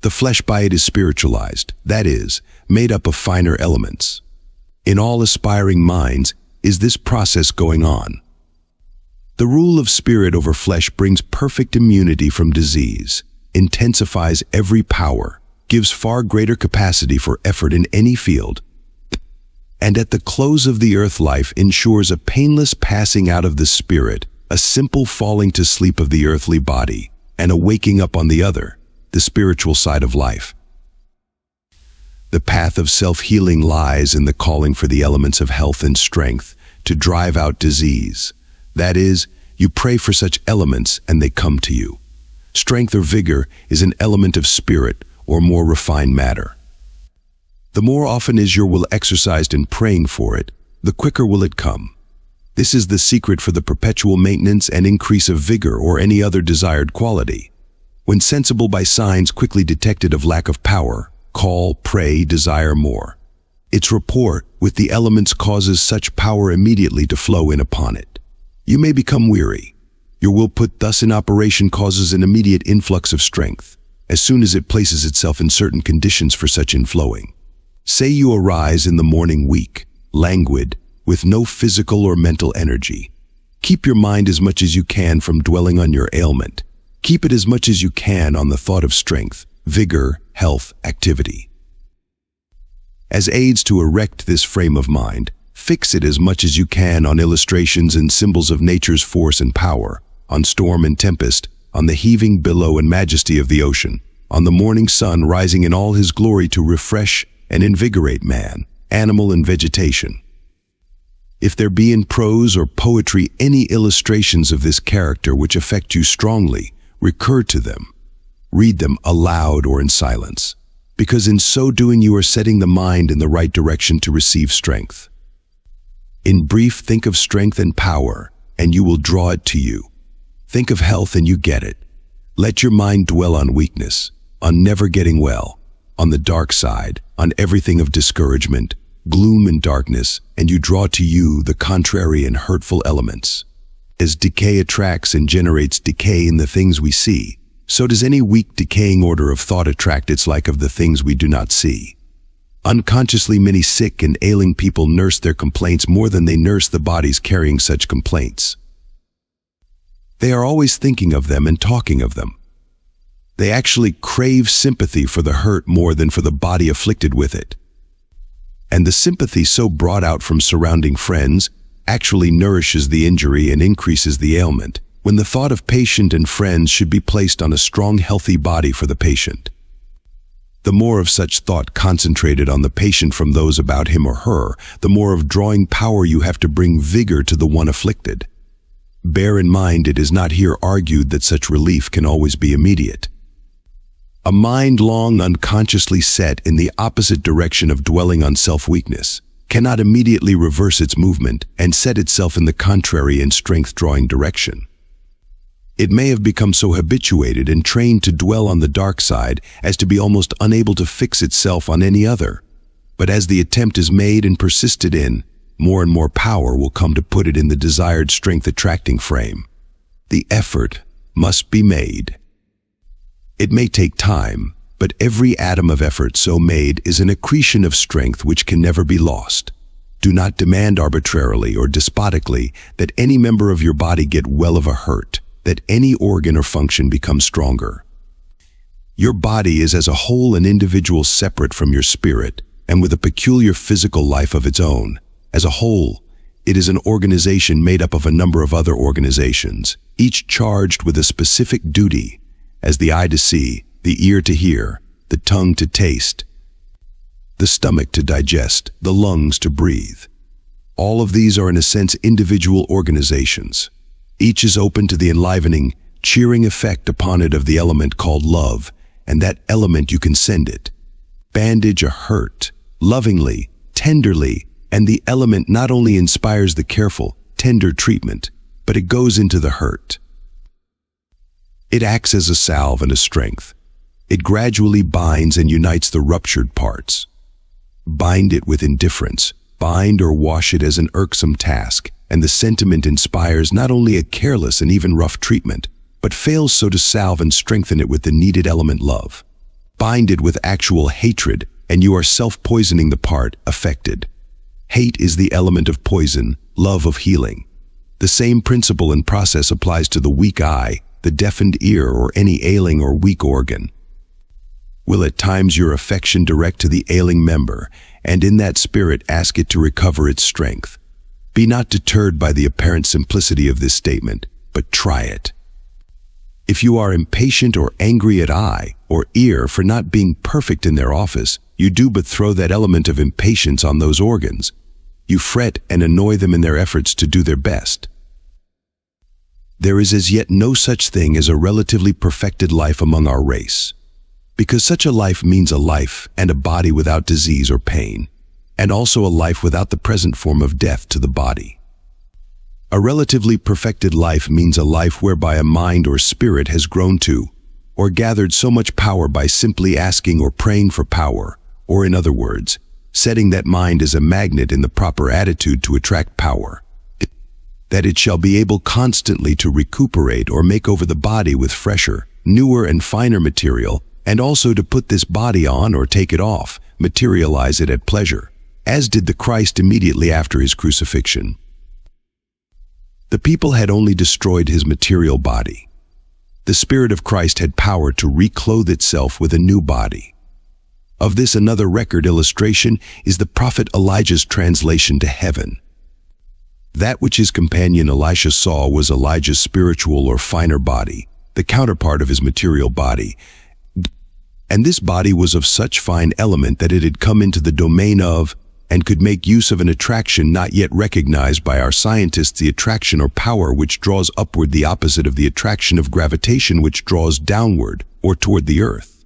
The flesh by it is spiritualized, that is, made up of finer elements. In all aspiring minds is this process going on. The rule of spirit over flesh brings perfect immunity from disease, intensifies every power, gives far greater capacity for effort in any field, and at the close of the earth life ensures a painless passing out of the spirit, a simple falling to sleep of the earthly body, and a waking up on the other, the spiritual side of life. The path of self-healing lies in the calling for the elements of health and strength to drive out disease. That is, you pray for such elements and they come to you. Strength or vigor is an element of spirit or more refined matter. The more often is your will exercised in praying for it, the quicker will it come. This is the secret for the perpetual maintenance and increase of vigor or any other desired quality. When sensible by signs quickly detected of lack of power, call, pray, desire more. Its rapport with the elements causes such power immediately to flow in upon it. You may become weary. Your will put thus in operation causes an immediate influx of strength, as soon as it places itself in certain conditions for such inflowing. Say you arise in the morning weak, languid, with no physical or mental energy. Keep your mind as much as you can from dwelling on your ailment. Keep it as much as you can on the thought of strength, vigor, health, activity. As aids to erect this frame of mind, fix it as much as you can on illustrations and symbols of nature's force and power, on storm and tempest, on the heaving billow and majesty of the ocean, on the morning sun rising in all his glory to refresh and invigorate man, animal and vegetation. If there be in prose or poetry any illustrations of this character which affect you strongly, recur to them. Read them aloud or in silence, because in so doing you are setting the mind in the right direction to receive strength. In brief, think of strength and power, and you will draw it to you. Think of health and you get it. Let your mind dwell on weakness, on never getting well, on the dark side, on everything of discouragement, gloom and darkness, and you draw to you the contrary and hurtful elements. As decay attracts and generates decay in the things we see, so does any weak decaying order of thought attract its like of the things we do not see. Unconsciously many sick and ailing people nurse their complaints more than they nurse the bodies carrying such complaints. They are always thinking of them and talking of them. They actually crave sympathy for the hurt more than for the body afflicted with it. And the sympathy so brought out from surrounding friends actually nourishes the injury and increases the ailment when the thought of patient and friends should be placed on a strong, healthy body for the patient. The more of such thought concentrated on the patient from those about him or her, the more of drawing power you have to bring vigor to the one afflicted. Bear in mind it is not here argued that such relief can always be immediate. A mind long unconsciously set in the opposite direction of dwelling on self-weakness cannot immediately reverse its movement and set itself in the contrary and strength-drawing direction. It may have become so habituated and trained to dwell on the dark side as to be almost unable to fix itself on any other. But as the attempt is made and persisted in, more and more power will come to put it in the desired strength-attracting frame. The effort must be made. It may take time, but every atom of effort so made is an accretion of strength which can never be lost. Do not demand arbitrarily or despotically that any member of your body get well of a hurt that any organ or function becomes stronger. Your body is as a whole an individual separate from your spirit and with a peculiar physical life of its own. As a whole, it is an organization made up of a number of other organizations, each charged with a specific duty, as the eye to see, the ear to hear, the tongue to taste, the stomach to digest, the lungs to breathe. All of these are in a sense individual organizations. Each is open to the enlivening, cheering effect upon it of the element called love, and that element you can send it. Bandage a hurt, lovingly, tenderly, and the element not only inspires the careful, tender treatment, but it goes into the hurt. It acts as a salve and a strength. It gradually binds and unites the ruptured parts. Bind it with indifference, bind or wash it as an irksome task, and the sentiment inspires not only a careless and even rough treatment, but fails so to salve and strengthen it with the needed element love. Bind it with actual hatred, and you are self-poisoning the part affected. Hate is the element of poison, love of healing. The same principle and process applies to the weak eye, the deafened ear, or any ailing or weak organ. Will at times your affection direct to the ailing member, and in that spirit ask it to recover its strength. Be not deterred by the apparent simplicity of this statement, but try it. If you are impatient or angry at eye or ear for not being perfect in their office, you do but throw that element of impatience on those organs. You fret and annoy them in their efforts to do their best. There is as yet no such thing as a relatively perfected life among our race, because such a life means a life and a body without disease or pain and also a life without the present form of death to the body. A relatively perfected life means a life whereby a mind or spirit has grown to, or gathered so much power by simply asking or praying for power, or in other words, setting that mind as a magnet in the proper attitude to attract power, that it shall be able constantly to recuperate or make over the body with fresher, newer and finer material, and also to put this body on or take it off, materialize it at pleasure as did the Christ immediately after his crucifixion. The people had only destroyed his material body. The Spirit of Christ had power to reclothe itself with a new body. Of this another record illustration is the prophet Elijah's translation to heaven. That which his companion Elisha saw was Elijah's spiritual or finer body, the counterpart of his material body, and this body was of such fine element that it had come into the domain of and could make use of an attraction not yet recognized by our scientists the attraction or power which draws upward the opposite of the attraction of gravitation which draws downward or toward the earth.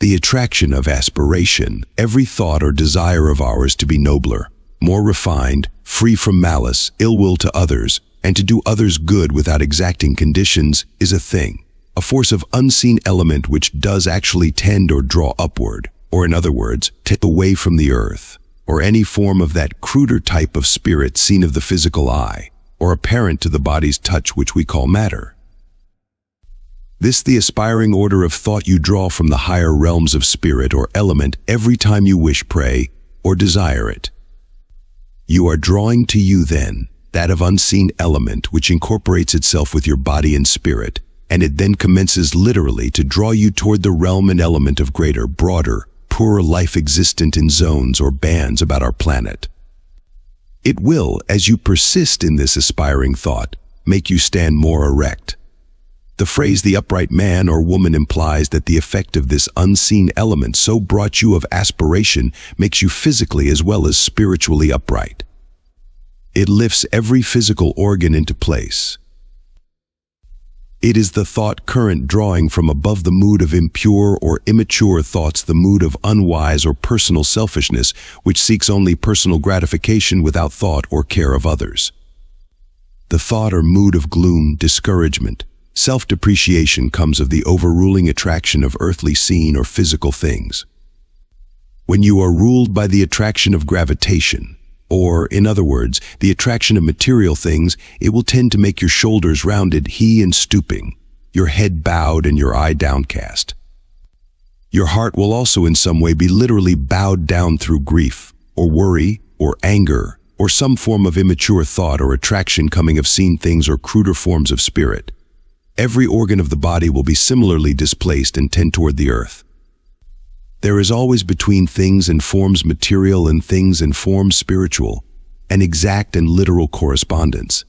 The attraction of aspiration, every thought or desire of ours to be nobler, more refined, free from malice, ill will to others, and to do others good without exacting conditions, is a thing, a force of unseen element which does actually tend or draw upward, or in other words, take away from the earth or any form of that cruder type of spirit seen of the physical eye, or apparent to the body's touch which we call matter. This the aspiring order of thought you draw from the higher realms of spirit or element every time you wish, pray, or desire it. You are drawing to you then that of unseen element which incorporates itself with your body and spirit, and it then commences literally to draw you toward the realm and element of greater, broader, poorer life existent in zones or bands about our planet. It will, as you persist in this aspiring thought, make you stand more erect. The phrase the upright man or woman implies that the effect of this unseen element so brought you of aspiration makes you physically as well as spiritually upright. It lifts every physical organ into place, it is the thought current drawing from above the mood of impure or immature thoughts the mood of unwise or personal selfishness, which seeks only personal gratification without thought or care of others. The thought or mood of gloom, discouragement, self-depreciation comes of the overruling attraction of earthly seen or physical things. When you are ruled by the attraction of gravitation, or, in other words, the attraction of material things, it will tend to make your shoulders rounded, he and stooping, your head bowed and your eye downcast. Your heart will also in some way be literally bowed down through grief, or worry, or anger, or some form of immature thought or attraction coming of seen things or cruder forms of spirit. Every organ of the body will be similarly displaced and tend toward the earth. There is always between things and forms material and things and forms spiritual, an exact and literal correspondence.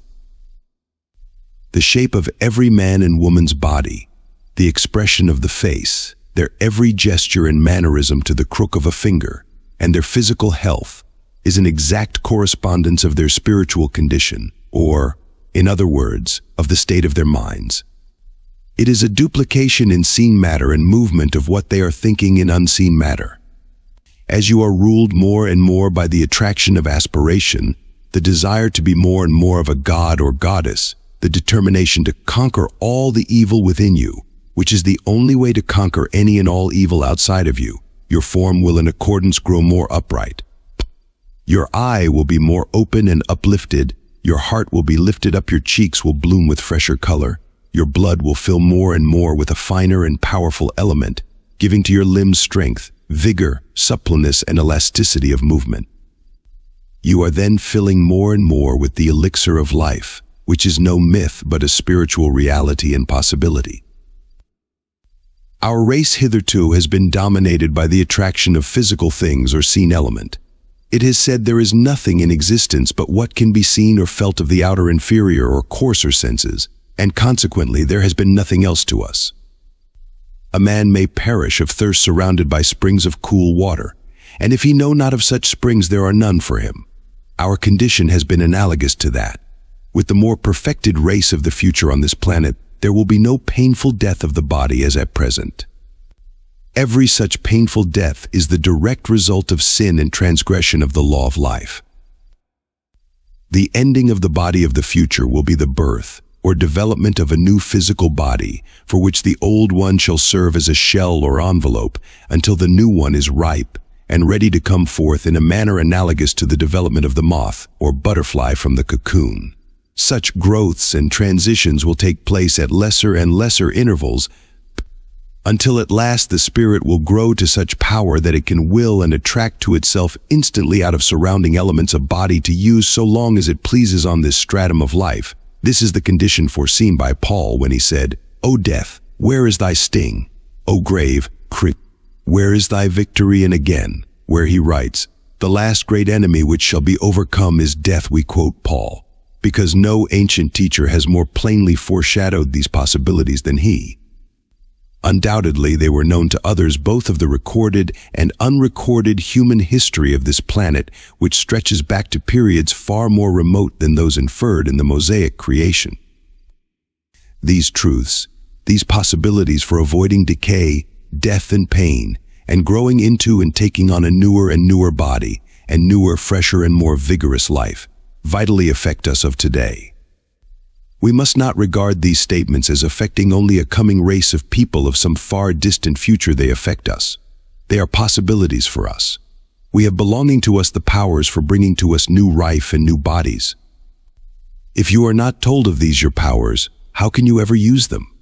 The shape of every man and woman's body, the expression of the face, their every gesture and mannerism to the crook of a finger, and their physical health is an exact correspondence of their spiritual condition, or, in other words, of the state of their minds. It is a duplication in seen matter and movement of what they are thinking in unseen matter. As you are ruled more and more by the attraction of aspiration, the desire to be more and more of a god or goddess, the determination to conquer all the evil within you, which is the only way to conquer any and all evil outside of you, your form will in accordance grow more upright. Your eye will be more open and uplifted, your heart will be lifted up, your cheeks will bloom with fresher color, your blood will fill more and more with a finer and powerful element, giving to your limbs strength, vigor, suppleness, and elasticity of movement. You are then filling more and more with the elixir of life, which is no myth but a spiritual reality and possibility. Our race hitherto has been dominated by the attraction of physical things or seen element. It has said there is nothing in existence but what can be seen or felt of the outer inferior or coarser senses, and consequently there has been nothing else to us. A man may perish of thirst surrounded by springs of cool water, and if he know not of such springs there are none for him. Our condition has been analogous to that. With the more perfected race of the future on this planet, there will be no painful death of the body as at present. Every such painful death is the direct result of sin and transgression of the law of life. The ending of the body of the future will be the birth, or development of a new physical body, for which the old one shall serve as a shell or envelope until the new one is ripe and ready to come forth in a manner analogous to the development of the moth or butterfly from the cocoon. Such growths and transitions will take place at lesser and lesser intervals until at last the spirit will grow to such power that it can will and attract to itself instantly out of surrounding elements a body to use so long as it pleases on this stratum of life, this is the condition foreseen by Paul when he said, O death, where is thy sting? O grave, where is thy victory? And again, where he writes, The last great enemy which shall be overcome is death, we quote Paul, because no ancient teacher has more plainly foreshadowed these possibilities than he. Undoubtedly, they were known to others both of the recorded and unrecorded human history of this planet, which stretches back to periods far more remote than those inferred in the Mosaic creation. These truths, these possibilities for avoiding decay, death and pain, and growing into and taking on a newer and newer body, and newer, fresher and more vigorous life, vitally affect us of today. We must not regard these statements as affecting only a coming race of people of some far distant future they affect us. They are possibilities for us. We have belonging to us the powers for bringing to us new life and new bodies. If you are not told of these your powers, how can you ever use them?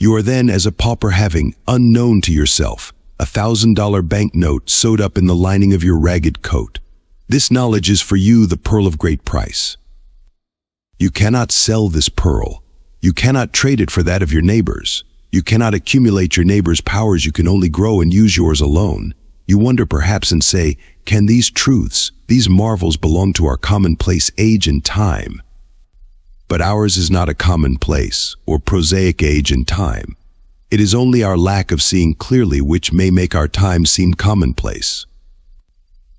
You are then as a pauper having, unknown to yourself, a thousand dollar banknote sewed up in the lining of your ragged coat. This knowledge is for you the pearl of great price. You cannot sell this pearl. You cannot trade it for that of your neighbors. You cannot accumulate your neighbor's powers. You can only grow and use yours alone. You wonder perhaps and say, can these truths, these marvels belong to our commonplace age and time? But ours is not a commonplace or prosaic age and time. It is only our lack of seeing clearly which may make our time seem commonplace.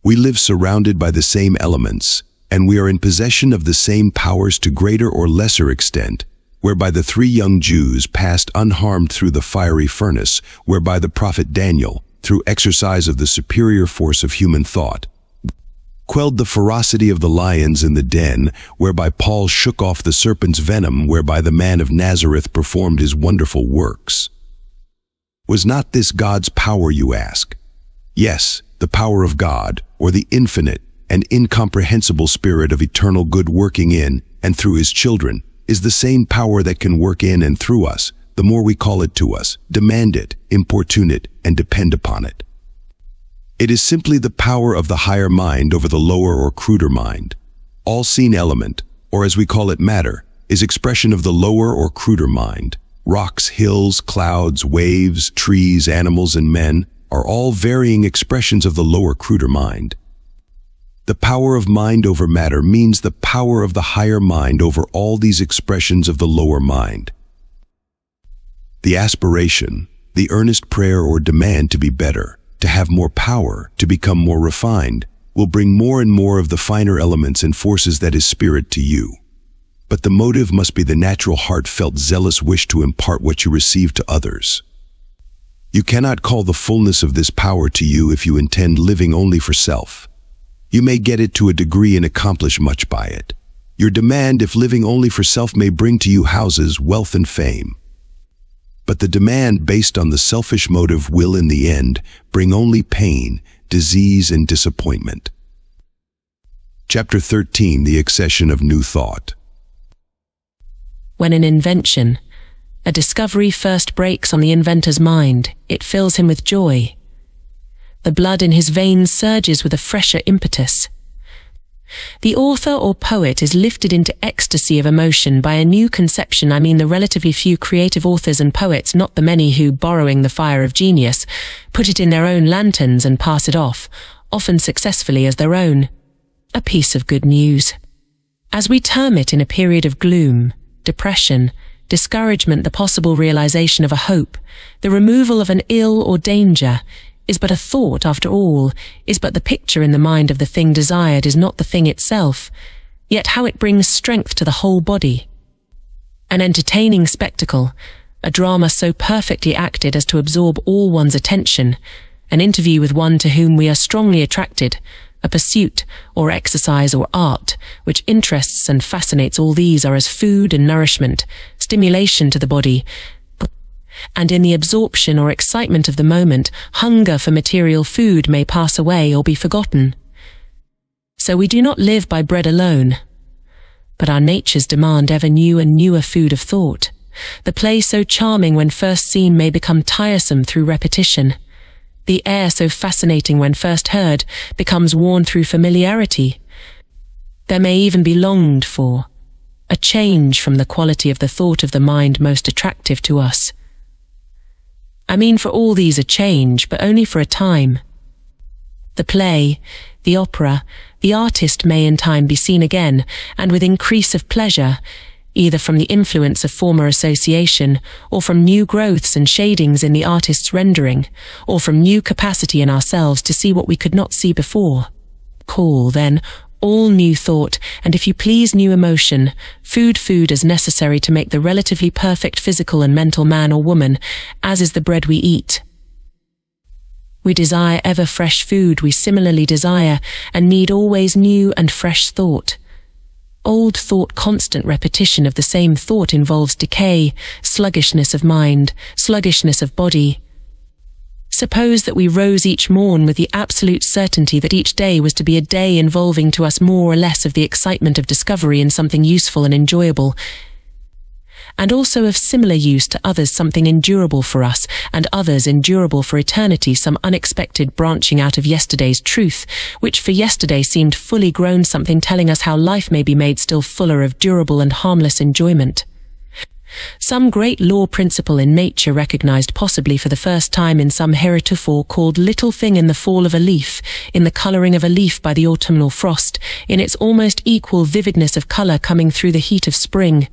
We live surrounded by the same elements, and we are in possession of the same powers to greater or lesser extent, whereby the three young Jews passed unharmed through the fiery furnace, whereby the prophet Daniel, through exercise of the superior force of human thought, quelled the ferocity of the lions in the den, whereby Paul shook off the serpent's venom, whereby the man of Nazareth performed his wonderful works. Was not this God's power, you ask? Yes, the power of God, or the infinite, and incomprehensible spirit of eternal good working in and through his children is the same power that can work in and through us, the more we call it to us, demand it, importune it, and depend upon it. It is simply the power of the higher mind over the lower or cruder mind. All seen element, or as we call it matter, is expression of the lower or cruder mind. Rocks, hills, clouds, waves, trees, animals, and men are all varying expressions of the lower cruder mind. The power of mind over matter means the power of the higher mind over all these expressions of the lower mind. The aspiration, the earnest prayer or demand to be better, to have more power, to become more refined, will bring more and more of the finer elements and forces that is spirit to you. But the motive must be the natural heartfelt zealous wish to impart what you receive to others. You cannot call the fullness of this power to you if you intend living only for self. You may get it to a degree and accomplish much by it. Your demand, if living only for self, may bring to you houses, wealth, and fame. But the demand based on the selfish motive will, in the end, bring only pain, disease, and disappointment. Chapter 13 The Accession of New Thought When an invention, a discovery first breaks on the inventor's mind, it fills him with joy the blood in his veins surges with a fresher impetus. The author or poet is lifted into ecstasy of emotion by a new conception. I mean the relatively few creative authors and poets, not the many who, borrowing the fire of genius, put it in their own lanterns and pass it off, often successfully as their own. A piece of good news. As we term it in a period of gloom, depression, discouragement, the possible realization of a hope, the removal of an ill or danger, is but a thought after all, is but the picture in the mind of the thing desired, is not the thing itself, yet how it brings strength to the whole body. An entertaining spectacle, a drama so perfectly acted as to absorb all one's attention, an interview with one to whom we are strongly attracted, a pursuit or exercise or art which interests and fascinates all these are as food and nourishment, stimulation to the body, and in the absorption or excitement of the moment, hunger for material food may pass away or be forgotten. So we do not live by bread alone, but our natures demand ever new and newer food of thought. The play so charming when first seen may become tiresome through repetition. The air so fascinating when first heard becomes worn through familiarity. There may even be longed for, a change from the quality of the thought of the mind most attractive to us. I mean for all these a change, but only for a time. The play, the opera, the artist may in time be seen again, and with increase of pleasure, either from the influence of former association, or from new growths and shadings in the artist's rendering, or from new capacity in ourselves to see what we could not see before. Call, then, all new thought, and if you please new emotion, food food as necessary to make the relatively perfect physical and mental man or woman, as is the bread we eat. We desire ever fresh food, we similarly desire and need always new and fresh thought. Old thought constant repetition of the same thought involves decay, sluggishness of mind, sluggishness of body, Suppose that we rose each morn with the absolute certainty that each day was to be a day involving to us more or less of the excitement of discovery in something useful and enjoyable, and also of similar use to others something endurable for us, and others endurable for eternity, some unexpected branching out of yesterday's truth, which for yesterday seemed fully grown something telling us how life may be made still fuller of durable and harmless enjoyment. Some great law principle in nature recognized possibly for the first time in some heretofore called little thing in the fall of a leaf, in the colouring of a leaf by the autumnal frost, in its almost equal vividness of colour coming through the heat of spring,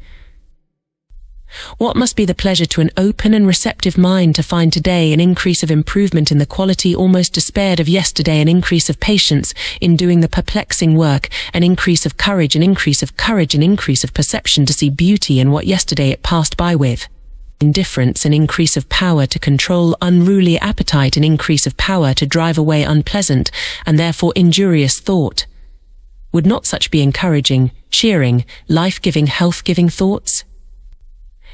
what must be the pleasure to an open and receptive mind to find today an increase of improvement in the quality almost despaired of yesterday, an increase of patience in doing the perplexing work, an increase of courage, an increase of courage, an increase of perception to see beauty in what yesterday it passed by with? Indifference, an increase of power to control unruly appetite, an increase of power to drive away unpleasant and therefore injurious thought. Would not such be encouraging, cheering, life-giving, health-giving thoughts?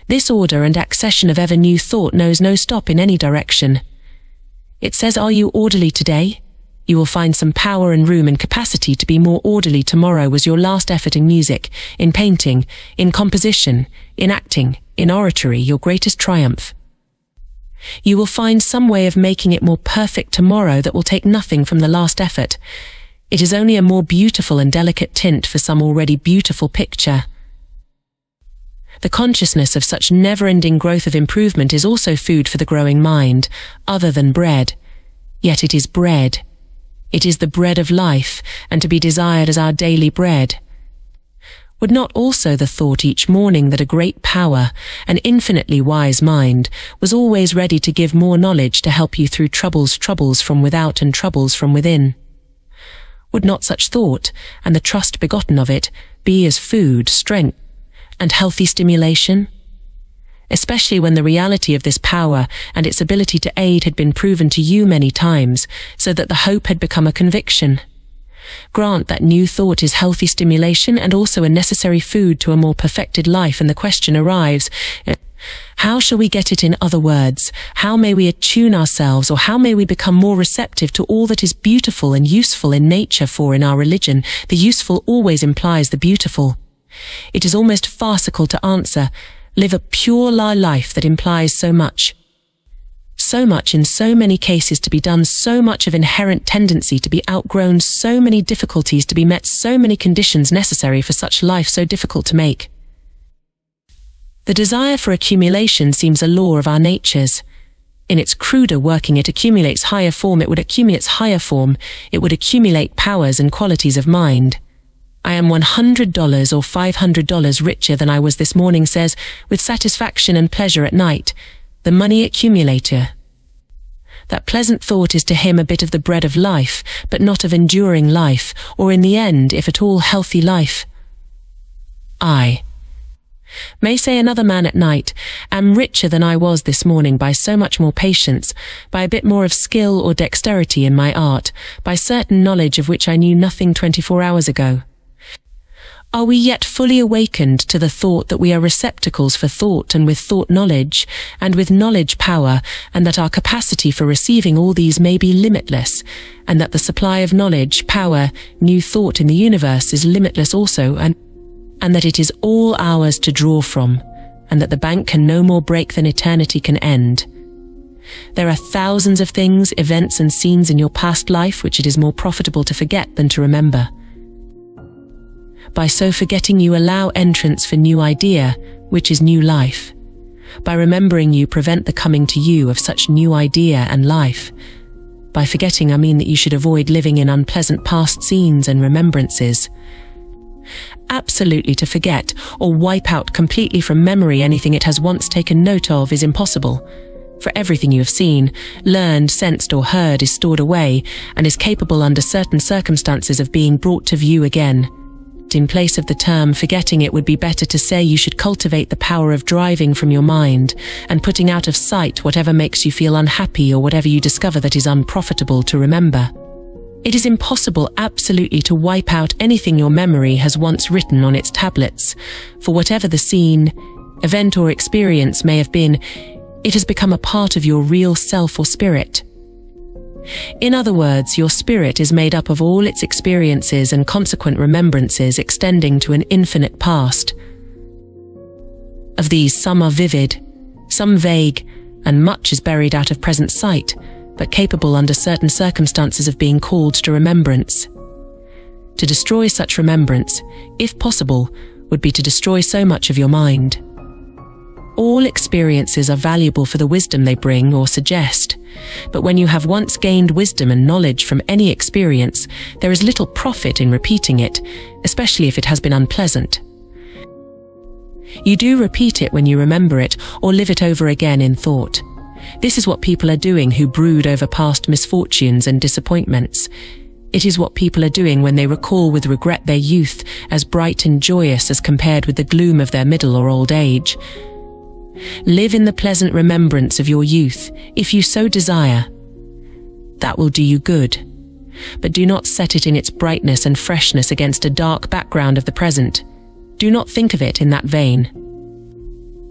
This order and accession of ever new thought knows no stop in any direction. It says, Are you orderly today? You will find some power and room and capacity to be more orderly tomorrow was your last effort in music, in painting, in composition, in acting, in oratory, your greatest triumph. You will find some way of making it more perfect tomorrow that will take nothing from the last effort. It is only a more beautiful and delicate tint for some already beautiful picture. The consciousness of such never-ending growth of improvement is also food for the growing mind, other than bread. Yet it is bread. It is the bread of life, and to be desired as our daily bread. Would not also the thought each morning that a great power, an infinitely wise mind, was always ready to give more knowledge to help you through troubles, troubles from without and troubles from within? Would not such thought, and the trust begotten of it, be as food, strength, and healthy stimulation? Especially when the reality of this power and its ability to aid had been proven to you many times, so that the hope had become a conviction. Grant that new thought is healthy stimulation and also a necessary food to a more perfected life, and the question arrives, how shall we get it in other words? How may we attune ourselves or how may we become more receptive to all that is beautiful and useful in nature for in our religion? The useful always implies the beautiful. It is almost farcical to answer, live a pure life that implies so much. So much in so many cases to be done, so much of inherent tendency to be outgrown, so many difficulties to be met, so many conditions necessary for such life so difficult to make. The desire for accumulation seems a law of our natures. In its cruder working, it accumulates higher form, it would accumulate higher form, it would accumulate powers and qualities of mind. I am $100 or $500 richer than I was this morning says, with satisfaction and pleasure at night, the money accumulator. That pleasant thought is to him a bit of the bread of life, but not of enduring life, or in the end, if at all, healthy life. I may say another man at night, am richer than I was this morning by so much more patience, by a bit more of skill or dexterity in my art, by certain knowledge of which I knew nothing twenty-four hours ago. Are we yet fully awakened to the thought that we are receptacles for thought and with thought knowledge, and with knowledge power, and that our capacity for receiving all these may be limitless, and that the supply of knowledge, power, new thought in the universe is limitless also, and, and that it is all ours to draw from, and that the bank can no more break than eternity can end? There are thousands of things, events and scenes in your past life which it is more profitable to forget than to remember. By so forgetting you allow entrance for new idea, which is new life. By remembering you prevent the coming to you of such new idea and life. By forgetting I mean that you should avoid living in unpleasant past scenes and remembrances. absolutely to forget or wipe out completely from memory anything it has once taken note of is impossible. For everything you have seen, learned, sensed, or heard is stored away and is capable under certain circumstances of being brought to view again. In place of the term forgetting it would be better to say you should cultivate the power of driving from your mind and putting out of sight whatever makes you feel unhappy or whatever you discover that is unprofitable to remember. It is impossible absolutely to wipe out anything your memory has once written on its tablets, for whatever the scene, event or experience may have been, it has become a part of your real self or spirit. In other words, your spirit is made up of all its experiences and consequent remembrances extending to an infinite past. Of these, some are vivid, some vague, and much is buried out of present sight, but capable under certain circumstances of being called to remembrance. To destroy such remembrance, if possible, would be to destroy so much of your mind. All experiences are valuable for the wisdom they bring or suggest, but when you have once gained wisdom and knowledge from any experience, there is little profit in repeating it, especially if it has been unpleasant. You do repeat it when you remember it or live it over again in thought. This is what people are doing who brood over past misfortunes and disappointments. It is what people are doing when they recall with regret their youth as bright and joyous as compared with the gloom of their middle or old age. Live in the pleasant remembrance of your youth, if you so desire. That will do you good. But do not set it in its brightness and freshness against a dark background of the present. Do not think of it in that vein.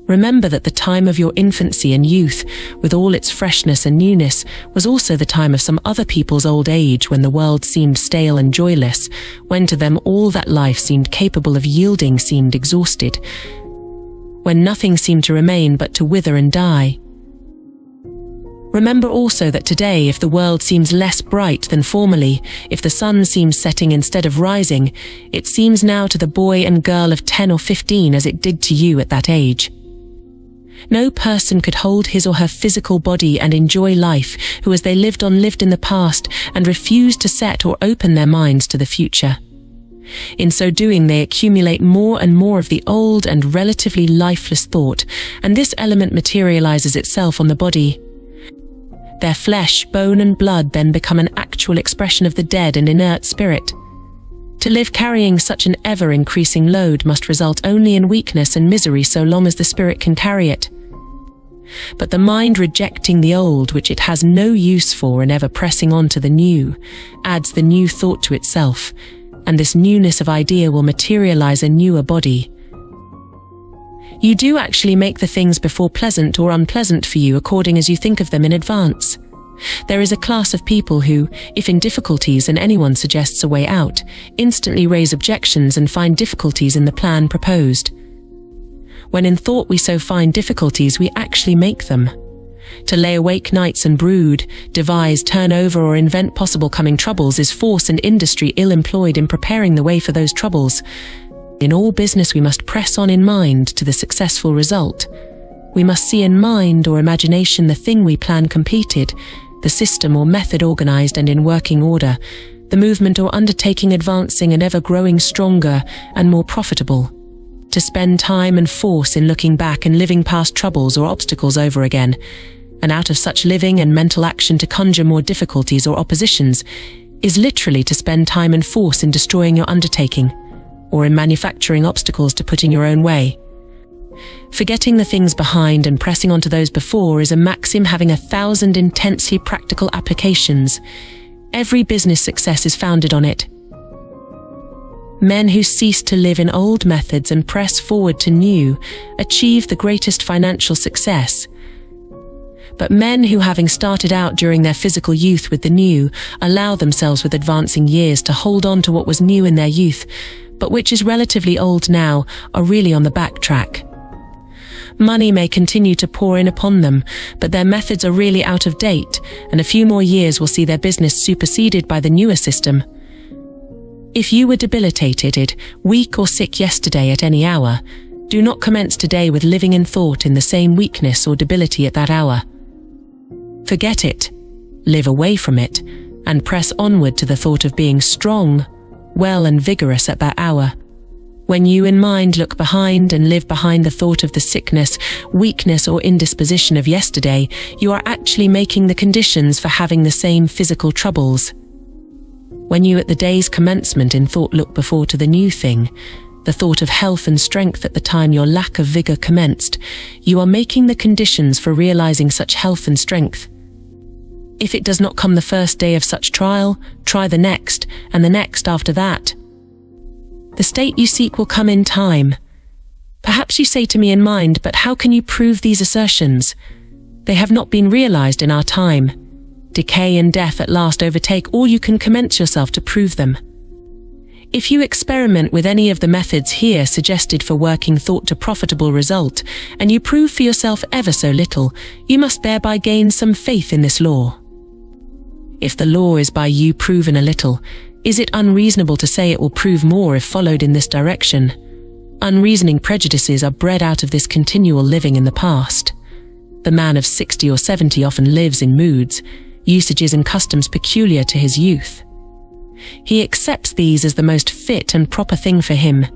Remember that the time of your infancy and youth, with all its freshness and newness, was also the time of some other people's old age when the world seemed stale and joyless, when to them all that life seemed capable of yielding seemed exhausted, when nothing seemed to remain but to wither and die. Remember also that today, if the world seems less bright than formerly, if the sun seems setting instead of rising, it seems now to the boy and girl of 10 or 15 as it did to you at that age. No person could hold his or her physical body and enjoy life who as they lived on lived in the past and refused to set or open their minds to the future. In so doing, they accumulate more and more of the old and relatively lifeless thought, and this element materializes itself on the body. Their flesh, bone, and blood then become an actual expression of the dead and inert spirit. To live carrying such an ever increasing load must result only in weakness and misery so long as the spirit can carry it. But the mind rejecting the old, which it has no use for and ever pressing on to the new, adds the new thought to itself, and this newness of idea will materialize a newer body. You do actually make the things before pleasant or unpleasant for you according as you think of them in advance. There is a class of people who, if in difficulties and anyone suggests a way out, instantly raise objections and find difficulties in the plan proposed. When in thought we so find difficulties, we actually make them to lay awake nights and brood, devise, turn over, or invent possible coming troubles is force and industry ill employed in preparing the way for those troubles. In all business, we must press on in mind to the successful result. We must see in mind or imagination the thing we plan completed, the system or method organized and in working order, the movement or undertaking advancing and ever growing stronger and more profitable. To spend time and force in looking back and living past troubles or obstacles over again, and out of such living and mental action to conjure more difficulties or oppositions, is literally to spend time and force in destroying your undertaking, or in manufacturing obstacles to put in your own way. Forgetting the things behind and pressing on to those before is a maxim having a thousand intensely practical applications. Every business success is founded on it. Men who cease to live in old methods and press forward to new achieve the greatest financial success but men who, having started out during their physical youth with the new, allow themselves with advancing years to hold on to what was new in their youth, but which is relatively old now, are really on the back track. Money may continue to pour in upon them, but their methods are really out of date, and a few more years will see their business superseded by the newer system. If you were debilitated, weak or sick yesterday at any hour, do not commence today with living in thought in the same weakness or debility at that hour. Forget it, live away from it, and press onward to the thought of being strong, well and vigorous at that hour. When you in mind look behind and live behind the thought of the sickness, weakness, or indisposition of yesterday, you are actually making the conditions for having the same physical troubles. When you at the day's commencement in thought look before to the new thing, the thought of health and strength at the time your lack of vigour commenced, you are making the conditions for realising such health and strength. If it does not come the first day of such trial, try the next, and the next after that. The state you seek will come in time. Perhaps you say to me in mind, but how can you prove these assertions? They have not been realized in our time. Decay and death at last overtake all you can commence yourself to prove them. If you experiment with any of the methods here suggested for working thought to profitable result, and you prove for yourself ever so little, you must thereby gain some faith in this law. If the law is by you proven a little, is it unreasonable to say it will prove more if followed in this direction? Unreasoning prejudices are bred out of this continual living in the past. The man of 60 or 70 often lives in moods, usages and customs peculiar to his youth. He accepts these as the most fit and proper thing for him.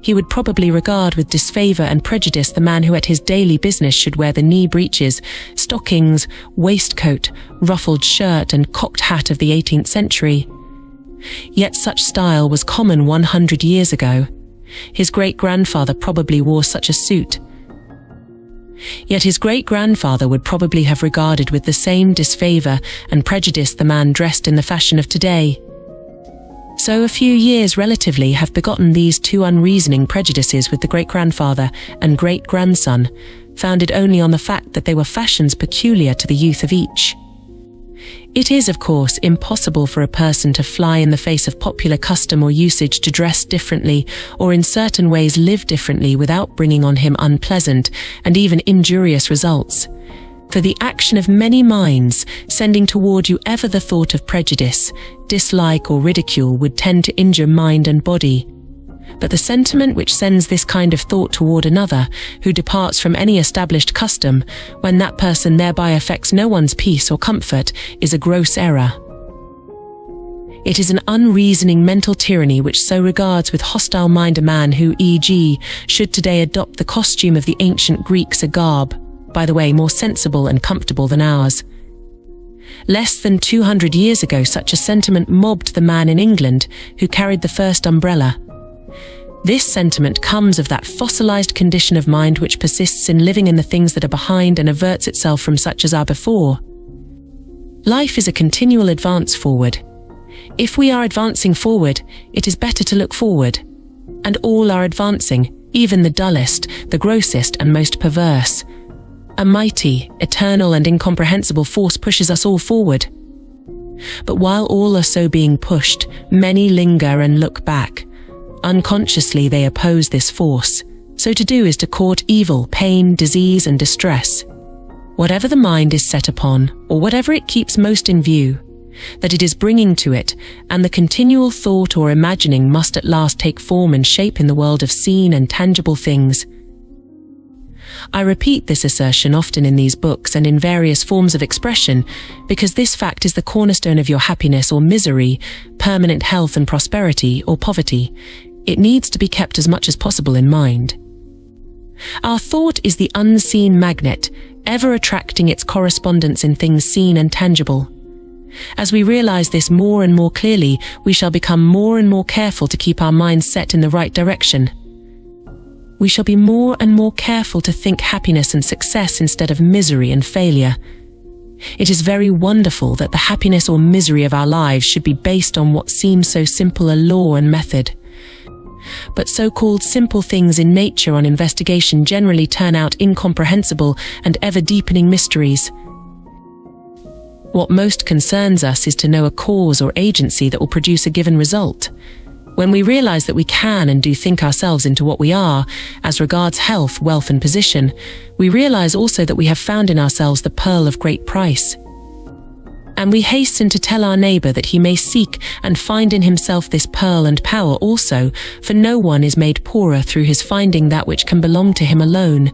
He would probably regard with disfavour and prejudice the man who at his daily business should wear the knee breeches, stockings, waistcoat, ruffled shirt and cocked hat of the 18th century. Yet such style was common 100 years ago. His great-grandfather probably wore such a suit. Yet his great-grandfather would probably have regarded with the same disfavour and prejudice the man dressed in the fashion of today. So a few years relatively have begotten these two unreasoning prejudices with the great-grandfather and great-grandson, founded only on the fact that they were fashions peculiar to the youth of each. It is, of course, impossible for a person to fly in the face of popular custom or usage to dress differently or in certain ways live differently without bringing on him unpleasant and even injurious results. For the action of many minds, sending toward you ever the thought of prejudice, dislike or ridicule would tend to injure mind and body, but the sentiment which sends this kind of thought toward another, who departs from any established custom, when that person thereby affects no one's peace or comfort, is a gross error. It is an unreasoning mental tyranny which so regards with hostile mind a man who, e.g., should today adopt the costume of the ancient Greeks, a garb, by the way, more sensible and comfortable than ours. Less than 200 years ago, such a sentiment mobbed the man in England who carried the first umbrella this sentiment comes of that fossilized condition of mind which persists in living in the things that are behind and averts itself from such as are before. Life is a continual advance forward. If we are advancing forward, it is better to look forward. And all are advancing, even the dullest, the grossest, and most perverse. A mighty, eternal, and incomprehensible force pushes us all forward. But while all are so being pushed, many linger and look back, Unconsciously, they oppose this force. So to do is to court evil, pain, disease, and distress. Whatever the mind is set upon, or whatever it keeps most in view, that it is bringing to it, and the continual thought or imagining must at last take form and shape in the world of seen and tangible things. I repeat this assertion often in these books and in various forms of expression because this fact is the cornerstone of your happiness or misery, permanent health and prosperity or poverty, it needs to be kept as much as possible in mind. Our thought is the unseen magnet, ever attracting its correspondence in things seen and tangible. As we realize this more and more clearly, we shall become more and more careful to keep our minds set in the right direction. We shall be more and more careful to think happiness and success instead of misery and failure. It is very wonderful that the happiness or misery of our lives should be based on what seems so simple a law and method but so-called simple things in nature on investigation generally turn out incomprehensible and ever-deepening mysteries. What most concerns us is to know a cause or agency that will produce a given result. When we realize that we can and do think ourselves into what we are, as regards health, wealth and position, we realize also that we have found in ourselves the pearl of great price and we hasten to tell our neighbour that he may seek and find in himself this pearl and power also, for no one is made poorer through his finding that which can belong to him alone,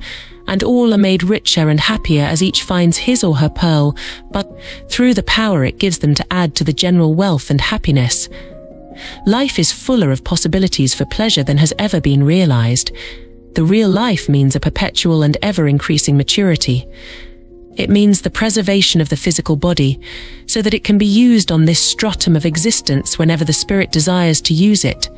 and all are made richer and happier as each finds his or her pearl, but through the power it gives them to add to the general wealth and happiness. Life is fuller of possibilities for pleasure than has ever been realized. The real life means a perpetual and ever increasing maturity. It means the preservation of the physical body so that it can be used on this stratum of existence whenever the spirit desires to use it.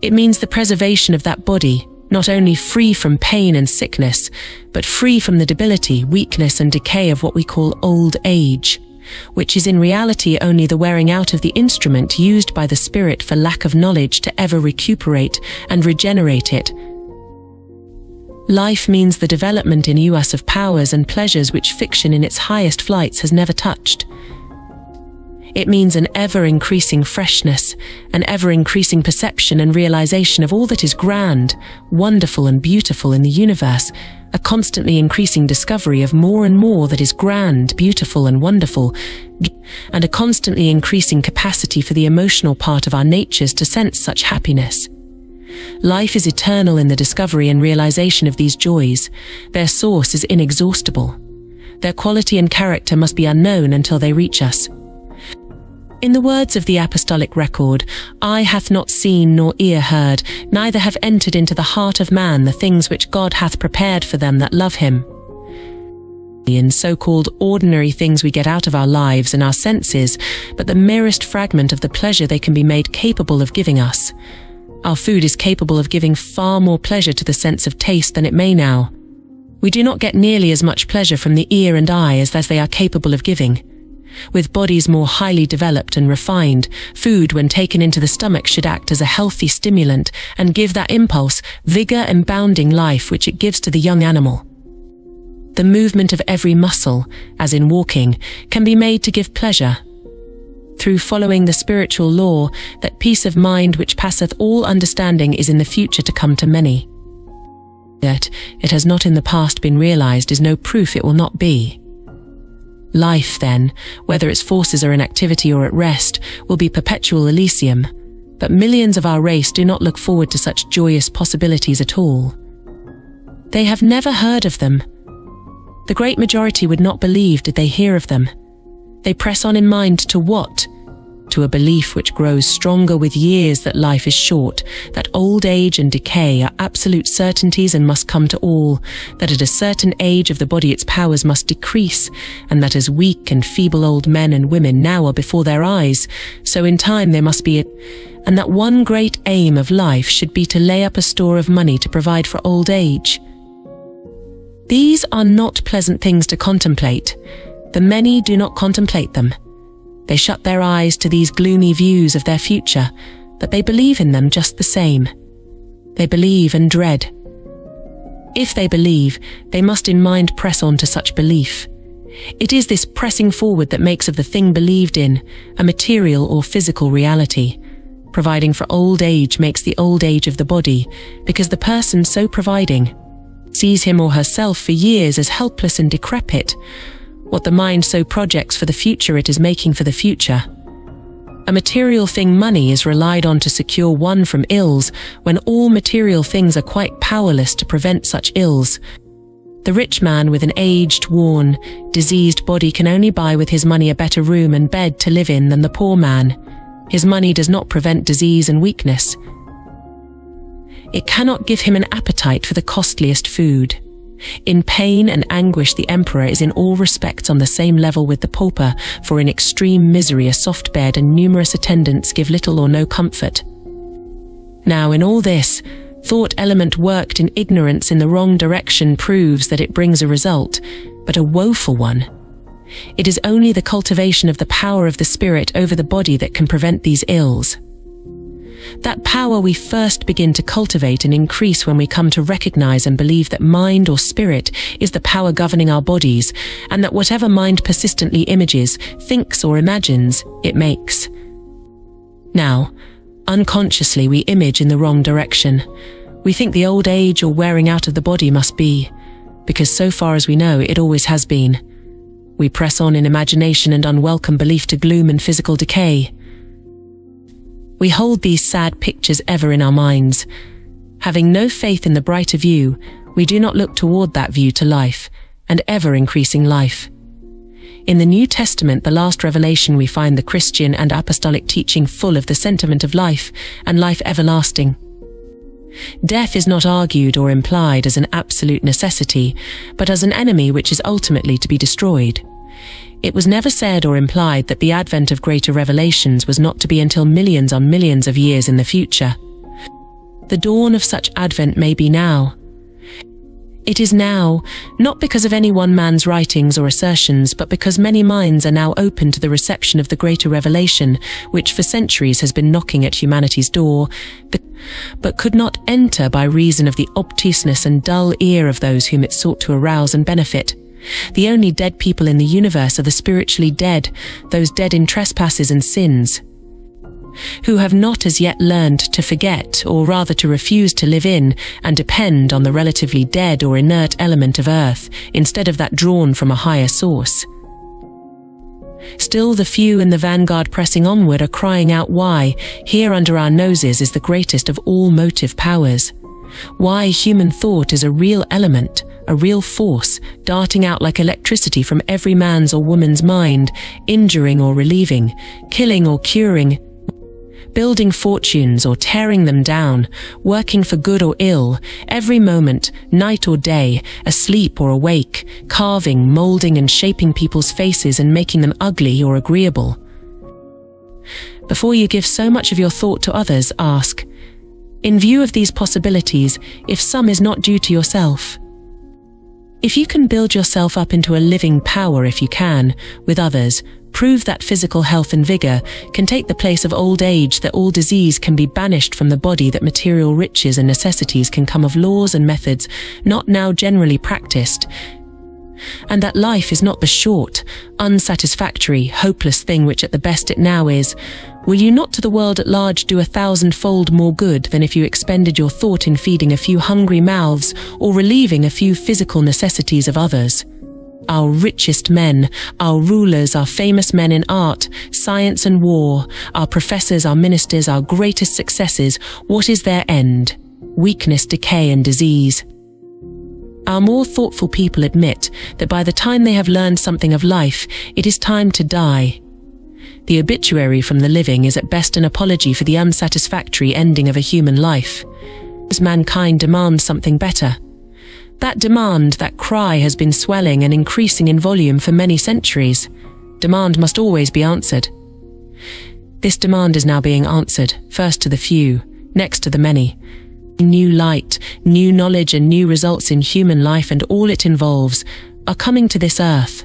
It means the preservation of that body, not only free from pain and sickness, but free from the debility, weakness and decay of what we call old age which is in reality only the wearing out of the instrument used by the spirit for lack of knowledge to ever recuperate and regenerate it. Life means the development in us of powers and pleasures which fiction in its highest flights has never touched. It means an ever increasing freshness, an ever increasing perception and realization of all that is grand, wonderful and beautiful in the universe, a constantly increasing discovery of more and more that is grand, beautiful, and wonderful, and a constantly increasing capacity for the emotional part of our natures to sense such happiness. Life is eternal in the discovery and realization of these joys. Their source is inexhaustible. Their quality and character must be unknown until they reach us. In the words of the apostolic record, eye hath not seen nor ear heard, neither have entered into the heart of man the things which God hath prepared for them that love him. In so-called ordinary things we get out of our lives and our senses, but the merest fragment of the pleasure they can be made capable of giving us. Our food is capable of giving far more pleasure to the sense of taste than it may now. We do not get nearly as much pleasure from the ear and eye as, as they are capable of giving. With bodies more highly developed and refined, food when taken into the stomach should act as a healthy stimulant and give that impulse, vigor and bounding life which it gives to the young animal. The movement of every muscle, as in walking, can be made to give pleasure. Through following the spiritual law, that peace of mind which passeth all understanding is in the future to come to many. Yet it has not in the past been realized is no proof it will not be. Life, then, whether its forces are in activity or at rest, will be perpetual Elysium, but millions of our race do not look forward to such joyous possibilities at all. They have never heard of them. The great majority would not believe did they hear of them. They press on in mind to what? To a belief which grows stronger with years that life is short, that old age and decay are absolute certainties and must come to all, that at a certain age of the body its powers must decrease, and that as weak and feeble old men and women now are before their eyes, so in time there must be it, and that one great aim of life should be to lay up a store of money to provide for old age. These are not pleasant things to contemplate. The many do not contemplate them. They shut their eyes to these gloomy views of their future, but they believe in them just the same. They believe and dread. If they believe, they must in mind press on to such belief. It is this pressing forward that makes of the thing believed in a material or physical reality. Providing for old age makes the old age of the body, because the person so providing sees him or herself for years as helpless and decrepit, what the mind so projects for the future it is making for the future. A material thing money is relied on to secure one from ills when all material things are quite powerless to prevent such ills. The rich man with an aged, worn, diseased body can only buy with his money a better room and bed to live in than the poor man. His money does not prevent disease and weakness. It cannot give him an appetite for the costliest food. In pain and anguish, the emperor is in all respects on the same level with the pauper, for in extreme misery, a soft bed and numerous attendants give little or no comfort. Now, in all this, thought element worked in ignorance in the wrong direction proves that it brings a result, but a woeful one. It is only the cultivation of the power of the spirit over the body that can prevent these ills. That power we first begin to cultivate and increase when we come to recognize and believe that mind or spirit is the power governing our bodies, and that whatever mind persistently images, thinks or imagines, it makes. Now, unconsciously we image in the wrong direction. We think the old age or wearing out of the body must be, because so far as we know, it always has been. We press on in imagination and unwelcome belief to gloom and physical decay. We hold these sad pictures ever in our minds. Having no faith in the brighter view, we do not look toward that view to life, and ever increasing life. In the New Testament, the last revelation, we find the Christian and apostolic teaching full of the sentiment of life and life everlasting. Death is not argued or implied as an absolute necessity, but as an enemy which is ultimately to be destroyed. It was never said or implied that the advent of greater revelations was not to be until millions on millions of years in the future. The dawn of such advent may be now, it is now, not because of any one man's writings or assertions, but because many minds are now open to the reception of the greater revelation, which for centuries has been knocking at humanity's door, but, could not enter by reason of the obtuseness and dull ear of those whom it sought to arouse and benefit. The only dead people in the universe are the spiritually dead, those dead in trespasses and sins, who have not as yet learned to forget, or rather to refuse to live in and depend on the relatively dead or inert element of earth instead of that drawn from a higher source. Still, the few in the vanguard pressing onward are crying out why, here under our noses, is the greatest of all motive powers. Why human thought is a real element, a real force, darting out like electricity from every man's or woman's mind, injuring or relieving, killing or curing, building fortunes or tearing them down, working for good or ill, every moment, night or day, asleep or awake, carving, moulding and shaping people's faces and making them ugly or agreeable. Before you give so much of your thought to others, ask, in view of these possibilities, if some is not due to yourself. If you can build yourself up into a living power if you can, with others, prove that physical health and vigor can take the place of old age, that all disease can be banished from the body, that material riches and necessities can come of laws and methods not now generally practiced, and that life is not the short, unsatisfactory, hopeless thing which at the best it now is, will you not to the world at large do a thousandfold more good than if you expended your thought in feeding a few hungry mouths or relieving a few physical necessities of others? our richest men, our rulers, our famous men in art, science and war, our professors, our ministers, our greatest successes, what is their end? Weakness, decay and disease. Our more thoughtful people admit that by the time they have learned something of life, it is time to die. The obituary from the living is at best an apology for the unsatisfactory ending of a human life. As mankind demands something better, that demand, that cry has been swelling and increasing in volume for many centuries. Demand must always be answered. This demand is now being answered, first to the few, next to the many. New light, new knowledge and new results in human life and all it involves are coming to this earth